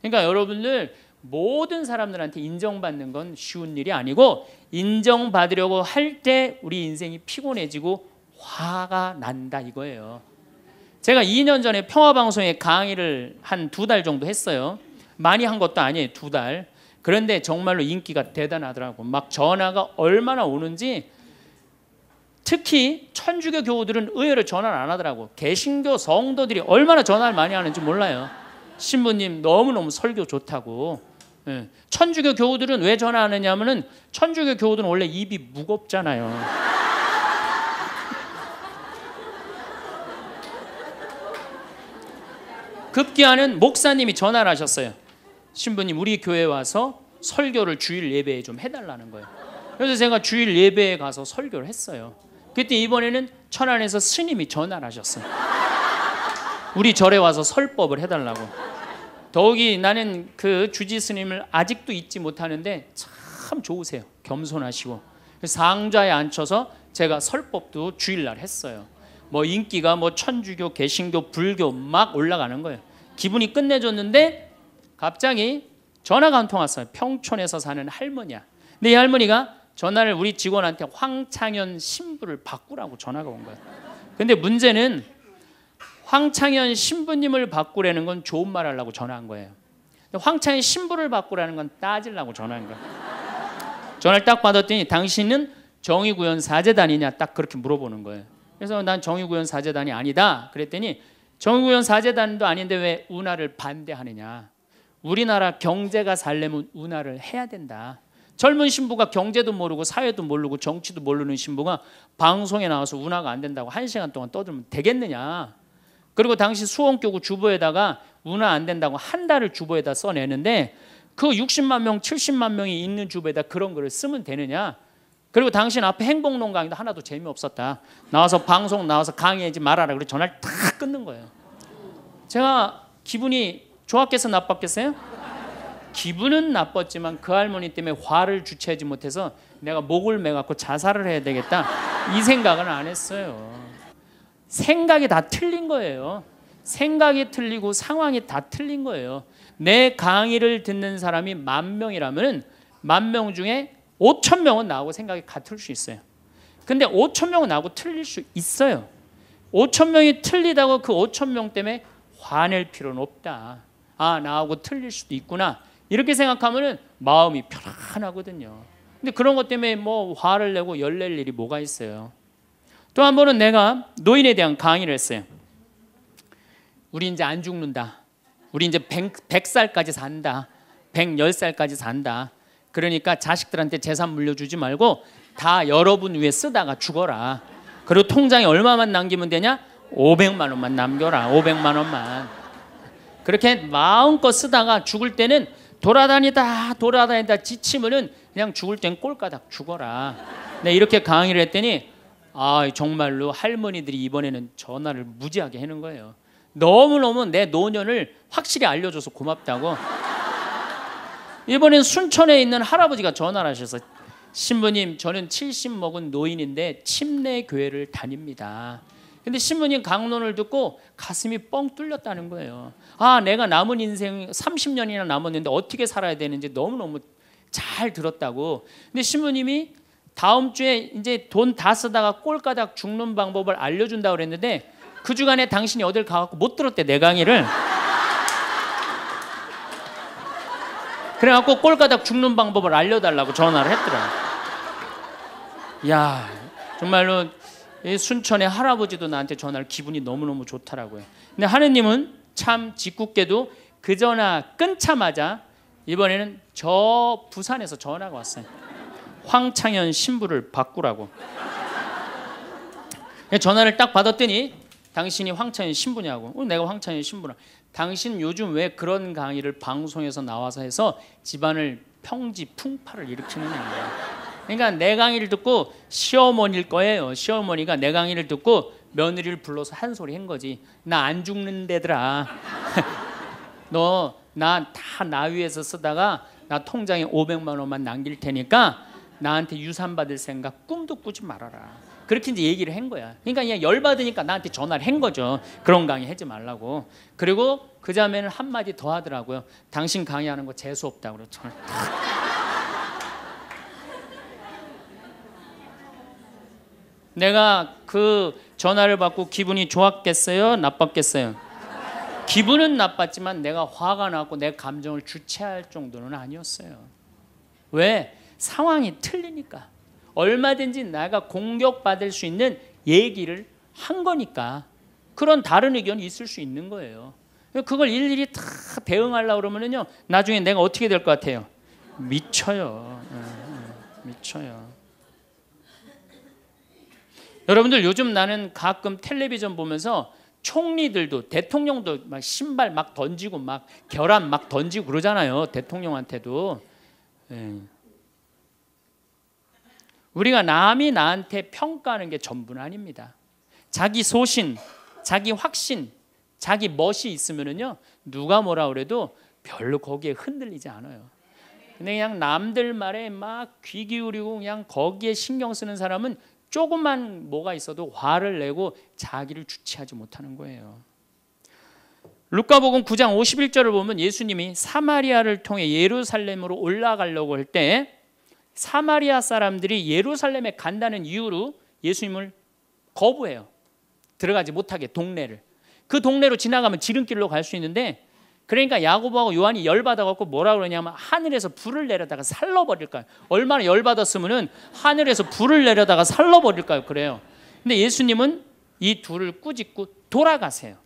Speaker 1: 그러니까 여러분들 모든 사람들한테 인정받는 건 쉬운 일이 아니고 인정받으려고 할 때 우리 인생이 피곤해지고 화가 난다 이거예요. 제가 2년 전에 평화방송에 강의를 한 두 달 정도 했어요. 많이 한 것도 아니에요. 두 달. 그런데 정말로 인기가 대단하더라고. 막 전화가 얼마나 오는지 특히 천주교 교우들은 의외로 전화를 안 하더라고. 개신교 성도들이 얼마나 전화를 많이 하는지 몰라요. 신부님 너무너무 설교 좋다고. 예. 천주교 교우들은 왜 전화하느냐면은 천주교 교우들은 원래 입이 무겁잖아요. 급기야는 목사님이 전화를 하셨어요. 신부님 우리 교회 와서 설교를 주일 예배에 좀 해달라는 거예요. 그래서 제가 주일 예배에 가서 설교를 했어요. 그때 이번에는 천안에서 스님이 전화를 하셨어요. 우리 절에 와서 설법을 해달라고. 더욱이 나는 그 주지 스님을 아직도 잊지 못하는데 참 좋으세요. 겸손하시고 상자에 앉혀서 제가 설법도 주일날 했어요. 뭐 인기가 뭐 천주교, 개신교, 불교 막 올라가는 거예요. 기분이 끝내줬는데 갑자기 전화가 한 통 왔어요. 평촌에서 사는 할머니야. 근데 이 할머니가 전화를 우리 직원한테 황창현 신부를 바꾸라고 전화가 온 거예요. 근데 문제는 황창현 신부님을 바꾸라는 건 좋은 말 하려고 전화한 거예요. 황창현 신부를 바꾸라는 건 따지려고 전화한 거예요. 전화를 딱 받았더니 당신은 정의구현 사재단이냐 딱 그렇게 물어보는 거예요. 그래서 난 정의구현 사재단이 아니다. 그랬더니 정의구현 사재단도 아닌데 왜 운하를 반대하느냐. 우리나라 경제가 살려면 운하를 해야 된다. 젊은 신부가 경제도 모르고 사회도 모르고 정치도 모르는 신부가 방송에 나와서 운하가 안 된다고 한 시간 동안 떠들면 되겠느냐. 그리고 당시 수원교구 주보에다가 운하 안 된다고 한 달을 주보에다 써내는데 그 60만 명, 70만 명이 있는 주보에다 그런 글을 쓰면 되느냐? 그리고 당신 앞에 행복론 강의도 하나도 재미없었다. 나와서 방송 나와서 강의하지 말아라. 그래 전화를 탁 끊는 거예요. 제가 기분이 좋았겠어 나빴겠어요? 기분은 나빴지만 그 할머니 때문에 화를 주체하지 못해서 내가 목을 매갖고 자살을 해야 되겠다 이 생각은 안 했어요. 생각이 다 틀린 거예요. 생각이 틀리고 상황이 다 틀린 거예요. 내 강의를 듣는 사람이 만 명이라면 만 명 중에 5천 명은 나하고 생각이 같을 수 있어요. 근데 5천 명은 나하고 틀릴 수 있어요. 5천 명이 틀리다고 그 5천 명 때문에 화낼 필요는 없다. 아 나하고 틀릴 수도 있구나. 이렇게 생각하면 마음이 편안하거든요. 근데 그런 것 때문에 뭐 화를 내고 열낼 일이 뭐가 있어요. 또 한 번은 내가 노인에 대한 강의를 했어요. 우리 이제 안 죽는다. 우리 이제 100, 100 살까지 산다. 110살까지 산다. 그러니까 자식들한테 재산 물려주지 말고 다 여러분 위해 쓰다가 죽어라. 그리고 통장에 얼마만 남기면 되냐? 500만 원만 남겨라. 500만 원만. 그렇게 마음껏 쓰다가 죽을 때는 돌아다니다 돌아다니다 지치면은 그냥 죽을 땐 꼴까닥 죽어라. 네, 이렇게 강의를 했더니 아 정말로 할머니들이 이번에는 전화를 무지하게 해는 거예요. 너무너무 내 노년을 확실히 알려줘서 고맙다고. 이번엔 순천에 있는 할아버지가 전화를 하셔서 신부님 저는 70 먹은 노인인데 침례 교회를 다닙니다. 근데 신부님 강론을 듣고 가슴이 뻥 뚫렸다는 거예요. 아, 내가 남은 인생 30년이나 남았는데 어떻게 살아야 되는지 너무너무 잘 들었다고. 근데 신부님이 다음 주에 이제 돈 다 쓰다가 꼴까닥 죽는 방법을 알려준다고 그랬는데 그 주간에 당신이 어딜 가갖고 못 들었대 내 강의를. 그래갖고 꼴까닥 죽는 방법을 알려달라고 전화를 했더라. 야 정말로 순천의 할아버지도 나한테 전화를 기분이 너무너무 좋더라고요. 근데 하느님은 참 짓궂게도 그 전화 끊자마자 이번에는 저 부산에서 전화가 왔어요. 황창현 신부를 바꾸라고. 전화를 딱 받았더니 당신이 황창현 신부냐고. 어, 내가 황창현 신부라. 당신 요즘 왜 그런 강의를 방송에서 나와서 해서 집안을 평지 풍파를 일으키느냐. 그러니까 내 강의를 듣고 시어머니일 거예요. 시어머니가 내 강의를 듣고 며느리를 불러서 한 소리 한 거지. 나 안 죽는 데더라. 너 나 다 나 위에서 쓰다가 나 통장에 500만 원만 남길 테니까 나한테 유산 받을 생각 꿈도 꾸지 말아라. 그렇게 이제 얘기를 한 거야. 그러니까 그냥 열 받으니까 나한테 전화를 한 거죠. 그런 강의 하지 말라고. 그리고 그 자매는 한 마디 더 하더라고요. 당신 강의하는 거 재수 없다고 그랬죠. 내가 그 전화를 받고 기분이 좋았겠어요? 나빴겠어요? 기분은 나빴지만 내가 화가 나고 내 감정을 주체할 정도는 아니었어요. 왜? 상황이 틀리니까. 얼마든지 내가 공격받을 수 있는 얘기를 한 거니까. 그런 다른 의견이 있을 수 있는 거예요. 그걸 일일이 다 대응하려고 그러면요. 나중에 내가 어떻게 될 것 같아요? 미쳐요. 미쳐요. 여러분들 요즘 나는 가끔 텔레비전 보면서 총리들도 대통령도 막 신발 막 던지고 막 결함 막 던지고 그러잖아요. 대통령한테도. 예. 우리가 남이 나한테 평가하는 게 전부는 아닙니다. 자기 소신, 자기 확신, 자기 멋이 있으면은요 누가 뭐라 그래도 별로 거기에 흔들리지 않아요. 근데 그냥 남들 말에 막 귀 기울이고 그냥 거기에 신경 쓰는 사람은 조금만 뭐가 있어도 화를 내고 자기를 주체하지 못하는 거예요. 루카복음 9장 51절을 보면 예수님이 사마리아를 통해 예루살렘으로 올라가려고 할 때 사마리아 사람들이 예루살렘에 간다는 이유로 예수님을 거부해요. 들어가지 못하게 동네를. 그 동네로 지나가면 지름길로 갈 수 있는데 그러니까 야고보하고 요한이 열받아 갖고 뭐라 그러냐면 하늘에서 불을 내려다가 살러 버릴까요? 얼마나 열받았으면은 하늘에서 불을 내려다가 살러 버릴까요? 그래요. 근데 예수님은 이 둘을 꾸짖고 돌아가세요.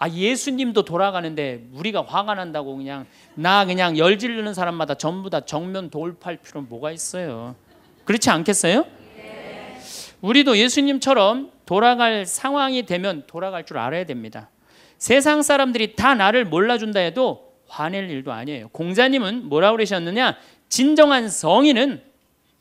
Speaker 1: 아 예수님도 돌아가는데 우리가 화가 난다고 그냥 나 그냥 열 지르는 사람마다 전부 다 정면 돌파할 필요는 뭐가 있어요? 그렇지 않겠어요? 우리도 예수님처럼 돌아갈 상황이 되면 돌아갈 줄 알아야 됩니다. 세상 사람들이 다 나를 몰라준다 해도 화낼 일도 아니에요. 공자님은 뭐라 그러셨느냐? 진정한 성인은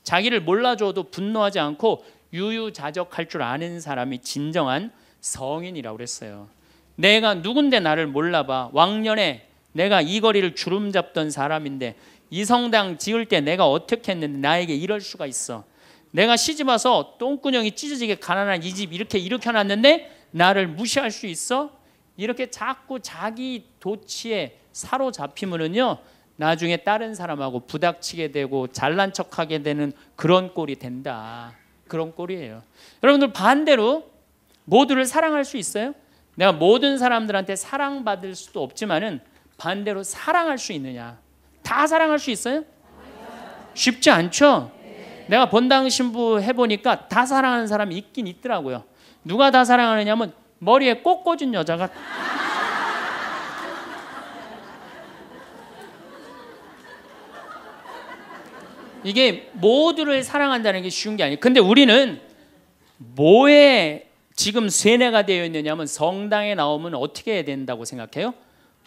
Speaker 1: 자기를 몰라줘도 분노하지 않고 유유자적할 줄 아는 사람이 진정한 성인이라고 그랬어요. 내가 누군데 나를 몰라봐. 왕년에 내가 이 거리를 주름 잡던 사람인데 이 성당 지을 때 내가 어떻게 했는데 나에게 이럴 수가 있어. 내가 시집 와서 똥구녕이 찢어지게 가난한 이 집 이렇게 일으켜놨는데 나를 무시할 수 있어? 이렇게 자꾸 자기 도치에 사로잡히면은요 나중에 다른 사람하고 부닥치게 되고 잘난 척하게 되는 그런 꼴이 된다. 그런 꼴이에요. 여러분들 반대로 모두를 사랑할 수 있어요? 내가 모든 사람들한테 사랑받을 수도 없지만은 반대로 사랑할 수 있느냐? 다 사랑할 수 있어요? 쉽지 않죠? 내가 본당 신부 해보니까 다 사랑하는 사람이 있긴 있더라고요. 누가 다 사랑하느냐면 머리에 꽃 꽂은 여자가 이게 모두를 사랑한다는 게 쉬운 게 아니에요. 근데 우리는 뭐에 지금 세뇌가 되어 있느냐면 성당에 나오면 어떻게 해야 된다고 생각해요?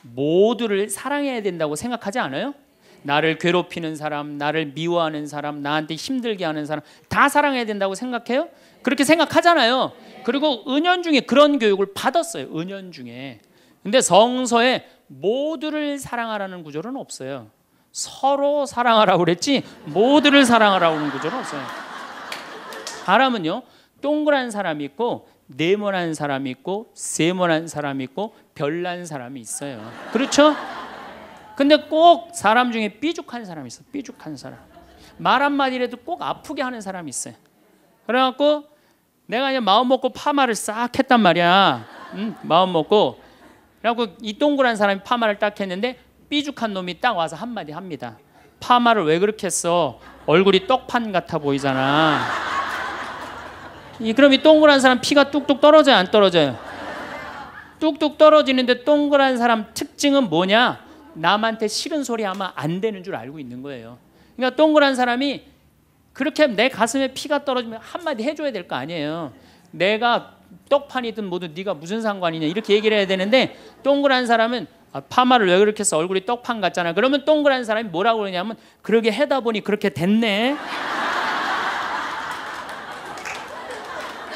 Speaker 1: 모두를 사랑해야 된다고 생각하지 않아요? 나를 괴롭히는 사람, 나를 미워하는 사람, 나한테 힘들게 하는 사람 다 사랑해야 된다고 생각해요? 그렇게 생각하잖아요. 그리고 은연 중에 그런 교육을 받았어요. 은연 중에. 근데 성서에 모두를 사랑하라는 구절은 없어요. 서로 사랑하라고 그랬지 모두를 사랑하라고 하는 구절은 없어요. 사람은요 동그란 사람이 있고 네모난 사람이 있고 세모난 사람이 있고 별난 사람이 있어요. 그렇죠? 근데 꼭 사람 중에 삐죽한 사람이 있어. 삐죽한 사람. 말 한마디라도 꼭 아프게 하는 사람이 있어요. 그래갖고 내가 이제 마음 먹고 파마를 싹 했단 말이야. 응? 마음 먹고. 그래갖고 이 동그란 사람이 파마를 딱 했는데 삐죽한 놈이 딱 와서 한마디 합니다. 파마를 왜 그렇게 했어? 얼굴이 떡판 같아 보이잖아. 이 그럼 이 동그란 사람 피가 뚝뚝 떨어져요, 안 떨어져요? 뚝뚝 떨어지는데 동그란 사람 특징은 뭐냐? 남한테 싫은 소리 하면 안 되는 줄 알고 있는 거예요. 그러니까 동그란 사람이 그렇게 내 가슴에 피가 떨어지면 한마디 해줘야 될 거 아니에요. 내가 떡판이든 뭐든 네가 무슨 상관이냐 이렇게 얘기를 해야 되는데 동그란 사람은 아, 파마를 왜 그렇게 해서 얼굴이 떡판 같잖아. 그러면 동그란 사람이 뭐라고 그러냐면 그러게 해다 보니 그렇게 됐네.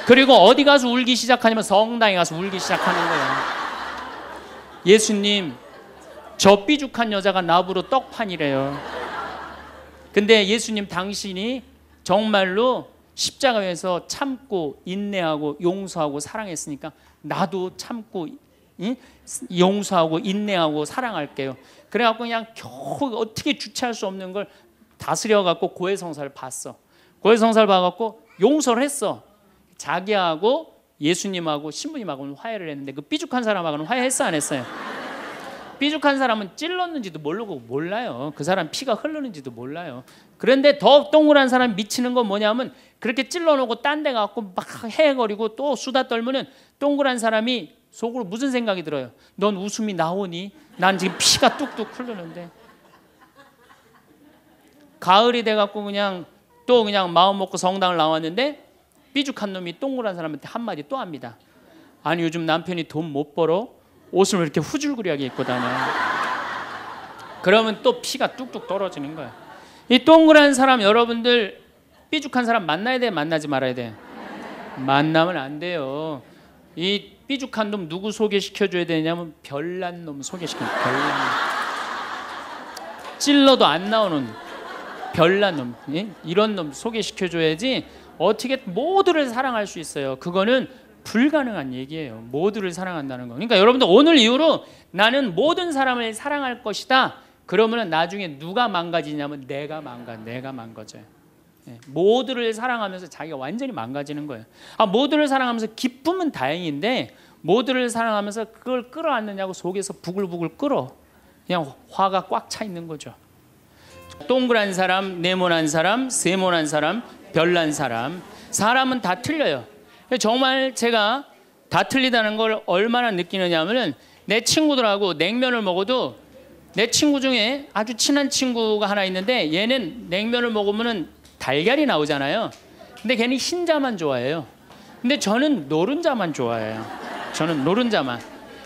Speaker 1: 그리고 어디 가서 울기 시작하냐면 성당에 가서 울기 시작하는 거예요. 예수님, 저 삐죽한 여자가 나부로 떡판이래요. 근데 예수님 당신이 정말로 십자가에서 참고 인내하고 용서하고 사랑했으니까 나도 참고 응? 용서하고 인내하고 사랑할게요. 그래갖고 그냥 겨우 어떻게 주체할 수 없는 걸 다스려 갖고 고해성사를 봤어. 고해성사를 봐갖고 용서를 했어. 자기하고 예수님하고 신부님하고는 화해를 했는데 그 삐죽한 사람하고는 화해했어 안 했어요? 삐죽한 사람은 찔렀는지도 모르고 몰라요. 그 사람 피가 흐르는지도 몰라요. 그런데 더 동그란 사람 미치는 건 뭐냐면 그렇게 찔러놓고 딴데 갖고 막 해거리고 또 수다 떨면은 동그란 사람이 속으로 무슨 생각이 들어요? 넌 웃음이 나오니? 난 지금 피가 뚝뚝 흐르는데. 가을이 돼갖고 그냥 또 그냥 마음 먹고 성당을 나왔는데 삐죽한 놈이 동그란 사람한테 한마디 또 합니다. 아니 요즘 남편이 돈 못 벌어 옷을 왜 이렇게 후줄그리하게 입고 다녀. 그러면 또 피가 뚝뚝 떨어지는 거야. 이 동그란 사람 여러분들 삐죽한 사람 만나야 돼 만나지 말아야 돼. 만나면 안 돼요. 이 삐죽한 놈 누구 소개시켜 줘야 되냐면 별난 놈 소개시켜. 별난. 놈. 찔러도 안 나오는 별난 놈. 예? 이런 놈 소개시켜 줘야지 어떻게 모두를 사랑할 수 있어요. 그거는 불가능한 얘기예요. 모두를 사랑한다는 거. 그러니까 여러분들 오늘 이후로 나는 모든 사람을 사랑할 것이다. 그러면은 나중에 누가 망가지냐면 내가 망가, 내가 망가져요. 예, 모두를 사랑하면서 자기가 완전히 망가지는 거예요. 아, 모두를 사랑하면서 기쁨은 다행인데 모두를 사랑하면서 그걸 끌어안느냐고 속에서 부글부글 끓어. 그냥 화가 꽉 차 있는 거죠. 동그란 사람, 네모난 사람, 세모난 사람, 별난 사람. 사람은 다 틀려요. 정말 제가 다 틀리다는 걸 얼마나 느끼느냐면은 내 친구들하고 냉면을 먹어도 내 친구 중에 아주 친한 친구가 하나 있는데 얘는 냉면을 먹으면은 달걀이 나오잖아요. 근데 걔는 흰자만 좋아해요. 근데 저는 노른자만 좋아해요. 저는 노른자만.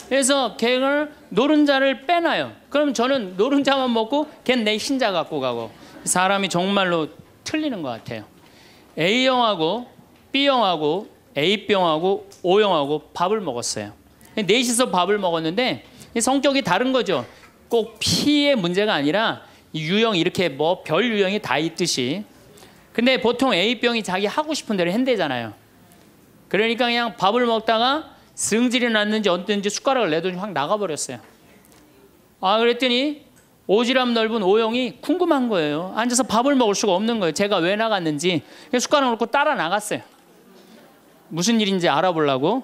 Speaker 1: 그래서 걔를 노른자를 빼놔요. 그럼 저는 노른자만 먹고 걔는 내 흰자 갖고 가고 사람이 정말로 틀리는 것 같아요. A형하고 B형하고 A병하고 O형하고 밥을 먹었어요. 넷이서 밥을 먹었는데 성격이 다른 거죠. 꼭 P의 문제가 아니라 유형 이렇게 뭐 별 유형이 다 있듯이. 근데 보통 A병이 자기 하고 싶은 대로 한대잖아요. 그러니까 그냥 밥을 먹다가 승질이 났는지 어땠는지 숟가락을 내더니 확 나가버렸어요. 아 그랬더니 오지랖 넓은 O형이 궁금한 거예요. 앉아서 밥을 먹을 수가 없는 거예요. 제가 왜 나갔는지 숟가락 놓고 따라 나갔어요. 무슨 일인지 알아보려고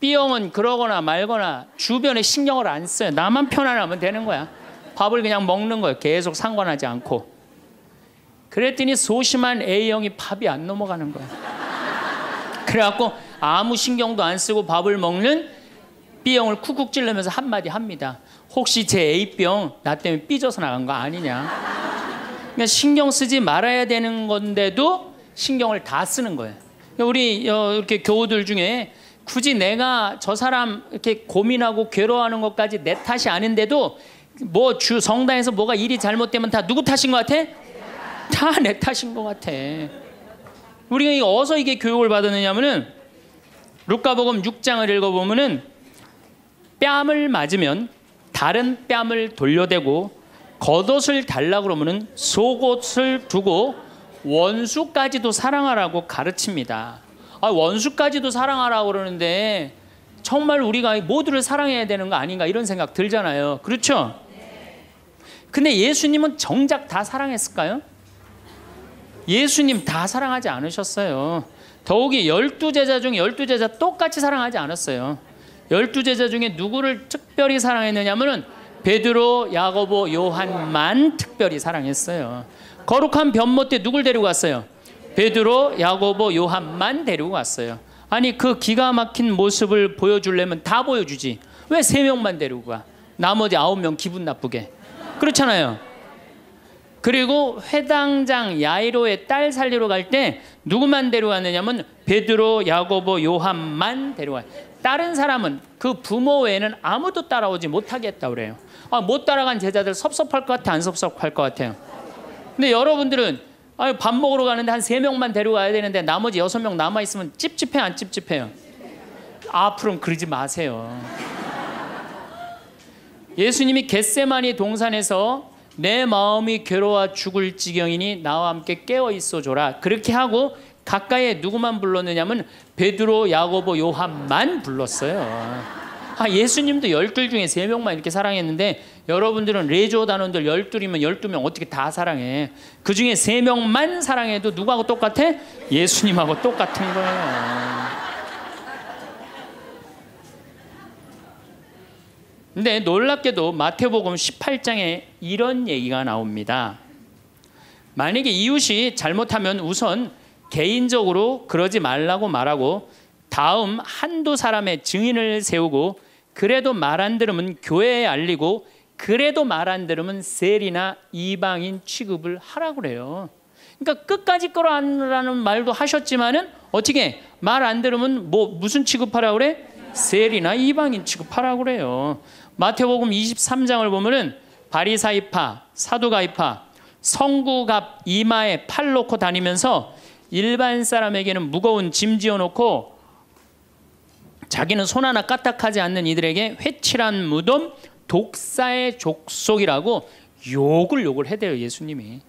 Speaker 1: B형은 그러거나 말거나 주변에 신경을 안 써요. 나만 편안하면 되는 거야. 밥을 그냥 먹는 거예요. 계속 상관하지 않고. 그랬더니 소심한 A형이 밥이 안 넘어가는 거야. 그래갖고 아무 신경도 안 쓰고 밥을 먹는 B형을 쿡쿡 찔르면서 한마디 합니다. 혹시 제 A병 나 때문에 삐져서 나간 거 아니냐? 그러니까 신경 쓰지 말아야 되는 건데도 신경을 다 쓰는 거예요. 우리 이렇게 교우들 중에 굳이 내가 저 사람 이렇게 고민하고 괴로워하는 것까지 내 탓이 아닌데도 뭐 주 성당에서 뭐가 일이 잘못되면 다 누구 탓인 것 같아? 다 내 탓인 것 같아. 우리가 어디서 이게 교육을 받았느냐면은 루카복음 6장을 읽어보면은 뺨을 맞으면 다른 뺨을 돌려대고 겉옷을 달라 그러면은 속옷을 두고 원수까지도 사랑하라고 가르칩니다. 아, 원수까지도 사랑하라고 그러는데 정말 우리가 모두를 사랑해야 되는 거 아닌가 이런 생각 들잖아요. 그렇죠? 근데 예수님은 정작 다 사랑했을까요? 예수님 다 사랑하지 않으셨어요. 더욱이 열두 제자 중에 열두 제자 똑같이 사랑하지 않았어요. 열두 제자 중에 누구를 특별히 사랑했느냐면은 베드로, 야고보, 요한만 특별히 사랑했어요. 거룩한 변모 때 누굴 데리고 갔어요? 베드로, 야고보, 요한만 데리고 갔어요. 아니 그 기가 막힌 모습을 보여주려면 다 보여주지. 왜 세 명만 데리고 가? 나머지 아홉 명 기분 나쁘게. 그렇잖아요. 그리고 회당장 야이로의 딸 살리러 갈 때 누구만 데려갔느냐면 베드로, 야고보, 요한만 데려와요. 다른 사람은 그 부모 외에는 아무도 따라오지 못하겠다 그래요. 아, 못 따라간 제자들 섭섭할 것 같아, 안 섭섭할 것 같아요. 근데 여러분들은 아유, 밥 먹으러 가는데 한 세 명만 데려가야 되는데 나머지 여섯 명 남아 있으면 찝찝해 안 찝찝해요? 앞으로는 그러지 마세요. 예수님이 겟세마니 동산에서 내 마음이 괴로워 죽을 지경이니 나와 함께 깨어 있어 줘라. 그렇게 하고 가까이에 누구만 불렀느냐면 베드로, 야고보, 요한만 불렀어요. 아, 예수님도 열둘 중에 세 명만 이렇게 사랑했는데 여러분들은 레조 단원들 열둘이면 열두 명 어떻게 다 사랑해? 그 중에 세 명만 사랑해도 누구하고 똑같아? 예수님하고 똑같은 거예요. 근데 놀랍게도 마태복음 18장에 이런 얘기가 나옵니다. 만약에 이웃이 잘못하면 우선 개인적으로 그러지 말라고 말하고 다음 한두 사람의 증인을 세우고 그래도 말 안 들으면 교회에 알리고 그래도 말 안 들으면 셀이나 이방인 취급을 하라고 그래요. 그러니까 끝까지 끌어안으라는 말도 하셨지만은 어떻게 말 안 들으면 뭐 무슨 취급하라고 그래? 셀이나 이방인 취급하라고 그래요. 마태복음 23장을 보면은 바리사이파, 사두가이파, 성구갑 이마에 팔 놓고 다니면서 일반 사람에게는 무거운 짐 지어 놓고 자기는 손 하나 까딱하지 않는 이들에게 회칠한 무덤 독사의 족속이라고 욕을 욕을 해대요 예수님이.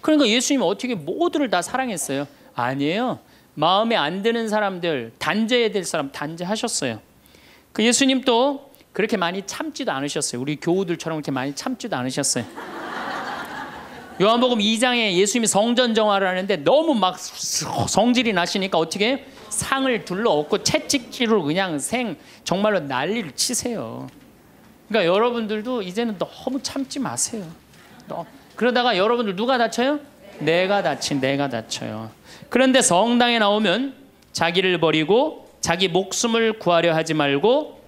Speaker 1: 그러니까 예수님은 어떻게 모두를 다 사랑했어요? 아니에요. 마음에 안 드는 사람들 단죄해야 될 사람 단죄하셨어요. 그 예수님 또 그렇게 많이 참지도 않으셨어요. 우리 교우들처럼 그렇게 많이 참지도 않으셨어요. 요한복음 2장에 예수님이 성전 정화를 하는데 너무 막 성질이 나시니까 어떻게 상을 둘러엎고 채찍질로 그냥 생 정말로 난리를 치세요. 그러니까 여러분들도 이제는 너무 참지 마세요. 너, 그러다가 여러분들 누가 다쳐요? 내가 다친 내가 다쳐요. 그런데 성당에 나오면 자기를 버리고 자기 목숨을 구하려 하지 말고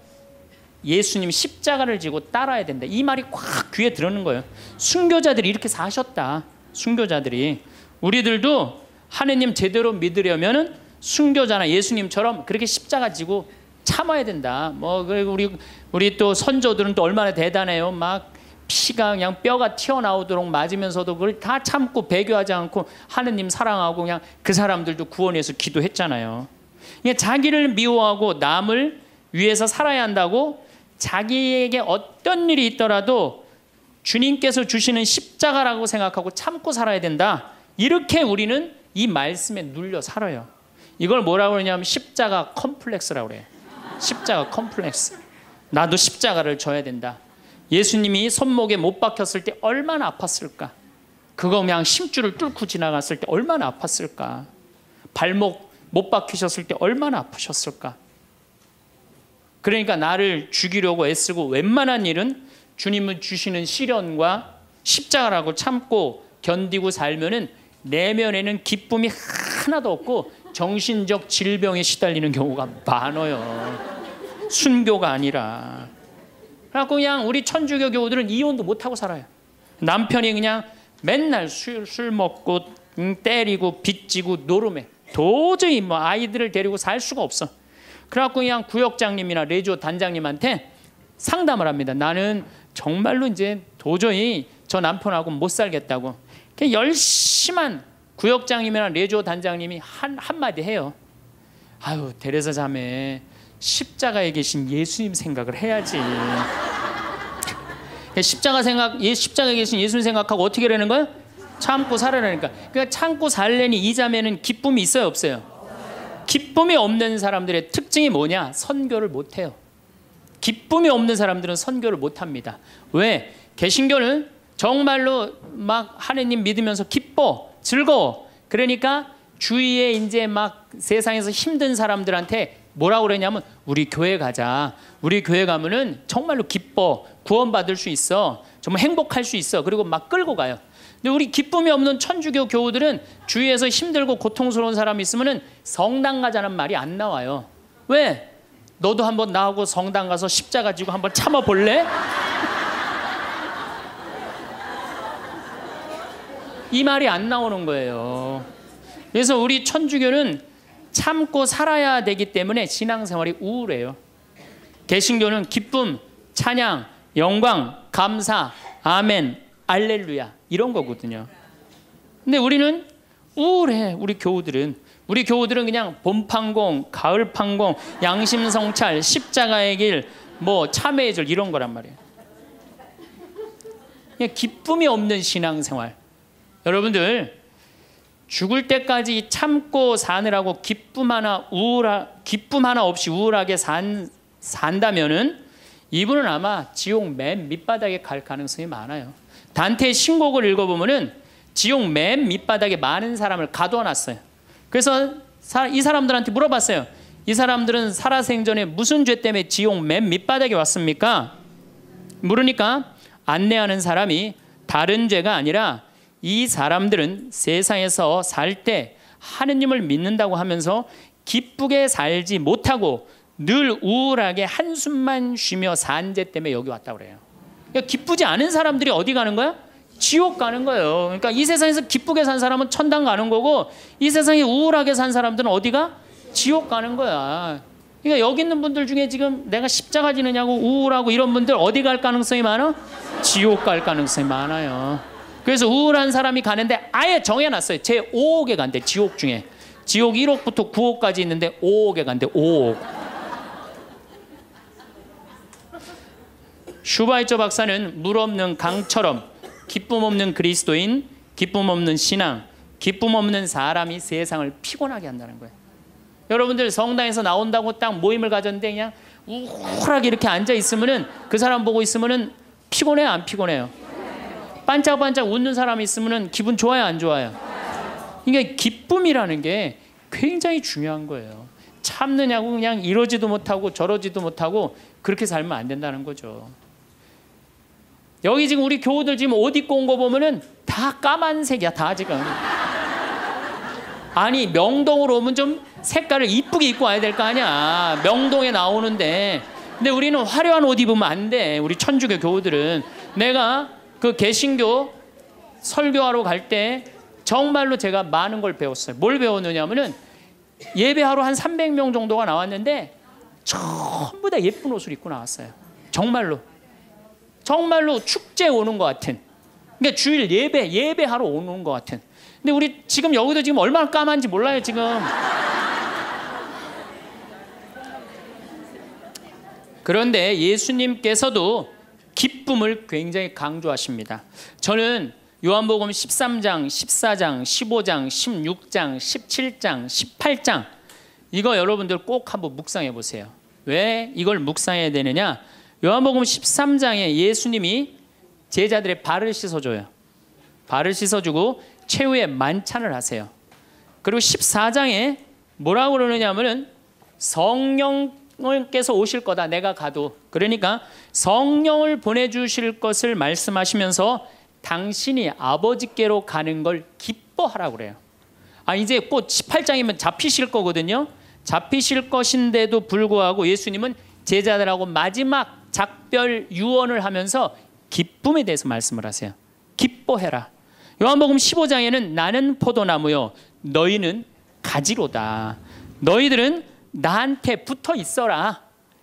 Speaker 1: 예수님 십자가를 지고 따라야 된다. 이 말이 꽉 귀에 들어는 거예요. 순교자들이 이렇게 사셨다. 순교자들이 우리들도 하느님 제대로 믿으려면은 순교자나 예수님처럼 그렇게 십자가 지고 참아야 된다. 뭐 그리고 우리 우리 또 선조들은 또 얼마나 대단해요. 막 피가 그냥 뼈가 튀어나오도록 맞으면서도 그걸 다 참고 배교하지 않고 하느님 사랑하고 그냥 그 사람들도 구원해서 기도했잖아요. 그냥 자기를 미워하고 남을 위해서 살아야 한다고 자기에게 어떤 일이 있더라도 주님께서 주시는 십자가라고 생각하고 참고 살아야 된다. 이렇게 우리는 이 말씀에 눌려 살아요. 이걸 뭐라고 그러냐면 십자가 컴플렉스라고 그래요. 십자가 컴플렉스. 나도 십자가를 져야 된다. 예수님이 손목에 못 박혔을 때 얼마나 아팠을까? 그거 그냥 심줄을 뚫고 지나갔을 때 얼마나 아팠을까? 발목 못 박히셨을 때 얼마나 아프셨을까? 그러니까 나를 죽이려고 애쓰고 웬만한 일은 주님은 주시는 시련과 십자가라고 참고 견디고 살면은 내면에는 기쁨이 하나도 없고 정신적 질병에 시달리는 경우가 많아요. 순교가 아니라. 그래갖고 그냥 우리 천주교 교우들은 이혼도 못하고 살아요. 남편이 그냥 맨날 술, 술 먹고 음, 때리고 빚지고 노름해. 도저히 뭐 아이들을 데리고 살 수가 없어. 그래갖고 그냥 구역장님이나 레지오 단장님한테 상담을 합니다. 나는 정말로 이제 도저히 저 남편하고 못 살겠다고. 열심한 구역장님이나 레지오 단장님이 한 한마디 해요. 아유 데레사 자매 십자가에 계신 예수님 생각을 해야지. 십자가 생각, 예, 십자가에 계신 예수님 생각하고 어떻게 되는 거예요? 참고 살아라니까. 그러니까 참고 살래니 이 자매는 기쁨이 있어요, 없어요? 기쁨이 없는 사람들의 특징이 뭐냐? 선교를 못 해요. 기쁨이 없는 사람들은 선교를 못 합니다. 왜? 개신교는 정말로 막 하느님 믿으면서 기뻐, 즐거워. 그러니까 주위에 이제 막 세상에서 힘든 사람들한테 뭐라고 그러냐면 우리 교회 가자. 우리 교회 가면은 정말로 기뻐. 구원받을 수 있어. 정말 행복할 수 있어. 그리고 막 끌고 가요. 근데 우리 기쁨이 없는 천주교 교우들은 주위에서 힘들고 고통스러운 사람이 있으면은 성당 가자는 말이 안 나와요. 왜? 너도 한번 나하고 성당 가서 십자가 지고 한번 참아 볼래? 이 말이 안 나오는 거예요. 그래서 우리 천주교는 참고 살아야 되기 때문에 신앙생활이 우울해요. 개신교는 기쁨, 찬양, 영광, 감사, 아멘, 알렐루야 이런 거거든요. 근데 우리는 우울해. 우리 교우들은 우리 교우들은 그냥 봄판공, 가을판공, 양심성찰, 십자가의 길, 뭐 참회의 절 이런 거란 말이에요. 그냥 기쁨이 없는 신앙생활. 여러분들 죽을 때까지 참고 사느라고 기쁨 하나 우울하 기쁨 하나 없이 우울하게 산 산다면은 이분은 아마 지옥 맨 밑바닥에 갈 가능성이 많아요. 단테의 신곡을 읽어보면은 지옥 맨 밑바닥에 많은 사람을 가둬놨어요. 그래서 이 사람들한테 물어봤어요. 이 사람들은 살아생전에 무슨 죄 때문에 지옥 맨 밑바닥에 왔습니까? 물으니까 안내하는 사람이 다른 죄가 아니라 이 사람들은 세상에서 살 때 하느님을 믿는다고 하면서 기쁘게 살지 못하고 늘 우울하게 한숨만 쉬며 산죄 때문에 여기 왔다 그래요. 그러니까 기쁘지 않은 사람들이 어디 가는 거야? 지옥 가는 거예요. 그러니까 이 세상에서 기쁘게 산 사람은 천당 가는 거고 이 세상에 우울하게 산 사람들은 어디가? 지옥 가는 거야. 그러니까 여기 있는 분들 중에 지금 내가 십자가 지느냐고 우울하고 이런 분들 어디 갈 가능성이 많아? 지옥 갈 가능성이 많아요. 그래서 우울한 사람이 가는데 아예 정해놨어요. 제 5억에 간대, 지옥 중에. 지옥 1억부터 9억까지 있는데 5억에 간대, 5억. 슈바이처 박사는 물 없는 강처럼 기쁨 없는 그리스도인, 기쁨 없는 신앙, 기쁨 없는 사람이 세상을 피곤하게 한다는 거예요. 여러분들 성당에서 나온다고 딱 모임을 가졌는데 그냥 우울하게 이렇게 앉아 있으면은 그 사람 보고 있으면은 피곤해요, 안 피곤해요? 반짝반짝 웃는 사람이 있으면은 기분 좋아요, 안 좋아요? 그러니까 기쁨이라는 게 굉장히 중요한 거예요. 참느냐고 그냥 이러지도 못하고 저러지도 못하고 그렇게 살면 안 된다는 거죠. 여기 지금 우리 교우들 지금 옷 입고 온 거 보면은 다 까만색이야, 다 지금. 아니 명동으로 오면 좀 색깔을 이쁘게 입고 와야 될 거 아니야. 명동에 나오는데. 근데 우리는 화려한 옷 입으면 안 돼. 우리 천주교 교우들은 내가 그 개신교 설교하러 갈 때 정말로 제가 많은 걸 배웠어요. 뭘 배웠느냐면은 예배하러 한 300명 정도가 나왔는데 전부 다 예쁜 옷을 입고 나왔어요. 정말로. 정말로 축제 오는 것 같은. 그러니까 주일 예배 예배하러 오는 것 같은. 근데 우리 지금 여기도 지금 얼마나 까만지 몰라요 지금. 그런데 예수님께서도 기쁨을 굉장히 강조하십니다. 저는 요한복음 13장, 14장, 15장, 16장, 17장, 18장 이거 여러분들 꼭 한번 묵상해 보세요. 왜 이걸 묵상해야 되느냐? 요한복음 13장에 예수님이 제자들의 발을 씻어줘요. 발을 씻어주고 최후의 만찬을 하세요. 그리고 14장에 뭐라고 그러느냐면은 성령 께서 오실 거다. 내가 가도. 그러니까 성령을 보내주실 것을 말씀하시면서 당신이 아버지께로 가는 걸 기뻐하라고 그래요. 아 이제 곧 18장이면 잡히실 거거든요. 잡히실 것인데도 불구하고 예수님은 제자들하고 마지막 작별 유언을 하면서 기쁨에 대해서 말씀을 하세요. 기뻐해라. 요한복음 15장에는 나는 포도나무요 너희는 가지로다. 너희들은 나한테 붙어 있어라.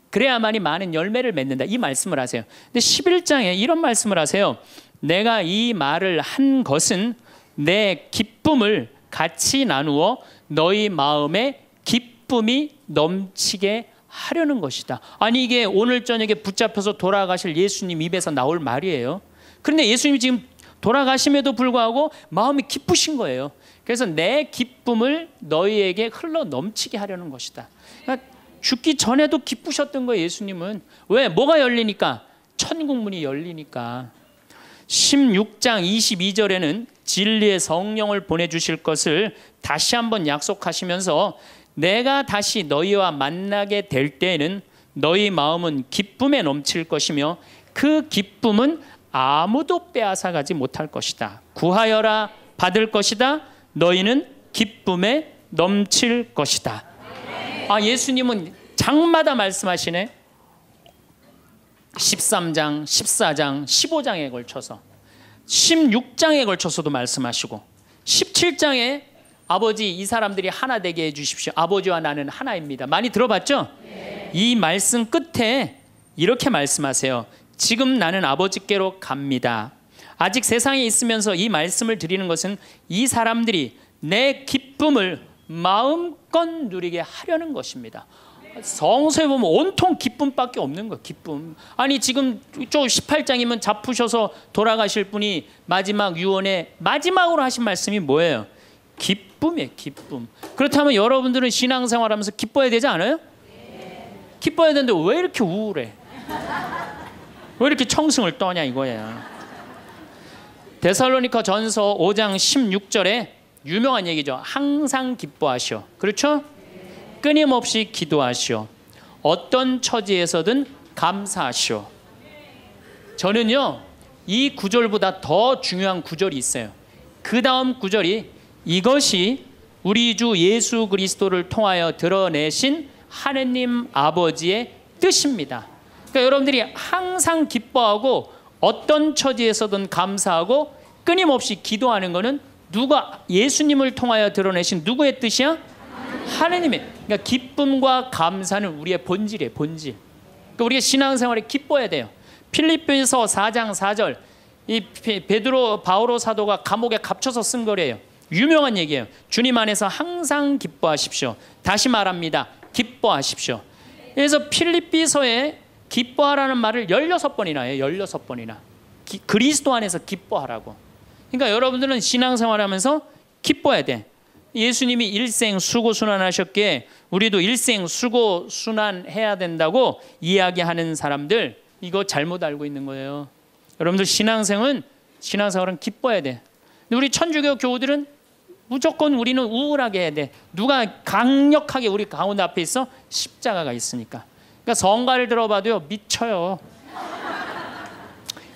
Speaker 1: 그래야만이 많은 열매를 맺는다. 이 말씀을 하세요. 근데 11장에 이런 말씀을 하세요. 내가 이 말을 한 것은 내 기쁨을 같이 나누어 너희 마음에 기쁨이 넘치게 하려는 것이다. 아니 이게 오늘 저녁에 붙잡혀서 돌아가실 예수님 입에서 나올 말이에요. 그런데 예수님이 지금 돌아가심에도 불구하고 마음이 기쁘신 거예요. 그래서 내 기쁨을 너희에게 흘러 넘치게 하려는 것이다. 그러니까 죽기 전에도 기쁘셨던 거예요, 예수님은. 왜? 뭐가 열리니까? 천국문이 열리니까. 16장 22절에는 진리의 성령을 보내주실 것을 다시 한번 약속하시면서 내가 다시 너희와 만나게 될 때에는 너희 마음은 기쁨에 넘칠 것이며 그 기쁨은 아무도 빼앗아가지 못할 것이다. 구하여라 받을 것이다. 너희는 기쁨에 넘칠 것이다. 아 예수님은 장마다 말씀하시네. 13장, 14장, 15장에 걸쳐서 16장에 걸쳐서도 말씀하시고 17장에 아버지 이 사람들이 하나 되게 해 주십시오. 아버지와 나는 하나입니다. 많이 들어봤죠? 네. 이 말씀 끝에 이렇게 말씀하세요. 지금 나는 아버지께로 갑니다. 아직 세상에 있으면서 이 말씀을 드리는 것은 이 사람들이 내 기쁨을 마음껏 누리게 하려는 것입니다. 성서에 보면 온통 기쁨밖에 없는 거예요. 기쁨. 아니 지금 저 18장이면 잡으셔서 돌아가실 분이 마지막 유언에 마지막으로 하신 말씀이 뭐예요? 기쁨이에요. 기쁨. 그렇다면 여러분들은 신앙생활하면서 기뻐야 되지 않아요? 기뻐야 되는데 왜 이렇게 우울해? 왜 이렇게 청승을 떠냐 이거야. 데살로니카 전서 5장 16절에 유명한 얘기죠. 항상 기뻐하시오. 그렇죠? 끊임없이 기도하시오. 어떤 처지에서든 감사하시오. 저는요, 이 구절보다 더 중요한 구절이 있어요. 그 다음 구절이 이것이 우리 주 예수 그리스도를 통하여 드러내신 하느님 아버지의 뜻입니다. 그러니까 여러분들이 항상 기뻐하고 어떤 처지에서든 감사하고 끊임없이 기도하는 것은 누가 예수님을 통하여 드러내신 누구의 뜻이야? 하느님의. 그러니까 기쁨과 감사는 우리의 본질이에요. 본질. 그러니까 우리가 신앙생활에 기뻐야 돼요. 필리핀서 4장 4절 이 베드로 바오로 사도가 감옥에 갇혀서 쓴 거래요. 유명한 얘기예요. 주님 안에서 항상 기뻐하십시오. 다시 말합니다. 기뻐하십시오. 그래서 필리피서에 기뻐하라는 말을 16번이나 해요. 16번이나. 기, 그리스도 안에서 기뻐하라고. 그러니까 여러분들은 신앙생활하면서 기뻐해야 돼. 예수님이 일생 수고 순환하셨기에 우리도 일생 수고 순환해야 된다고 이야기하는 사람들 이거 잘못 알고 있는 거예요. 여러분들 신앙생은 신앙생활은 기뻐해야 돼. 근데 우리 천주교 교우들은 무조건 우리는 우울하게 해야 돼. 누가 강력하게 우리 가운데 앞에 있어 십자가가 있으니까. 그러니까 성가를 들어봐도요 미쳐요.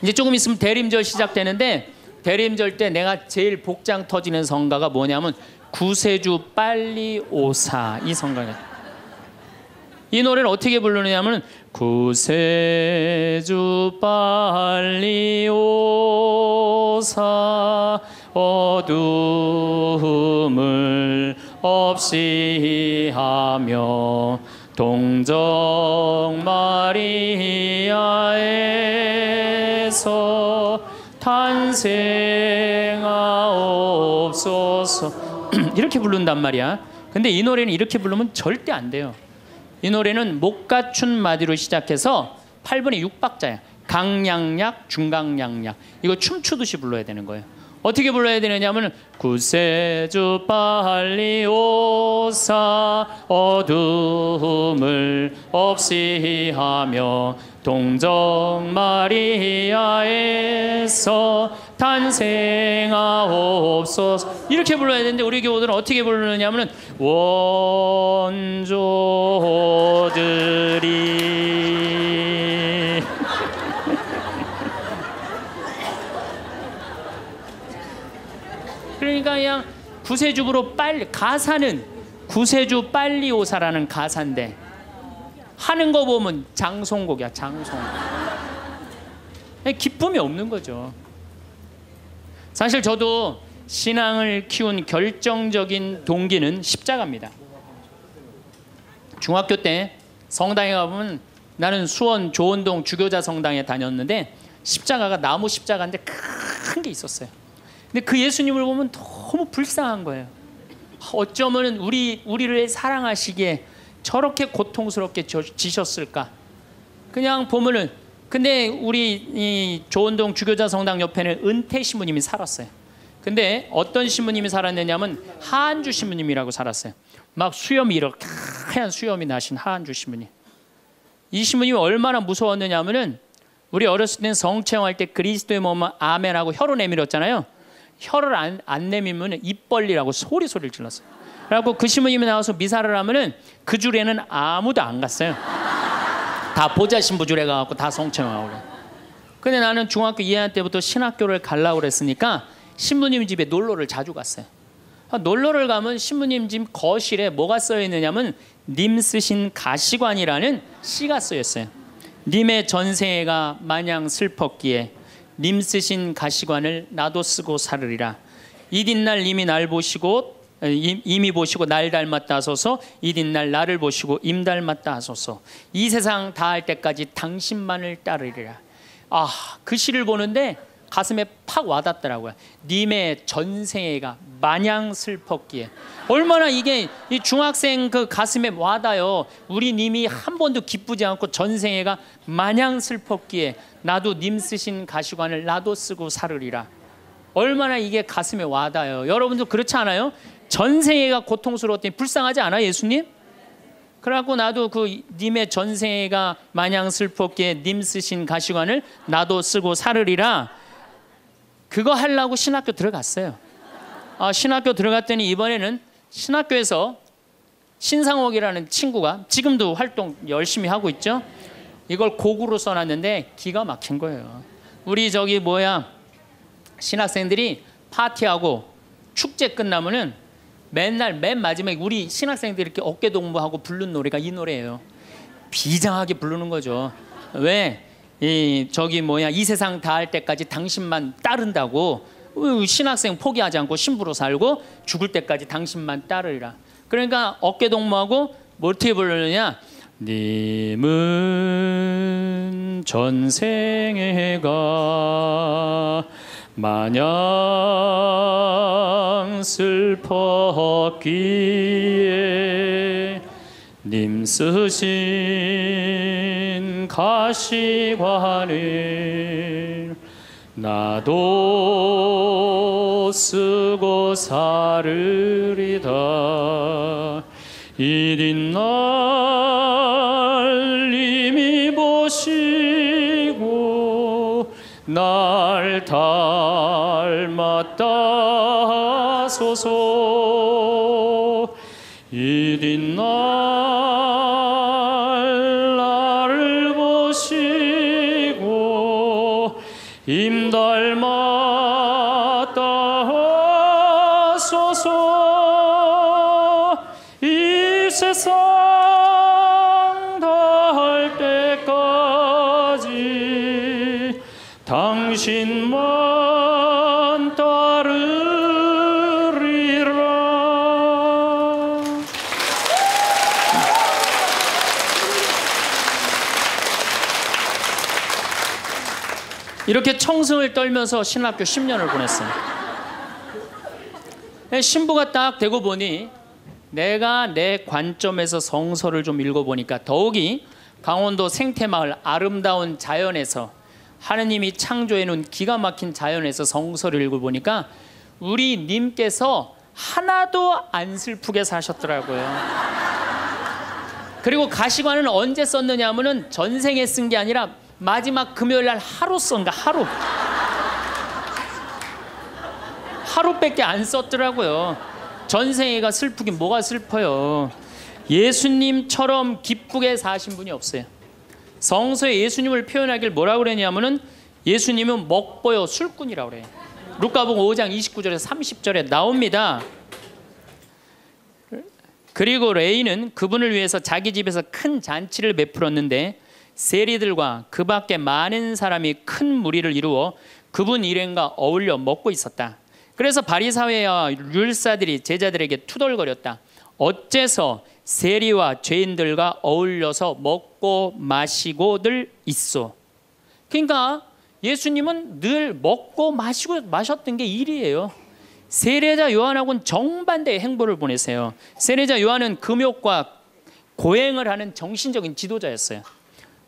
Speaker 1: 이제 조금 있으면 대림절 시작되는데 대림절 때 내가 제일 복장 터지는 성가가 뭐냐면 구세주 빨리 오사 이 성가가. 이 노래를 어떻게 부르느냐면 구세주 빨리 오사 어둠을 없이 하며 동정 마리아에서 탄생하옵소서 이렇게 부른단 말이야. 근데 이 노래는 이렇게 부르면 절대 안 돼요. 이 노래는 못 갖춘 마디로 시작해서 8분의 6박자야. 강량약, 중강량약. 이거 춤추듯이 불러야 되는 거예요. 어떻게 불러야 되느냐면 구세주 빨리 오사 어둠을 없이 하며 동정 마리아에서 탄생하옵소서. 이렇게 불러야 되는데 우리 교우들은 어떻게 부르느냐면 원조들이 그러니까 그냥 구세주부로 빨리 가사는 구세주 빨리 오사라는 가사인데 하는 거 보면 장송곡이야 장송. 기쁨이 없는 거죠. 사실 저도 신앙을 키운 결정적인 동기는 십자가입니다. 중학교 때 성당에 가보면 나는 수원 조원동 주교자 성당에 다녔는데 십자가가 나무 십자가인데 큰 게 있었어요. 근데 그 예수님을 보면 너무 불쌍한 거예요. 어쩌면 우리 우리를 사랑하시기에 저렇게 고통스럽게 지셨을까? 그냥 보면은 근데 우리 이 조원동 주교자 성당 옆에는 은퇴 신부님이 살았어요. 근데 어떤 신부님이 살았느냐면 하한주 신부님이라고 살았어요. 막 수염이 이렇게 하얀 수염이 나신 하한주 신부님. 이 신부님이 얼마나 무서웠느냐면은 우리 어렸을 땐 성체험할 때 그리스도의 몸은 아멘하고 혀로 내밀었잖아요. 혀를 안, 안 내밀면 입 벌리라고 소리 소리를 질렀어요. 그래갖고 그 신부님이 나와서 미사를 하면은 그 줄에는 아무도 안 갔어요. 다 보자 신부 줄에 가갖고 다 성체하고 그래. 근데 나는 중학교 2학년 때부터 신학교를 갈라고 그랬으니까 신부님 집에 놀러를 자주 갔어요. 놀러를 가면 신부님 집 거실에 뭐가 써 있느냐면 님 쓰신 가시관이라는 시가 쓰여 있어요. 님의 전생애가 마냥 슬펐기에 님 쓰신 가시관을 나도 쓰고 살으리라. 이딘날 님이 날 보시고 이미 보시고 날 닮았다 하소서. 이딘날 나를 보시고 임 닮았다 하소서. 이 세상 다 할 때까지 당신만을 따르리라. 아 그 시를 보는데 가슴에 팍 와닿더라고요. 님의 전생애가 마냥 슬펐기에. 얼마나 이게 이 중학생 그 가슴에 와닿아요. 우리 님이 한 번도 기쁘지 않고 전생애가 마냥 슬펐기에 나도 님 쓰신 가시관을 나도 쓰고 살으리라. 얼마나 이게 가슴에 와닿아요. 여러분도 그렇지 않아요? 전생애가 고통스러웠더니 불쌍하지 않아 예수님? 그래갖고 나도 그 님의 전생애가 마냥 슬펐기에 님 쓰신 가시관을 나도 쓰고 살으리라. 그거 하려고 신학교 들어갔어요. 아, 신학교 들어갔더니 이번에는 신학교에서 신상옥이라는 친구가 지금도 활동 열심히 하고 있죠 이걸 곡으로 써놨는데 기가 막힌 거예요 우리 저기 뭐야 신학생들이 파티하고 축제 끝나면은 맨날 맨 마지막에 우리 신학생들이 이렇게 어깨 동무하고 부른 노래가 이 노래예요. 비장하게 부르는 거죠. 왜? 이 저기 뭐야 이 세상 다 할 때까지 당신만 따른다고 신학생 포기하지 않고 신부로 살고 죽을 때까지 당신만 따르리라. 그러니까 어깨 동무하고 뭐 어떻게 부르느냐? 님은 전생애가 마냥 슬펐기에 님 쓰신 가시관을 나도 쓰고 살으리다. 이린 날 보시고 날 닮았다 소서. 이린 날 청승을 떨면서 신학교 10년을 보냈어요. 신부가 딱 되고 보니 내가 내 관점에서 성서를 좀 읽어보니까 더욱이 강원도 생태마을 아름다운 자연에서 하느님이 창조해 놓은 기가 막힌 자연에서 성서를 읽어보니까 우리 님께서 하나도 안 슬프게 사셨더라고요. 그리고 가시관은 언제 썼느냐 하면은 전생에 쓴 게 아니라 마지막 금요일 날 하루 쓴가? 하루. 하루밖에 안 썼더라고요. 전생애가 슬프긴 뭐가 슬퍼요? 예수님처럼 기쁘게 사신 분이 없어요. 성서에 예수님을 표현하길 뭐라 그러냐면은 예수님은 먹보요 술꾼이라고 그래요. 루카복음 5장 29절에서 30절에 나옵니다. 그리고 레이는 그분을 위해서 자기 집에서 큰 잔치를 베풀었는데 세리들과 그 밖에 많은 사람이 큰 무리를 이루어 그분 일행과 어울려 먹고 있었다. 그래서 바리사회와 율사들이 제자들에게 투덜거렸다. 어째서 세리와 죄인들과 어울려서 먹고 마시고들 있어. 그러니까 예수님은 늘 먹고 마시고 마셨던 게 일이에요. 세례자 요한하고는 정반대의 행보를 보내세요. 세례자 요한은 금욕과 고행을 하는 정신적인 지도자였어요.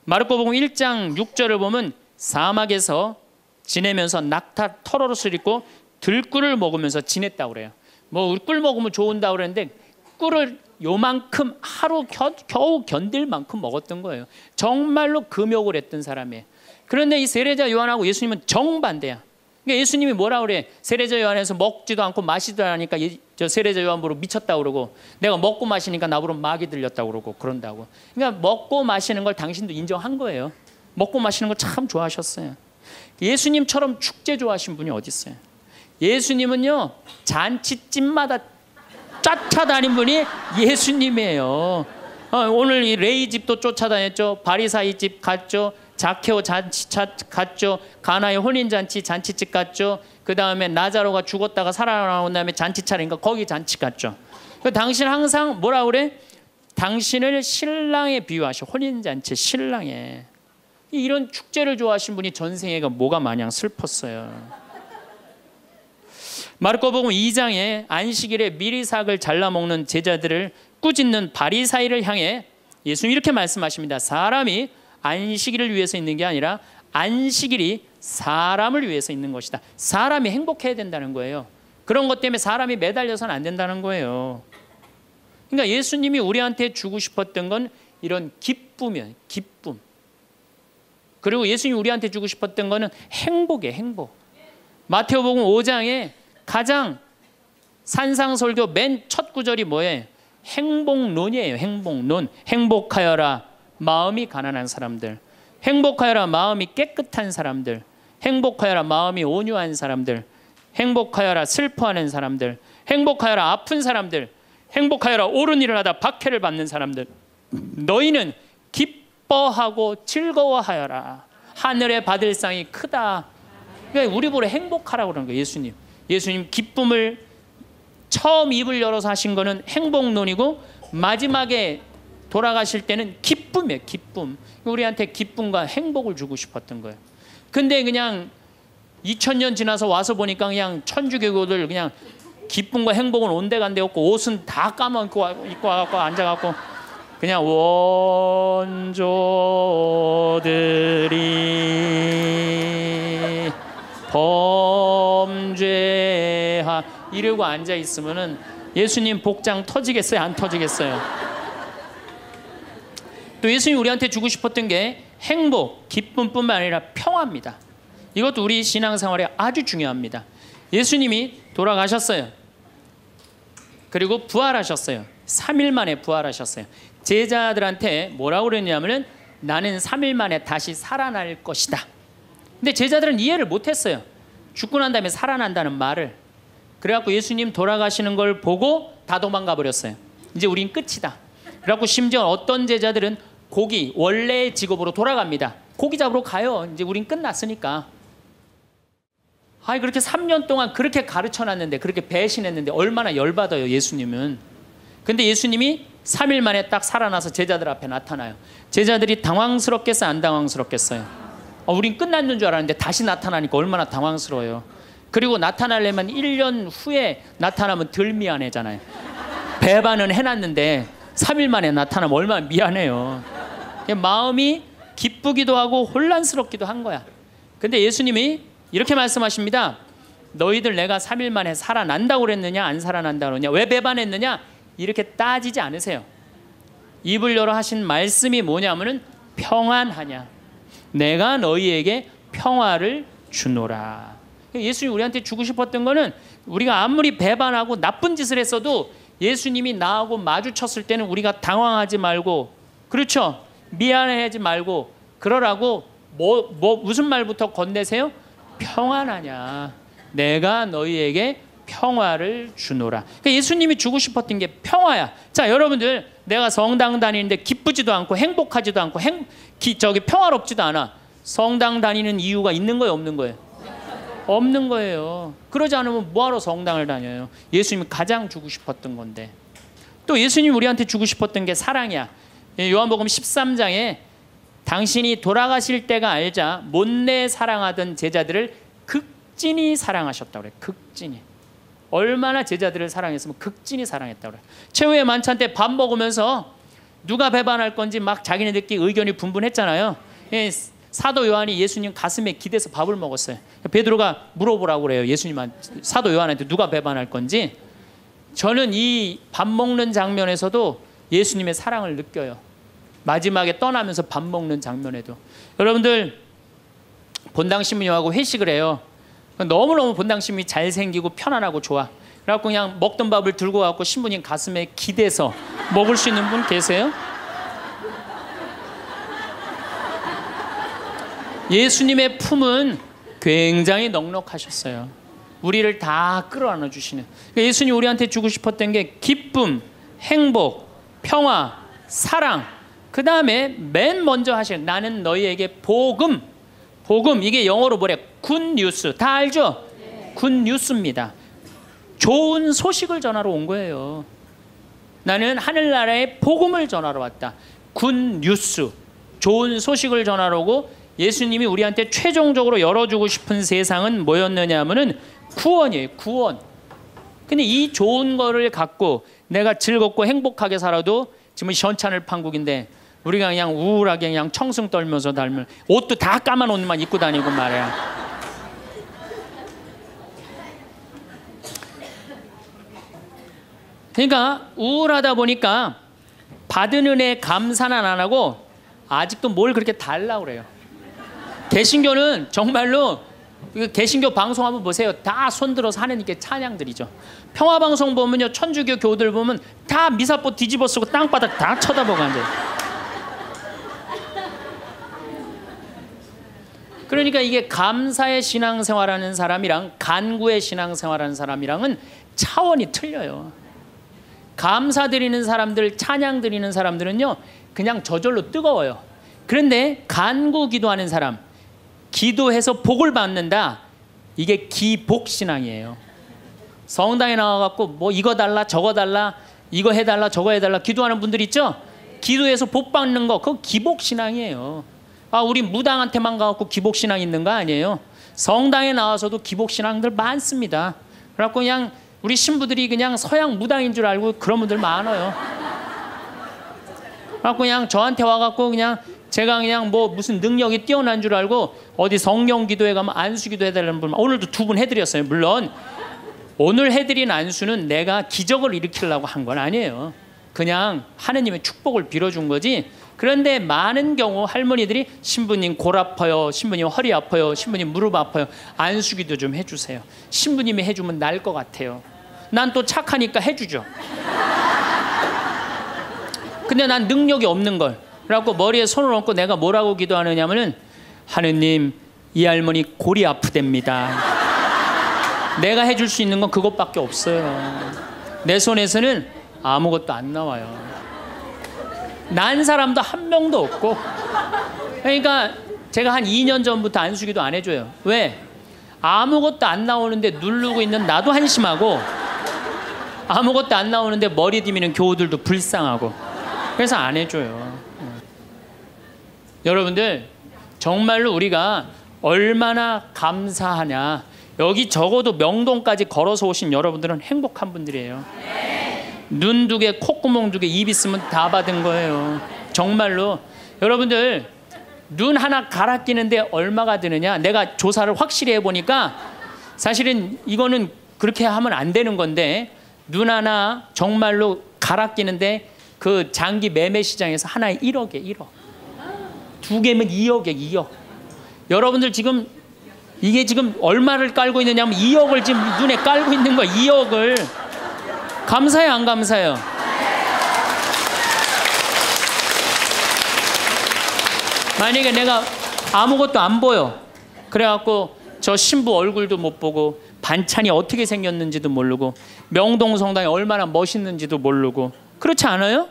Speaker 1: 마르코복음 1장 6절을 보면 사막에서 지내면서 낙타 털옷을 입고 들꿀을 먹으면서 지냈다고 그래요. 뭐 꿀 먹으면 좋은다 그랬는데 꿀을 요만큼 하루 겨, 겨우 견딜 만큼 먹었던 거예요. 정말로 금욕을 했던 사람이에요. 그런데 이 세례자 요한하고 예수님은 정반대야. 그러니까 예수님이 뭐라 그래? 세례자 요한에서 먹지도 않고 마시지도 않으니까 저 세례자 요한 보러 미쳤다 그러고 내가 먹고 마시니까 나보러 마귀 들렸다 그러고 그런다고. 그러니까 먹고 마시는 걸 당신도 인정한 거예요. 먹고 마시는 걸 참 좋아하셨어요. 예수님처럼 축제 좋아하신 분이 어디 있어요? 예수님은요 잔치집마다 쫓아다닌 분이 예수님이에요. 어, 오늘 이 레이 집도 쫓아다녔죠. 바리사이 집 갔죠. 자케오 잔치 갔죠. 가나의 혼인 잔치 잔치집 갔죠. 그 다음에 나자로가 죽었다가 살아나온 다음에 잔치 차리니까 거기 잔치 갔죠. 그 당신 항상 뭐라 그래? 당신을 신랑에 비유하셔. 혼인 잔치 신랑에. 이런 축제를 좋아하신 분이 전생애가 뭐가 마냥 슬펐어요. 마르코복음 2장에 안식일에 미리삭을 잘라 먹는 제자들을 꾸짖는 바리사이를 향해 예수님 이렇게 말씀하십니다. 사람이 안식일을 위해서 있는 게 아니라 안식일이 사람을 위해서 있는 것이다. 사람이 행복해야 된다는 거예요. 그런 것 때문에 사람이 매달려서는 안 된다는 거예요. 그러니까 예수님이 우리한테 주고 싶었던 건 이런 기쁨이에요. 기쁨. 그리고 예수님이 우리한테 주고 싶었던 거는 행복이에요. 행복. 마태오복음 5장에 가장 산상설교 맨 첫 구절이 뭐예요? 행복론이에요. 행복론. 행복하여라 마음이 가난한 사람들. 행복하여라 마음이 깨끗한 사람들. 행복하여라 마음이 온유한 사람들. 행복하여라 슬퍼하는 사람들. 행복하여라 아픈 사람들. 행복하여라 옳은 일을 하다 박해를 받는 사람들. 너희는 기뻐하고 즐거워하여라. 하늘에 받을 상이 크다. 그러니까 우리 보러 행복하라고 그러는 거예요. 예수님. 예수님 기쁨을 처음 입을 열어서 하신 거는 행복론이고 마지막에 돌아가실 때는 기 쁨이에요. 기쁨. 우리한테 기쁨과 행복을 주고 싶었던 거예요. 근데 그냥 2000년 지나서 와서 보니까 그냥 천주교교들 그냥 기쁨과 행복은 온데간데 없고 옷은 다 까만 입고, 입고 와갖고 앉아갖고 그냥 원조들이 범죄하 이러고 앉아 있으면은 예수님 복장 터지겠어요? 안 터지겠어요? 또 예수님이 우리한테 주고 싶었던 게 행복, 기쁨뿐만 아니라 평화입니다. 이것도 우리 신앙생활에 아주 중요합니다. 예수님이 돌아가셨어요. 그리고 부활하셨어요. 3일 만에 부활하셨어요. 제자들한테 뭐라고 그랬냐면은 나는 3일 만에 다시 살아날 것이다. 근데 제자들은 이해를 못 했어요. 죽고 난 다음에 살아난다는 말을. 그래갖고 예수님 돌아가시는 걸 보고 다 도망가 버렸어요. 이제 우린 끝이다. 그래갖고 심지어 어떤 제자들은 고기 원래의 직업으로 돌아갑니다. 고기 잡으러 가요. 이제 우린 끝났으니까. 아니 그렇게 3년 동안 그렇게 가르쳐 놨는데 그렇게 배신했는데 얼마나 열받아요, 예수님은. 근데 예수님이 3일 만에 딱 살아나서 제자들 앞에 나타나요. 제자들이 당황스럽겠어요, 안 당황스럽겠어요? 어, 우린 끝났는 줄 알았는데 다시 나타나니까 얼마나 당황스러워요. 그리고 나타나려면 1년 후에 나타나면 덜 미안해잖아요. 배반은 해놨는데 3일 만에 나타나면 얼마나 미안해요. 마음이 기쁘기도 하고 혼란스럽기도 한 거야. 근데 예수님이 이렇게 말씀하십니다. 너희들 내가 3일 만에 살아난다고 그랬느냐 안 살아난다고 그러냐 왜 배반했느냐 이렇게 따지지 않으세요. 입을 열어 하신 말씀이 뭐냐면은 평안하냐. 내가 너희에게 평화를 주노라. 예수님이 우리한테 주고 싶었던 거는 우리가 아무리 배반하고 나쁜 짓을 했어도 예수님이 나하고 마주쳤을 때는 우리가 당황하지 말고 그렇죠. 미안해하지 말고 그러라고 뭐, 뭐 무슨 말부터 건네세요? 평안하냐. 내가 너희에게 평화를 주노라. 그러니까 예수님이 주고 싶었던 게 평화야. 자, 여러분들 내가 성당 다니는데 기쁘지도 않고 행복하지도 않고 행 기, 저기 평화롭지도 않아. 성당 다니는 이유가 있는 거예요, 없는 거예요? 없는 거예요. 그러지 않으면 뭐하러 성당을 다녀요? 예수님이 가장 주고 싶었던 건데. 또 예수님 우리한테 주고 싶었던 게 사랑이야. 예, 요한복음 13장에 당신이 돌아가실 때가 알자 못내 사랑하던 제자들을 극진히 사랑하셨다고 그래. 극진히. 얼마나 제자들을 사랑했으면 극진히 사랑했다고 그래. 최후의 만찬 때 밥 먹으면서 누가 배반할 건지 막 자기네들끼리 의견이 분분했잖아요. 예, 사도 요한이 예수님 가슴에 기대서 밥을 먹었어요. 베드로가 물어보라고 그래요. 예수님한테 사도 요한한테 누가 배반할 건지. 저는 이 밥 먹는 장면에서도 예수님의 사랑을 느껴요. 마지막에 떠나면서 밥 먹는 장면에도 여러분들 본당 신부님하고 회식을 해요. 너무너무 본당 신부님이 잘생기고 편안하고 좋아. 그래갖고 그냥 먹던 밥을 들고 와갖고 신부님 가슴에 기대서 먹을 수 있는 분 계세요? 예수님의 품은 굉장히 넉넉하셨어요. 우리를 다 끌어안아 주시는. 그러니까 예수님 우리한테 주고 싶었던 게 기쁨, 행복, 평화, 사랑. 그 다음에 맨 먼저 하실 나는 너희에게 복음. 복음 이게 영어로 뭐래? 군 뉴스 다 알죠? 군 뉴스입니다. 좋은 소식을 전하러 온 거예요. 나는 하늘나라의 복음을 전하러 왔다. 군 뉴스 좋은 소식을 전하러 오고 예수님이 우리한테 최종적으로 열어주고 싶은 세상은 뭐였느냐 하면은 구원이에요. 구원. 근데 이 좋은 거를 갖고 내가 즐겁고 행복하게 살아도 지금 현찬을 판국인데 우리가 그냥 우울하게 그냥 청승 떨면서 닮을 옷도 다 까만 옷만 입고 다니고 말이야. 그러니까 우울하다 보니까 받은 은혜 감사는 안 하고 아직도 뭘 그렇게 달라고 그래요. 개신교는 정말로 개신교 방송 한번 보세요. 다 손들어서 하느님께 찬양드리죠. 평화 방송 보면요, 천주교 교들 보면 다 미사포 뒤집어 쓰고 땅바닥 다 쳐다보고 앉아요. 그러니까 이게 감사의 신앙생활하는 사람이랑 간구의 신앙생활하는 사람이랑은 차원이 틀려요. 감사 드리는 사람들, 찬양 드리는 사람들은요, 그냥 저절로 뜨거워요. 그런데 간구 기도하는 사람, 기도해서 복을 받는다. 이게 기복 신앙이에요. 성당에 나와갖고 뭐 이거 달라, 저거 달라, 이거 해달라, 저거 해달라 기도하는 분들 있죠? 기도해서 복 받는 거, 그거 기복 신앙이에요. 아, 우리 무당한테만 가갖고 기복 신앙 있는 거 아니에요? 성당에 나와서도 기복 신앙들 많습니다. 그래갖고 그냥 우리 신부들이 그냥 서양 무당인 줄 알고 그런 분들 많아요. 그래갖고 그냥 저한테 와갖고 그냥 제가 그냥 뭐 무슨 능력이 뛰어난 줄 알고 어디 성령 기도회 가면 안수 기도 해달라는 분 오늘도 두 분 해드렸어요. 물론 오늘 해드린 안수는 내가 기적을 일으키려고 한 건 아니에요. 그냥 하느님의 축복을 빌어준 거지. 그런데 많은 경우 할머니들이 신부님 골 아파요, 신부님 허리 아파요, 신부님 무릎 아파요. 안수기도 좀 해주세요. 신부님이 해주면 나을 것 같아요. 난 또 착하니까 해주죠. 근데 난 능력이 없는 걸. 그래갖고 머리에 손을 얹고 내가 뭐라고 기도하느냐면은 하느님 이 할머니 골이 아프답니다. 내가 해줄 수 있는 건 그것밖에 없어요. 내 손에서는 아무것도 안 나와요. 난 사람도 한 명도 없고. 그러니까 제가 한 2년 전부터 안수기도 안 해줘요. 왜? 아무것도 안 나오는데 누르고 있는 나도 한심하고 아무것도 안 나오는데 머리 디미는 교우들도 불쌍하고 그래서 안 해줘요. 여러분들 정말로 우리가 얼마나 감사하냐. 여기 적어도 명동까지 걸어서 오신 여러분들은 행복한 분들이에요. 눈 두 개, 콧구멍 두 개, 입 있으면 다 받은 거예요. 정말로 여러분들 눈 하나 갈아 끼는데 얼마가 드느냐? 내가 조사를 확실히 해보니까 사실은 이거는 그렇게 하면 안 되는 건데 눈 하나 정말로 갈아 끼는데 그 장기 매매 시장에서 하나에 1억에 1억. 두 개면 2억에 2억. 여러분들 지금 이게 지금 얼마를 깔고 있느냐면 2억을 지금 눈에 깔고 있는 거야. 2억을. 감사해요, 안 감사해요? 만약에 내가 아무것도 안 보여. 그래갖고 저 신부 얼굴도 못 보고 반찬이 어떻게 생겼는지도 모르고 명동 성당이 얼마나 멋있는지도 모르고 그렇지 않아요?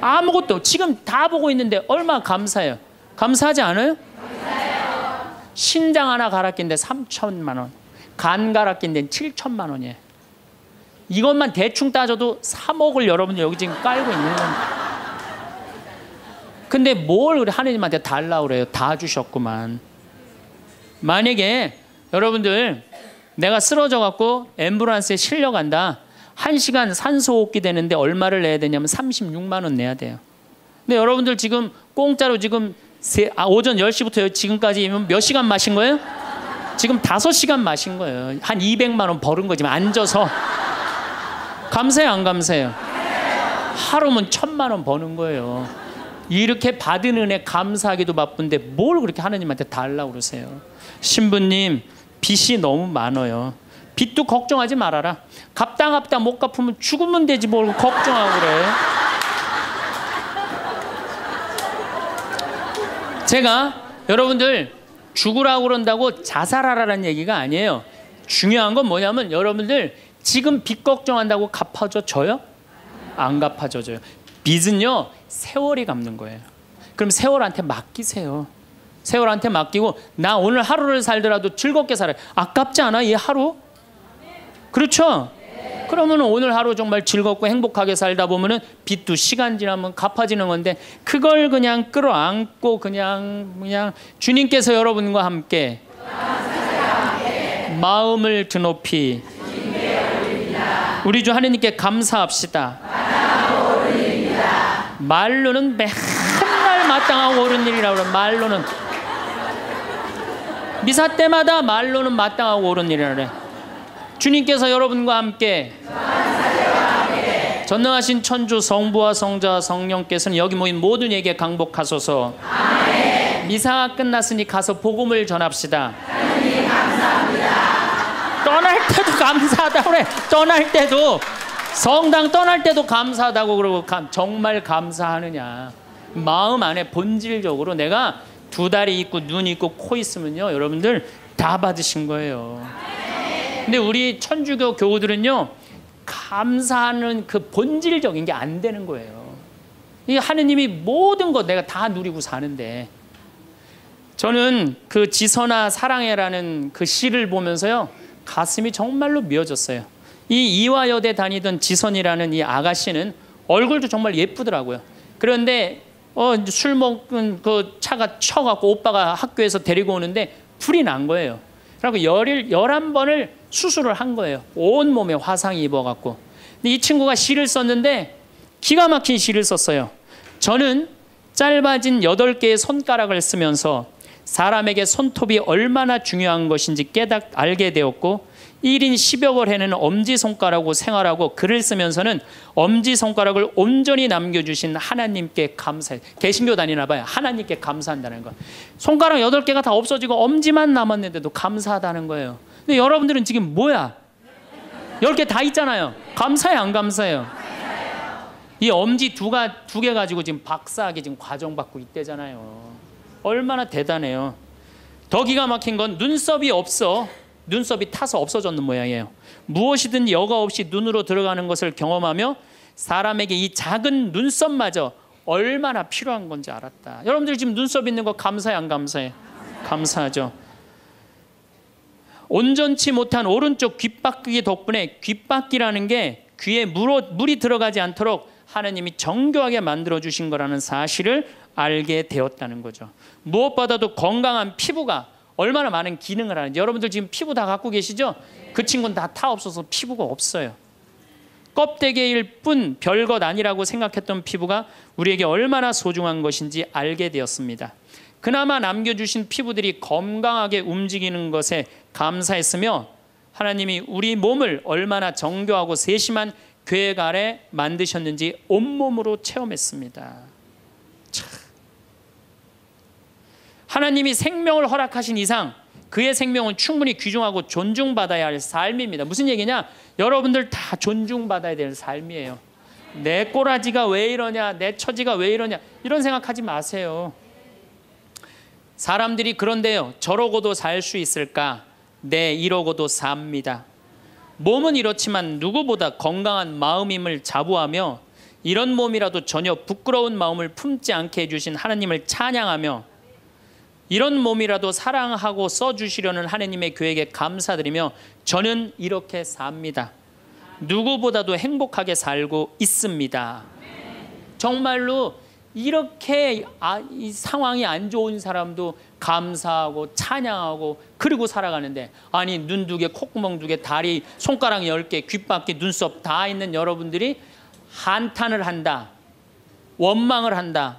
Speaker 1: 아무것도 지금 다 보고 있는데 얼마나 감사해요. 감사하지 않아요? 신장 하나 갈아 낀데 3천만 원. 간 갈아 낀데 7천만 원이에요. 이것만 대충 따져도 3억을 여러분들 여기 지금 깔고 있는 겁니다. 근데 뭘 우리 하느님한테 달라고 그래요? 다 주셨구만. 만약에 여러분들 내가 쓰러져 갖고 앰뷸런스에 실려 간다. 한 시간 산소 호흡기 되는데 얼마를 내야 되냐면 36만 원 내야 돼요. 근데 여러분들 지금 공짜로 지금 세, 아, 오전 10시부터 지금까지 몇 시간 마신 거예요? 지금 5시간 마신 거예요. 한 200만 원 벌은 거지 앉아서. 감사해요, 안 감사해요? 하루면 천만 원 버는 거예요. 이렇게 받은 은혜 감사하기도 바쁜데 뭘 그렇게 하나님한테 달라고 그러세요? 신부님, 빚이 너무 많아요. 빚도 걱정하지 말아라. 갚다 갚다 못 갚으면 죽으면 되지 뭘 걱정하고 그래. 제가 여러분들 죽으라고 그런다고 자살하라는 얘기가 아니에요. 중요한 건 뭐냐면 여러분들 지금 빚 걱정한다고 갚아줘 줘요? 안 갚아줘줘요. 빚은요 세월이 갚는 거예요. 그럼 세월한테 맡기세요. 세월한테 맡기고 나 오늘 하루를 살더라도 즐겁게 살아요. 아깝지 않아 이 하루? 그렇죠? 그러면 오늘 하루 정말 즐겁고 행복하게 살다 보면은 빚도 시간 지나면 갚아지는 건데 그걸 그냥 끌어안고 그냥 그냥 주님께서 여러분과 함께 마음을 드높이 우리 주 하나님께 감사합시다. 말로는 맨날 마땅하고 옳은 일이라고 그래. 말로는 미사 때마다 말로는 마땅하고 옳은 일이라 그래. 주님께서 여러분과 함께 전능하신 천주 성부와 성자 성령께서는 여기 모인 모든 에게 강복하소서. 미사가 끝났으니 가서 복음을 전합시다. 떠날 때도 감사하다고 그래. 떠날 때도 성당 떠날 때도 감사하다고 그러고 감, 정말 감사하느냐. 마음 안에 본질적으로 내가 두 다리 있고 눈 있고 코 있으면요. 여러분들 다 받으신 거예요. 근데 우리 천주교 교우들은요. 감사하는 그 본질적인 게 안 되는 거예요. 이 하느님이 모든 것 내가 다 누리고 사는데 저는 그 지선아 사랑해라는 그 시를 보면서요. 가슴이 정말로 미어졌어요. 이 이화여대 다니던 지선이라는 이 아가씨는 얼굴도 정말 예쁘더라고요. 그런데 어, 술 먹은 그 차가 쳐갖고 오빠가 학교에서 데리고 오는데 불이 난 거예요. 그리고 열일 열한 번을 수술을 한 거예요. 온 몸에 화상이 입어갖고. 이 친구가 시를 썼는데 기가 막힌 시를 썼어요. 저는 짧아진 여덟 개의 손가락을 쓰면서 사람에게 손톱이 얼마나 중요한 것인지 깨닫 알게 되었고 1인 10여 걸 해는 엄지손가락으로 생활하고 글을 쓰면서는 엄지손가락을 온전히 남겨주신 하나님께 감사해. 개신교 다니나 봐요. 하나님께 감사한다는 거. 손가락 8개가 다 없어지고 엄지만 남았는데도 감사하다는 거예요. 근데 여러분들은 지금 뭐야? 10개 다 있잖아요. 감사해 안 감사해요? 이 엄지 두가 두 개 가지고 지금 박사학위 지금 과정 받고 있대잖아요. 얼마나 대단해요. 더 기가 막힌 건 눈썹이 없어. 눈썹이 타서 없어졌는 모양이에요. 무엇이든 여과 없이 눈으로 들어가는 것을 경험하며 사람에게 이 작은 눈썹마저 얼마나 필요한 건지 알았다. 여러분들 지금 눈썹 있는 거 감사해 안 감사해? 감사하죠. 온전치 못한 오른쪽 귓바퀴 덕분에 귓바퀴라는 게 귀에 물이 들어가지 않도록 하나님이 정교하게 만들어 주신 거라는 사실을 알게 되었다는 거죠. 무엇보다도 건강한 피부가 얼마나 많은 기능을 하는지 여러분들 지금 피부 다 갖고 계시죠? 그 친구는 다 타 없어서 피부가 없어요. 껍데기일 뿐 별것 아니라고 생각했던 피부가 우리에게 얼마나 소중한 것인지 알게 되었습니다. 그나마 남겨주신 피부들이 건강하게 움직이는 것에 감사했으며 하나님이 우리 몸을 얼마나 정교하고 세심한 계획 아래 만드셨는지 온몸으로 체험했습니다. 참. 하나님이 생명을 허락하신 이상 그의 생명은 충분히 귀중하고 존중받아야 할 삶입니다. 무슨 얘기냐? 여러분들 다 존중받아야 될 삶이에요. 내 꼬라지가 왜 이러냐? 내 처지가 왜 이러냐? 이런 생각하지 마세요. 사람들이 그런데요. 저러고도 살 수 있을까? 네, 이러고도 삽니다. 몸은 이렇지만 누구보다 건강한 마음임을 자부하며 이런 몸이라도 전혀 부끄러운 마음을 품지 않게 해주신 하나님을 찬양하며 이런 몸이라도 사랑하고 써주시려는 하나님의 계획에 감사드리며 저는 이렇게 삽니다. 누구보다도 행복하게 살고 있습니다. 정말로 이렇게 아, 이 상황이 안 좋은 사람도 감사하고 찬양하고 그리고 살아가는데 아니 눈 두 개, 콧구멍 두 개, 다리, 손가락 열 개, 귓바퀴, 눈썹 다 있는 여러분들이 한탄을 한다. 원망을 한다.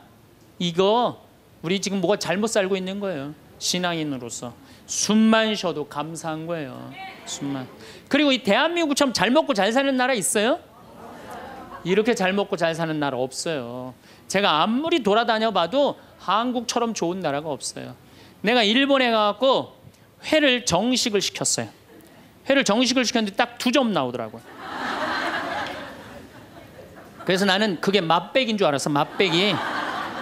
Speaker 1: 이거 우리 지금 뭐가 잘못 살고 있는 거예요. 신앙인으로서 숨만 쉬어도 감사한 거예요. 숨만. 그리고 이 대한민국처럼 잘 먹고 잘 사는 나라 있어요? 이렇게 잘 먹고 잘 사는 나라 없어요. 제가 아무리 돌아다녀 봐도 한국처럼 좋은 나라가 없어요. 내가 일본에 가갖고 회를 정식을 시켰어요. 회를 정식을 시켰는데 딱 두 점 나오더라고요. 그래서 나는 그게 맛백인 줄 알았어. 맛백이.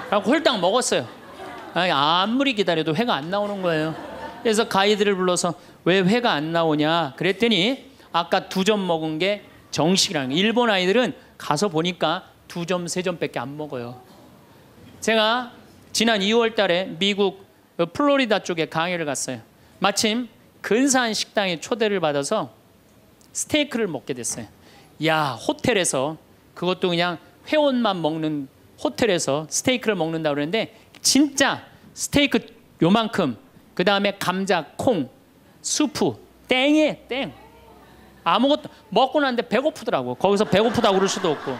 Speaker 1: 라고 홀딱 먹었어요. 아무리 기다려도 회가 안 나오는 거예요. 그래서 가이드를 불러서 왜 회가 안 나오냐 그랬더니 아까 두 점 먹은 게 정식이라는 거예요. 일본 아이들은 가서 보니까 두 점, 세 점밖에 안 먹어요. 제가 지난 2월 달에 미국 플로리다 쪽에 강의를 갔어요. 마침 근사한 식당에 초대를 받아서 스테이크를 먹게 됐어요. 야, 호텔에서 그것도 그냥 회원만 먹는 호텔에서 스테이크를 먹는다 그러는데 진짜 스테이크 요만큼 그 다음에 감자, 콩, 수프, 땡에 땡. 아무것도 먹고 났는데 배고프더라고. 거기서 배고프다고 그럴 수도 없고.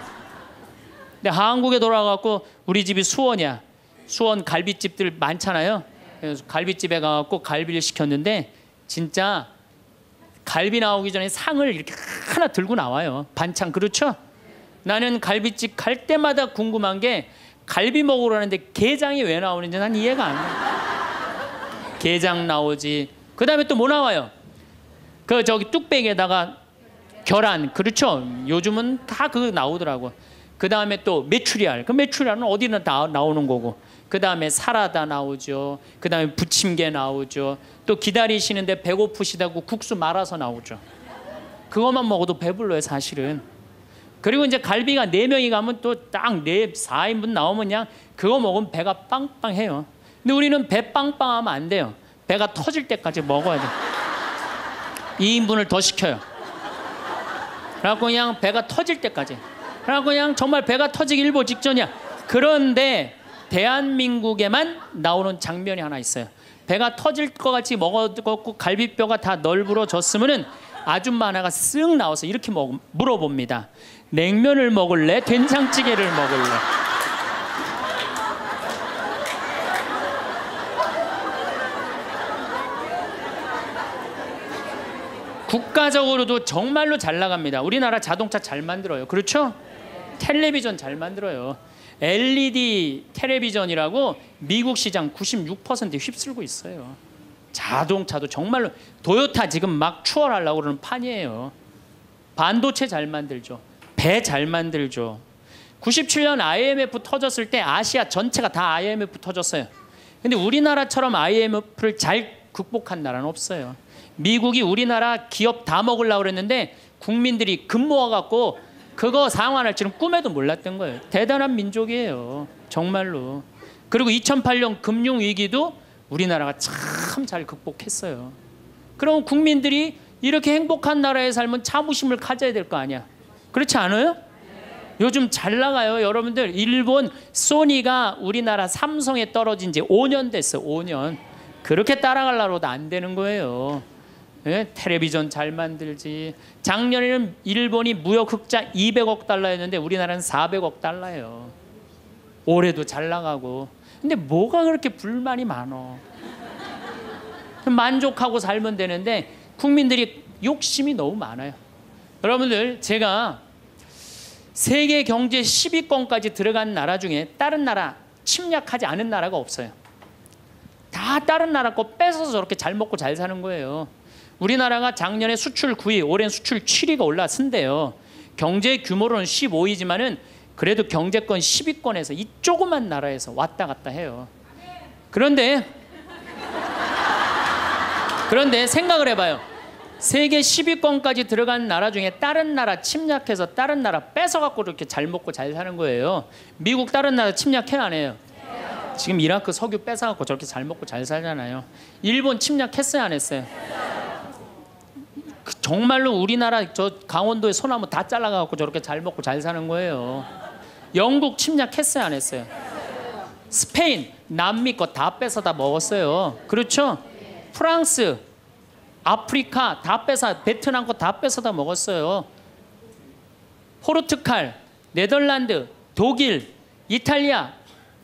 Speaker 1: 근데 한국에 돌아가고 우리 집이 수원이야. 수원 갈비집들 많잖아요. 그래서 갈비집에 가갖고 갈비를 시켰는데 진짜 갈비 나오기 전에 상을 이렇게 하나 들고 나와요. 반찬 그렇죠? 나는 갈비집 갈 때마다 궁금한 게 갈비 먹으러 가는데 게장이 왜 나오는지 난 이해가 안 돼. 게장 나오지. 그 다음에 또 뭐 나와요? 그 저기 뚝배기에다가 계란 그렇죠? 요즘은 다 그거 나오더라고. 그 다음에 또 메추리알. 그 메추리알은 어디나 다 나오는 거고. 그 다음에 사라다 나오죠. 그 다음에 부침개 나오죠. 또 기다리시는데 배고프시다고 국수 말아서 나오죠. 그것만 먹어도 배불러요 사실은. 그리고 이제 갈비가 네 명이 가면 또 딱네 4인분 나오면 그냥 그거 먹으면 배가 빵빵해요. 근데 우리는 배 빵빵하면 안 돼요. 배가 터질 때까지 먹어야 돼. 2인분을 더 시켜요. 그래갖고 그냥 배가 터질 때까지. 그래갖고 그냥 정말 배가 터지기 일보 직전이야. 그런데 대한민국에만 나오는 장면이 하나 있어요. 배가 터질 것 같이 먹었고 갈비뼈가 다 널브러졌으면은 아줌마 하나가 쓱 나와서 이렇게 먹, 물어봅니다. 냉면을 먹을래? 된장찌개를 먹을래? 국가적으로도 정말로 잘 나갑니다. 우리나라 자동차 잘 만들어요. 그렇죠? 텔레비전 잘 만들어요. LED 텔레비전이라고 미국 시장 96%에 휩쓸고 있어요. 자동차도 정말로 도요타 지금 막 추월하려고 그러는 판이에요. 반도체 잘 만들죠. 배 잘 만들죠. 97년 IMF 터졌을 때 아시아 전체가 다 IMF 터졌어요. 근데 우리나라처럼 IMF를 잘 극복한 나라는 없어요. 미국이 우리나라 기업 다 먹으려고 그랬는데 국민들이 금 모아 갖고 그거 상환할 줄은 꿈에도 몰랐던 거예요. 대단한 민족이에요. 정말로. 그리고 2008년 금융 위기도 우리나라가 참 잘 극복했어요. 그럼 국민들이 이렇게 행복한 나라에 살면 자부심을 가져야 될 거 아니야. 그렇지 않아요? 요즘 잘 나가요. 여러분들 일본 소니가 우리나라 삼성에 떨어진 지 5년 됐어. 5년. 그렇게 따라가려고도 안 되는 거예요. 예? 텔레비전 잘 만들지. 작년에는 일본이 무역 흑자 200억 달러였는데 우리나라는 400억 달러예요. 올해도 잘 나가고. 근데 뭐가 그렇게 불만이 많어? 만족하고 살면 되는데 국민들이 욕심이 너무 많아요. 여러분들 제가 세계 경제 10위권까지 들어간 나라 중에 다른 나라 침략하지 않은 나라가 없어요. 다 다른 나라 거 뺏어서 저렇게 잘 먹고 잘 사는 거예요. 우리나라가 작년에 수출 9위, 올해는 수출 7위가 올랐은데요. 경제 규모로는 15위지만은 그래도 경제권 10위권에서 이 조그만 나라에서 왔다 갔다 해요. 그런데 그런데 생각을 해봐요. 세계 10위권까지 들어간 나라 중에 다른 나라 침략해서 다른 나라 뺏어갖고 이렇게 잘 먹고 잘 사는 거예요. 미국 다른 나라 침략해 안 해요? 지금 이라크 석유 뺏어갖고 저렇게 잘 먹고 잘 살잖아요. 일본 침략했어요 안 했어요? 그 정말로 우리나라 저 강원도의 소나무 다 잘라갖고 저렇게 잘 먹고 잘 사는 거예요. 영국 침략했어요 안 했어요? 스페인 남미 거 다 뺏어 다 먹었어요. 그렇죠? 프랑스 아프리카 다 뺏어 베트남 거 다 뺏어 다 먹었어요. 포르투갈, 네덜란드, 독일, 이탈리아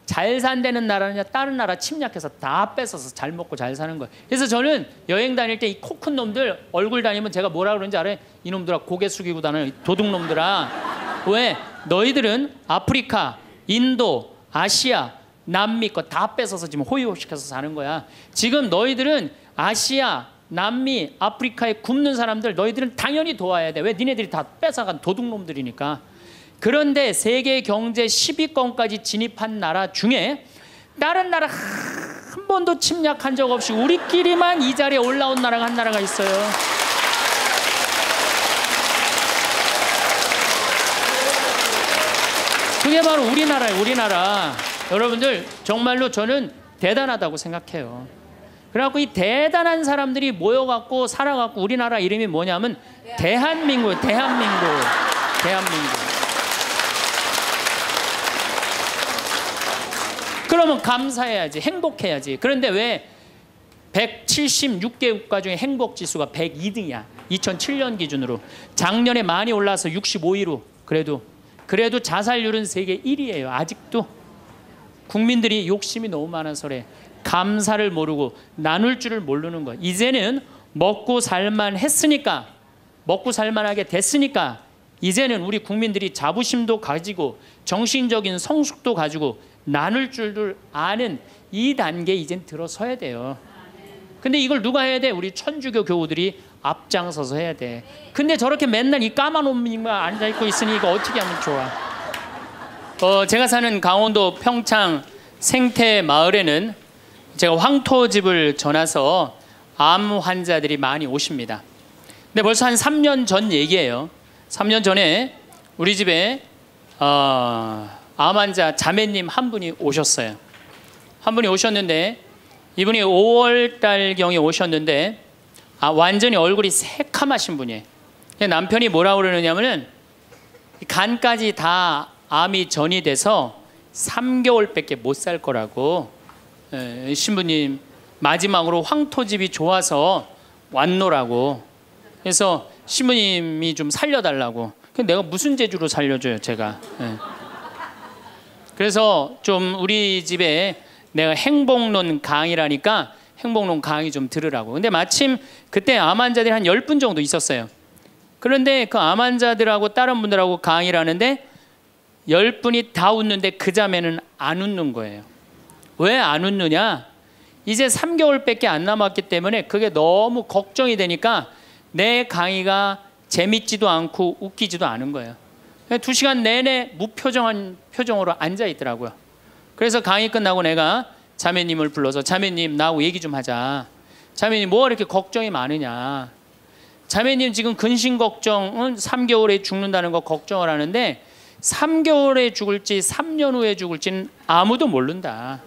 Speaker 1: 잘 산다는 나라냐 다른 나라 침략해서 다 뺏어서 잘 먹고 잘 사는 거예요. 그래서 저는 여행 다닐 때 이 코 큰 놈들 얼굴 다니면 제가 뭐라 그러는지 알아요? 이놈들아 고개 숙이고 다니는 도둑놈들아. 왜? 너희들은 아프리카, 인도, 아시아, 남미 거 다 뺏어서 지금 호의호식해서 사는 거야. 지금 너희들은 아시아, 남미, 아프리카에 굶는 사람들 너희들은 당연히 도와야 돼. 왜? 니네들이 다 뺏어간 도둑놈들이니까. 그런데 세계 경제 10위권까지 진입한 나라 중에 다른 나라 한 번도 침략한 적 없이 우리끼리만 이 자리에 올라온 나라가 한 나라가 있어요. 그게 바로 우리나라예요, 우리나라. 여러분들 정말로 저는 대단하다고 생각해요. 그래갖고 이 대단한 사람들이 모여갖고 살아갖고 우리나라 이름이 뭐냐면 대한민국, 대한민국, 대한민국. 그러면 감사해야지, 행복해야지. 그런데 왜 176개 국가 중에 행복 지수가 102등이야? 2007년 기준으로 작년에 많이 올라서 65위로 그래도 그래도 자살률은 세계 1위예요. 아직도 국민들이 욕심이 너무 많아서 그래. 감사를 모르고 나눌 줄을 모르는 거야. 이제는 먹고 살만 했으니까 먹고 살만하게 됐으니까 이제는 우리 국민들이 자부심도 가지고 정신적인 성숙도 가지고 나눌 줄을 아는 이 단계에 이젠 들어서야 돼요. 근데 이걸 누가 해야 돼? 우리 천주교 교우들이 앞장서서 해야 돼. 근데 저렇게 맨날 이 까만 옷만 앉아 있고 있으니 이거 어떻게 하면 좋아? 어, 제가 사는 강원도 평창 생태 마을에는 제가 황토집을 전해서 암 환자들이 많이 오십니다. 근데 벌써 한 3년 전 얘기예요. 3년 전에 우리 집에 어, 암 환자 자매님 한 분이 오셨어요. 한 분이 오셨는데 이분이 5월 달경에 오셨는데 아, 완전히 얼굴이 새카마신 분이에요. 남편이 뭐라 그러느냐면은 간까지 다 암이 전이 돼서 3개월밖에 못 살 거라고 에, 신부님 마지막으로 황토집이 좋아서 왔노라고 그래서 신부님이 좀 살려달라고 내가 무슨 재주로 살려줘요 제가 에. 그래서 좀 우리 집에 내가 행복론 강의라니까 행복론 강의 좀 들으라고. 근데 마침 그때 암 환자들이 한 10분 정도 있었어요. 그런데 그 암 환자들하고 다른 분들하고 강의를 하는데 10분이 다 웃는데 그 자매는 안 웃는 거예요. 왜 안 웃느냐? 이제 3개월밖에 안 남았기 때문에 그게 너무 걱정이 되니까 내 강의가 재밌지도 않고 웃기지도 않은 거예요. 두 시간 내내 무표정한 표정으로 앉아 있더라고요. 그래서 강의 끝나고 내가 자매님을 불러서 자매님 나하고 얘기 좀 하자. 자매님 뭐가 이렇게 걱정이 많으냐? 자매님 지금 근심 걱정은 3개월에 죽는다는 거 걱정을 하는데 3개월에 죽을지 3년 후에 죽을지는 아무도 모른다.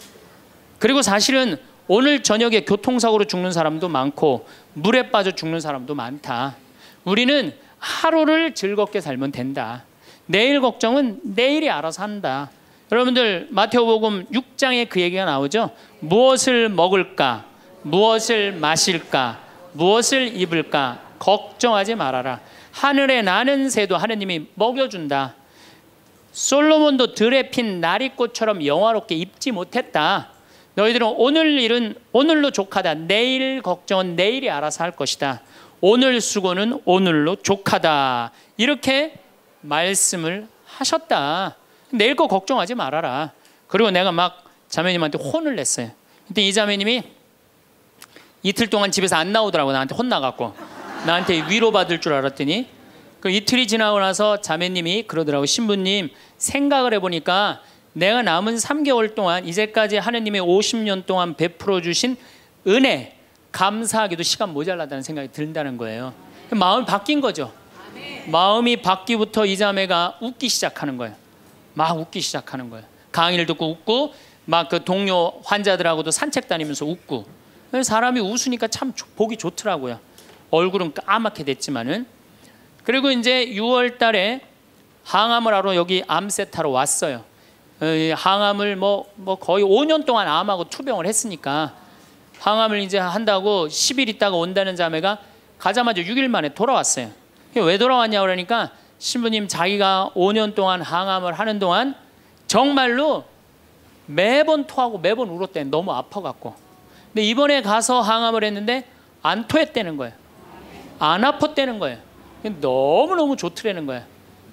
Speaker 1: 그리고 사실은 오늘 저녁에 교통사고로 죽는 사람도 많고 물에 빠져 죽는 사람도 많다. 우리는 하루를 즐겁게 살면 된다. 내일 걱정은 내일이 알아서 한다. 여러분들 마태오복음 6장에 그 얘기가 나오죠. 무엇을 먹을까? 무엇을 마실까? 무엇을 입을까? 걱정하지 말아라. 하늘에 나는 새도 하느님이 먹여준다. 솔로몬도 들에 핀 나리꽃처럼 영화롭게 입지 못했다. 너희들은 오늘 일은 오늘로 족하다. 내일 걱정은 내일이 알아서 할 것이다. 오늘 수고는 오늘로 족하다. 이렇게 말씀을 하셨다. 내일 거 걱정하지 말아라. 그리고 내가 막 자매님한테 혼을 냈어요. 근데 이 자매님이 이틀 동안 집에서 안 나오더라고 나한테 혼나갖고 나한테 위로받을 줄 알았더니 그 이틀이 지나고 나서 자매님이 그러더라고 신부님 생각을 해보니까 내가 남은 3개월 동안 이제까지 하느님의 50년 동안 베풀어 주신 은혜 감사하기도 시간 모자라다는 생각이 든다는 거예요. 마음이 바뀐 거죠. 마음이 바뀌부터 이 자매가 웃기 시작하는 거예요. 막 웃기 시작하는 거예요. 강의를 듣고 웃고 막 그 동료 환자들하고도 산책 다니면서 웃고 사람이 웃으니까 참 보기 좋더라고요. 얼굴은 까맣게 됐지만은 그리고 이제 6월 달에 항암을 하러 여기 암세타로 왔어요. 어, 항암을 뭐, 뭐 거의 5년 동안 암하고 투병을 했으니까 항암을 이제 한다고 10일 있다가 온다는 자매가 가자마자 6일 만에 돌아왔어요. 왜 돌아왔냐 그러니까 신부님 자기가 5년 동안 항암을 하는 동안 정말로 매번 토하고 매번 울었대. 너무 아파갖고. 근데 이번에 가서 항암을 했는데 안 토했다는 거예요. 안 아팠다는 거예요. 너무너무 좋더라는 거예요.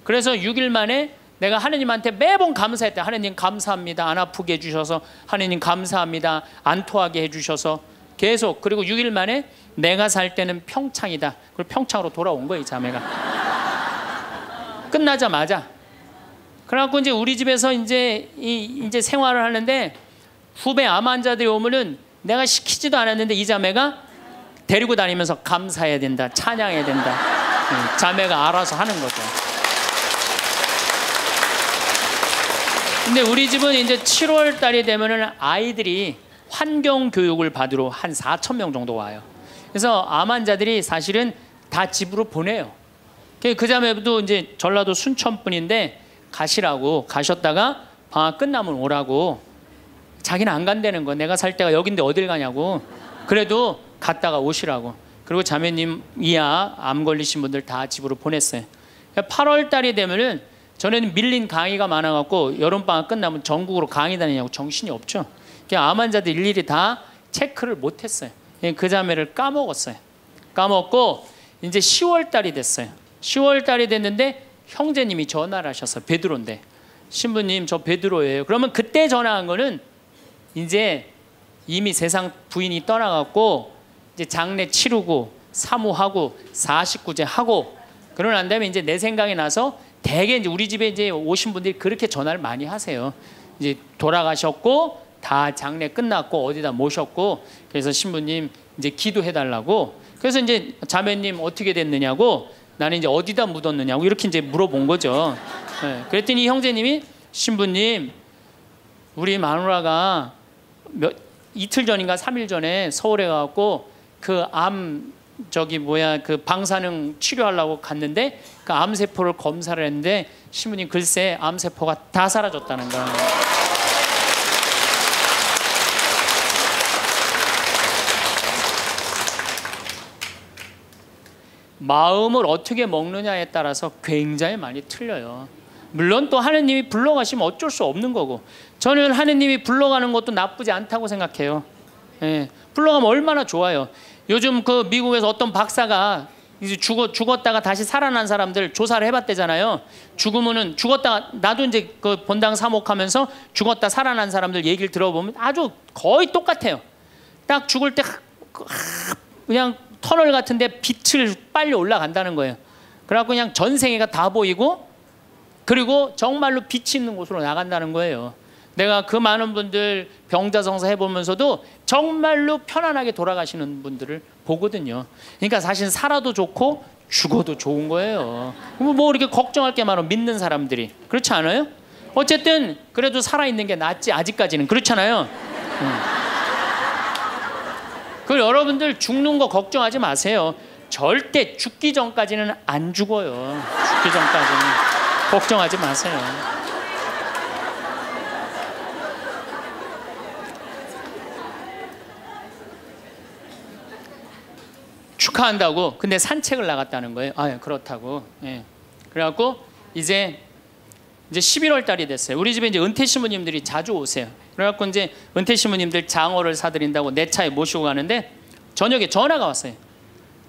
Speaker 1: 그래서 6일 만에 내가 하느님한테 매번 감사했대 하느님 감사합니다. 안 아프게 해주셔서 하느님 감사합니다. 안 토하게 해주셔서 계속 그리고 6일 만에 내가 살 때는 평창이다. 그리고 평창으로 돌아온 거예요 이 자매가. 끝나자마자. 그래갖고 이제 우리 집에서 이제 이 이제 생활을 하는데 후배 암 환자들이 오면은 내가 시키지도 않았는데 이 자매가 데리고 다니면서 감사해야 된다, 찬양해야 된다. 자매가 알아서 하는 거죠. 근데 우리 집은 이제 7월 달이 되면은 아이들이 환경 교육을 받으러 한 4천 명 정도 와요. 그래서 암 환자들이 사실은 다 집으로 보내요. 그 자매도 이제 전라도 순천 분인데 가시라고 가셨다가 방학 끝나면 오라고 자기는 안 간다는 거 내가 살 때가 여긴데 어딜 가냐고 그래도 갔다가 오시라고 그리고 자매님 이하 암 걸리신 분들 다 집으로 보냈어요 8월 달이 되면은 전에는 밀린 강의가 많아갖고 여름방학 끝나면 전국으로 강의 다니냐고 정신이 없죠 암 환자들 일일이 다 체크를 못했어요 그 자매를 까먹었어요 까먹고 이제 10월 달이 됐어요 10월 달이 됐는데 형제님이 전화를 하셨어요. 베드로인데. 신부님 저 베드로예요. 그러면 그때 전화한 거는 이제 이미 세상 부인이 떠나갔고 이제 장례 치르고 사모하고 49제 하고 난 다음에 이제 내 생각이 나서 대개 이제 우리 집에 이제 오신 분들이 그렇게 전화를 많이 하세요. 이제 돌아가셨고 다 장례 끝났고 어디다 모셨고 그래서 신부님 이제 기도해 달라고 그래서 이제 자매님 어떻게 됐느냐고 나는 이제 어디다 묻었느냐고 이렇게 이제 물어본 거죠. 네. 그랬더니 형제님이 신부님 우리 마누라가 몇 이틀 전인가 3일 전에 서울에 가고 그 암 저기 뭐야 그 방사능 치료하려고 갔는데 그 암세포를 검사를 했는데 신부님 글쎄 암세포가 다 사라졌다는 거예요. 마음을 어떻게 먹느냐에 따라서 굉장히 많이 틀려요. 물론 또 하느님이 불러가시면 어쩔 수 없는 거고 저는 하느님이 불러가는 것도 나쁘지 않다고 생각해요. 예, 불러가면 얼마나 좋아요. 요즘 그 미국에서 어떤 박사가 이제 죽어 죽었다가 다시 살아난 사람들 조사를 해봤대잖아요. 죽으면은 죽었다 나도 이제 그 본당 사목하면서 죽었다 살아난 사람들 얘기를 들어보면 아주 거의 똑같아요. 딱 죽을 때 그냥 터널 같은데 빛을 빨리 올라간다는 거예요. 그래갖고 그냥 전생애가 다 보이고 그리고 정말로 빛이 있는 곳으로 나간다는 거예요. 내가 그 많은 분들 병자성사 해보면서도 정말로 편안하게 돌아가시는 분들을 보거든요. 그러니까 사실 살아도 좋고 죽어도 좋은 거예요. 뭐 이렇게 걱정할 게 많아 믿는 사람들이 그렇지 않아요? 어쨌든 그래도 살아 있는 게 낫지 아직까지는 그렇잖아요. 음. 그 여러분들 죽는 거 걱정하지 마세요. 절대 죽기 전까지는 안 죽어요. 죽기 전까지는 걱정하지 마세요. 축하한다고 근데 산책을 나갔다는 거예요. 아, 예, 그렇다고. 예. 그래갖고 이제 이제 11월 달이 됐어요. 우리 집에 이제 은퇴 신부님들이 자주 오세요. 그래갖고 이제 은퇴 신부님들 장어를 사드린다고 내 차에 모시고 가는데 저녁에 전화가 왔어요.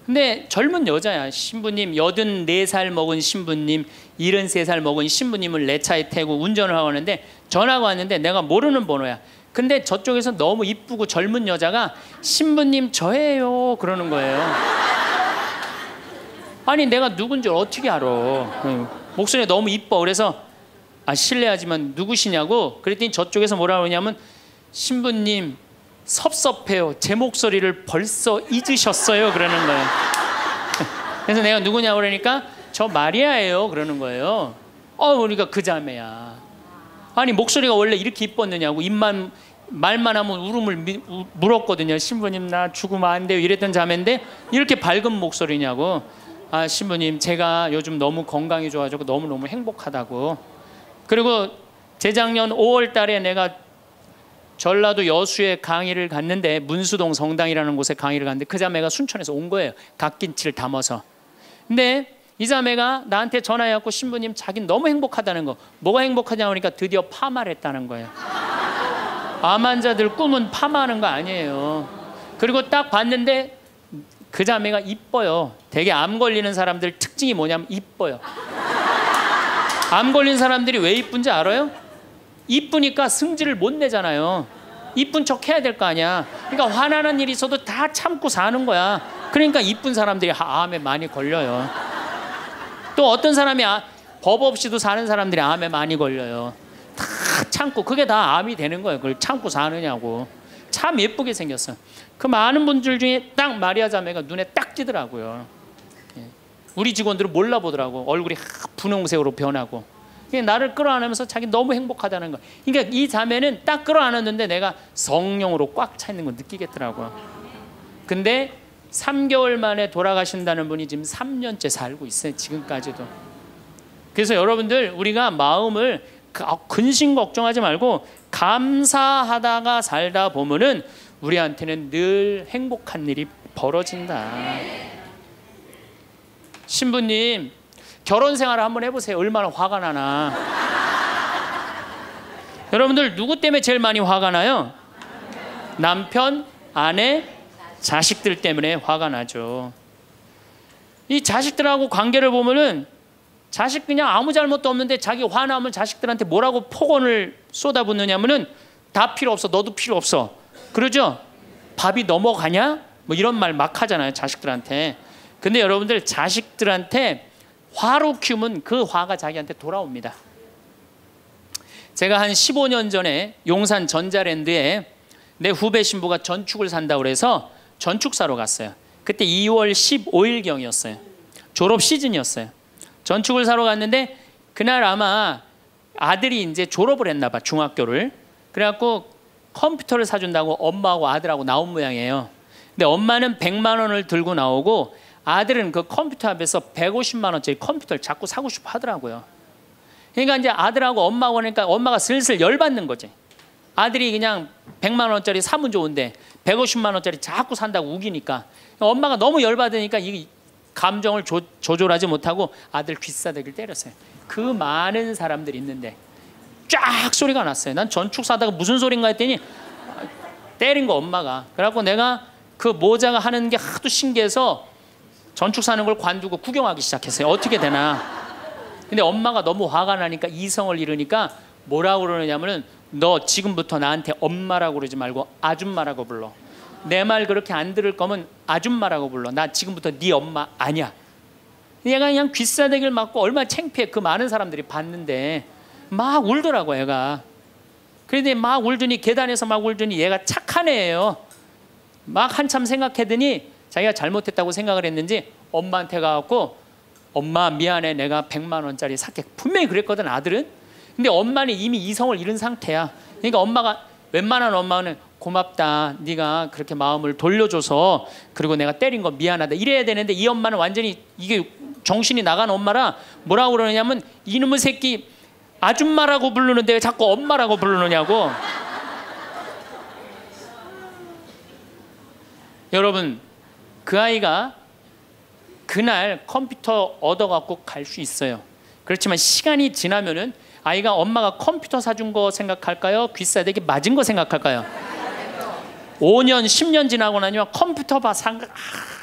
Speaker 1: 근데 젊은 여자야. 신부님 84살 먹은 신부님, 73살 먹은 신부님을 내 차에 태고 운전을 하고 하는데 전화가 왔는데 내가 모르는 번호야. 근데 저쪽에서 너무 이쁘고 젊은 여자가 신부님 저예요 그러는 거예요. 아니 내가 누군지 어떻게 알아? 목소리가 너무 이뻐. 그래서 아 실례하지만 누구시냐고 그랬더니 저쪽에서 뭐라 그러냐면 신부님 섭섭해요. 제 목소리를 벌써 잊으셨어요. 그러는 거예요. 그래서 내가 누구냐고 그러니까 저 마리아예요. 그러는 거예요. 어, 그러니까 그 자매야. 아니 목소리가 원래 이렇게 이뻤느냐고 입만 말만 하면 울음을 미, 우, 물었거든요. 신부님 나 죽으면 안 돼요. 이랬던 자매인데 이렇게 밝은 목소리냐고. 아 신부님 제가 요즘 너무 건강이 좋아지고 너무 너무 행복하다고. 그리고 재작년 5월달에 내가 전라도 여수에 강의를 갔는데 문수동 성당이라는 곳에 강의를 갔는데 그 자매가 순천에서 온 거예요. 갓김치를 담아서. 근데 이 자매가 나한테 전화해갖고 신부님 자긴 너무 행복하다는 거. 뭐가 행복하냐 그러니까 드디어 파마를 했다는 거예요. 암 환자들 꿈은 파마하는 거 아니에요. 그리고 딱 봤는데 그 자매가 이뻐요. 되게 암 걸리는 사람들 특징이 뭐냐면 이뻐요. 암 걸린 사람들이 왜 이쁜지 알아요? 이쁘니까 승질을 못 내잖아요. 이쁜 척 해야 될 거 아니야. 그러니까 화나는 일이 있어도 다 참고 사는 거야. 그러니까 이쁜 사람들이 암에 많이 걸려요. 또 어떤 사람이 아, 법 없이도 사는 사람들이 암에 많이 걸려요. 다 참고 그게 다 암이 되는 거예요. 그걸 참고 사느냐고. 참 예쁘게 생겼어. 그 많은 분들 중에 딱 마리아 자매가 눈에 딱 띄더라고요. 예. 우리 직원들은 몰라보더라고. 얼굴이 분홍색으로 변하고. 나를 끌어안으면서 자기 너무 행복하다는 거. 그러니까 이 자매는 딱 끌어안았는데 내가 성령으로 꽉 차 있는 거 느끼겠더라고요. 근데 3개월 만에 돌아가신다는 분이 지금 3년째 살고 있어요. 지금까지도. 그래서 여러분들 우리가 마음을 아, 근심 걱정하지 말고 감사하다가 살다 보면은 우리한테는 늘 행복한 일이 벌어진다. 신부님 결혼 생활을 한번 해보세요. 얼마나 화가 나나. 여러분들 누구 때문에 제일 많이 화가 나요? 남편, 아내, 자식들 때문에 화가 나죠. 이 자식들하고 관계를 보면은 자식 그냥 아무 잘못도 없는데 자기 화나면 자식들한테 뭐라고 폭언을 쏟아붓느냐면은 다 필요 없어. 너도 필요 없어. 그러죠? 밥이 넘어가냐? 뭐 이런 말 막 하잖아요. 자식들한테. 근데 여러분들 자식들한테 화로 키우면 그 화가 자기한테 돌아옵니다. 제가 한 15년 전에 용산 전자랜드에 내 후배 신부가 전축을 산다고 그래서 전축사로 갔어요. 그때 2월 15일경이었어요. 졸업 시즌이었어요. 전축을 사러 갔는데 그날 아마 아들이 이제 졸업을 했나 봐 중학교를. 그래갖고 컴퓨터를 사준다고 엄마하고 아들하고 나온 모양이에요. 근데 엄마는 100만 원을 들고 나오고 아들은 그 컴퓨터 앞에서 150만 원짜리 컴퓨터를 자꾸 사고 싶어 하더라고요. 그러니까 이제 아들하고 엄마가 오니까 엄마가 슬슬 열받는 거지. 아들이 그냥 100만 원짜리 사면 좋은데 150만 원짜리 자꾸 산다고 우기니까 엄마가 너무 열받으니까 이 감정을 조, 조절하지 못하고 아들 귀싸대기를 때렸어요. 그 많은 사람들이 있는데 쫙 소리가 났어요. 난 전축 사다가 무슨 소린가 했더니 때린 거 엄마가. 그래갖고 내가 그 모자가 하는 게 하도 신기해서 전축 사는 걸 관두고 구경하기 시작했어요. 어떻게 되나. 근데 엄마가 너무 화가 나니까 이성을 잃으니까 뭐라고 그러느냐면은 너 지금부터 나한테 엄마라고 그러지 말고 아줌마라고 불러. 내 말 그렇게 안 들을 거면 아줌마라고 불러. 나 지금부터 네 엄마 아니야. 얘가 그냥 귀싸대기를 맞고 얼마나 창피해. 그 많은 사람들이 봤는데 막 울더라고 애가. 그런데 막 울더니 계단에서 막 울더니 얘가 착한 애예요. 막 한참 생각하더니 자기가 잘못했다고 생각을 했는지 엄마한테 가갖고 엄마 미안해 내가 100만 원짜리 살게 분명히 그랬거든 아들은 근데 엄마는 이미 이성을 잃은 상태야 그러니까 엄마가 웬만한 엄마는 고맙다 네가 그렇게 마음을 돌려줘서 그리고 내가 때린 거 미안하다 이래야 되는데 이 엄마는 완전히 이게 정신이 나간 엄마라 뭐라고 그러냐면 이놈의 새끼 아줌마라고 부르는데 왜 자꾸 엄마라고 부르느냐고 여러분 그 아이가 그날 컴퓨터 얻어갖고 갈 수 있어요. 그렇지만 시간이 지나면은 아이가 엄마가 컴퓨터 사준 거 생각할까요? 귀싸대기 맞은 거 생각할까요? 5년, 10년 지나고 나면 컴퓨터 봐 생각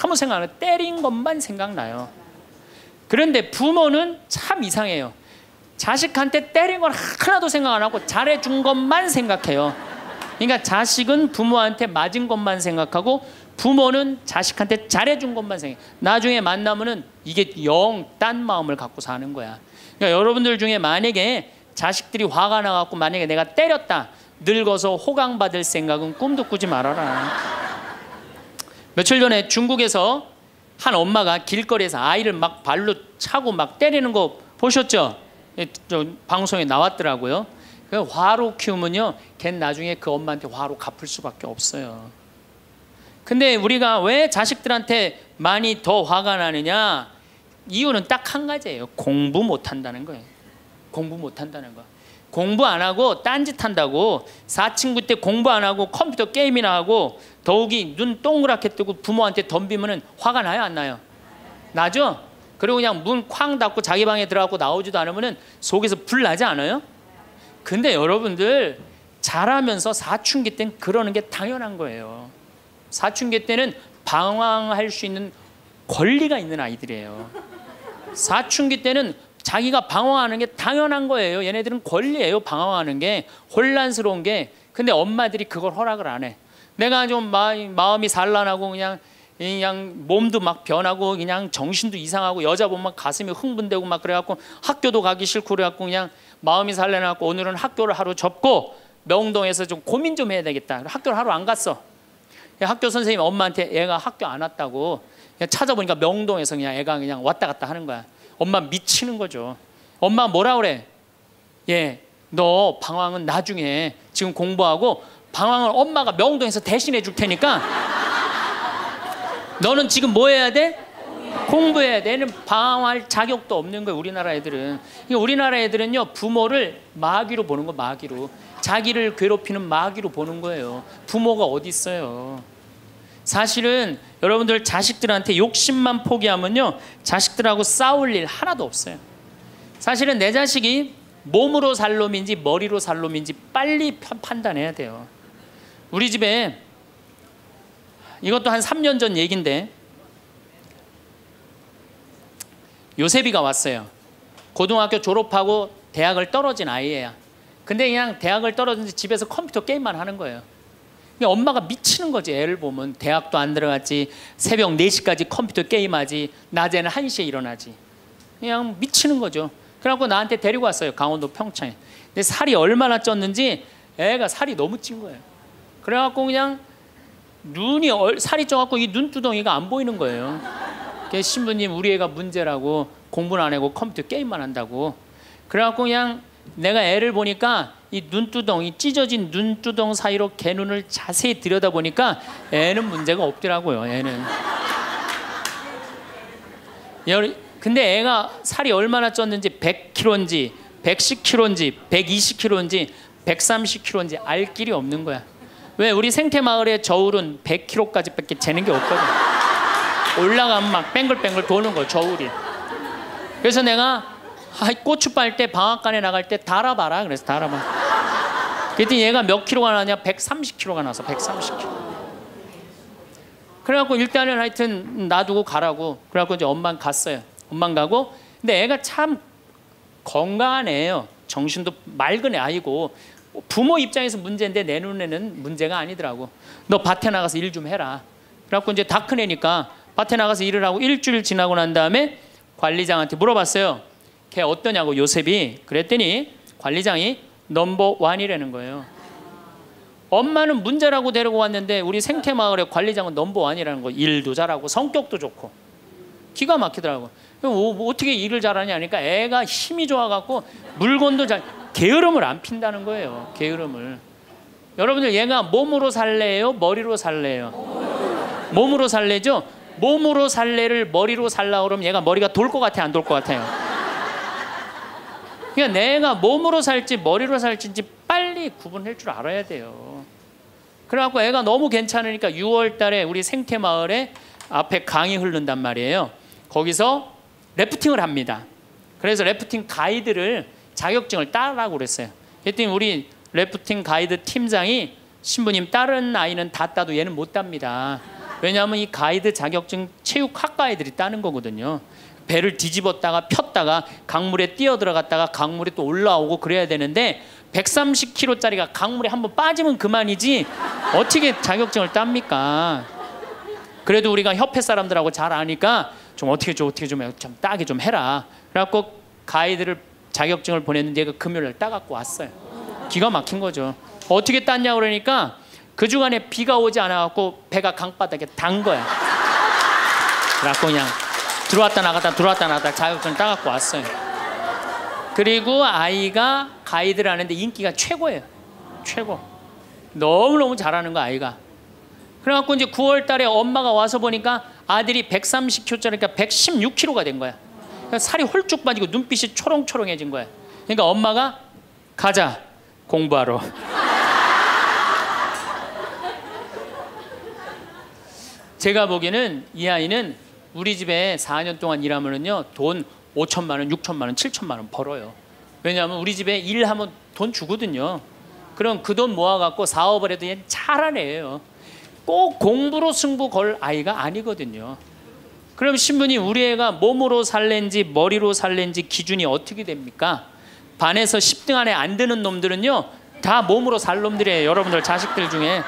Speaker 1: 아무 생각 안 해요. 때린 것만 생각나요. 그런데 부모는 참 이상해요. 자식한테 때린 건 하나도 생각 안 하고 잘해준 것만 생각해요. 그러니까 자식은 부모한테 맞은 것만 생각하고 부모는 자식한테 잘해준 것만 생각. 나중에 만나면은 이게 영 딴 마음을 갖고 사는 거야. 그러니까 여러분들 중에 만약에 자식들이 화가 나갖고 만약에 내가 때렸다 늙어서 호강 받을 생각은 꿈도 꾸지 말아라. 며칠 전에 중국에서 한 엄마가 길거리에서 아이를 막 발로 차고 막 때리는 거 보셨죠? 예, 저 방송에 나왔더라고요. 그 화로 키우면요, 걘 나중에 그 엄마한테 화로 갚을 수밖에 없어요. 근데 우리가 왜 자식들한테 많이 더 화가 나느냐? 이유는 딱 한 가지예요. 공부 못 한다는 거예요. 공부 못 한다는 거. 공부 안 하고 딴짓 한다고 사친구 때 공부 안 하고 컴퓨터 게임이나 하고 더욱이 눈 동그랗게 뜨고 부모한테 덤비면은 화가 나요 안 나요? 나죠? 그리고 그냥 문 쾅 닫고 자기 방에 들어가고 나오지도 않으면은 속에서 불 나지 않아요? 근데 여러분들 자라면서 사춘기 땐 그러는 게 당연한 거예요. 사춘기 때는 방황할 수 있는 권리가 있는 아이들이에요. 사춘기 때는 자기가 방황하는 게 당연한 거예요. 얘네들은 권리예요. 방황하는 게 혼란스러운 게. 근데 엄마들이 그걸 허락을 안 해. 내가 좀 마, 마음이 산란하고 그냥 그냥 몸도 막 변하고 그냥 정신도 이상하고 여자 보면 가슴이 흥분되고 막 그래갖고 학교도 가기 싫고 그래갖고 그냥 마음이 산란해갖고 오늘은 학교를 하루 접고 명동에서 좀 고민 좀 해야 되겠다. 학교를 하루 안 갔어. 학교 선생님 엄마한테 애가 학교 안 왔다고 그냥 찾아보니까 명동에서 그냥 애가 그냥 왔다 갔다 하는 거야. 엄마 미치는 거죠. 엄마 뭐라 그래? 예, 너 방황은 나중에 지금 공부하고 방황을 엄마가 명동에서 대신해 줄 테니까 너는 지금 뭐 해야 돼? 공부해야 돼. 얘는 방황할 자격도 없는 거예요. 우리나라 애들은. 그러니까 우리나라 애들은요 부모를 마귀로 보는 거 마귀로. 자기를 괴롭히는 마귀로 보는 거예요. 부모가 어디 있어요? 사실은 여러분들 자식들한테 욕심만 포기하면요 자식들하고 싸울 일 하나도 없어요. 사실은 내 자식이 몸으로 살 놈인지 머리로 살 놈인지 빨리 판단해야 돼요. 우리 집에 이것도 한 3년 전 얘긴데 요셉이가 왔어요. 고등학교 졸업하고 대학을 떨어진 아이예요. 근데 그냥 대학을 떨어진 집에서 컴퓨터 게임만 하는 거예요. 엄마가 미치는 거지. 애를 보면 대학도 안 들어갔지 새벽 4시까지 컴퓨터 게임하지 낮에는 1시에 일어나지. 그냥 미치는 거죠. 그래갖고 나한테 데리고 왔어요 강원도 평창에. 근데 살이 얼마나 쪘는지 애가 살이 너무 찐 거예요. 그래갖고 그냥 눈이 얼, 살이 쪄갖고 이 눈두덩이가 안 보이는 거예요. 신부님 우리 애가 문제라고 공부는 안 하고 컴퓨터 게임만 한다고. 그래갖고 그냥 내가 애를 보니까 이 눈두덩, 이 찢어진 눈두덩 사이로 개 눈을 자세히 들여다보니까 애는 문제가 없더라고요. 애는. 근데 애가 살이 얼마나 쪘는지 100kg인지 110kg인지 120kg인지 130kg인지 알 길이 없는 거야. 왜 우리 생태 마을의 저울은 100kg까지 밖에 재는 게 없거든. 올라가면 막 뱅글뱅글 도는 거 저울이. 그래서 내가 아, 고추 빨 때 방앗간에 나갈 때 달아봐라. 그래서 달아봐. 그랬더니 얘가 몇 킬로가 나냐? 130킬로가 나서 130킬로. 그래갖고 일단은 하여튼 놔두고 가라고. 그래갖고 이제 엄마 갔어요. 엄마 가고. 근데 애가 참 건강한 애예요. 정신도 맑은 애 아이고 부모 입장에서 문제인데 내 눈에는 문제가 아니더라고. 너 밭에 나가서 일 좀 해라. 그래갖고 이제 다 큰 애니까 밭에 나가서 일을 하고 일주일 지나고 난 다음에 관리장한테 물어봤어요. 걔 어떠냐고 요셉이 그랬더니 관리장이 넘버 원이라는 거예요. 엄마는 문제라고 데리고 왔는데 우리 생태 마을의 관리장은 넘버 원이라는 거. 일도 잘하고 성격도 좋고 기가 막히더라고. 뭐, 뭐 어떻게 일을 잘하냐 하니까 애가 힘이 좋아갖고 물건도 잘 게으름을 안 핀다는 거예요. 게으름을. 여러분들 얘가 몸으로 살래요? 머리로 살래요? 몸으로 살래죠? 몸으로 살래를 머리로 살라 그러면 얘가 머리가 돌 것 같아 안 돌 것 같아요. 그러니까 내가 몸으로 살지 머리로 살지 빨리 구분할 줄 알아야 돼요. 그래갖고 애가 너무 괜찮으니까 6월 달에 우리 생태 마을에 앞에 강이 흐른단 말이에요. 거기서 래프팅을 합니다. 그래서 래프팅 가이드를 자격증을 따라고 그랬어요. 그랬더니 우리 래프팅 가이드 팀장이 신부님 다른 아이는 다 따도 얘는 못 답니다. 왜냐하면 이 가이드 자격증 체육학과 애들이 따는 거거든요. 배를 뒤집었다가 폈다가 강물에 뛰어 들어갔다가 강물에 또 올라오고 그래야 되는데 130kg짜리가 강물에 한번 빠지면 그만이지 어떻게 자격증을 땁니까? 그래도 우리가 협회 사람들하고 잘 아니까 좀 어떻게 좀 어떻게 좀, 좀 따게 좀 해라. 그래갖고 가이드를 자격증을 보냈는데 그 금요일 따갖고 왔어요. 기가 막힌 거죠. 어떻게 땄냐 그러니까 그 주간에 비가 오지 않아갖고 배가 강바닥에 단 거야. 그래갖고 그냥 들어왔다 나갔다 들어왔다 나갔다 자격증 따갖고 왔어요. 그리고 아이가 가이드를 하는데 인기가 최고예요. 최고. 너무너무 잘하는 거 아이가. 그래갖고 이제 9월 달에 엄마가 와서 보니까 아들이 130kg짜리니까 116kg가 된 거야. 그러니까 살이 홀쭉 빠지고 눈빛이 초롱초롱해진 거야. 그러니까 엄마가 가자 공부하러. 제가 보기에는 이 아이는 우리 집에 4년 동안 일하면은요 돈 5천만 원, 6천만 원, 7천만 원 벌어요. 왜냐하면 우리 집에 일하면 돈 주거든요. 그럼 그 돈 모아갖고 사업을 해도 애예요. 꼭 공부로 승부 걸 아이가 아니거든요. 그럼 신부님 우리 애가 몸으로 살렌지 머리로 살렌지 기준이 어떻게 됩니까? 반에서 10등 안에 안 드는 놈들은요 다 몸으로 살 놈들이에요. 여러분들 자식들 중에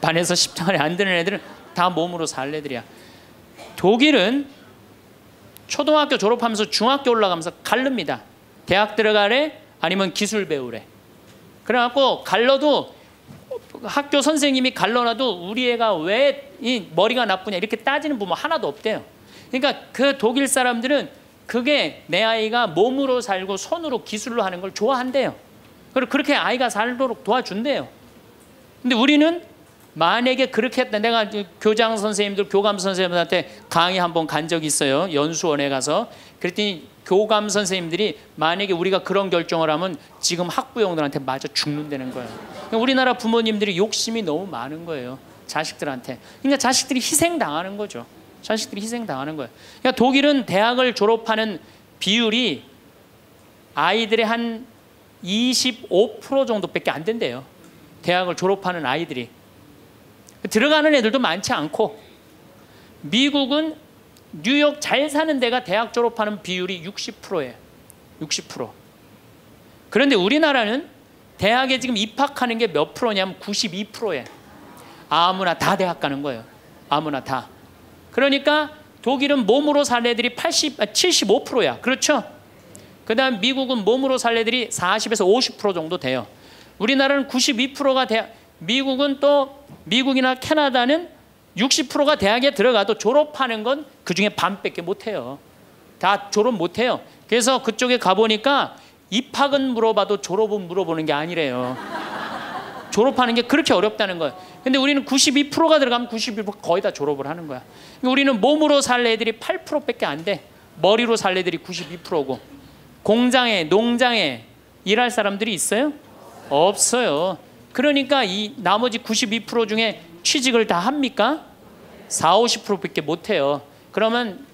Speaker 1: 반에서 10등 안에 안 드는 애들은 다 몸으로 살 애들이야. 독일은 초등학교 졸업하면서 중학교 올라가면서 갈릅니다. 대학 들어가래 아니면 기술 배우래. 그래갖고 갈러도 학교 선생님이 갈러놔도 우리 애가 왜 이 머리가 나쁘냐 이렇게 따지는 부모 하나도 없대요. 그러니까 그 독일 사람들은 그게 내 아이가 몸으로 살고 손으로 기술로 하는 걸 좋아한대요. 그리고 그렇게 아이가 살도록 도와준대요. 근데 우리는 만약에 그렇게 했다 내가 교장 선생님들 교감 선생님들한테 강의 한 번 간 적이 있어요. 연수원에 가서. 그랬더니 교감 선생님들이 만약에 우리가 그런 결정을 하면 지금 학부형들한테 맞아 죽는다는 거예요. 우리나라 부모님들이 욕심이 너무 많은 거예요 자식들한테. 그러니까 자식들이 희생당하는 거죠. 자식들이 희생당하는 거예요. 그러니까 독일은 대학을 졸업하는 비율이 아이들의 한 25% 정도밖에 안 된대요. 대학을 졸업하는 아이들이 들어가는 애들도 많지 않고 미국은 뉴욕 잘 사는 데가 대학 졸업하는 비율이 60%예요. 60%. 그런데 우리나라는 대학에 지금 입학하는 게 몇 프로냐면 92%예요. 아무나 다 대학 가는 거예요. 아무나 다. 그러니까 독일은 몸으로 살 애들이 80, 75%야. 그렇죠? 그 다음 미국은 몸으로 살 애들이 40에서 50% 정도 돼요. 우리나라는 92%가 대학 미국은 또 미국이나 캐나다는 60%가 대학에 들어가도 졸업하는 건 그 중에 반밖에 못 해요. 다 졸업 못 해요. 그래서 그쪽에 가 보니까 입학은 물어봐도 졸업은 물어보는 게 아니래요. 졸업하는 게 그렇게 어렵다는 거예요. 근데 우리는 92%가 들어가면 91% 거의 다 졸업을 하는 거야. 우리는 몸으로 살 애들이 8%밖에 안 돼. 머리로 살 애들이 92%고. 공장에 농장에 일할 사람들이 있어요? 없어요. 그러니까 이 나머지 92% 중에 취직을 다 합니까? 4, 50%밖에 못 해요. 그러면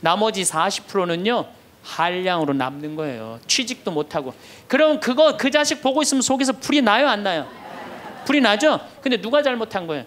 Speaker 1: 나머지 40%는요. 한량으로 남는 거예요. 취직도 못 하고. 그럼 그거 그 자식 보고 있으면 속에서 불이 나요, 안 나요? 불이 나죠? 근데 누가 잘못한 거예요?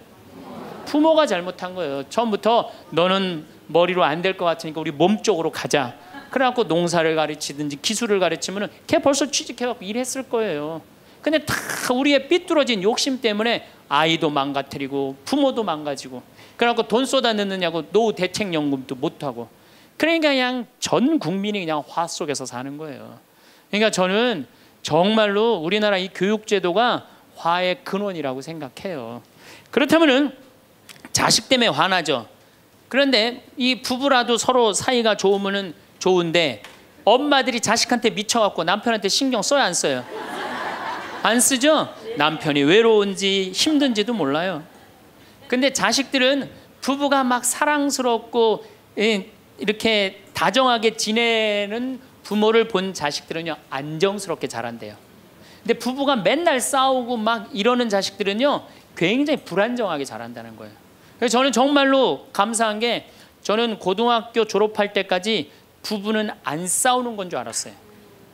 Speaker 1: 부모가 잘못한 거예요. 처음부터 너는 머리로 안 될 것 같으니까 우리 몸 쪽으로 가자. 그래갖고 농사를 가르치든지 기술을 가르치면은 걔 벌써 취직해갖고 일했을 거예요. 근데 다 우리의 삐뚤어진 욕심 때문에 아이도 망가뜨리고 부모도 망가지고 그래갖고 돈 쏟아 넣느냐고 노후 대책 연금도 못 하고 그러니까 그냥 전 국민이 그냥 화 속에서 사는 거예요. 그러니까 저는 정말로 우리나라 이 교육 제도가 화의 근원이라고 생각해요. 그렇다면은 자식 때문에 화나죠. 그런데 이 부부라도 서로 사이가 좋으면은 좋은데 엄마들이 자식한테 미쳐갖고 남편한테 신경 써야 안 써요. 안 쓰죠? 남편이 외로운지 힘든지도 몰라요. 근데 자식들은 부부가 막 사랑스럽고 예, 이렇게 다정하게 지내는 부모를 본 자식들은요 안정스럽게 자란대요. 근데 부부가 맨날 싸우고 막 이러는 자식들은요 굉장히 불안정하게 자란다는 거예요. 그래서 저는 정말로 감사한 게 저는 고등학교 졸업할 때까지 부부는 안 싸우는 건 줄 알았어요.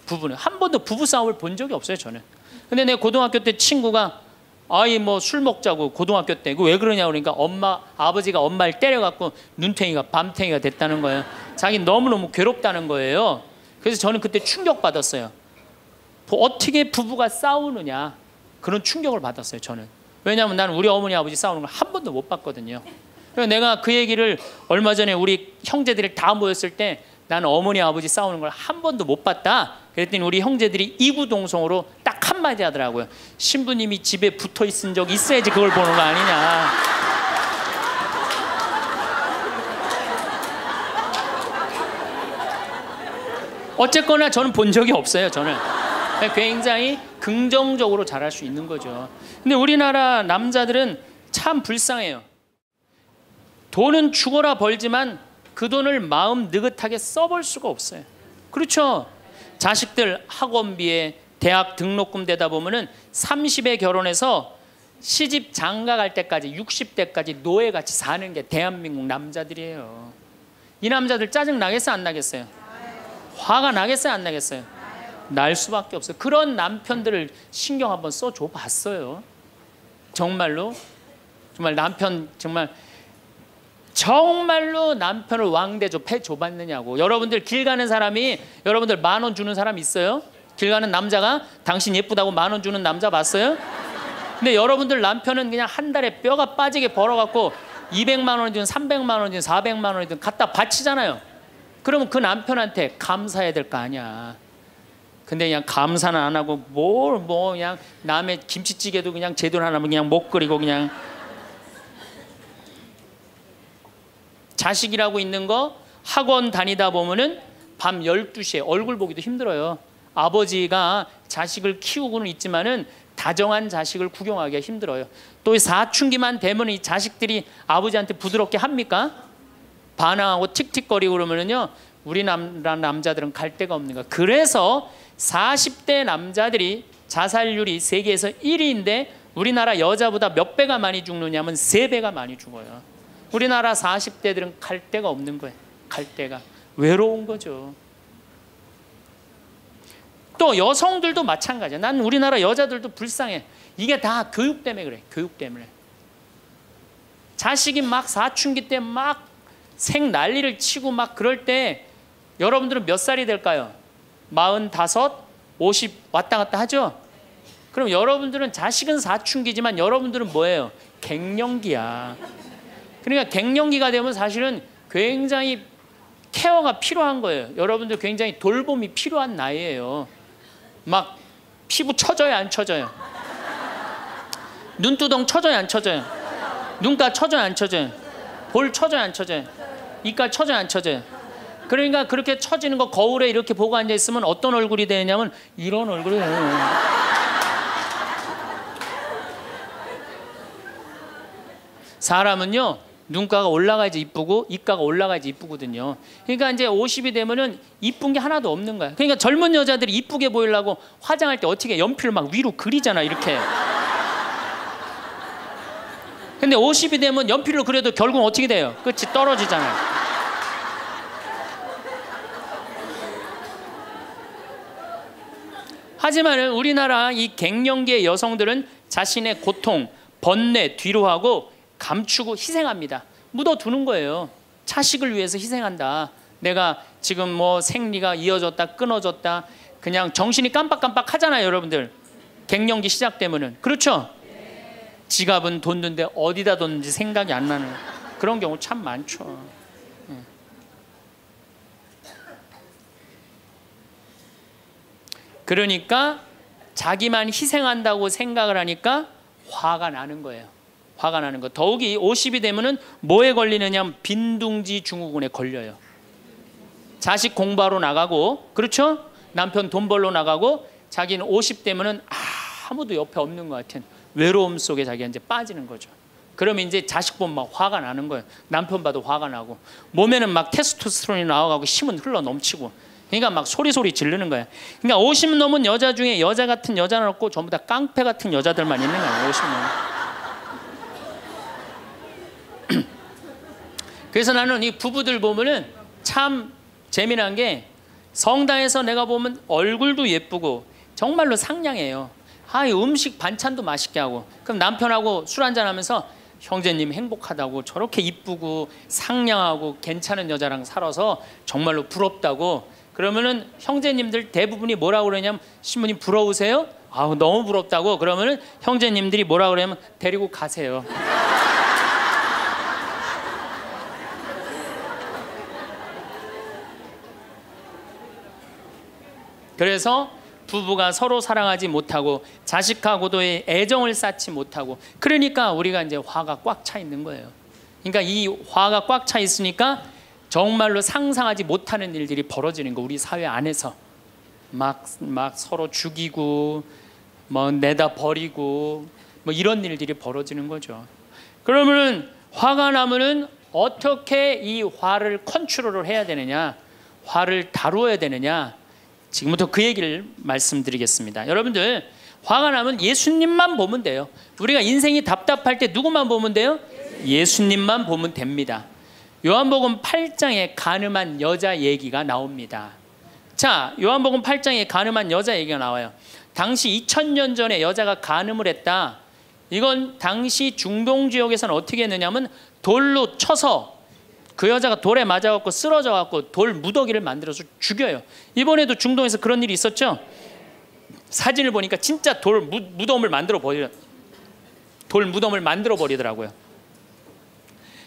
Speaker 1: 부부는 한 번도 부부 싸움을 본 적이 없어요 저는. 근데 내 고등학교 때 친구가 아이 뭐 술 먹자고 고등학교 때 그 왜 그러냐 그러니까 엄마 아버지가 엄마를 때려갖고 눈탱이가 밤탱이가 됐다는 거예요. 자기 너무 너무 괴롭다는 거예요. 그래서 저는 그때 충격 받았어요. 뭐 어떻게 부부가 싸우느냐 그런 충격을 받았어요 저는. 왜냐하면 나는 우리 어머니 아버지 싸우는 걸 한 번도 못 봤거든요. 그래서 내가 그 얘기를 얼마 전에 우리 형제들이 다 모였을 때 나는 어머니 아버지 싸우는 걸 한 번도 못 봤다. 그랬더니 우리 형제들이 이구동성으로 딱 한마디 하더라고요. 신부님이 집에 붙어 있은 적 있어야지 그걸 보는 거 아니냐. 어쨌거나 저는 본 적이 없어요. 저는 굉장히 긍정적으로 잘할 수 있는 거죠. 근데 우리나라 남자들은 참 불쌍해요. 돈은 죽어라 벌지만 그 돈을 마음 느긋하게 써볼 수가 없어요. 그렇죠. 자식들 학원비에 대학 등록금 되다 보면은 30에 결혼해서 시집 장가 갈 때까지 60대까지 노예같이 사는 게 대한민국 남자들이에요. 이 남자들 짜증 나겠어요, 안 나겠어요? 화가 나겠어요, 안 나겠어요? 날 수밖에 없어요. 그런 남편들을 신경 한번 써줘 봤어요. 정말로 정말 남편 정말 정말로 남편을 왕대조 패 줘봤느냐고. 여러분들 길 가는 사람이 여러분들 만 원 주는 사람 있어요? 길 가는 남자가 당신 예쁘다고 만 원 주는 남자 봤어요? 근데 여러분들 남편은 그냥 한 달에 뼈가 빠지게 벌어갖고 200만 원이든 300만 원이든 400만 원이든 갖다 바치잖아요. 그러면 그 남편한테 감사해야 될 거 아니야. 근데 그냥 감사는 안 하고 뭘 뭐 그냥 남의 김치찌개도 그냥 제대로 안 하면 그냥 못 끓이고 그냥 자식이라고 있는 거 학원 다니다 보면은 밤 12시에 얼굴 보기도 힘들어요. 아버지가 자식을 키우고는 있지만은 다정한 자식을 구경하기가 힘들어요. 또 사춘기만 되면 이 자식들이 아버지한테 부드럽게 합니까? 반항하고 틱틱거리고 그러면은요. 우리나라 남자들은 갈 데가 없는 거야. 그래서 40대 남자들이 자살률이 세계에서 1위인데 우리나라 여자보다 몇 배가 많이 죽느냐면 세 배가 많이 죽어요. 우리나라 40대들은 갈 데가 없는 거예요. 갈 데가 외로운 거죠. 또 여성들도 마찬가지야. 난 우리나라 여자들도 불쌍해. 이게 다 교육 때문에 그래. 교육 때문에. 자식이 막 사춘기 때 막 생 난리를 치고 막 그럴 때 여러분들은 몇 살이 될까요? 마흔다섯, 오십 왔다 갔다 하죠? 그럼 여러분들은 자식은 사춘기지만 여러분들은 뭐예요? 갱년기야. 그러니까 갱년기가 되면 사실은 굉장히 케어가 필요한 거예요. 여러분들 굉장히 돌봄이 필요한 나이예요. 막 피부 처져요, 안 처져요? 눈두덩 처져요, 안 처져요? 눈가 처져요, 안 처져요? 볼 처져요, 안 처져요? 이가 처져요 안 처져요? 그러니까 그렇게 처지는 거 거울에 이렇게 보고 앉아 있으면 어떤 얼굴이 되냐면 이런 얼굴이 돼요. 사람은요 눈가가 올라가야지 이쁘고 입가가 올라가야지 이쁘거든요. 그러니까 이제 50이 되면은 이쁜 게 하나도 없는 거야. 그러니까 젊은 여자들이 이쁘게 보이려고 화장할 때 어떻게 연필을 막 위로 그리잖아 이렇게. 근데 50이 되면 연필로 그려도 결국 어떻게 돼요? 끝이 떨어지잖아요. 하지만은 우리나라 이 갱년기의 여성들은 자신의 고통, 번뇌 뒤로 하고 감추고 희생합니다. 묻어두는 거예요. 자식을 위해서 희생한다. 내가 지금 뭐 생리가 이어졌다, 끊어졌다, 그냥 정신이 깜빡깜빡 하잖아요, 여러분들. 갱년기 시작되면은 그렇죠? 지갑은 뒀는데 어디다 뒀는지 생각이 안 나는 그런 경우 참 많죠. 예. 그러니까 자기만 희생한다고 생각을 하니까 화가 나는 거예요. 화가 나는 거. 더욱이 50이 되면은 뭐에 걸리느냐? 빈둥지 증후군에 걸려요. 자식 공부하러 나가고 그렇죠? 남편 돈 벌러 나가고 자기는 50 되면은 아무도 옆에 없는 것 같은 외로움 속에 자기가 이제 빠지는 거죠. 그러면 이제 자식 보면 막 화가 나는 거예요. 남편 봐도 화가 나고 몸에는 막 테스토스테론이 나와가고 힘은 흘러 넘치고 그러니까 막 소리소리 지르는 거야. 그러니까 50 넘은 여자 중에 여자 같은 여자는 없고 전부 다 깡패 같은 여자들만 있는 거야. 50 넘. 그래서 나는 이 부부들 보면은 참 재미난 게 성당에서 내가 보면 얼굴도 예쁘고 정말로 상냥해요. 아, 이 음식 반찬도 맛있게 하고 그럼 남편하고 술 한잔 하면서 형제님 행복하다고 저렇게 이쁘고 상냥하고 괜찮은 여자랑 살아서 정말로 부럽다고 그러면은 형제님들 대부분이 뭐라고 그러냐면 신부님 부러우세요? 아우 너무 부럽다고 그러면은 형제님들이 뭐라고 그러냐면 데리고 가세요. 그래서 부부가 서로 사랑하지 못하고 자식하고도의 애정을 쌓지 못하고 그러니까 우리가 이제 화가 꽉 차 있는 거예요. 그러니까 이 화가 꽉 차 있으니까 정말로 상상하지 못하는 일들이 벌어지는 거 우리 사회 안에서 막 막 서로 죽이고 뭐 내다 버리고 뭐 이런 일들이 벌어지는 거죠. 그러면은 화가 나면은 어떻게 이 화를 컨트롤을 해야 되느냐? 화를 다루어야 되느냐? 지금부터 그 얘기를 말씀드리겠습니다. 여러분들 화가 나면 예수님만 보면 돼요. 우리가 인생이 답답할 때 누구만 보면 돼요? 예수님만 보면 됩니다. 요한복음 8장에 가늠한 여자 얘기가 나옵니다. 자, 요한복음 8장에 가늠한 여자 얘기가 나와요. 당시 2000년 전에 여자가 가늠을 했다. 이건 당시 중동 지역에서는 어떻게 했느냐면 돌로 쳐서 그 여자가 돌에 맞아갖고 쓰러져갖고 돌 무더기를 만들어서 죽여요. 이번에도 중동에서 그런 일이 있었죠. 사진을 보니까 진짜 돌 무, 무덤을 만들어 버려. 돌 무덤을 만들어 버리더라고요.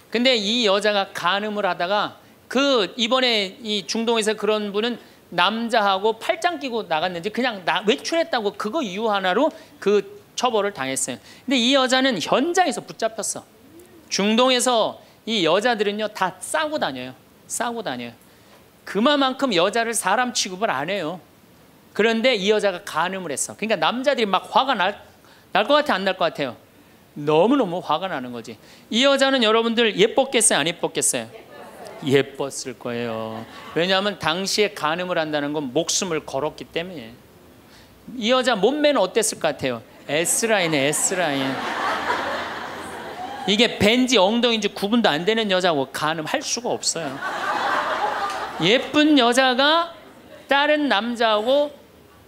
Speaker 1: 근데 이 여자가 간음을 하다가 그 이번에 이 중동에서 그런 분은 남자하고 팔짱 끼고 나갔는지 그냥 나, 외출했다고 그거 이유 하나로 그 처벌을 당했어요. 근데 이 여자는 현장에서 붙잡혔어. 중동에서 이 여자들은요 다 싸고 다녀요. 싸고 다녀요. 그만큼 여자를 사람 취급을 안 해요. 그런데 이 여자가 간음을 했어. 그러니까 남자들이 막 화가 날 날 것 같아 안 날 것 같아요. 너무 너무 화가 나는 거지. 이 여자는 여러분들 예뻤겠어요, 안 예뻤겠어요? 예뻤을 거예요. 왜냐하면 당시에 간음을 한다는 건 목숨을 걸었기 때문에. 이 여자 몸매는 어땠을 것 같아요? S 라인에 S 라인. 이게 벤지 엉덩이인지 구분도 안 되는 여자고 간음할 수가 없어요. 예쁜 여자가 다른 남자하고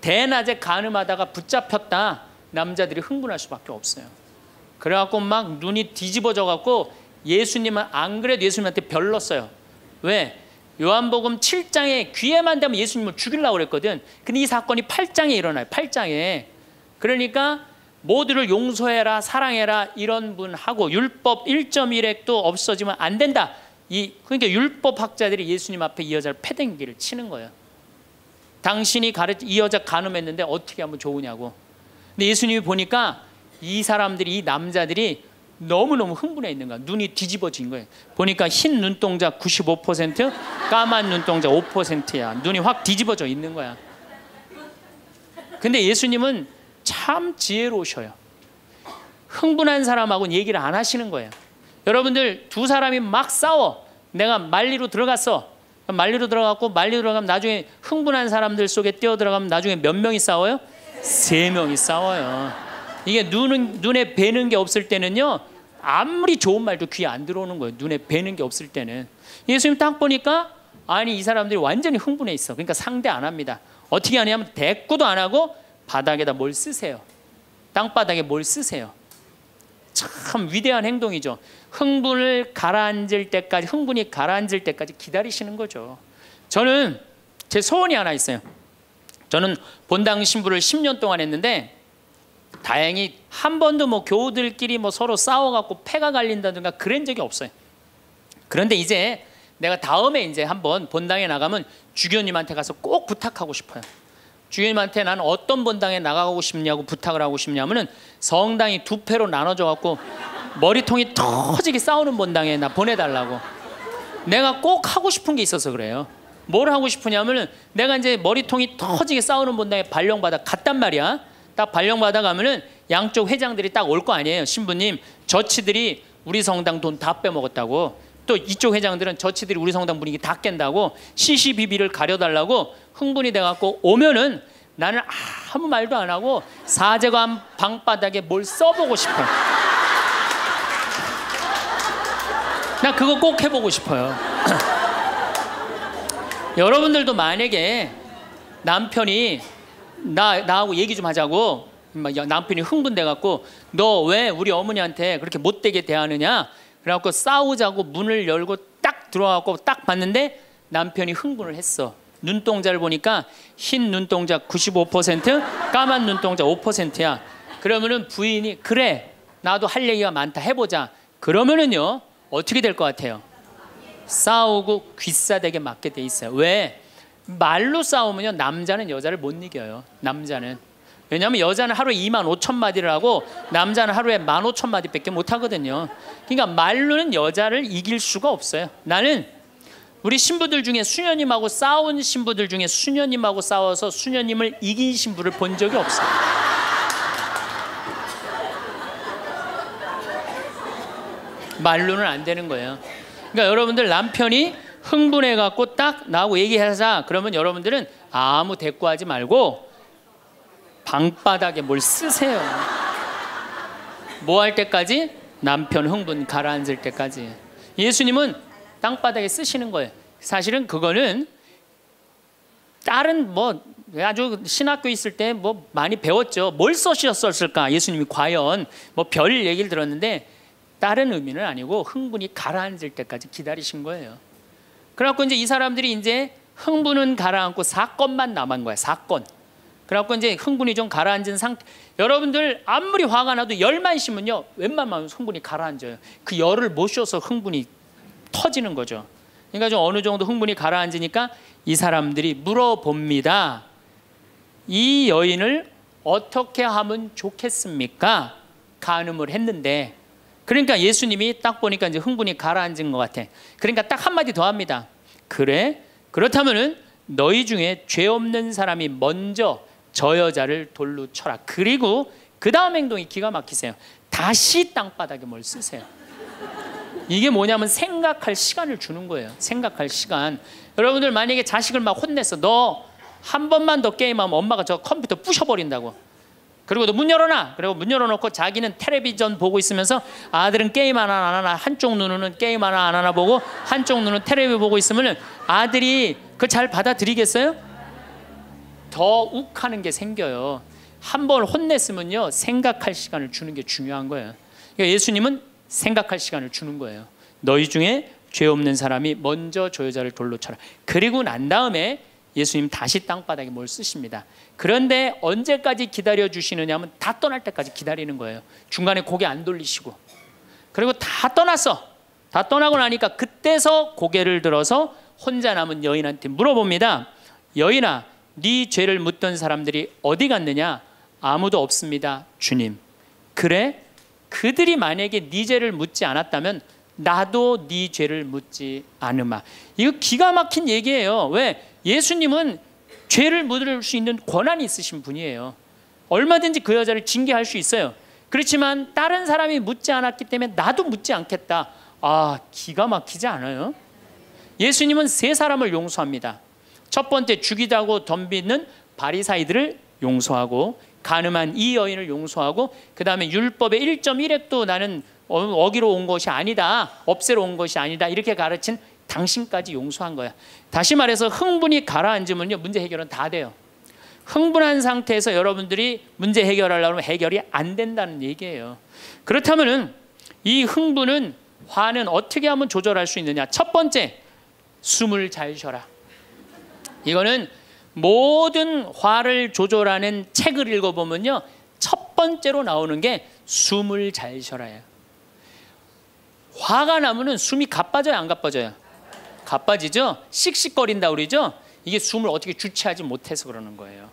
Speaker 1: 대낮에 간음하다가 붙잡혔다. 남자들이 흥분할 수밖에 없어요. 그래갖고 막 눈이 뒤집어져 갖고 예수님은 안 그래도 예수님한테 별렀어요. 왜? 요한복음 7장에 귀에만 되면 예수님을 죽이려고 그랬거든. 근데 이 사건이 8장에 일어나요. 8장에. 그러니까 모두를 용서해라, 사랑해라 이런 분하고 율법 1.1핵도 없어지면 안 된다. 이 그러니까 율법 학자들이 예수님 앞에 이 여자를 패댕기를 치는 거예요. 당신이 가르 이 여자 간음했는데 어떻게 하면 좋으냐고. 근데 예수님이 보니까 이 사람들이 이 남자들이 너무너무 흥분해 있는 거야. 눈이 뒤집어진 거예요. 보니까 흰 눈동자 95%, 까만 눈동자 5%야. 눈이 확 뒤집어져 있는 거야. 근데 예수님은 참 지혜로우셔요. 흥분한 사람하고는 얘기를 안 하시는 거예요. 여러분들 두 사람이 막 싸워. 내가 말리로 들어갔어. 말리로 들어갔고 말리로 들어가면 나중에 흥분한 사람들 속에 뛰어 들어가면 나중에 몇 명이 싸워요? 세 명이 싸워요. 이게 눈은 눈에 뵈는 게 없을 때는요 아무리 좋은 말도 귀에 안 들어오는 거예요. 눈에 뵈는 게 없을 때는 예수님 딱 보니까 아니 이 사람들이 완전히 흥분해 있어. 그러니까 상대 안 합니다. 어떻게 하냐면 대꾸도 안 하고 바닥에다 뭘 쓰세요. 땅바닥에 뭘 쓰세요. 참 위대한 행동이죠. 흥분을 가라앉을 때까지 흥분이 가라앉을 때까지 기다리시는 거죠. 저는 제 소원이 하나 있어요. 저는 본당 신부를 10년 동안 했는데 다행히 한 번도 뭐 교우들끼리 뭐 서로 싸워갖고 패가 갈린다든가 그런 적이 없어요. 그런데 이제 내가 다음에 이제 한번 본당에 나가면 주교님한테 가서 꼭 부탁하고 싶어요. 주교님한테 나는 어떤 본당에 나가고 싶냐고 부탁을 하고 싶냐면은 성당이 두 패로 나눠져 갖고 머리통이 터지게 싸우는 본당에 나 보내달라고. 내가 꼭 하고 싶은 게 있어서 그래요. 뭘 하고 싶으냐면은 내가 이제 머리통이 터지게 싸우는 본당에 발령받아 갔단 말이야. 딱 발령받아 가면은 양쪽 회장들이 딱 올 거 아니에요. 신부님, 저치들이 우리 성당 돈 다 빼먹었다고. 또 이쪽 회장들은 저치들이 우리 성당 분위기 다 깬다고 시시비비를 가려달라고 흥분이 돼갖고 오면은 나는 아무 말도 안 하고 사제관 방바닥에 뭘 써보고 싶어. 나 그거 꼭 해보고 싶어요. 여러분들도 만약에 남편이 나 나하고 얘기 좀 하자고 막 남편이 흥분돼 갖고 너 왜 우리 어머니한테 그렇게 못되게 대하느냐 그래갖고 싸우자고 문을 열고 딱 들어가고 딱 봤는데 남편이 흥분을 했어 눈동자를 보니까 흰 눈동자 95% 까만 눈동자 5%야 그러면은 부인이 그래 나도 할 얘기가 많다 해보자 그러면은요 어떻게 될 것 같아요 싸우고 귀싸대게 맞게 돼 있어요. 왜? 말로 싸우면요 남자는 여자를 못 이겨요. 남자는 왜냐하면 여자는 하루에 2만 5천 마디를 하고 남자는 하루에 1만 5천 마디밖에 못 하거든요. 그러니까 말로는 여자를 이길 수가 없어요. 나는 우리 신부들 중에 수녀님하고 싸운 신부들 중에 수녀님하고 싸워서 수녀님을 이긴 신부를 본 적이 없어요. 말로는 안 되는 거예요. 그러니까 여러분들 남편이 흥분해 갖고 딱 나하고 얘기하자 그러면 여러분들은 아무 대꾸하지 말고 방바닥에 뭘 쓰세요. 뭐 할 때까지 남편 흥분 가라앉을 때까지. 예수님은 땅바닥에 쓰시는 거예요. 사실은 그거는 다른 뭐 아주 신학교 있을 때 뭐 많이 배웠죠. 뭘 써셨었을까? 예수님이 과연 뭐 별 얘기를 들었는데 다른 의미는 아니고 흥분이 가라앉을 때까지 기다리신 거예요. 그래갖고 이제 이 사람들이 이제 흥분은 가라앉고 사건만 남은 거야. 사건. 그래갖고 이제 흥분이 좀 가라앉은 상태. 여러분들 아무리 화가 나도 열만 심으면요, 웬만하면 흥분이 가라앉아요. 그 열을 못 쉬어서 흥분이 터지는 거죠. 그러니까 좀 어느 정도 흥분이 가라앉으니까 이 사람들이 물어봅니다. 이 여인을 어떻게 하면 좋겠습니까? 간음을 했는데 그러니까 예수님이 딱 보니까 이제 흥분이 가라앉은 것 같아. 그러니까 딱 한마디 더 합니다. 그래? 그렇다면은 너희 중에 죄 없는 사람이 먼저 저 여자를 돌로 쳐라. 그리고 그 다음 행동이 기가 막히세요. 다시 땅바닥에 뭘 쓰세요. 이게 뭐냐면 생각할 시간을 주는 거예요. 생각할 시간. 여러분들 만약에 자식을 막 혼냈어. 너 한 번만 더 게임하면 엄마가 저 컴퓨터 부셔버린다고. 그리고 너 문 열어놔. 그리고 문 열어놓고 자기는 텔레비전 보고 있으면서 아들은 게임 하나 안 하나 한쪽 눈으로는 게임 하나 안 하나 보고 한쪽 눈은 텔레비 보고 있으면 아들이 그 잘 받아들이겠어요? 더 욱하는 게 생겨요. 한 번 혼냈으면요 생각할 시간을 주는 게 중요한 거예요. 그러니까 예수님은 생각할 시간을 주는 거예요. 너희 중에 죄 없는 사람이 먼저 저 여자를 돌로 쳐라. 그리고 난 다음에 예수님 다시 땅바닥에 뭘 쓰십니다. 그런데 언제까지 기다려 주시느냐면 다 떠날 때까지 기다리는 거예요. 중간에 고개 안 돌리시고. 그리고 다 떠났어. 다 떠나고 나니까 그때서 고개를 들어서 혼자 남은 여인한테 물어봅니다. 여인아, 네 죄를 묻던 사람들이 어디 갔느냐? 아무도 없습니다, 주님. 그래? 그들이 만약에 네 죄를 묻지 않았다면 나도 네 죄를 묻지 않으마. 이거 기가 막힌 얘기예요. 왜? 예수님은 죄를 묻을 수 있는 권한이 있으신 분이에요. 얼마든지 그 여자를 징계할 수 있어요. 그렇지만 다른 사람이 묻지 않았기 때문에 나도 묻지 않겠다. 아, 기가 막히지 않아요? 예수님은 세 사람을 용서합니다. 첫 번째 죽이다고 덤비는 바리사이들을 용서하고 가늠한 이 여인을 용서하고 그 다음에 율법의 1.1획도 나는 어기로 온 것이 아니다 없애러 온 것이 아니다 이렇게 가르친 당신까지 용서한 거야 다시 말해서 흥분이 가라앉으면요 문제 해결은 다 돼요 흥분한 상태에서 여러분들이 문제 해결하려고 하면 해결이 안 된다는 얘기예요. 그렇다면은 이 흥분은 화는 어떻게 하면 조절할 수 있느냐? 첫 번째, 숨을 잘 쉬어라. 이거는 모든 화를 조절하는 책을 읽어보면요. 첫 번째로 나오는 게 숨을 잘 쉬어라예요. 화가 나면은 숨이 가빠져요, 안 가빠져요? 가빠지죠? 씩씩거린다 그러죠? 이게 숨을 어떻게 주체하지 못해서 그러는 거예요.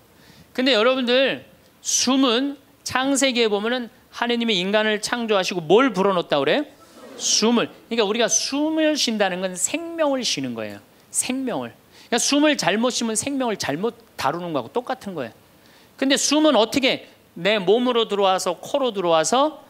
Speaker 1: 근데 여러분들 숨은 창세기에 보면은 하느님이 인간을 창조하시고 뭘 불어넣었다 그래요? 숨을. 그러니까 우리가 숨을 쉰다는 건 생명을 쉬는 거예요. 생명을. 그러니까 숨을 잘못 쉬면 생명을 잘못 다루는 거하고 똑같은 거예요. 근데 숨은 어떻게 내 몸으로 들어와서 코로 들어와서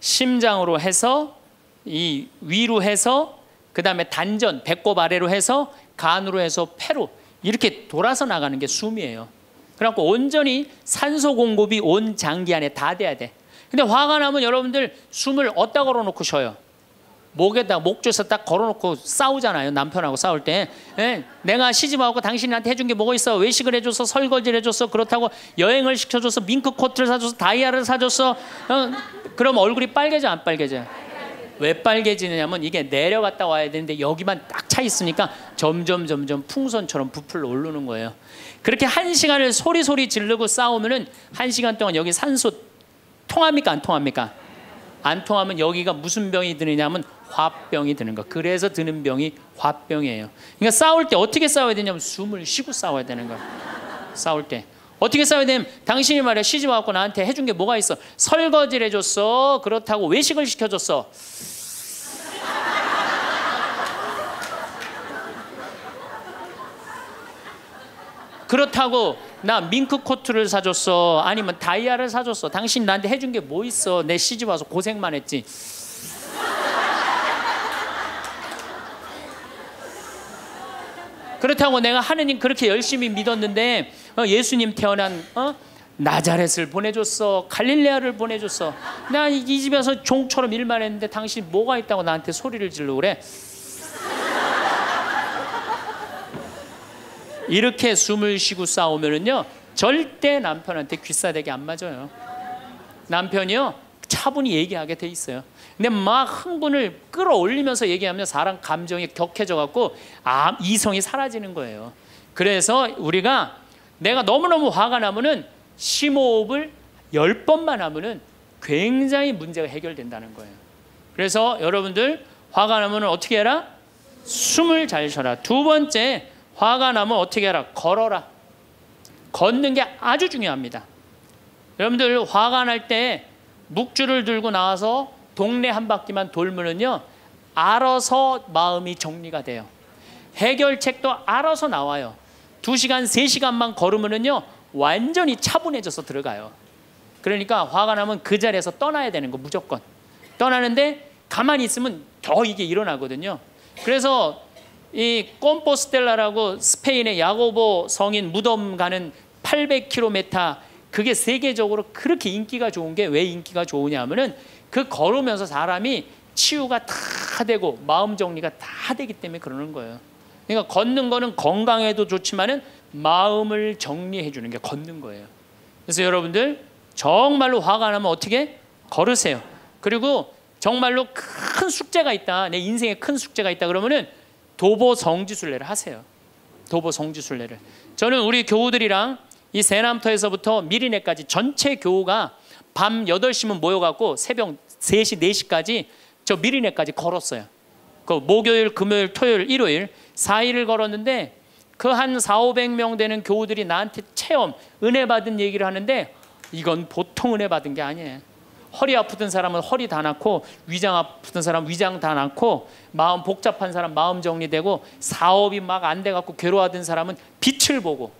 Speaker 1: 심장으로 해서 이 위로 해서 그 다음에 단전 배꼽 아래로 해서 간으로 해서 폐로 이렇게 돌아서 나가는 게 숨이에요. 그래갖고 온전히 산소 공급이 온 장기 안에 다 돼야 돼. 근데 화가 나면 여러분들 숨을 어디다 걸어놓고 쉬어요? 목에다 목조에서 딱 걸어놓고 싸우잖아요 남편하고 싸울 때. 예, 내가 시집하고 당신한테 해준 게 뭐가 있어? 외식을 해줘서 설거지를 해줬어 그렇다고 여행을 시켜줘서 밍크 코트를 사줘서 다이아를 사줬어 어, 그럼 얼굴이 빨개져 안 빨개져? 왜 빨개지느냐면 이게 내려갔다 와야 되는데 여기만 딱 차 있으니까 점점 점점 풍선처럼 부풀어 오르는 거예요. 그렇게 한 시간을 소리 소리 지르고 싸우면은 한 시간 동안 여기 산소 통합니까 안 통합니까? 안 통하면 여기가 무슨 병이 드느냐면 화병이 드는 거. 그래서 드는 병이 화병이에요. 그러니까 싸울 때 어떻게 싸워야 되냐면 숨을 쉬고 싸워야 되는 거예요. 싸울 때. 어떻게 싸워야 되냐면 당신이 말이야 시집 와갖고 나한테 해준 게 뭐가 있어? 설거지를 해줬어. 그렇다고 외식을 시켜줬어. 그렇다고 나 밍크 코트를 사줬어 아니면 다이아를 사줬어 당신 나한테 해준 게 뭐 있어 내 시집 와서 고생만 했지 그렇다고 내가 하느님 그렇게 열심히 믿었는데 어, 예수님 태어난 어? 나자렛을 보내줬어 갈릴레아를 보내줬어 나 이 집에서 종처럼 일만 했는데 당신 뭐가 있다고 나한테 소리를 지르고 그래 이렇게 숨을 쉬고 싸우면은요 절대 남편한테 귀싸대기 안 맞아요. 남편이요 차분히 얘기하게 돼 있어요. 근데 막 흥분을 끌어올리면서 얘기하면 사람 감정이 격해져 갖고 아 이성이 사라지는 거예요. 그래서 우리가 내가 너무너무 화가 나면은 심호흡을 열 번만 하면은 굉장히 문제가 해결된다는 거예요. 그래서 여러분들 화가 나면 어떻게 해라? 숨을 잘 쉬어라. 두 번째 화가 나면 어떻게 해라? 걸어라. 걷는 게 아주 중요합니다. 여러분들 화가 날 때 묵주를 들고 나와서 동네 한 바퀴만 돌면은요 알아서 마음이 정리가 돼요. 해결책도 알아서 나와요. 두 시간, 세 시간만 걸으면은요 완전히 차분해져서 들어가요. 그러니까 화가 나면 그 자리에서 떠나야 되는 거 무조건. 떠나는데 가만히 있으면 더 이게 일어나거든요. 그래서 이 꼼포스텔라라고 스페인의 야고보 성인 무덤 가는 800km 그게 세계적으로 그렇게 인기가 좋은 게 왜 인기가 좋으냐면은 그 걸으면서 사람이 치유가 다 되고 마음 정리가 다 되기 때문에 그러는 거예요. 그러니까 걷는 거는 건강에도 좋지만은 마음을 정리해 주는 게 걷는 거예요. 그래서 여러분들 정말로 화가 나면 어떻게 걸으세요. 그리고 정말로 큰 숙제가 있다. 내 인생에 큰 숙제가 있다 그러면은 도보 성지순례를 하세요. 도보 성지순례를. 저는 우리 교우들이랑 이 세남터에서부터 미리네까지 전체 교우가 밤 8시면 모여갖고 새벽 3시, 4시까지 저 미리네까지 걸었어요. 그 목요일, 금요일, 토요일, 일요일 4일을 걸었는데 그 한 4, 500명 되는 교우들이 나한테 체험, 은혜 받은 얘기를 하는데 이건 보통 은혜 받은 게 아니에요. 허리 아프던 사람은 허리 다 낫고 위장 아프던 사람 위장 다 낫고 마음 복잡한 사람 마음 정리되고 사업이 막 안 돼 갖고 괴로워하던 사람은 빛을 보고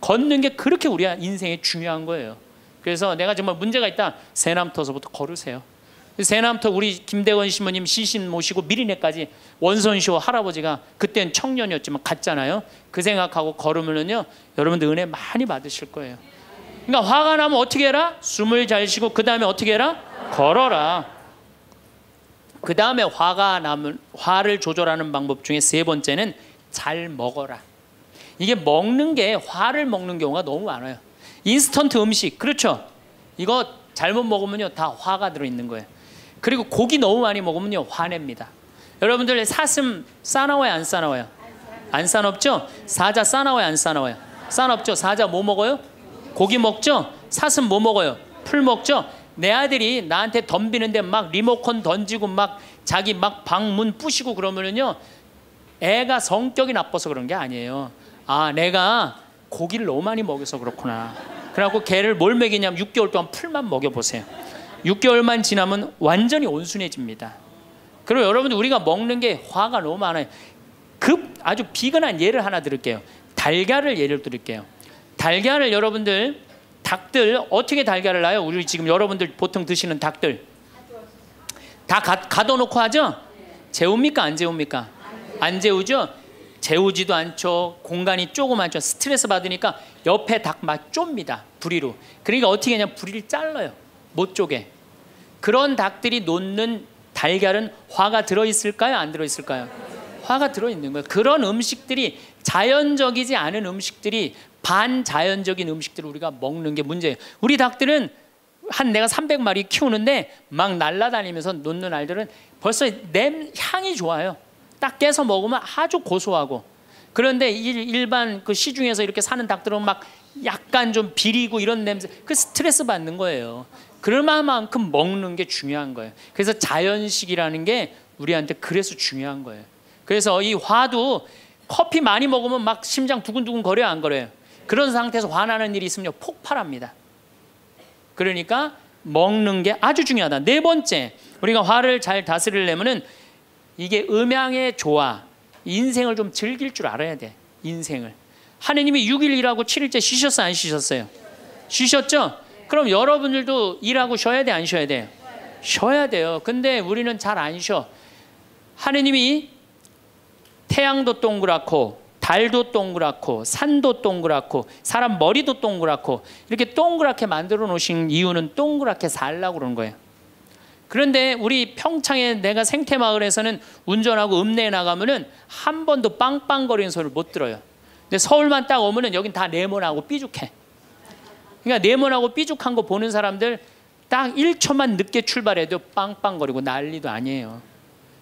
Speaker 1: 걷는 게 그렇게 우리 인생에 중요한 거예요. 그래서 내가 정말 문제가 있다. 새남터서부터 걸으세요. 새남터 우리 김대원 신부님 시신 모시고 미리네까지 원선쇼 할아버지가 그땐 청년이었지만 갔잖아요. 그 생각하고 걸으면은요 여러분들 은혜 많이 받으실 거예요. 그러니까 화가 나면 어떻게 해라? 숨을 잘 쉬고 그 다음에 어떻게 해라? 걸어라. 그 다음에 화가 나면 화를 조절하는 방법 중에 세 번째는 잘 먹어라. 이게 먹는 게 화를 먹는 경우가 너무 많아요. 인스턴트 음식 그렇죠. 이거 잘못 먹으면요 다 화가 들어 있는 거예요. 그리고 고기 너무 많이 먹으면요 화냅니다. 여러분들 사슴 싸나워요 안 싸나워요? 안 싸납죠? 사자 싸나워요 안 싸나워요? 싸납죠? 사자 뭐 먹어요? 고기 먹죠? 사슴 뭐 먹어요? 풀 먹죠? 내 아들이 나한테 덤비는데 막 리모컨 던지고 막 자기 막 방문 부시고 그러면은요 애가 성격이 나빠서 그런 게 아니에요. 아 내가 고기를 너무 많이 먹여서 그렇구나. 그래갖고 걔를 뭘 먹이냐면 6개월 동안 풀만 먹여보세요. 6개월만 지나면 완전히 온순해집니다. 그리고 여러분들 우리가 먹는 게 화가 너무 많아요. 급 아주 비근한 예를 하나 드릴게요. 달걀을 예를 드릴게요. 달걀을 여러분들 닭들 어떻게 달걀을 낳아요? 우리 지금 여러분들 보통 드시는 닭들 다 가, 가둬놓고 하죠? 재웁니까 안 재웁니까? 안 재우죠? 재우지도 않죠. 공간이 조그맣죠. 스트레스 받으니까 옆에 닭막 좁니다. 부리로. 그러니까 어떻게 하냐 부리를 잘라요. 못 쪼개. 그런 닭들이 놓는 달걀은 화가 들어 있을까요? 안 들어 있을까요? 화가 들어 있는 거예요. 그런 음식들이 자연적이지 않은 음식들이 반자연적인 음식들을 우리가 먹는 게 문제예요. 우리 닭들은 한 내가 300마리 키우는데 막 날아다니면서 놓는 알들은 벌써 냄 향이 좋아요. 딱 깨서 먹으면 아주 고소하고 그런데 일, 일반 그 시중에서 이렇게 사는 닭들은 막 약간 좀 비리고 이런 냄새 그 스트레스 받는 거예요. 그럴 만큼 먹는 게 중요한 거예요. 그래서 자연식이라는 게 우리한테 그래서 중요한 거예요. 그래서 이 화도 커피 많이 먹으면 막 심장 두근두근 거려요, 안 거려요? 그런 상태에서 화나는 일이 있으면 폭발합니다. 그러니까 먹는 게 아주 중요하다. 네 번째, 우리가 화를 잘 다스리려면은 이게 음양의 조화, 인생을 좀 즐길 줄 알아야 돼. 인생을. 하느님이 6일 일하고 7일째 쉬셨어요, 안 쉬셨어요? 쉬셨죠? 그럼 여러분들도 일하고 쉬어야 돼, 안 쉬어야 돼요? 쉬어야 돼요. 근데 우리는 잘 안 쉬어. 하느님이 태양도 동그랗고 달도 동그랗고 산도 동그랗고 사람 머리도 동그랗고 이렇게 동그랗게 만들어 놓으신 이유는 동그랗게 살라고 그러는 거예요. 그런데 우리 평창에 내가 생태마을에서는 운전하고 읍내에 나가면은 한 번도 빵빵거리는 소리를 못 들어요. 근데 서울만 딱 오면은 여긴 다 네모나고 삐죽해. 그러니까 네모나고 삐죽한 거 보는 사람들 딱 1초만 늦게 출발해도 빵빵거리고 난리도 아니에요.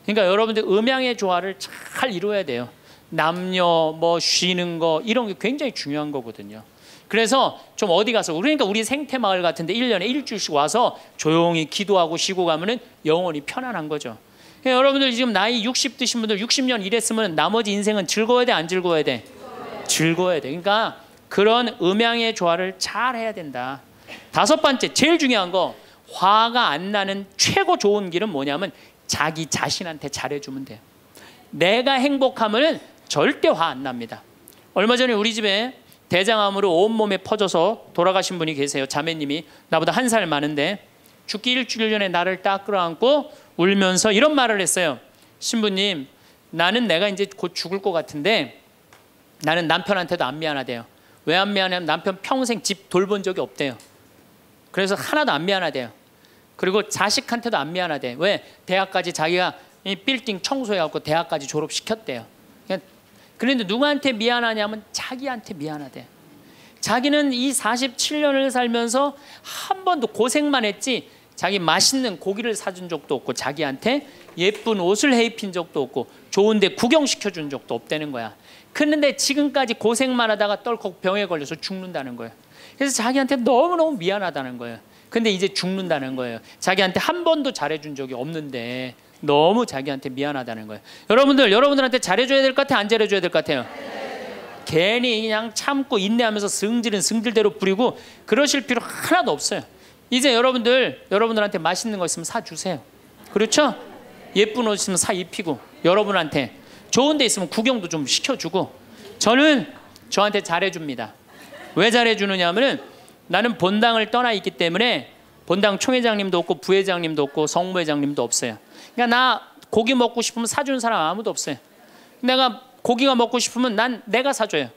Speaker 1: 그러니까 여러분들 음양의 조화를 잘 이루어야 돼요. 남녀 뭐 쉬는 거 이런 게 굉장히 중요한 거거든요. 그래서 좀 어디 가서 그러니까 우리 생태 마을 같은데 1년에 일주일씩 와서 조용히 기도하고 쉬고 가면은 영원히 편안한 거죠. 그러니까 여러분들 지금 나이 60 드신 분들 60년 일했으면 나머지 인생은 즐거워야 돼, 안 즐거워야 돼? 즐거워야 돼. 그러니까 그런 음양의 조화를 잘 해야 된다. 다섯 번째, 제일 중요한 거 화가 안 나는 최고 좋은 길은 뭐냐면 자기 자신한테 잘해주면 돼요. 내가 행복하면은 절대 화 안 납니다. 얼마 전에 우리 집에 대장암으로 온몸에 퍼져서 돌아가신 분이 계세요. 자매님이 나보다 한 살 많은데 죽기 일주일 전에 나를 딱 끌어안고 울면서 이런 말을 했어요. 신부님, 나는 내가 이제 곧 죽을 것 같은데 나는 남편한테도 안 미안하대요. 왜 안 미안하냐면 남편 평생 집 돌본 적이 없대요. 그래서 하나도 안 미안하대요. 그리고 자식한테도 안 미안하대. 왜? 대학까지 자기가 이 빌딩 청소해갖고 대학까지 졸업시켰대요. 그런데 누구한테 미안하냐면 자기한테 미안하대. 자기는 이 47년을 살면서 한 번도 고생만 했지 자기 맛있는 고기를 사준 적도 없고 자기한테 예쁜 옷을 해입힌 적도 없고 좋은데 구경시켜 준 적도 없다는 거야. 그런데 지금까지 고생만 하다가 떨컥 병에 걸려서 죽는다는 거예요. 그래서 자기한테 너무너무 미안하다는 거예요. 근데 이제 죽는다는 거예요. 자기한테 한 번도 잘해준 적이 없는데 너무 자기한테 미안하다는 거예요. 여러분들, 여러분들한테 잘해줘야 될 것 같아요? 안 잘해줘야 될 것 같아요? 괜히 그냥 참고 인내하면서 승질은 승질대로 부리고 그러실 필요 하나도 없어요. 이제 여러분들, 여러분들한테 맛있는 거 있으면 사 주세요. 그렇죠? 예쁜 옷 있으면 사 입히고 여러분한테 좋은 데 있으면 구경도 좀 시켜주고 저는 저한테 잘해줍니다. 왜 잘해주느냐 하면은 나는 본당을 떠나 있기 때문에 본당 총회장님도 없고 부회장님도 없고 성무회장님도 없어요. 그러니까 나 고기 먹고 싶으면 사주는 사람 아무도 없어요. 내가 고기가 먹고 싶으면 난 내가 사줘요.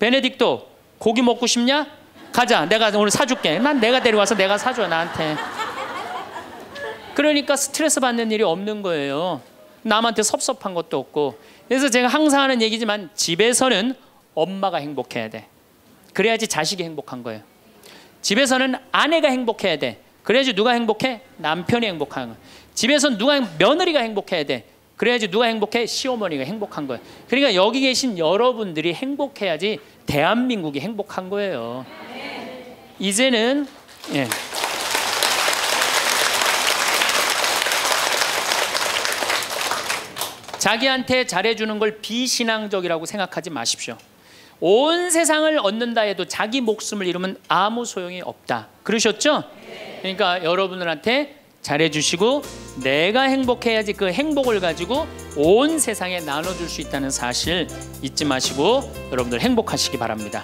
Speaker 1: 베네딕토 고기 먹고 싶냐? 가자. 내가 오늘 사줄게. 난 내가 데려와서 내가 사줘 나한테. 그러니까 스트레스 받는 일이 없는 거예요. 남한테 섭섭한 것도 없고. 그래서 제가 항상 하는 얘기지만 집에서는 엄마가 행복해야 돼. 그래야지 자식이 행복한 거예요. 집에서는 아내가 행복해야 돼. 그래야지 누가 행복해? 남편이 행복한 거야. 집에서 누가 행- 며느리가 행복해야 돼. 그래야지 누가 행복해? 시어머니가 행복한 거야. 그러니까 여기 계신 여러분들이 행복해야지 대한민국이 행복한 거예요. 이제는 예. 자기한테 잘해주는 걸 비신앙적이라고 생각하지 마십시오. 온 세상을 얻는다 해도 자기 목숨을 잃으면 아무 소용이 없다. 그러셨죠? 그러니까 여러분들한테 잘해주시고 내가 행복해야지 그 행복을 가지고 온 세상에 나눠줄 수 있다는 사실 잊지 마시고 여러분들 행복하시기 바랍니다.